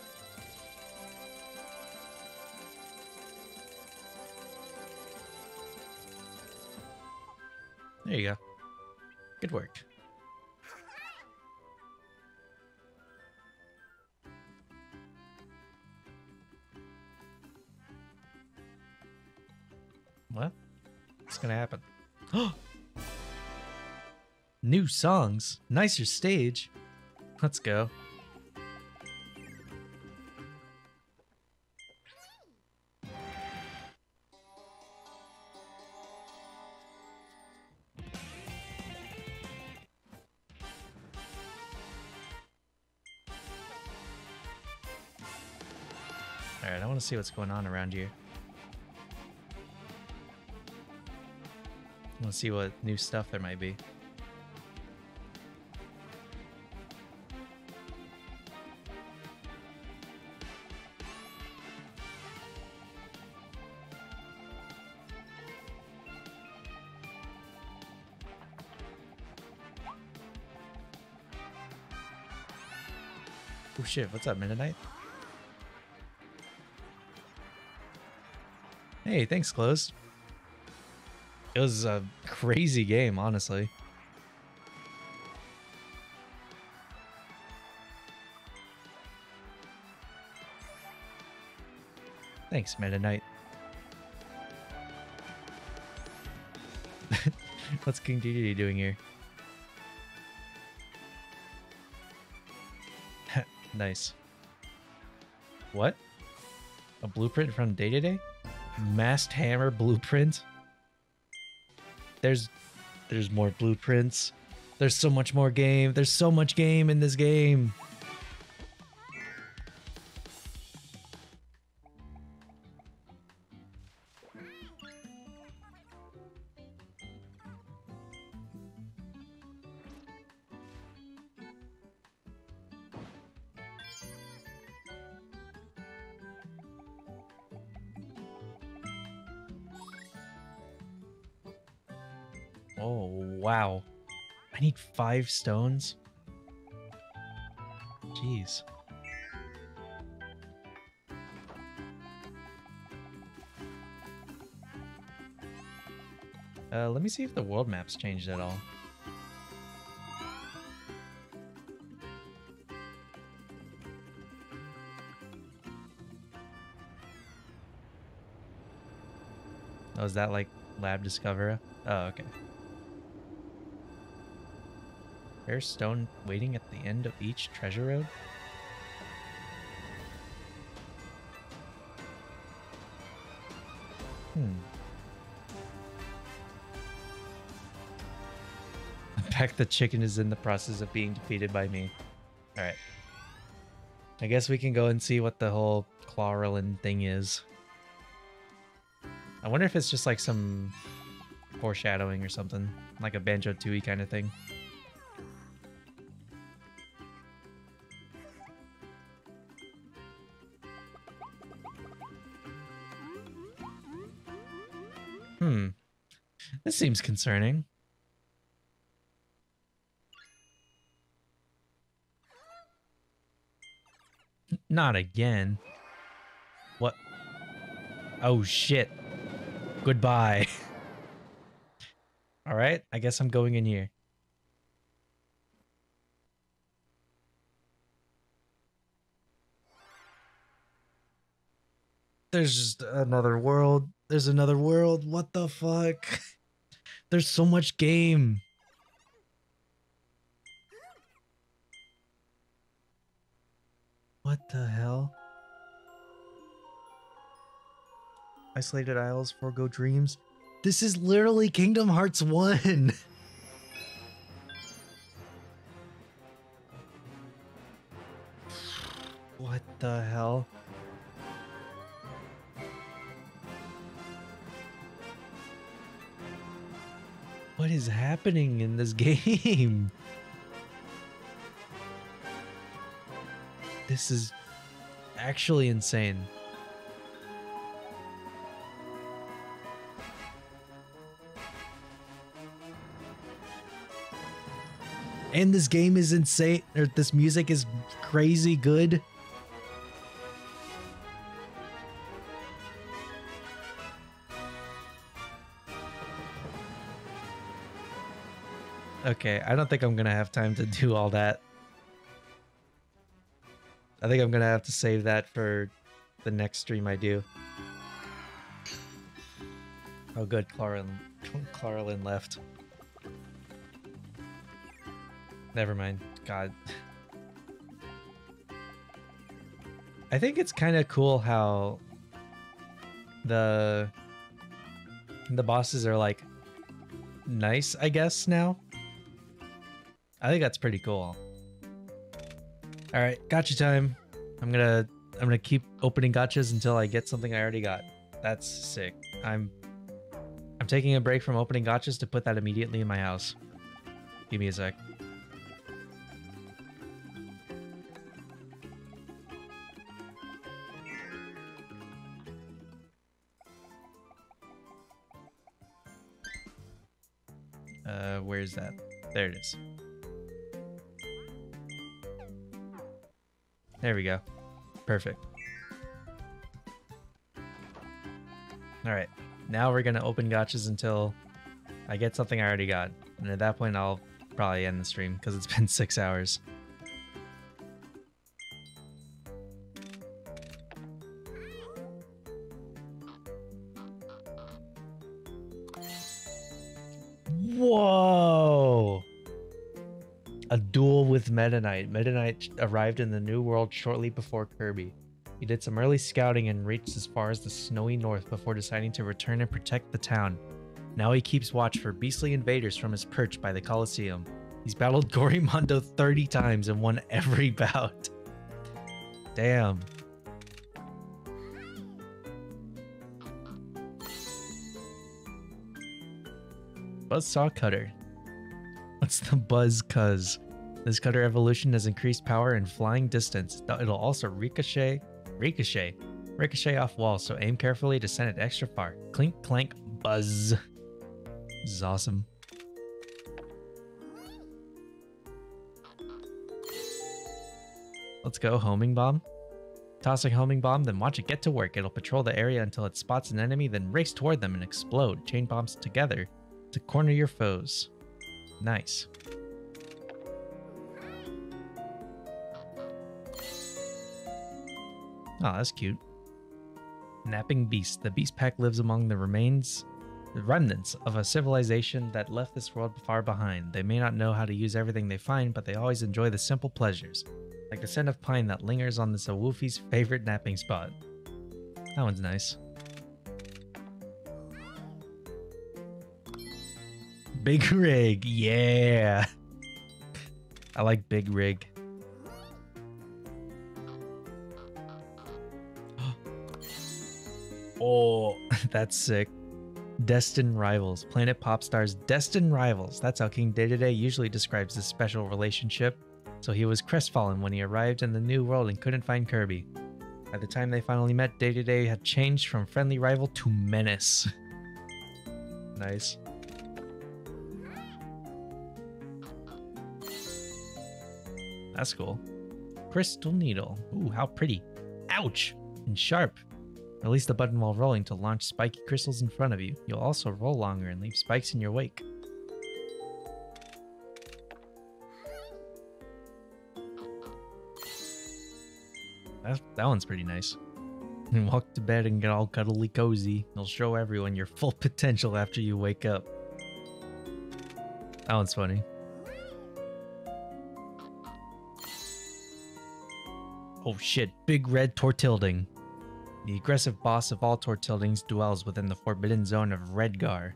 New songs, nicer stage. Let's go. Alright, I want to see what's going on around here. Let's see what new stuff there might be. Shit, what's up, Midnight? Hey, thanks, Close. It was a crazy game, honestly. Thanks, Meta Knight. (laughs) What's King Dedede doing here? Nice. What? A blueprint from Day to Day? Masked Hammer blueprint? There's there's more blueprints. There's so much more game. There's so much game in this game. Five stones? Jeez. Uh, let me see if the world map's changed at all. Oh, is that like Lab Discovera? Oh, okay. There's stone waiting at the end of each treasure road? Hmm. (laughs) Peck the chicken is in the process of being defeated by me. Alright. I guess we can go and see what the whole Clawroline thing is. I wonder if it's just like some foreshadowing or something. Like a Banjo Tooie kind of thing. Hmm. This seems concerning. Not again. What? Oh shit. Goodbye. (laughs) All right, I guess I'm going in here. There's just another world. There's another world. What the fuck? (laughs) There's so much game. What the hell? Isolated Isles, Forgo Dreams. This is literally Kingdom Hearts 1. (laughs) what the hell? What is happening in this (laughs) game? This is actually insane. And this game is insane, or this music is crazy good. Okay, I don't think I'm gonna have time to do all that. I think I'm gonna have to save that for the next stream I do. Oh good, Clarlin Clarlin left. Never mind. God. I think it's kind of cool how the the bosses are like nice, I guess now. I think that's pretty cool. All right, gotcha time. I'm gonna I'm gonna keep opening gotchas until I get something I already got. That's sick. I'm I'm taking a break from opening gotchas to put that immediately in my house. Give me a sec. Uh, where's that? There it is. There we go. Perfect. Alright. Now we're gonna open gotchas until I get something I already got. And at that point I'll probably end the stream because it's been (laughs) six hours. Meta Knight. Meta Knight arrived in the New World shortly before Kirby. He did some early scouting and reached as far as the snowy north before deciding to return and protect the town. Now he keeps watch for beastly invaders from his perch by the Colosseum. He's battled (laughs) Gorimondo 30 times and won every bout. Damn. Buzzsaw Cutter. What's the buzz cuz? This cutter evolution has increased power and flying distance. It'll also ricochet, ricochet, ricochet off walls, so aim carefully to send it extra far. Clink, clank, buzz. This is awesome. Let's go, homing bomb. Toss a homing bomb, then watch it get to work. It'll patrol the area until it spots an enemy, then race toward them and explode. Chain bombs together to corner your foes. Nice. Oh, that's cute. Napping Beast. The Beast Pack lives among the remains, the remnants of a civilization that left this world far behind. They may not know how to use everything they find, but they always enjoy the simple pleasures, like the scent of pine that lingers on this Awoofy's favorite napping spot. That one's nice. Big (laughs) Rig, yeah! I like Big Rig. Oh, (laughs) that's sick. Destined Rivals. Planet Popstar's Destined Rivals. That's how King Dedede usually describes this special relationship. So he was crestfallen when he arrived in the new world and couldn't find Kirby. By the time they finally met, Dedede had changed from friendly rival to menace. (laughs) nice. That's cool. Crystal Needle. Ooh, how pretty. Ouch! And sharp. Release the button while rolling to launch spiky crystals in front of you. You'll also roll longer and leave spikes in your wake. That, that one's pretty nice. And (laughs) Walk to bed and get all cuddly cozy. You'll show everyone your full (laughs) potential after you wake up. That one's funny. Oh shit, Big Red Tortuilding. The aggressive boss of all Tortuildings dwells within the forbidden zone of Redgar.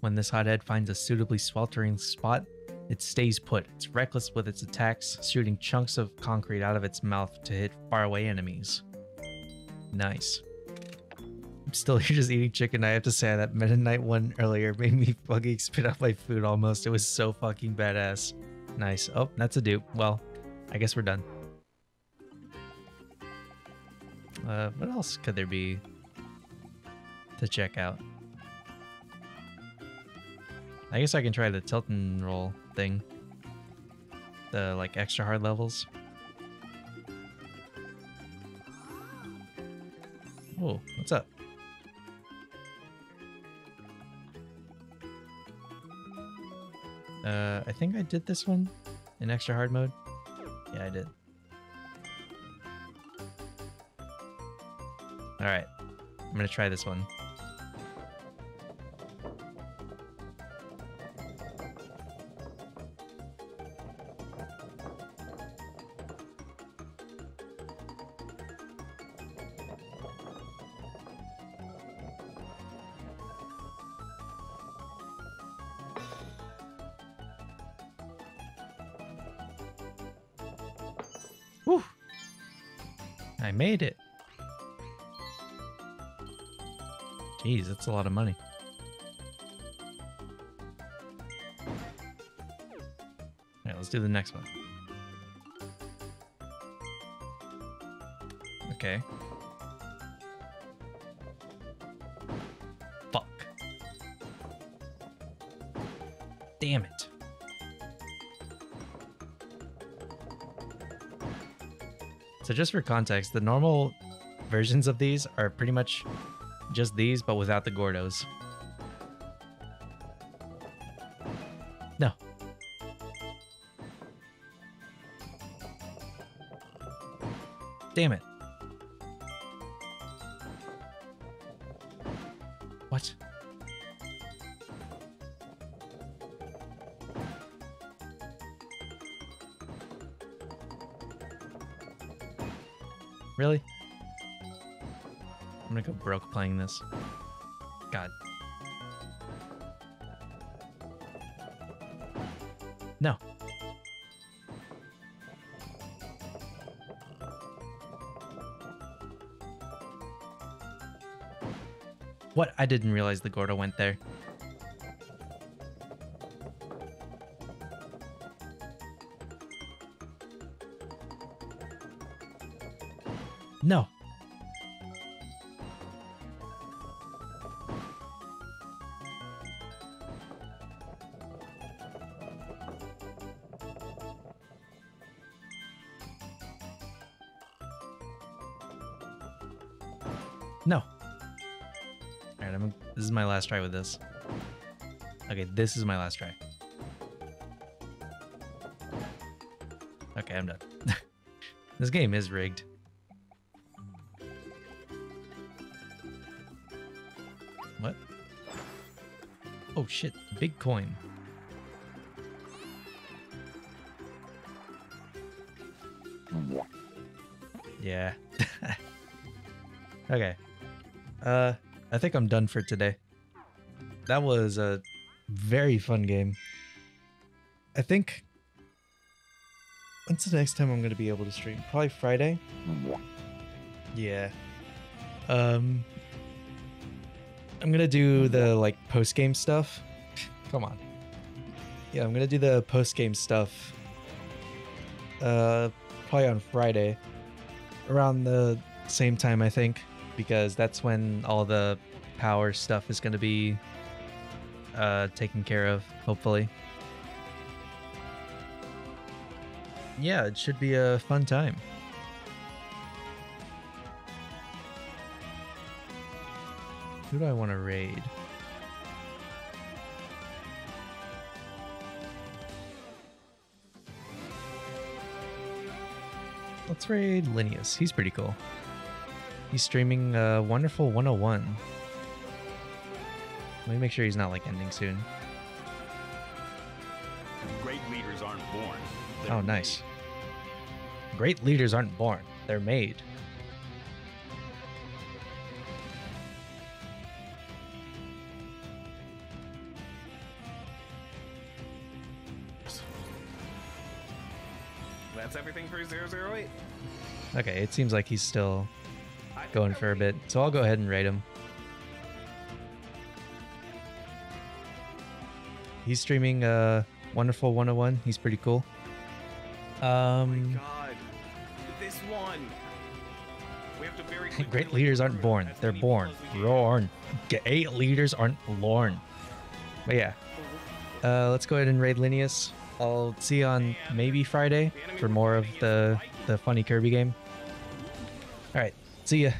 When this hothead finds a suitably sweltering spot, it stays put. It's reckless with its attacks, shooting chunks of concrete out of its mouth to hit faraway enemies. Nice. I'm still (laughs) here just eating chicken. I have to say that Meta Knight one earlier made me (laughs) fucking spit out my food almost. It was so fucking badass. Nice. Oh, that's a dupe. Well, I guess we're done. Uh, what else could there be to check out? I guess I can try the tilt and roll thing. The like extra hard levels. Oh, what's up? Uh, I think I did this one in extra hard mode. Yeah, I did. All right, I'm gonna try this one. I made it. Jeez, that's a lot of money. Alright, let's do the next one. Okay. Fuck. Damn it. So just for context, the normal versions of these are pretty much just these, but without the Gordos. This. God. No. What? I didn't realize the Gordo went there. Last try with this. Okay, this is my last try. Okay, I'm done. (laughs) this game is rigged. What? Oh shit, big coin. Yeah. (laughs) okay. Uh, I think I'm done for today. That was a very fun game. I think. When's the next time I'm gonna be able to stream? Probably Friday. Yeah. Um. I'm gonna do the like post game stuff. Come on. Yeah, I'm gonna do the post game stuff. Uh, probably on Friday, around the same time I think, because that's when all the power stuff is gonna be uh taken care of. Hopefully. Yeah, it should be a fun time. Who do I want to raid? Let's raid Linneus. He's pretty cool. He's streaming uh, Wonderful 101. Let me make sure he's not like ending soon. Great leaders aren't born. Oh, nice. Great leaders aren't born, they're made. That's everything for 008. Okay, it seems like he's still going for a bit, so I'll go ahead and raid him. He's streaming uh Wonderful 101. He's pretty cool. Oh Um my god. This one. We have to very (laughs) Great leaders aren't born, they're born. as we can. Born. Great leaders aren't born. But yeah. Uh let's go ahead and raid Linneus. I'll see you on maybe Friday for more of the the funny Kirby game. All right. See ya.